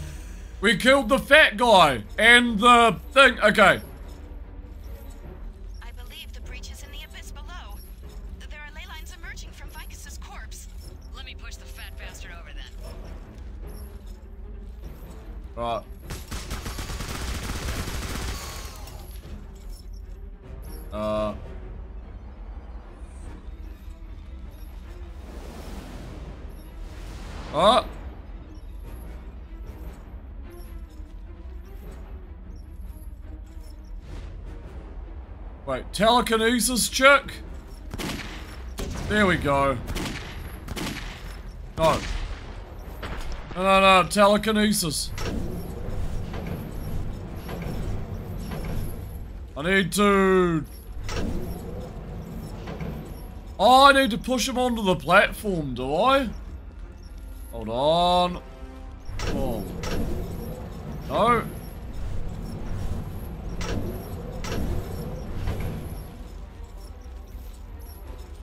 We killed the fat guy and the thing. Okay. Right. Uh. Oh. Wait, telekinesis check? There we go. No. No, no, telekinesis. I need to... Oh, I need to push him onto the platform, do I? Hold on. Oh. No.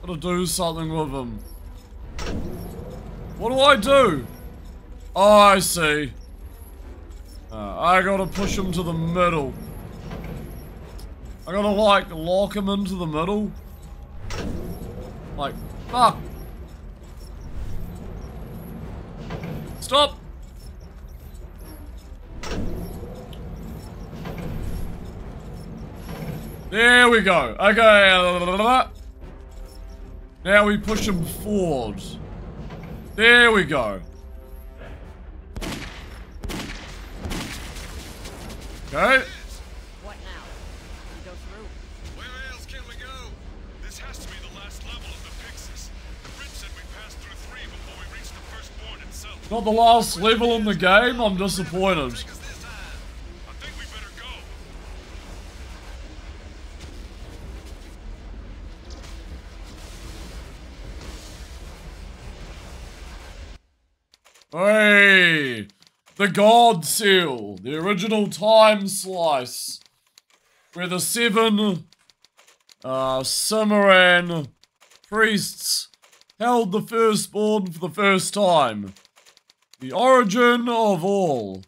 Gotta do something with him. What do I do? Oh, I see. Uh, I gotta push him to the middle. I gotta, like, lock him into the middle. Like, fuck. Stop! There we go. Okay. Now we push him forward. There we go. Okay. What now? You go through? Where else can we go? This has to be the last level of the Pyxis. The bridge said we passed through three before we reached the firstborn itself. Not the last level in the game? I'm disappointed. Hey! The God Seal, the original time slice, where the seven uh, Sumerian priests held the firstborn for the first time. The origin of all.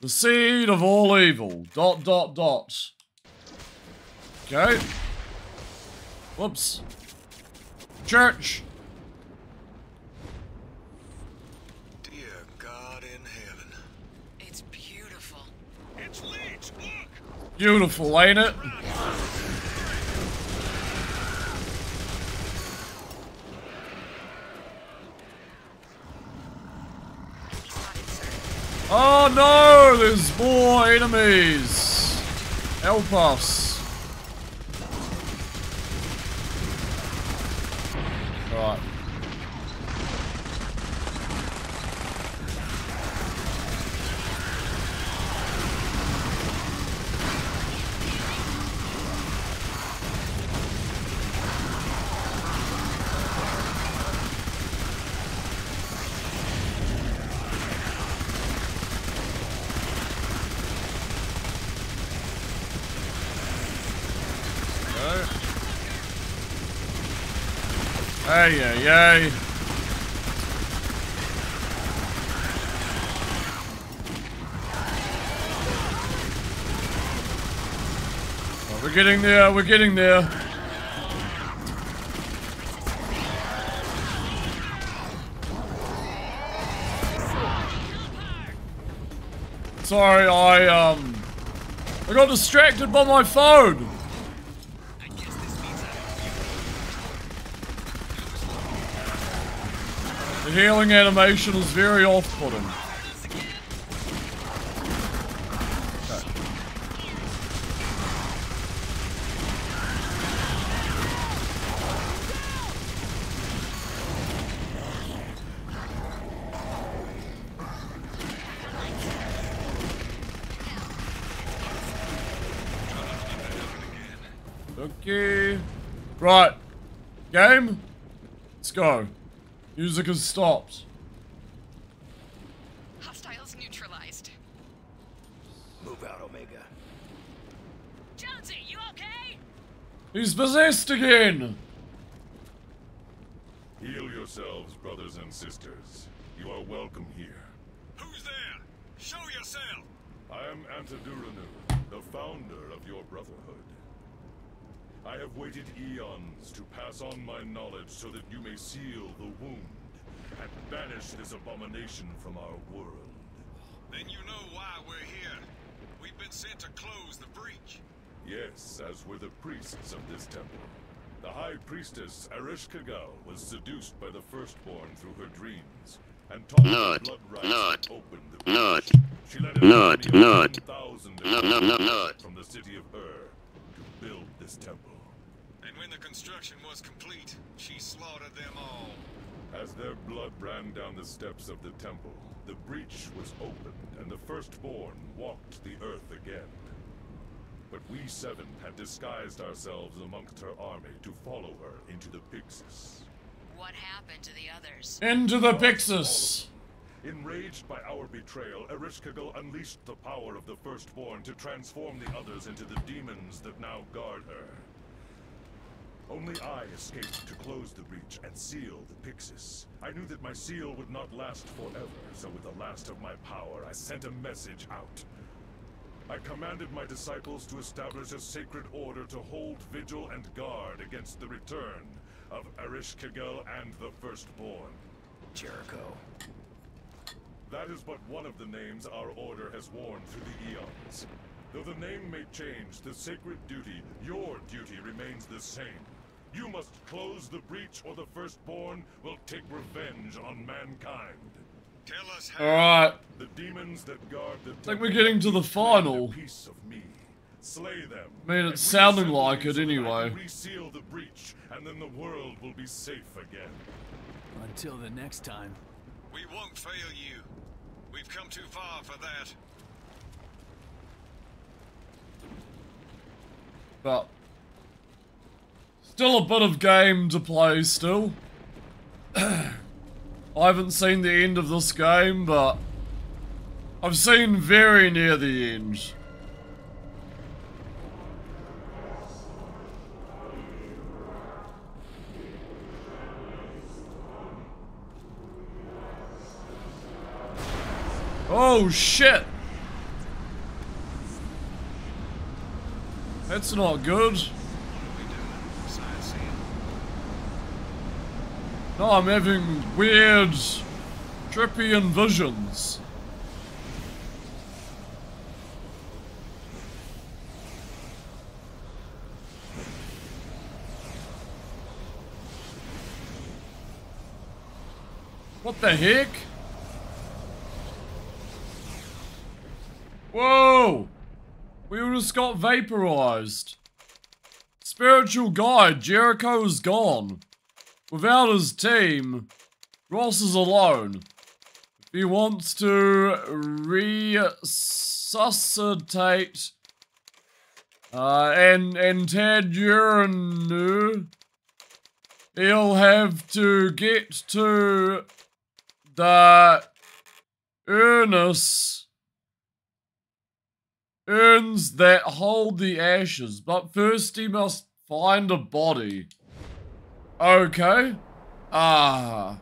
The seed of all evil. Dot, dot, dot. Okay. Whoops. Church. Beautiful, ain't it? Oh no! There's more enemies! Help us. Right. Ay, ay, ay. Oh, we're getting there, we're getting there. Sorry, I, um... I got distracted by my phone! The healing animation is very off-putting. Okay. Right. Game. Let's go. Music has stopped. Hostiles neutralized. Move out, Omega. Jonesy, you okay? He's possessed again! Heal yourselves, brothers and sisters. You are welcome here. Who's there? Show yourself! I am Antiduranu, the founder of your brotherhood. I have waited eons to pass on my knowledge so that you may seal the wound and banish this abomination from our world. Then you know why we're here. We've been sent to close the breach. Yes, as were the priests of this temple. The High Priestess Erishkigal was seduced by the Firstborn through her dreams, and taught Not, the blood rites not, that opened the not. She led not, not, not, not, not, not. from the city of Ur to build this temple. And when the construction was complete, she slaughtered them all. As their blood ran down the steps of the temple, the breach was opened and the Firstborn walked the earth again. But we seven had disguised ourselves amongst her army to follow her into the Pyxis. What happened to the others? Into the Pyxis! Enraged by our betrayal, Erishkigal unleashed the power of the Firstborn to transform the others into the demons that now guard her. Only I escaped to close the breach and seal the Pyxis. I knew that my seal would not last forever, so with the last of my power, I sent a message out. I commanded my disciples to establish a sacred order to hold vigil and guard against the return of Erishkigal and the Firstborn. Jericho. That is but one of the names our order has worn through the eons. Though the name may change, the sacred duty, your duty, remains the same. You must close the breach or the Firstborn will take revenge on mankind. Tell us how Alright. The demons that guard the think we're getting to the final. piece of me. Slay them. I mean, and it's sounding like it so that I anyway. Reseal the breach, and then the world will be safe again. Until the next time. We won't fail you. We've come too far for that. But still a bit of game to play still. *clears throat* I haven't seen the end of this game, but I've seen very near the end. Oh shit! That's not good. No, I'm having weird, trippy visions. What the heck? Whoa! We just got vaporized. Spiritual guide, Jericho is gone. Without his team, Ross is alone. If he wants to resuscitate uh, and and Ted Uranu, he'll have to get to the Ernest urns that hold the ashes, but first he must find a body. Okay. Ah.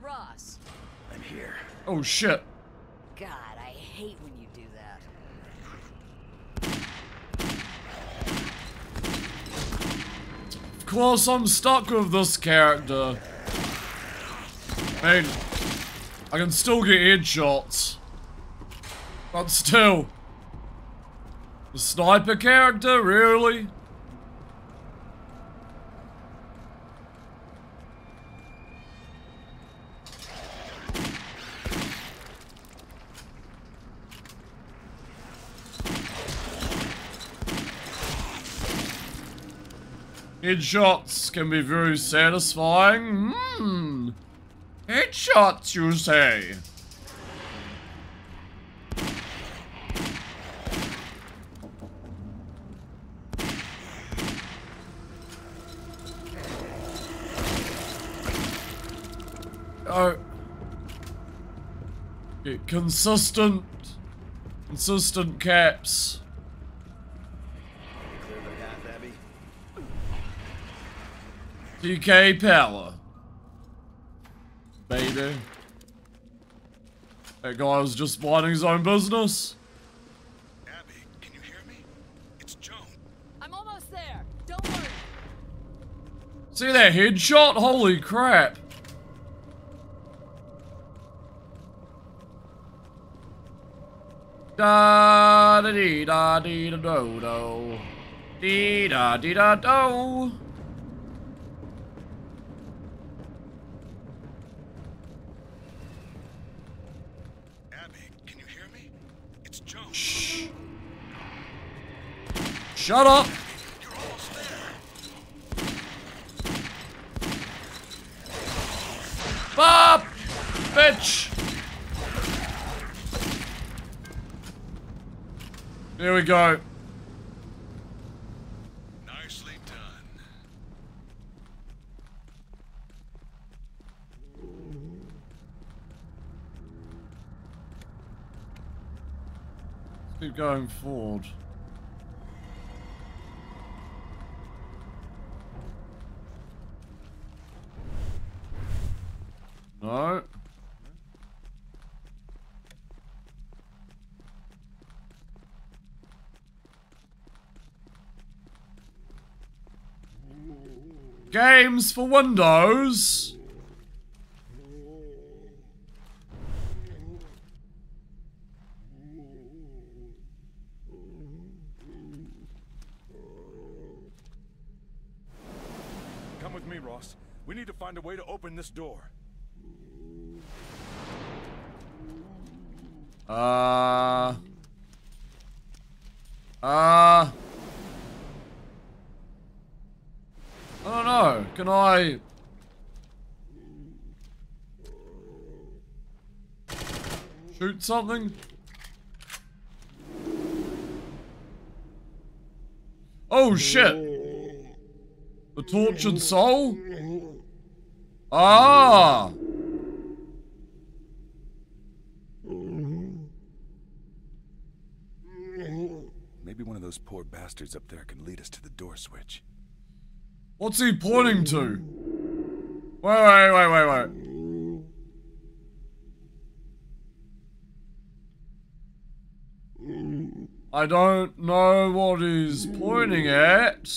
Ross. I'm here. Oh shit. God, I hate when you do that. Of course I'm stuck with this character. I mean, I can still get headshots. But still. The sniper character, really? Headshots can be very satisfying. Hmm. Headshots, you say? Oh. Okay, consistent. Consistent caps. Clear the path, Abby. TK Power. Baby. That guy was just minding his own business. I'm almost there. Don't worry. See that headshot? Holy crap. Da da dee da dee da do do. Dee da dee da do. Abby, can you hear me? It's Joe. Shh. Shut up. Bob! Bitch! There we go. Nicely done. Let's keep going forward. No. Games for Windows. Come with me, Ross. We need to find a way to open this door. Uh. Uh. I don't know. Can I? Shoot something? Oh shit! The tortured soul? Ah! Maybe one of those poor bastards up there can lead us to the door switch. What's he pointing to? Wait, wait, wait, wait, wait. I don't know what he's pointing at.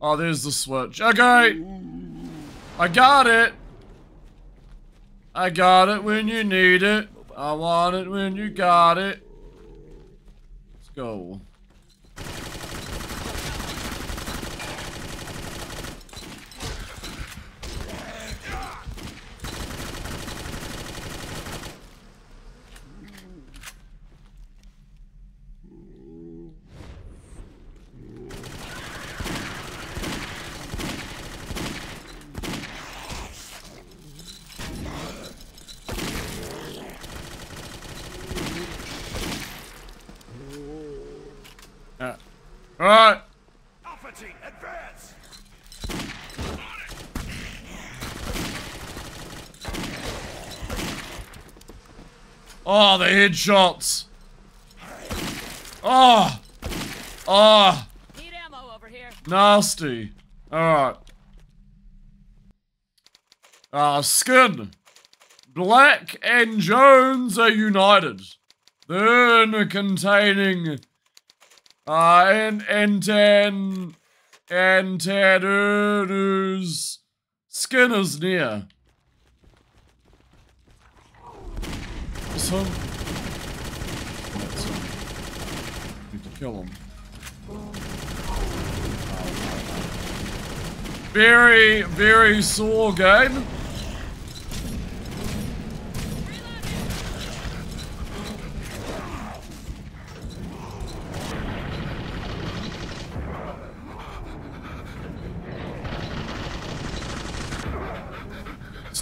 Oh, there's the switch. Okay. I got it. I got it when you need it. I want it when you got it. Let's go. Alright. Alpha team, advance! Oh, the headshots. Oh! Oh! Need ammo over here. Nasty. Alright. Ah, Skin. Black and Jones are united. Then containing uh and and Antadu's skin is near. This one? That's him. Need to kill him. Very, very sore game.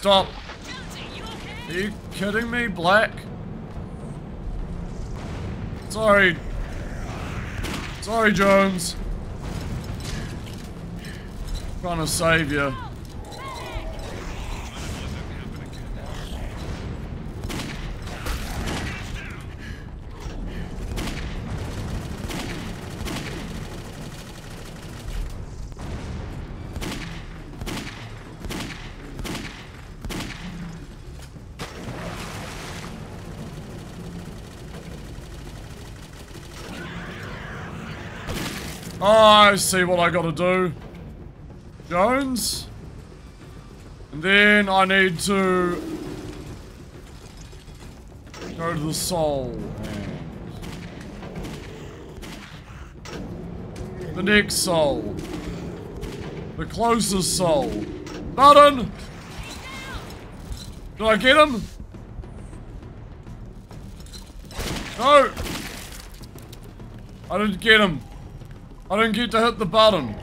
Stop. Are you kidding me, Black? Sorry. Sorry, Jones. Trying to save you. I see what I gotta do. Jones. And then I need to go to the soul. The next soul. The closest soul. Button! Did I get him? No! I didn't get him. I didn't get to hit the button.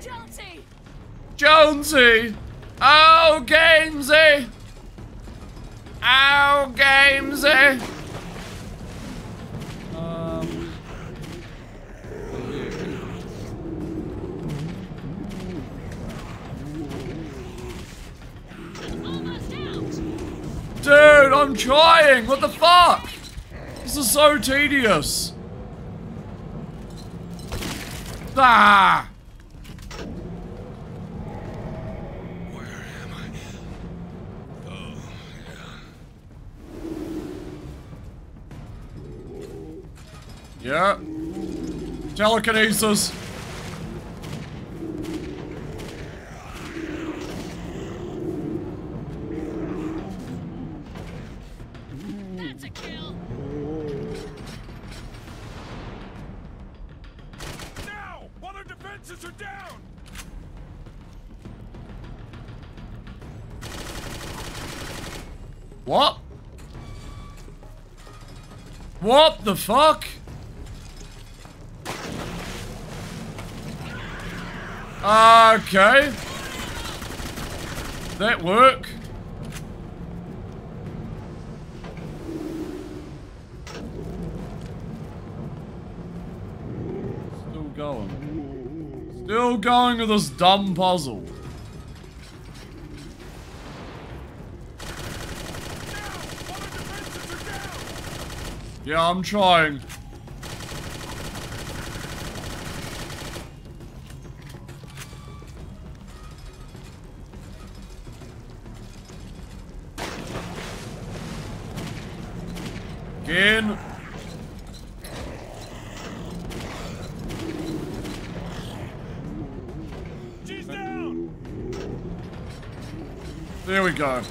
Jonesy! Jonesy! Oh, Gamesy! Oh, Gamesy! Um. Dude, I'm trying! What the fuck? This is so tedious. Ah! Where am I? Oh, yeah. Yeah. Telekinesis. Are down! What? What the fuck? Okay. That work? Still going. Still going with this dumb puzzle. Yeah, I'm trying. Again. There we go.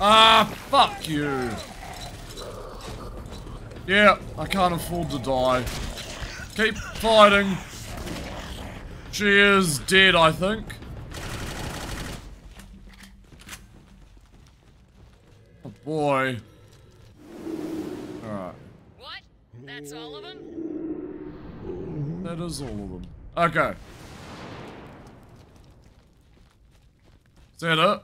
Ah, fuck you. Yeah, I can't afford to die. Keep fighting. She is dead, I think. Oh boy. Alright. What? That's all of them? That is all of them. Okay. Is that it?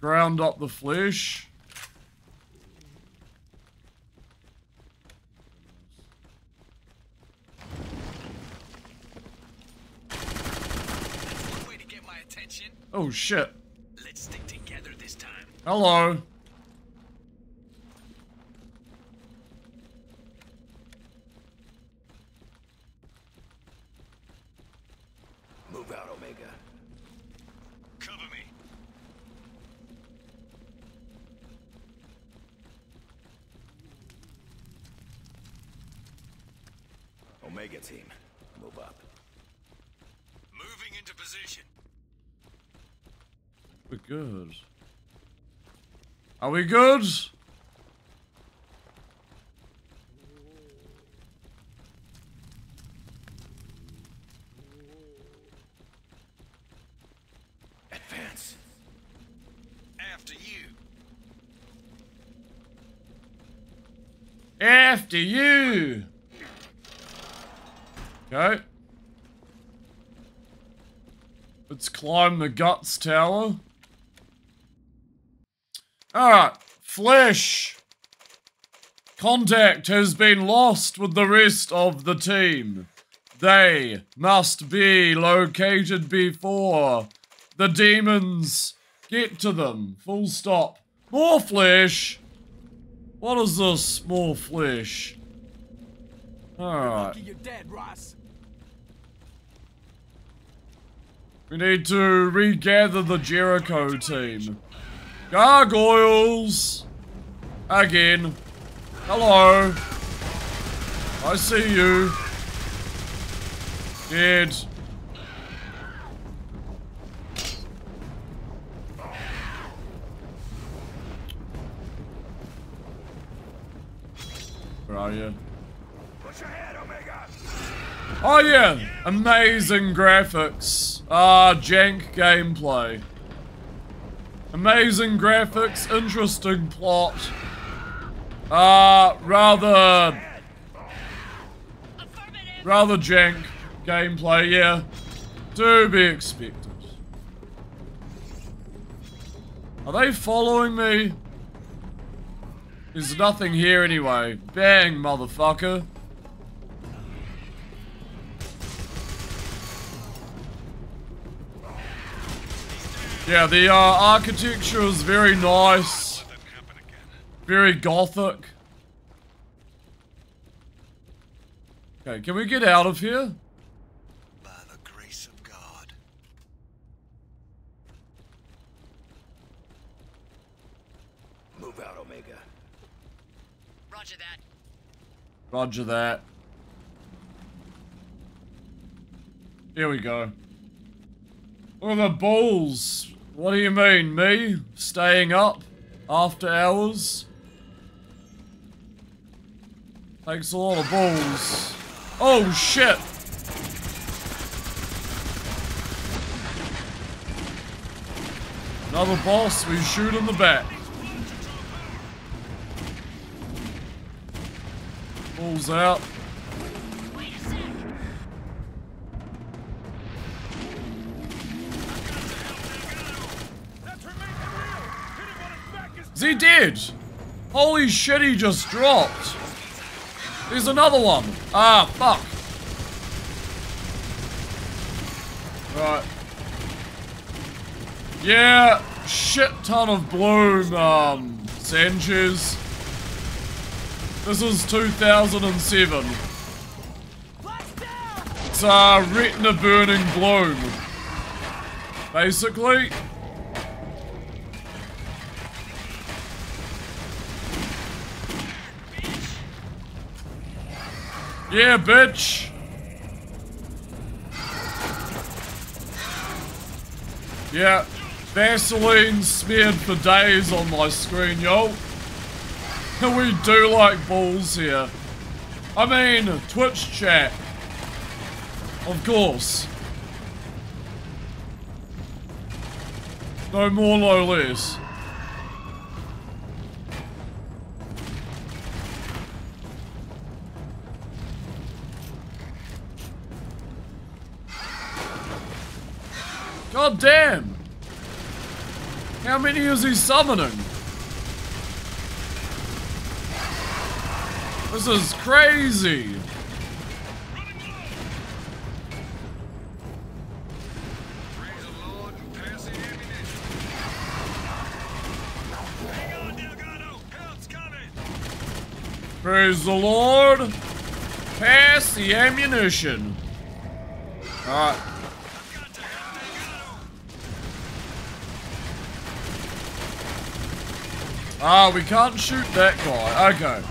Ground up the flesh. Oh shit. Let's stick together this time. Hello. Move out, Omega. Cover me. Omega team, move up. Moving into position. We're good. Are we good? Advance. After you. After you. Okay. Let's climb the guts tower. Alright, Flesh. Contact has been lost with the rest of the team. They must be located before the demons get to them. Full stop. More flesh. What is this? More flesh. Alright. You're dead, Ross. We need to regather the Jericho team. Gargoyles! Again. Hello. I see you. Dead. Where are you? Oh yeah, amazing graphics. Ah, jank gameplay. Amazing graphics, interesting plot. Uh, rather... Rather jank gameplay, yeah. Do be expected. Are they following me? There's nothing here anyway. Bang, motherfucker. Yeah, the uh, architecture is very nice. Very gothic. Okay, can we get out of here? By the grace of God. Move out, Omega. Roger that. Roger that. Here we go. Look at the balls. What do you mean, me? Staying up? After hours? Takes a lot of balls. Oh, shit! Another boss, we shoot in the back. Balls out. He did! Holy shit, he just dropped. There's another one. Ah, fuck. Right. Yeah, shit ton of bloom, um, Sanchez. This is 2007. It's, uh, retina burning bloom. Basically. Yeah, bitch! Yeah, Vaseline smeared for days on my screen, yo. *laughs* We do like balls here. I mean, Twitch chat. Of course. No more, no less. God damn! How many is he summoning? This is crazy! Praise the Lord! Pass the ammunition! Alright. Ah, we can't shoot that guy. Okay.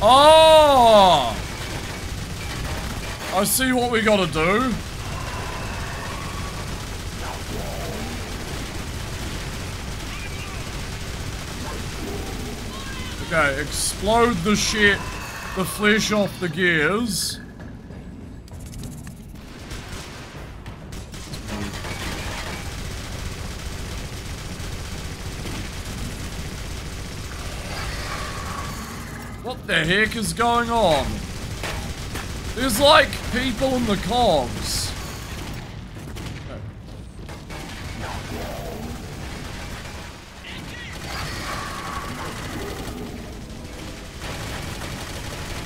Oh! I see what we gotta do. Okay, explode the shit, the flesh off the gears. What the heck is going on? There's like people in the cogs.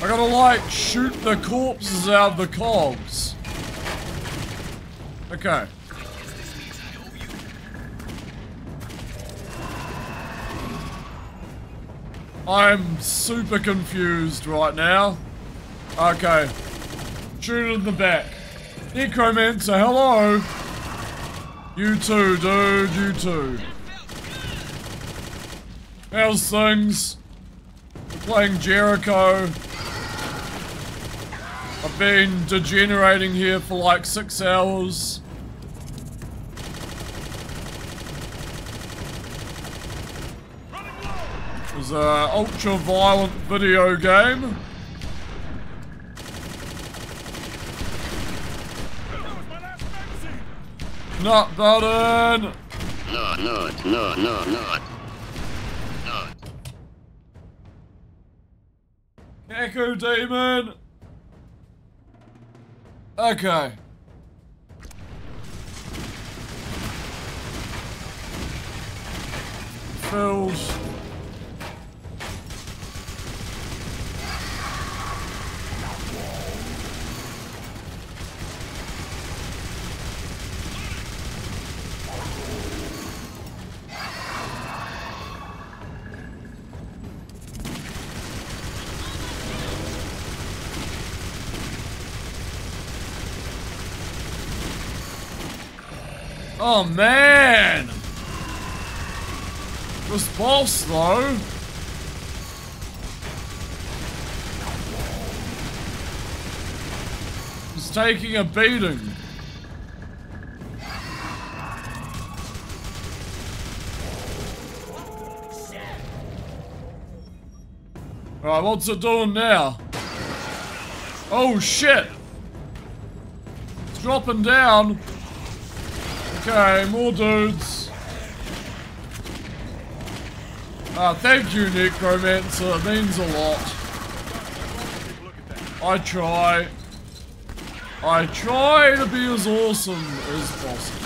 I gotta like shoot the corpses out of the cogs. Okay. I'm super confused right now. Okay. Shoot in the back. Necromancer, hello. You too, dude, you too. How's things? Playing Jericho. I've been degenerating here for like six hours. It was a ultra violent video game. Not button. No, no, no, no, no. No. Echo Demon. Okay. Fills. Oh man! This boss though. Is taking a beating. Alright, what's it doing now? Oh shit! It's dropping down. Okay, more dudes. Ah, thank you, Necromancer. It means a lot. I try. I try to be as awesome as possible.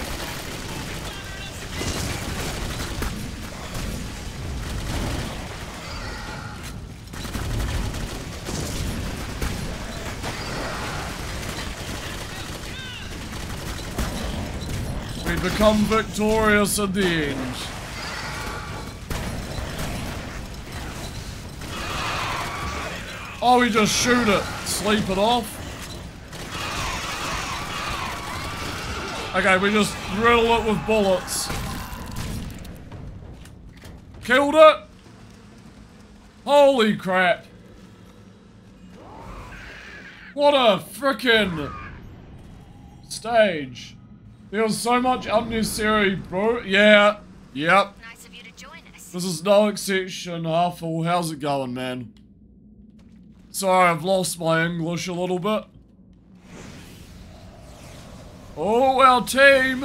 Become victorious at the end. Oh, we just shoot it. Sleep it off. Okay, we just riddle it with bullets. Killed it. Holy crap. What a frickin' stage. There was so much unnecessary bro. Yeah. Yep. This is no exception, Harful. How's it going, man? Sorry, I've lost my English a little bit. Oh, our team!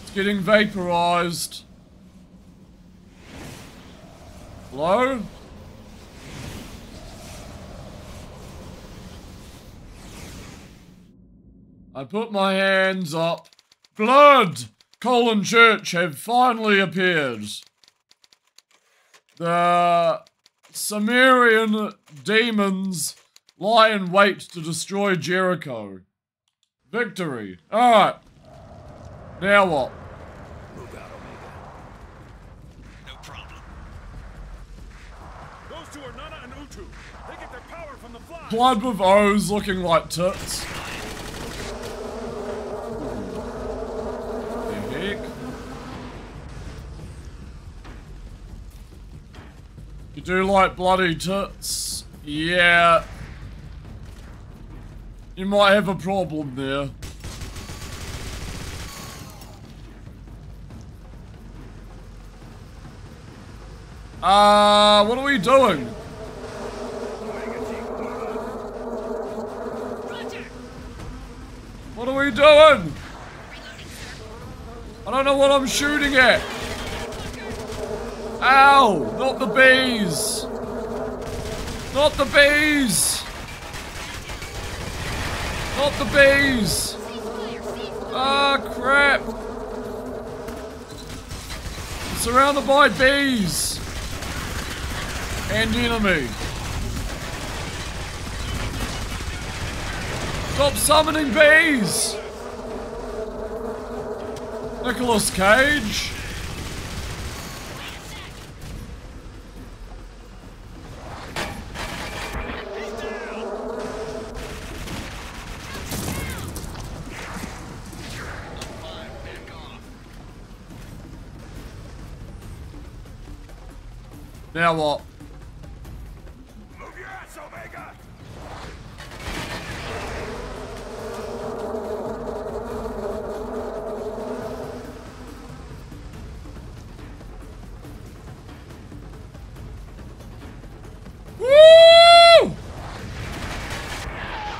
It's getting vaporized. Hello? I put my hands up. Blood! Colin Church have finally appeared. The Sumerian demons lie in wait to destroy Jericho. Victory. Alright. Now what? Move out, Omega. No Those two are Nana and Utu. They get their power from the fly. Blood with O's looking like tits. The heck? You do like bloody tits? Yeah. You might have a problem there. Uh, what are we doing? What are we doing? I don't know what I'm shooting at. Ow! Not the bees! Not the bees! Not the bees! Ah, crap! I'm surrounded by bees! And enemy. Stop summoning bees! Nicholas Cage? Now what? Move your ass, Omega! Woo!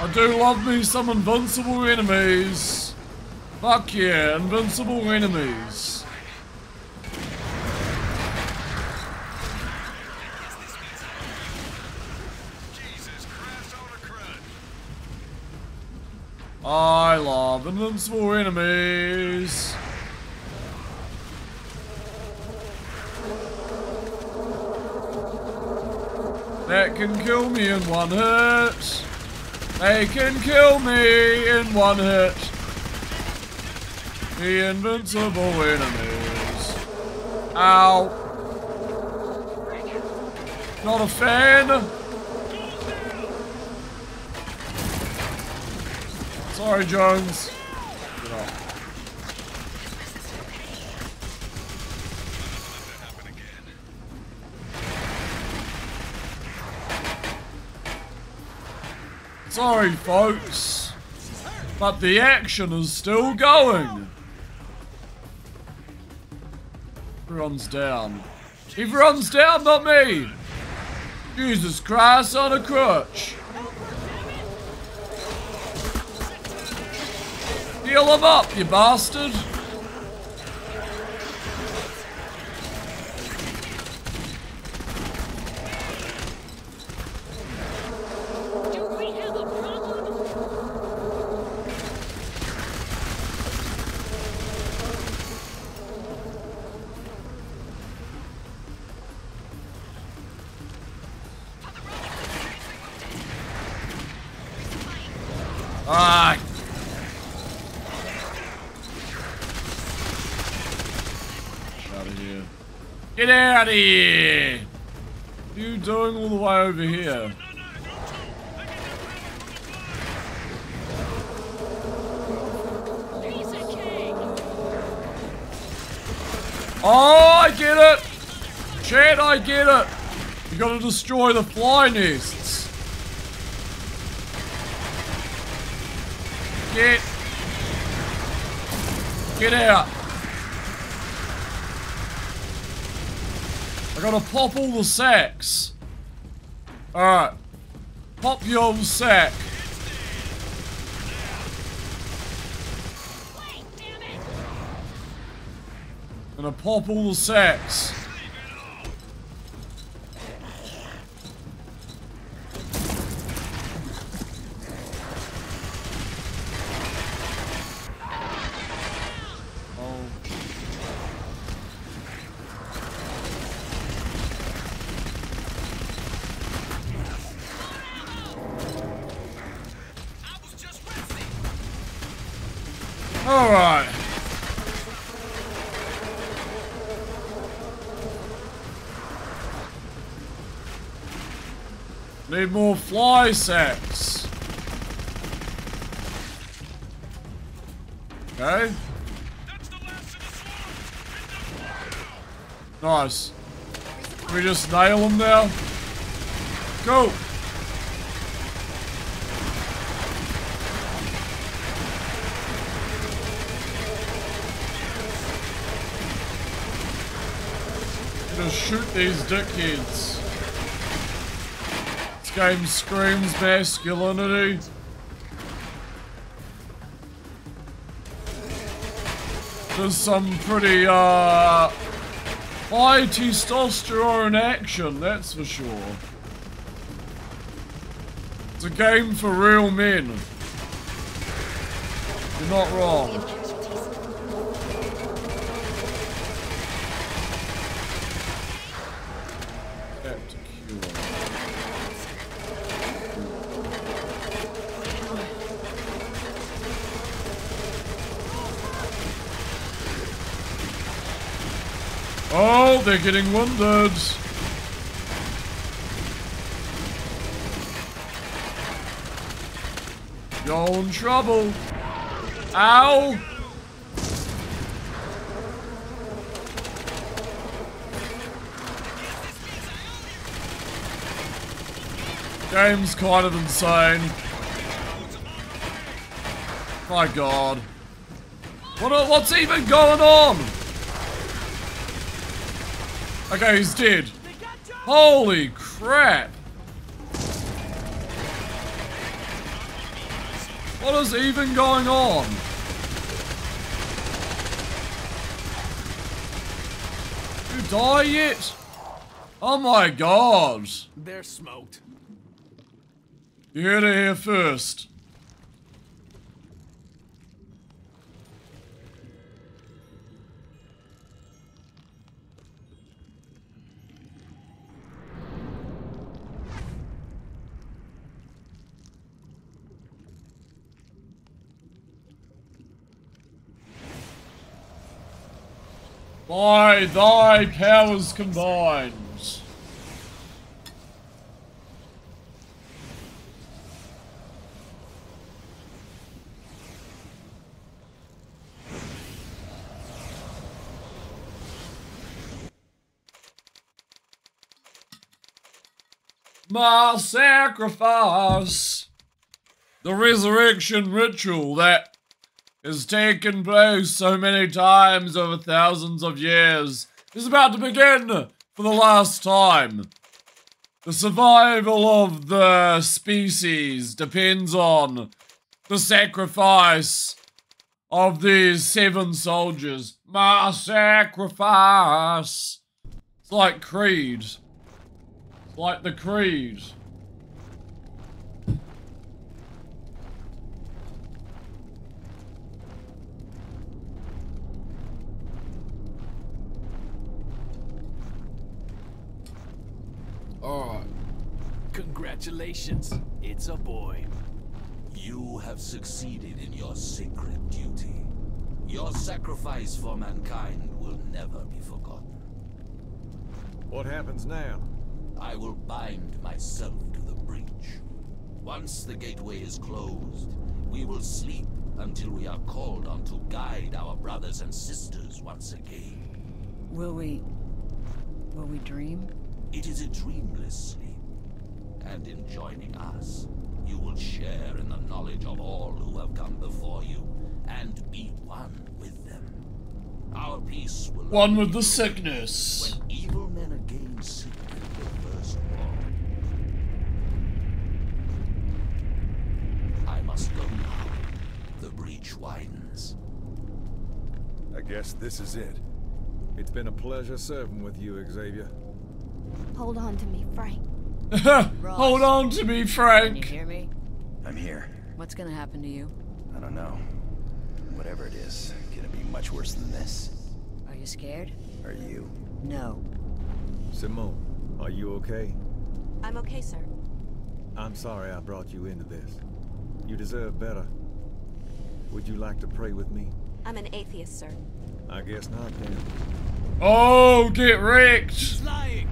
I do love me some invincible enemies. Fuck yeah, invincible enemies. I love invincible enemies. That can kill me in one hit. They can kill me in one hit. The invincible enemies. Ow. Not a fan. Sorry, Jones. Sorry, folks. But the action is still going. Everyone's down. Everyone's down, not me! Jesus Christ on a crutch. Heal him up, you bastard! Ah! Out of here. Get out of here! What are you doing all the way over here? Oh, I get it! Chad, I get it! You gotta destroy the fly nests. Get. Get out. I gotta pop all the sacks. Alright. Pop your old sack. Gonna pop all the sacks. Alright. Need more fly sacks. Okay. Nice. Can we just nail them now? Go! Shoot these dickheads. This game screams masculinity. There's some pretty, uh, high testosterone action, that's for sure. It's a game for real men. You're not wrong. Oh, they're getting wounded. You're in trouble. Ow! Game's kind of insane. My god. What, what's even going on? Okay, he's dead. Holy crap. What is even going on? You die yet? Oh my god. They're smoked. You heard it here first. By thy powers combined. My sacrifice. The resurrection ritual that has taken place so many times over thousands of years is about to begin for the last time. The survival of the species depends on the sacrifice of these seven soldiers. My sacrifice. It's like Creed. It's like the Creed. Alright. Congratulations. It's a boy. You have succeeded in your sacred duty. Your sacrifice for mankind will never be forgotten. What happens now? I will bind myself to the breach. Once the gateway is closed, we will sleep until we are called on to guide our brothers and sisters once again. Will we... will we dream? It is a dreamless sleep. And in joining us, you will share in the knowledge of all who have come before you, and be one with them. Our peace will One with the sickness. when evil men again seek the first war. I must go now. The breach widens. I guess this is it. It's been a pleasure serving with you, Xavier. Hold on to me, Frank. *laughs* Hold on to me, Frank. Can you hear me? I'm here. What's gonna happen to you? I don't know. Whatever it is, gonna be much worse than this. Are you scared? Are you? No. Simone, are you okay? I'm okay, sir. I'm sorry I brought you into this. You deserve better. Would you like to pray with me? I'm an atheist, sir. I guess not then. Oh, get wrecked! He's lying.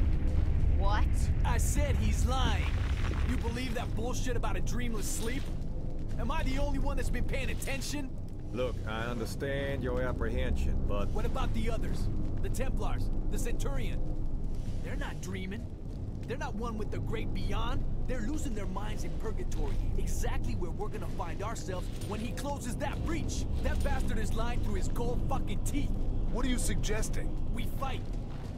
What? I said he's lying. You believe that bullshit about a dreamless sleep? Am I the only one that's been paying attention? Look, I understand your apprehension, but... What about the others? The Templars, the Centurion? They're not dreaming. They're not one with the great beyond. They're losing their minds in purgatory, exactly where we're gonna find ourselves when he closes that breach. That bastard is lying through his gold fucking teeth. What are you suggesting? We fight.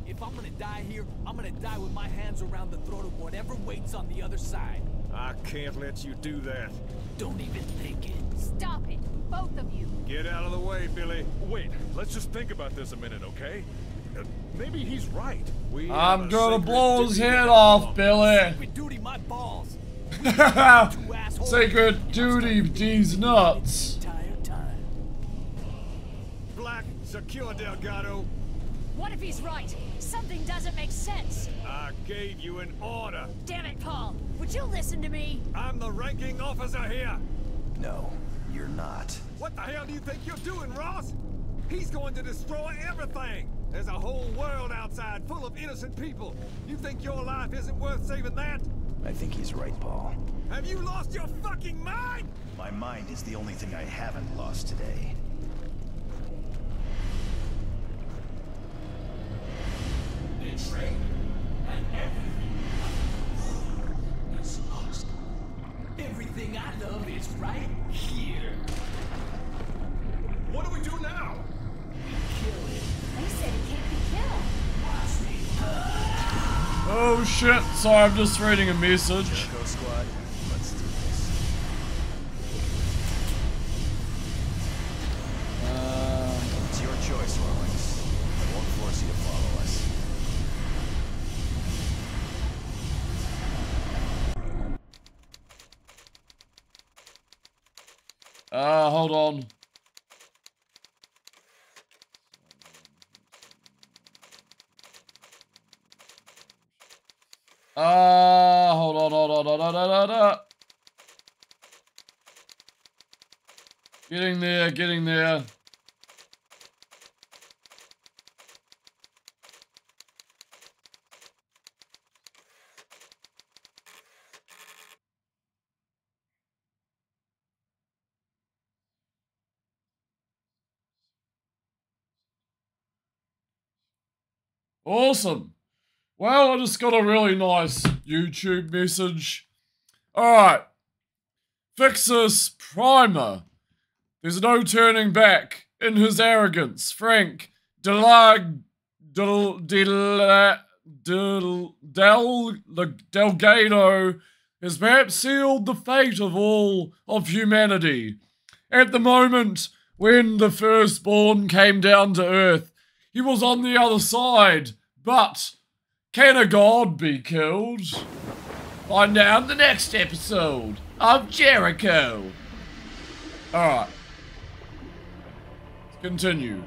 If I'm gonna die here, I'm gonna die with my hands around the throat of whatever waits on the other side. I can't let you do that. Don't even think it. Stop it, both of you. Get out of the way, Billie. Wait, let's just think about this a minute, okay? Uh, maybe he's right. We I'm gonna blow his head off, Billie. Sacred duty, my balls. *laughs* Sacred duty, these nuts. Black, secure Delgado. What if he's right? Something doesn't make sense. I gave you an order. Damn it, Paul. Would you listen to me? I'm the ranking officer here. No, you're not. What the hell do you think you're doing, Ross? He's going to destroy everything. There's a whole world outside full of innocent people. You think your life isn't worth saving that? I think he's right, Paul. Have you lost your fucking mind? My mind is the only thing I haven't lost today. Betrayed, and everything is lost. Everything I love is right here. What do we do now? Kill it. They said he can't be killed. Oh shit, sorry, I'm just reading a message. Jericho Squad, uh, hold on. Uh, hold on, hold on, hold on, hold on, hold. Getting there, getting there. Awesome. Well, I just got a really nice YouTube message. Alright. Pyxis Primer. There's no turning back in his arrogance. Frank Delag Del Del Del Del Delgado has perhaps sealed the fate of all of humanity. At the moment when the firstborn came down to earth, he was on the other side, but can a god be killed? Find out in the next episode of Jericho. Alright. Let's continue.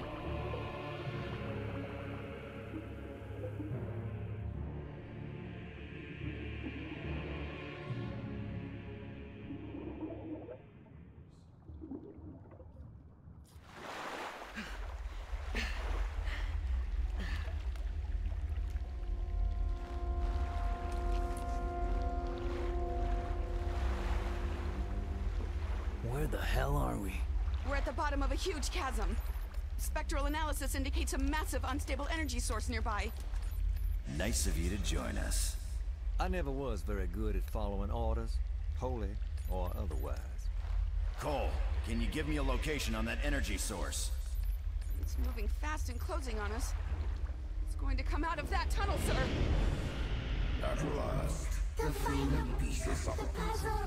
Where the hell are we? We're at the bottom of a huge chasm. Spectral analysis indicates a massive unstable energy source nearby. Nice of you to join us. I never was very good at following orders, holy or otherwise. Cole, can you give me a location on that energy source? It's moving fast and closing on us. It's going to come out of that tunnel, sir. At last, the final pieces of the puzzle.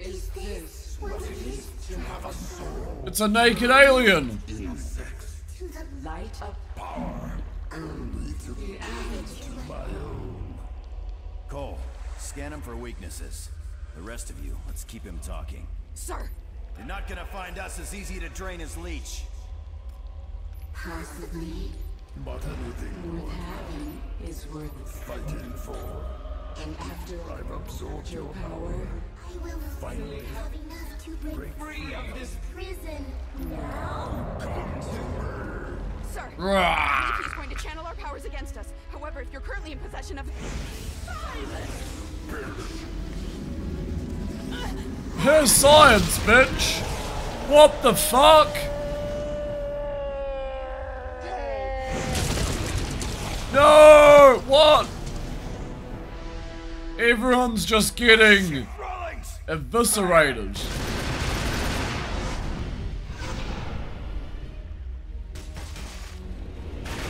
Is this what it is to have a soul? It's a naked alien. Insects to the light of power, only to be added to my own. Cole, scan him for weaknesses. The rest of you, let's keep him talking. Sir! You're not gonna find us as easy to drain as Leach. Possibly, but anything worth having is worth fighting for. And after I've absorbed your power, I will finally have enough to to break free of this prison. Now, Sir, Rah. going to channel our powers against us. However, if you're currently in possession of... Here's science, bitch! What the fuck? No! What? Everyone's just getting eviscerated.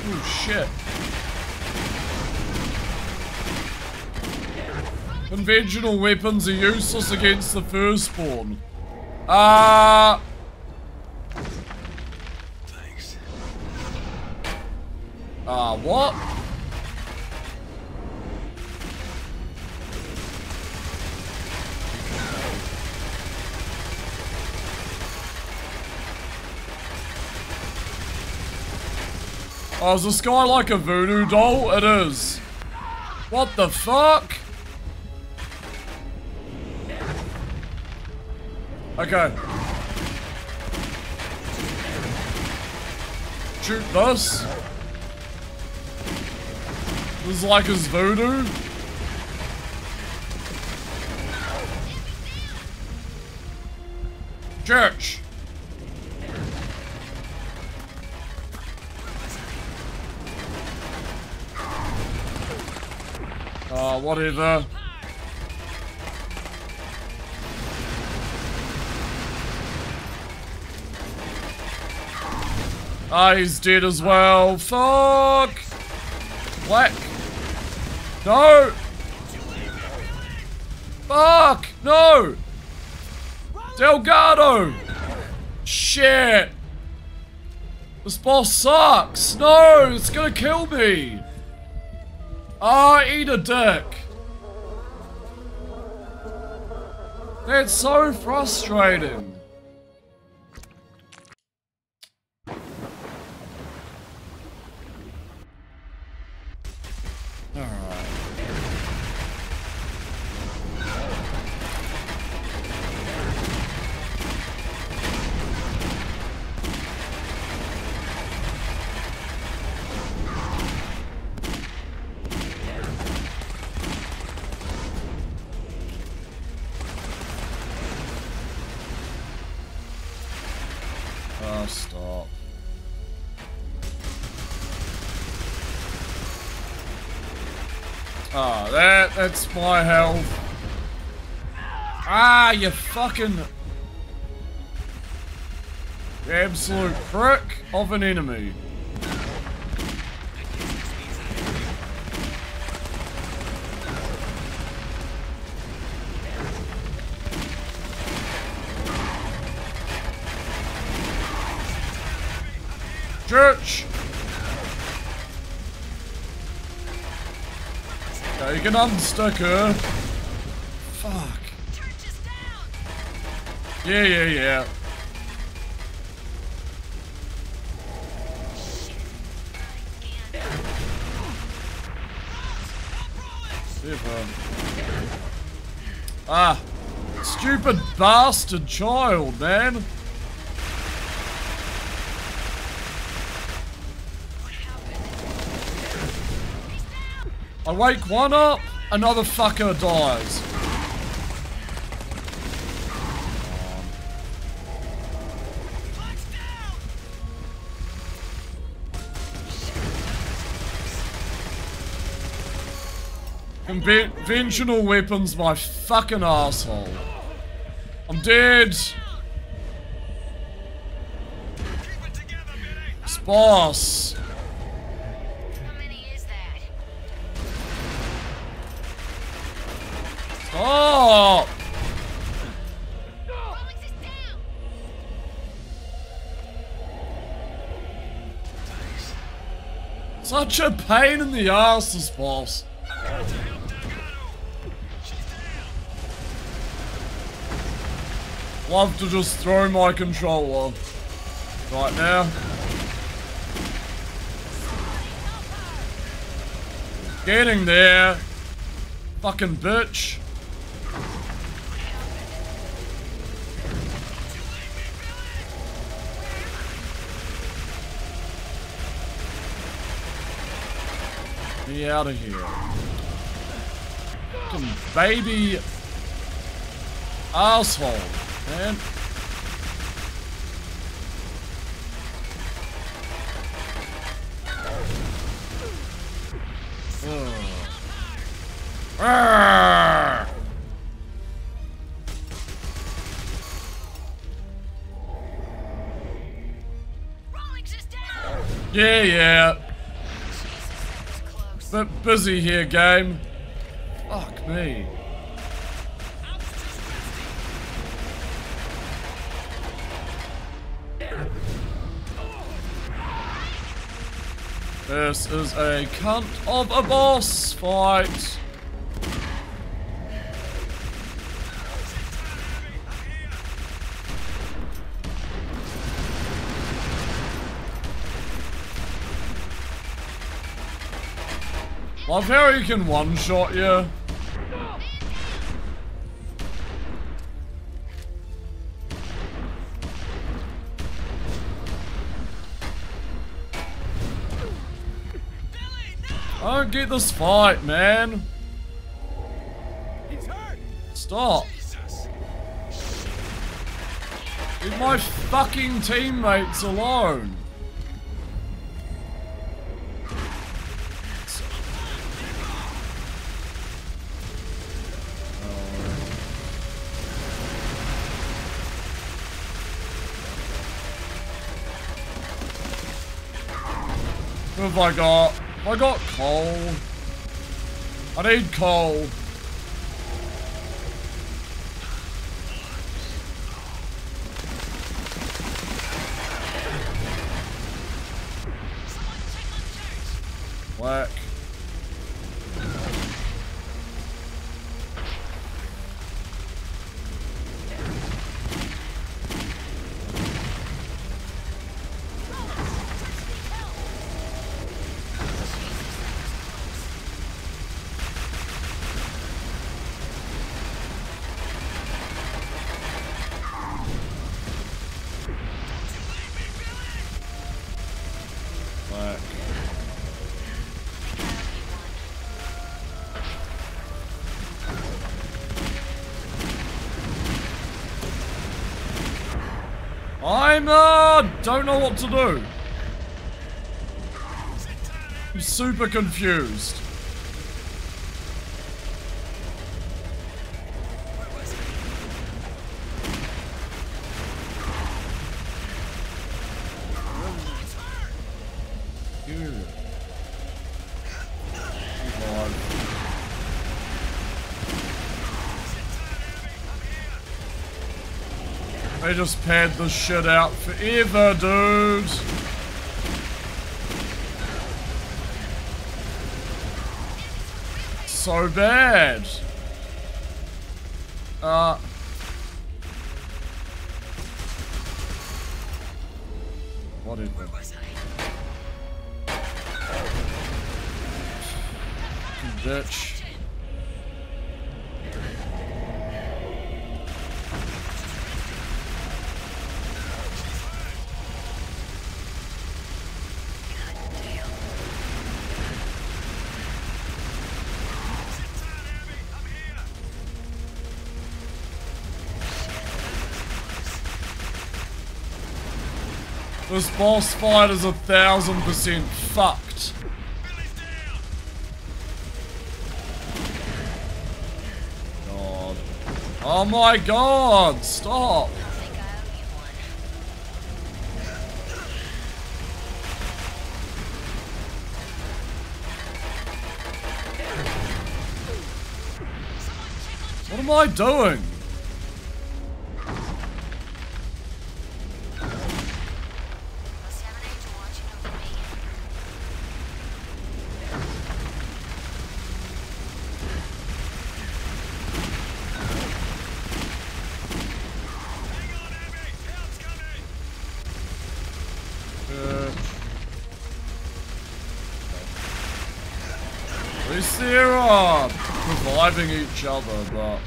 Oh shit. Conventional weapons are useless against the firstborn. Ah. Uh, Thanks. Ah, uh, what? Oh, is this guy like a voodoo doll? It is. What the fuck? Okay. Shoot this. This is like his voodoo. Church. Oh, whatever. Ah, he's dead as well. Fuck! Whack! No! Fuck! No! Delgado! Shit! This boss sucks! No! It's gonna kill me! Ah, eat a dick! That's so frustrating. That's my health. Ah, you fucking... Absolute prick of an enemy. Church! You can unstuck her. Fuck. Yeah, yeah, yeah. Super. Ah, stupid bastard child, man. I wake one up, another fucker dies. Conventional weapons, my fucking asshole. I'm dead. Boss. Stop! Such a pain in the ass, this boss. Love to just throw my controller. Right now. Getting there. Fucking bitch. Me out of here. Fucking baby asshole, man. Ugh. Yeah, yeah. Bit busy here, game. Fuck me. This is a cunt of a boss fight. Love how he can one-shot you. I don't get this fight, man. Stop. Leave my fucking teammates alone. Who have I got? I got Cole. I need Cole. Whack. Whack. I'm uh don't know what to do. I'm super confused. Ew. God. They just pad this shit out forever, dude. So bad. Uh. Boss fight is a thousand percent fucked. God. Oh my god, stop. What am I doing? Each other, but...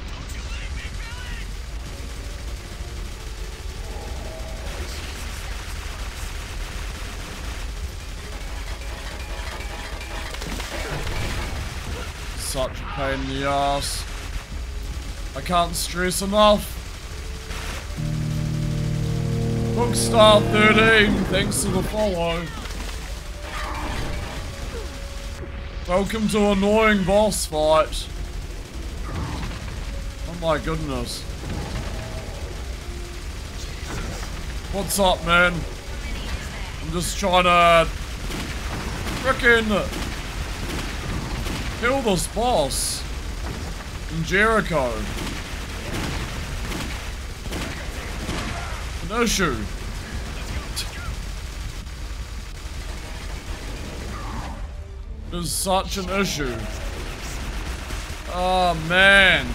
such a pain in the ass. I can't stress enough. Bookstar 13, thanks for the follow. Welcome to annoying boss fight. My goodness. What's up, man? I'm just trying to frickin' kill this boss in Jericho. An issue. It is such an issue. Oh man.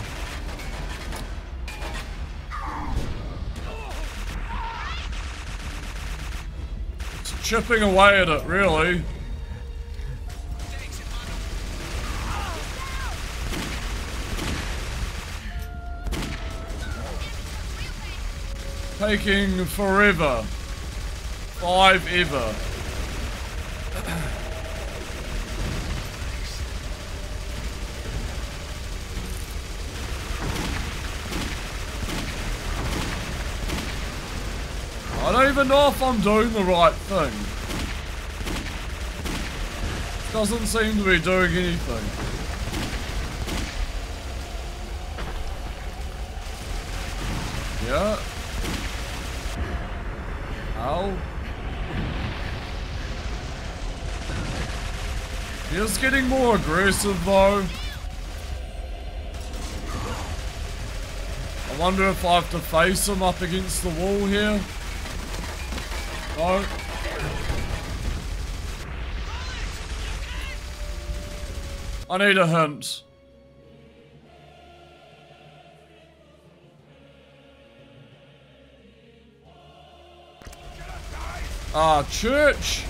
Chipping away at it, really. Taking forever. Five ever. I don't even if I'm doing the right thing. Doesn't seem to be doing anything. Yeah. Ow. He is getting more aggressive though. I wonder if I have to face him up against the wall here. No. I need a hint. Ah, church.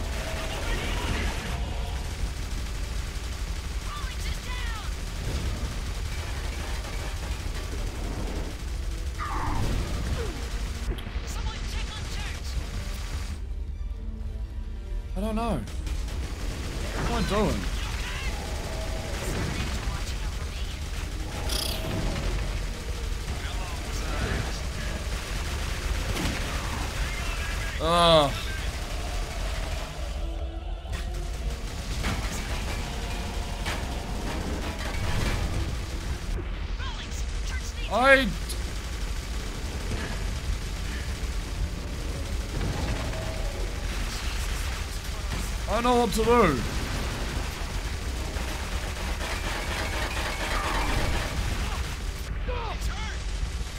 I know what to do.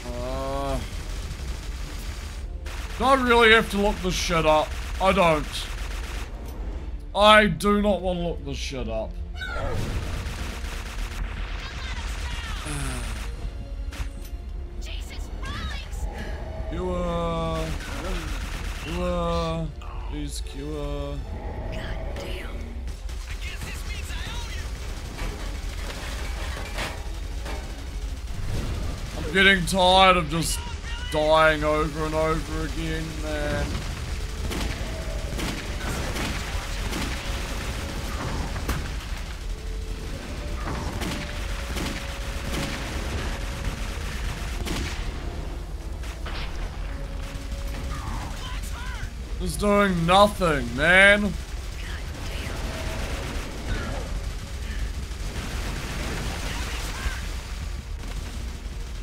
Uh, do I really have to look this shit up? I don't. I do not want to look this shit up. Tired of just dying over and over again, man. Just doing nothing, man.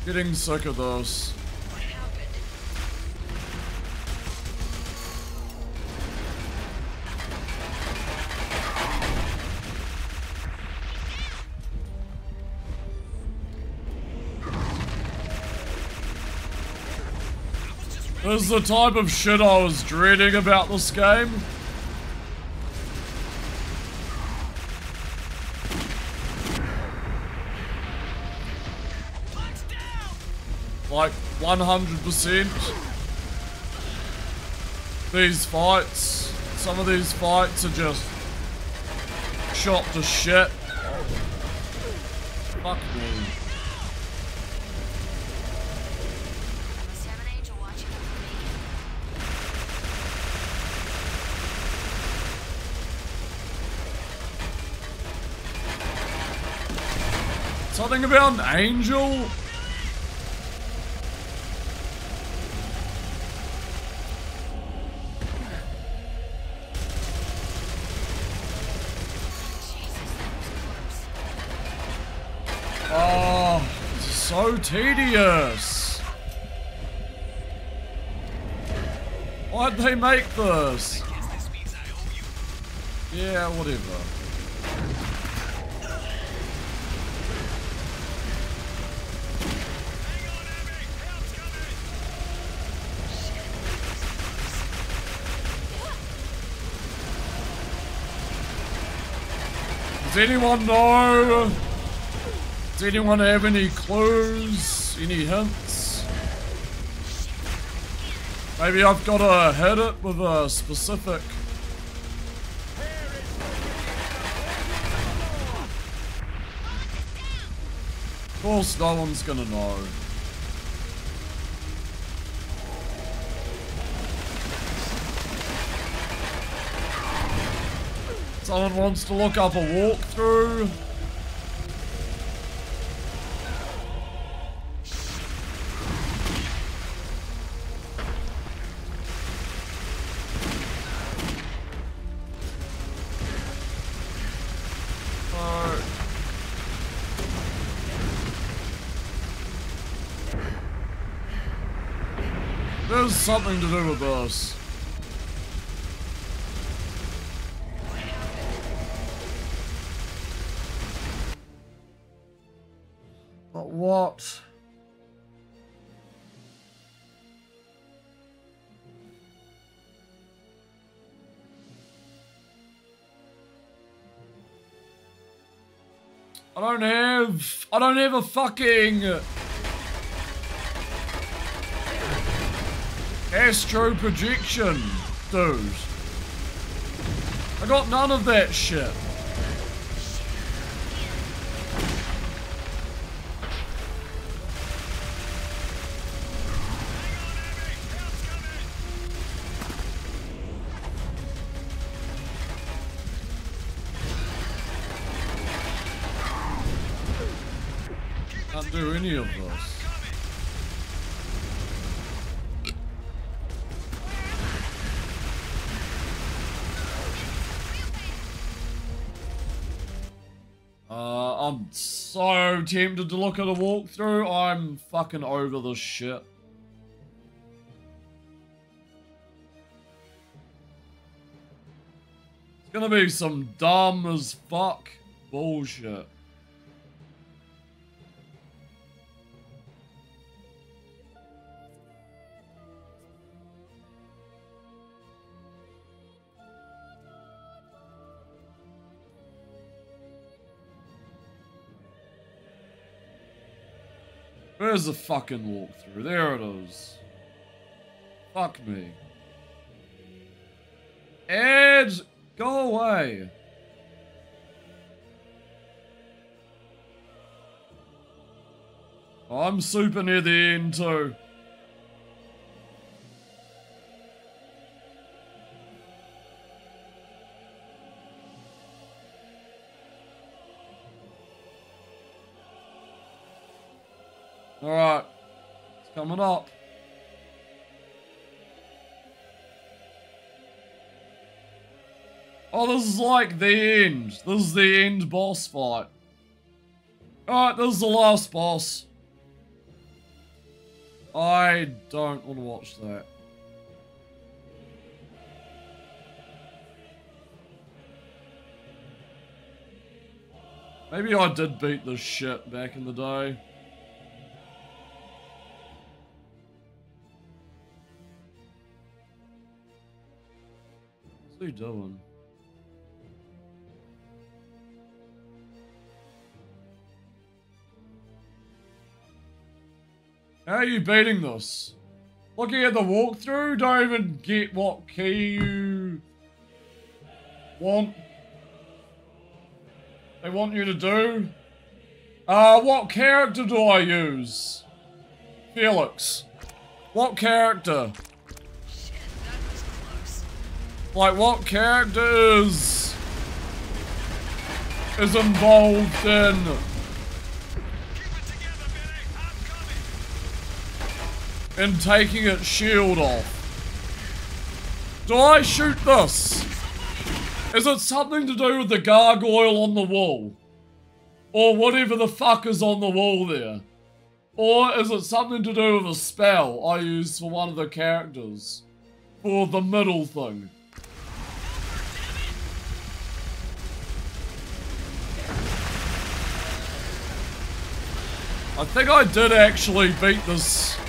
Getting sick of those. This is the type of shit I was dreading about this game. 100%. These fights, some of these fights are just shot to shit. Fuck me. Something about an angel? Tedious. Why'd they make this? Yeah, whatever. Does anyone know? Does anyone have any clues? Any hints? Maybe I've got to hit it with a specific... Of course no one's gonna know. Someone wants to look up a walkthrough. There's something to do with this. But what? I don't have. I don't have a fucking. Astro projection, dude. I got none of that shit. Tempted to look at a walkthrough. I'm fucking over this shit. It's gonna be some dumb as fuck bullshit. Where's the fucking walkthrough? There it is. Fuck me. Ed, go away. I'm super near the end too. Alright. It's coming up. Oh, this is like the end. This is the end boss fight. Alright, this is the last boss. I don't want to watch that. Maybe I did beat this shit back in the day. He doing? How are you beating this? Looking at the walkthrough, don't even get what key you want. They want you to do. Uh, what character do I use? Felix. What character? Like, what characters is involved in in taking its shield off? Do I shoot this? Is it something to do with the gargoyle on the wall? Or whatever the fuck is on the wall there? Or is it something to do with a spell I used for one of the characters? For the middle thing? I think I did actually beat this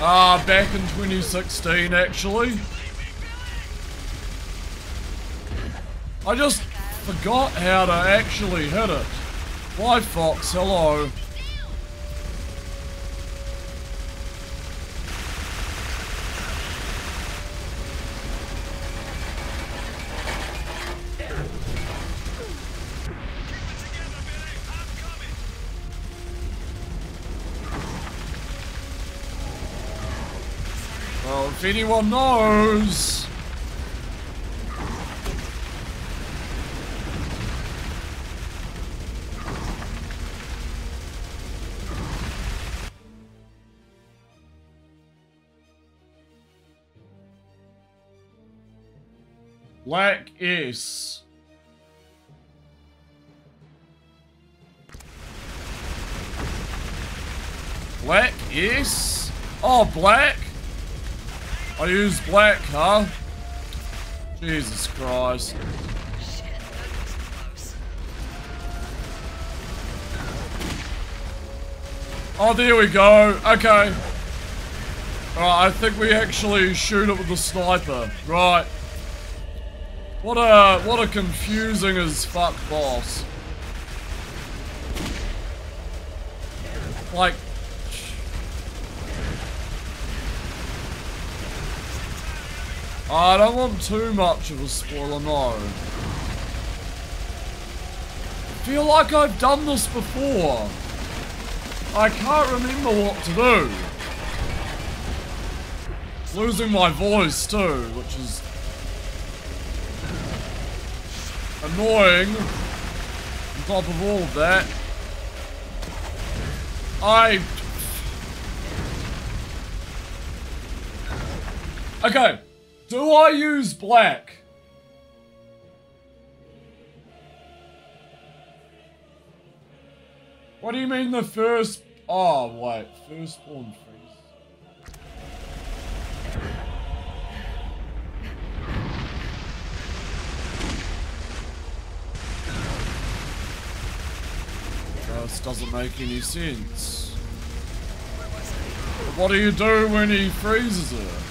uh, back in 2016 actually. I just forgot how to actually hit it. Why Fox, hello. If anyone knows... Black S. Black S? Oh, black? I use black, huh? Jesus Christ. Oh, there we go. Okay. Alright, I think we actually shoot it with the sniper. Right. What a what a confusing as fuck boss. Like I don't want too much of a spoiler, no. I feel like I've done this before. I can't remember what to do. Losing my voice too, which is annoying. On top of all of that, I... Okay, do I use black? What do you mean the first... Oh, wait, firstborn freeze. This doesn't make any sense. What do you do when he freezes her?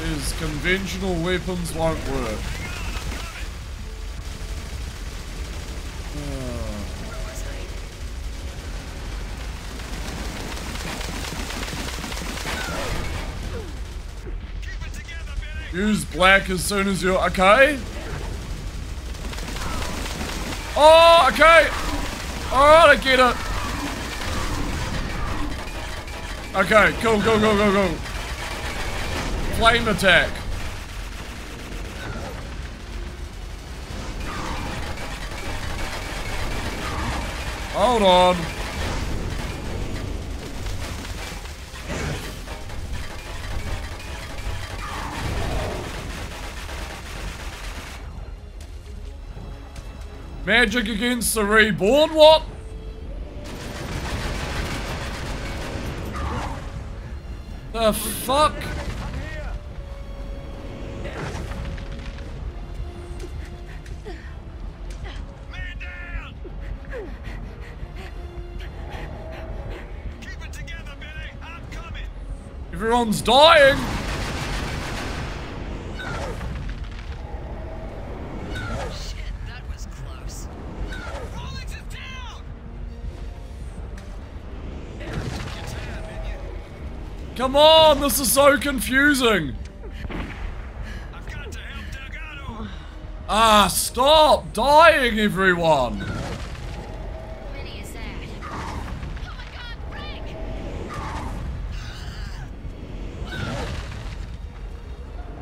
His conventional weapons won't work. Oh. Use black as soon as you're okay. Oh, okay. Alright, I get it. Okay, go, go, go, go, go. Flame attack. Hold on. Magic against the reborn, what? The fuck? Everyone's dying. Come on, this is so confusing. Ah, stop dying, everyone.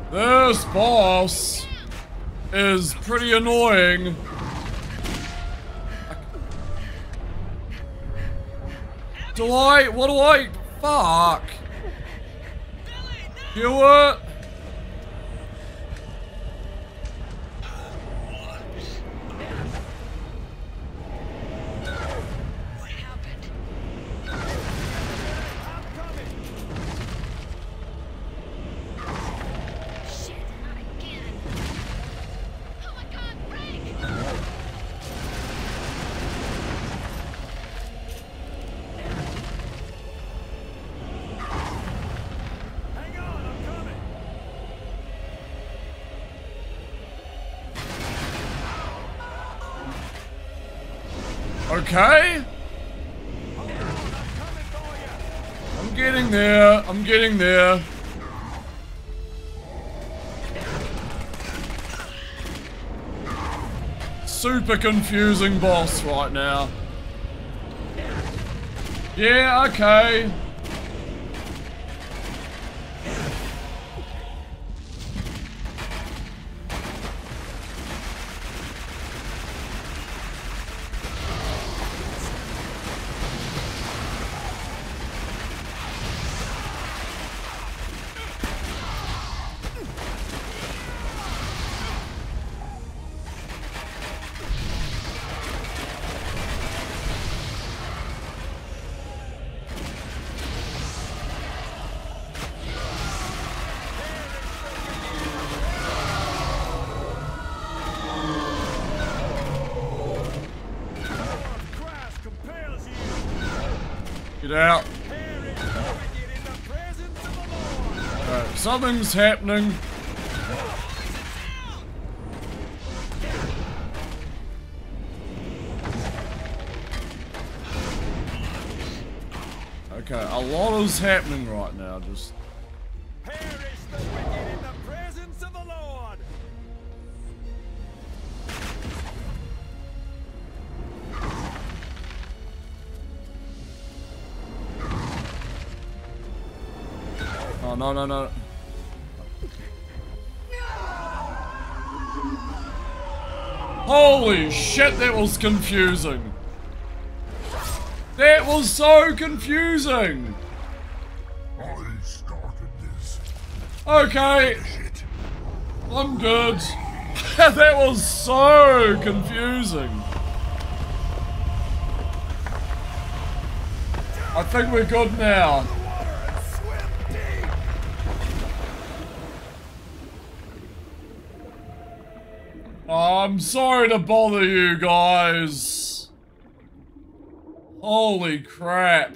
First boss is pretty annoying. Do I? What do I? Fuck. You what? Okay. I'm getting there. I'm getting there. Super confusing boss right now. Yeah, okay. Something's happening. Okay, a lot is happening right now, just... Oh, no, no, no. Holy shit, that was confusing. That was so confusing. I started this. Okay. I'm good. *laughs* that was so confusing. I think we're good now. I'm sorry to bother you guys. Holy crap.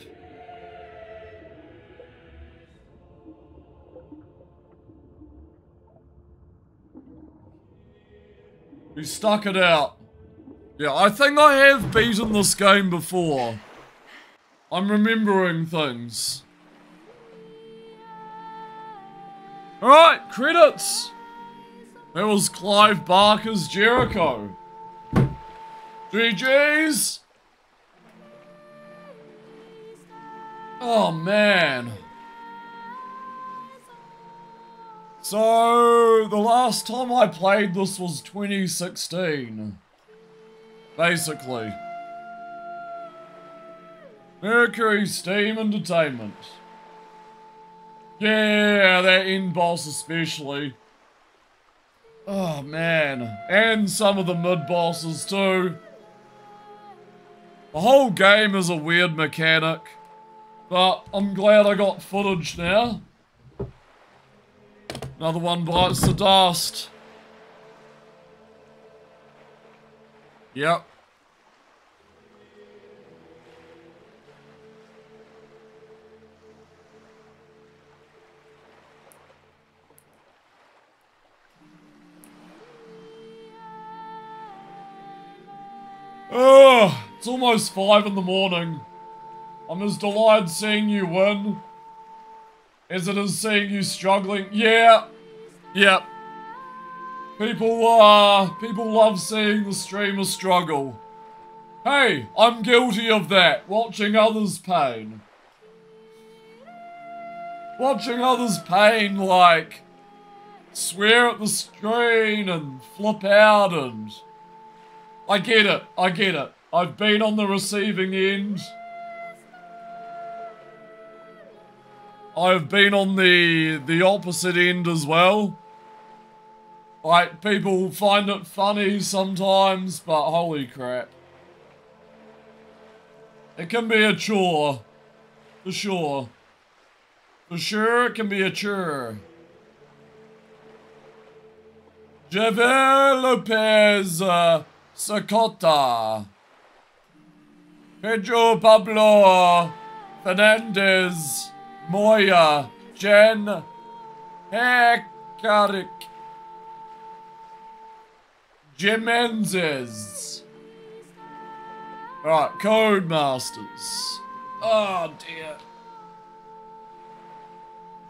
We stuck it out. Yeah, I think I have beaten this game before. I'm remembering things. Alright, credits! That was Clive Barker's Jericho. GG's! Oh man. So, the last time I played this was 2016. Basically. MercurySteam Entertainment. Yeah, that end boss especially. Oh man, and some of the mid bosses too. The whole game is a weird mechanic, but I'm glad I got footage now. Another one bites the dust. Yep. Oh, it's almost five in the morning. I'm as delighted seeing you win as it is seeing you struggling. Yeah, yep. People, uh, people love seeing the streamer struggle. Hey, I'm guilty of that, watching others' pain. Watching others' pain, like, swear at the screen and flip out and... I get it, I get it. I've been on the receiving end. I've been on the the opposite end as well. Like, people find it funny sometimes, but holy crap. It can be a chore. For sure. For sure, it can be a chore. Javier Lopez uh, Sakota. Pedro Pablo Fernandez Moya Jen Hekarik Jimenez. Alright, Codemasters. Oh dear.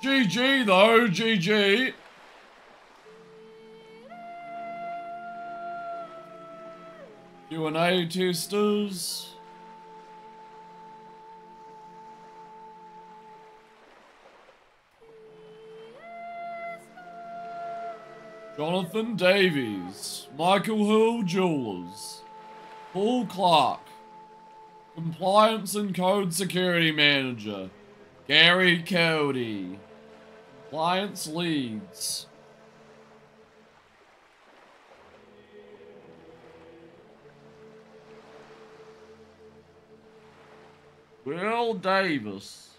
GG though, GG. Q&A testers. Jonathan Davies, Michael Hill Jewelers, Paul Clark, Compliance and Code Security Manager, Gary Cody, Compliance Leads. Will Davis.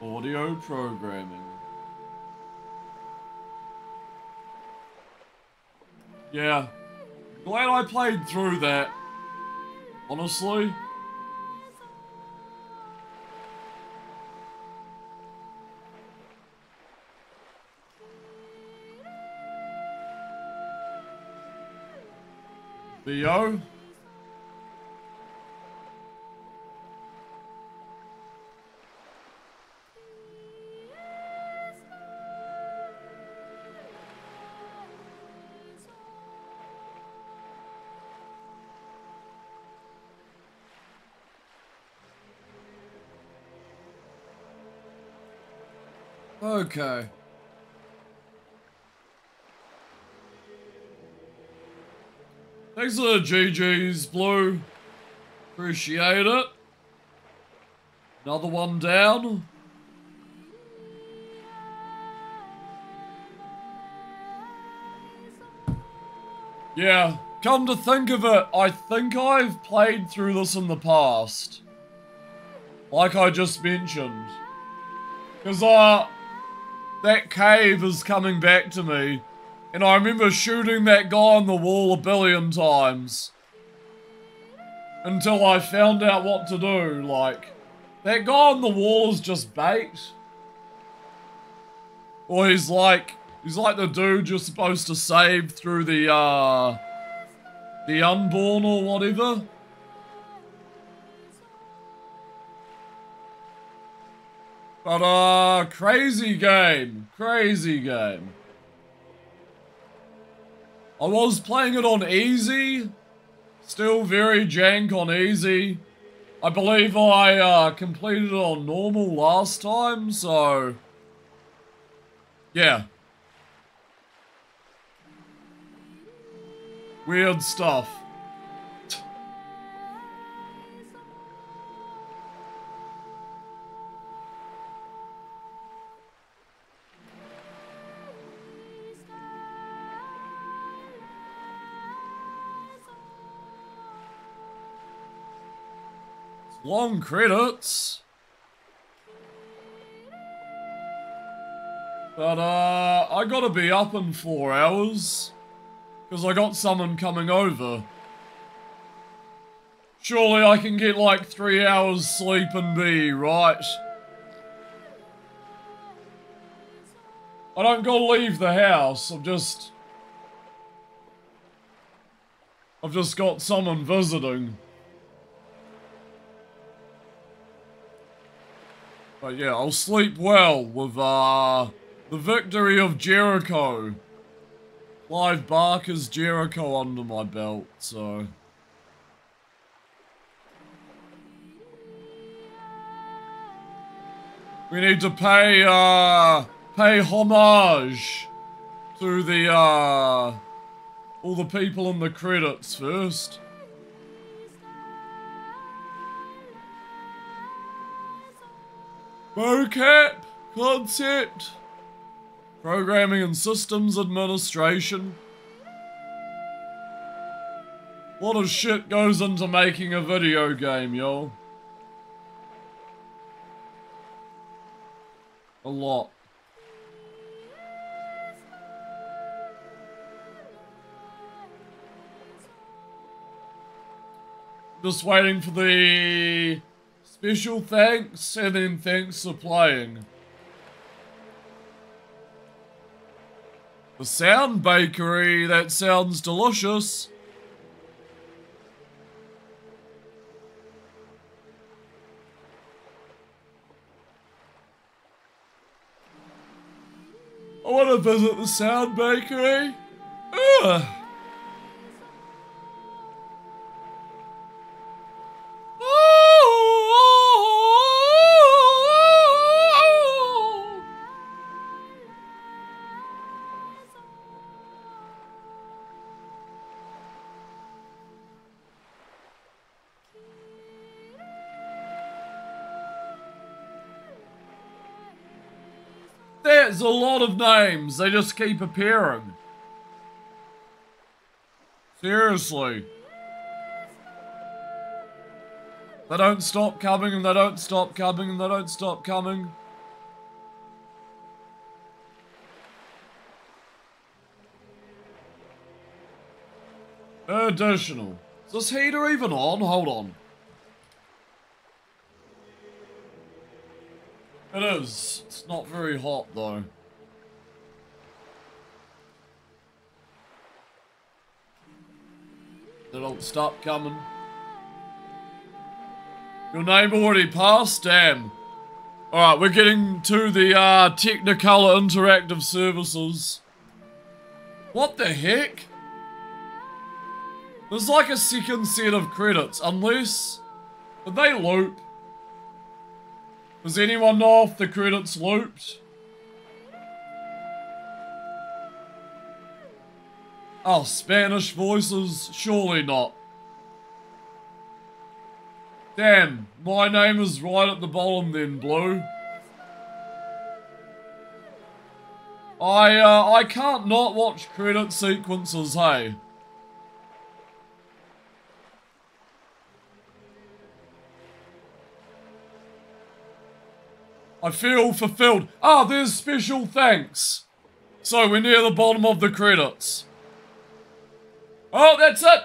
Audio programming. Yeah. Glad I played through that. Honestly. Theo? Okay. Thanks for GG's, Blue. Appreciate it. Another one down. Yeah, come to think of it, I think I've played through this in the past. Like I just mentioned. Because, uh, that cave is coming back to me. And I remember shooting that guy on the wall a billion times. Until I found out what to do, like... That guy on the wall is just bait. Or he's like... He's like the dude you're supposed to save through the, uh... The unborn or whatever. But, uh, crazy game. Crazy game. I was playing it on easy. Still very jank on easy. I believe I uh, completed it on normal last time, so... Yeah. Weird stuff. Long credits. But, uh, I gotta be up in four hours. Because I got someone coming over. Surely I can get like three hours sleep and be right. I don't gotta leave the house, I'm just... I've just got someone visiting. But yeah, I'll sleep well with uh, the victory of Jericho. Clive Barker's Jericho under my belt, so... We need to pay, uh, pay homage to the, uh, all the people in the credits first. Mocap concept. Programming and systems administration. What of shit goes into making a video game, y'all. A lot. Just waiting for the special thanks and then thanks for playing. The Sound Bakery, that sounds delicious. I want to visit the Sound Bakery. Ugh. A lot of names. They just keep appearing. Seriously. They don't stop coming and they don't stop coming and they don't stop coming. Additional. Is this heater even on? Hold on. It is. It's not very hot though. They don't stop coming. Your name already passed? Damn. Alright, we're getting to the uh, Technicolor Interactive Services. What the heck? There's like a second set of credits, unless... Did they loop? Does anyone know if the credits looped? Oh, Spanish voices? Surely not. Damn, my name is right at the bottom then, Blue. I, uh, I can't not watch credit sequences, hey. I feel fulfilled. Ah, there's special thanks. So we're near the bottom of the credits. Oh, that's it.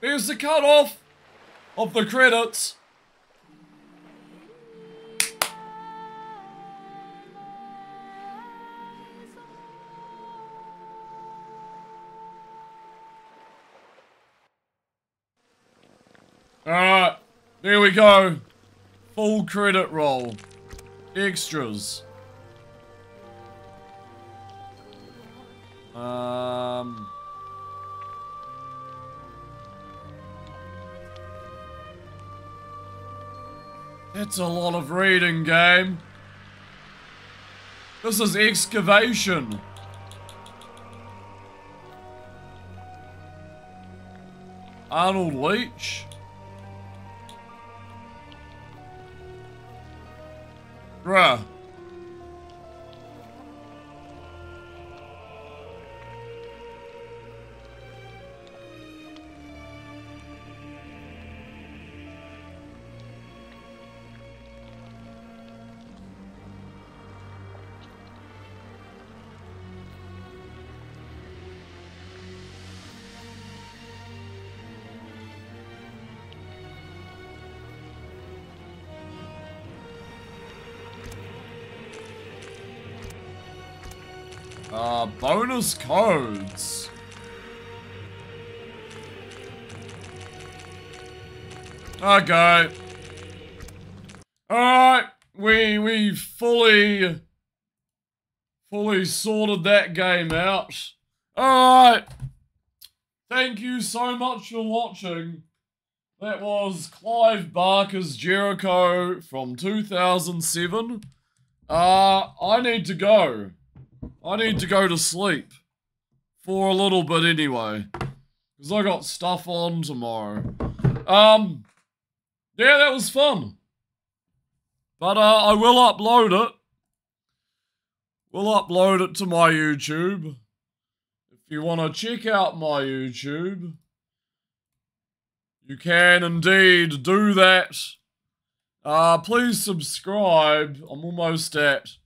There's the cutoff of the credits. Alright, there we go. Full credit roll. Extras. Um... That's a lot of reading, game. This is excavation. Arnold Leach. Bruh. Bonus codes. Okay. Alright, we, we fully, fully sorted that game out. Alright. Thank you so much for watching. That was Clive Barker's Jericho from 2007. Uh, I need to go. I need to go to sleep. For a little bit anyway. Because I got stuff on tomorrow. Um, yeah, that was fun. But uh, I will upload it. We'll upload it to my YouTube. If you want to check out my YouTube, you can indeed do that. Uh, please subscribe. I'm almost at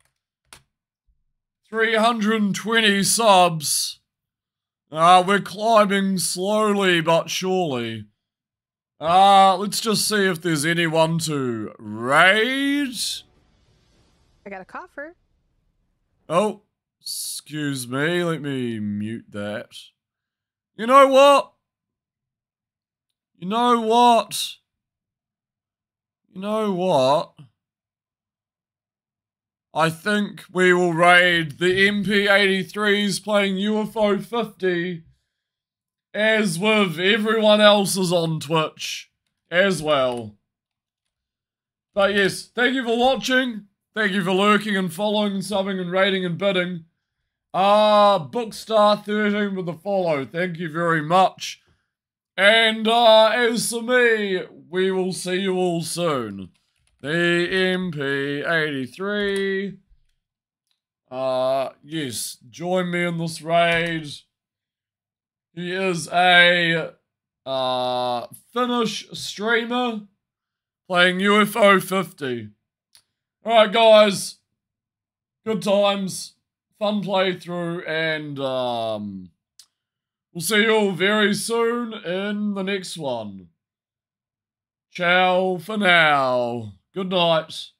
320 subs. Uh, we're climbing slowly but surely. Uh, let's just see if there's anyone to raid. I got a coffer. Oh, excuse me. Let me mute that. You know what? You know what? You know what? I think we will raid the MP83s playing UFO 50 as with everyone else's on Twitch as well. But yes, thank you for watching. Thank you for lurking and following, and subbing and rating and bidding. Ah, uh, Bookstar13 with the follow. Thank you very much. And uh, as for me, we will see you all soon. The MP83. Uh, yes, join me in this raid. He is a uh, Finnish streamer playing UFO 50. Alright, guys. Good times. Fun playthrough, and um, we'll see you all very soon in the next one. Ciao for now. Good night.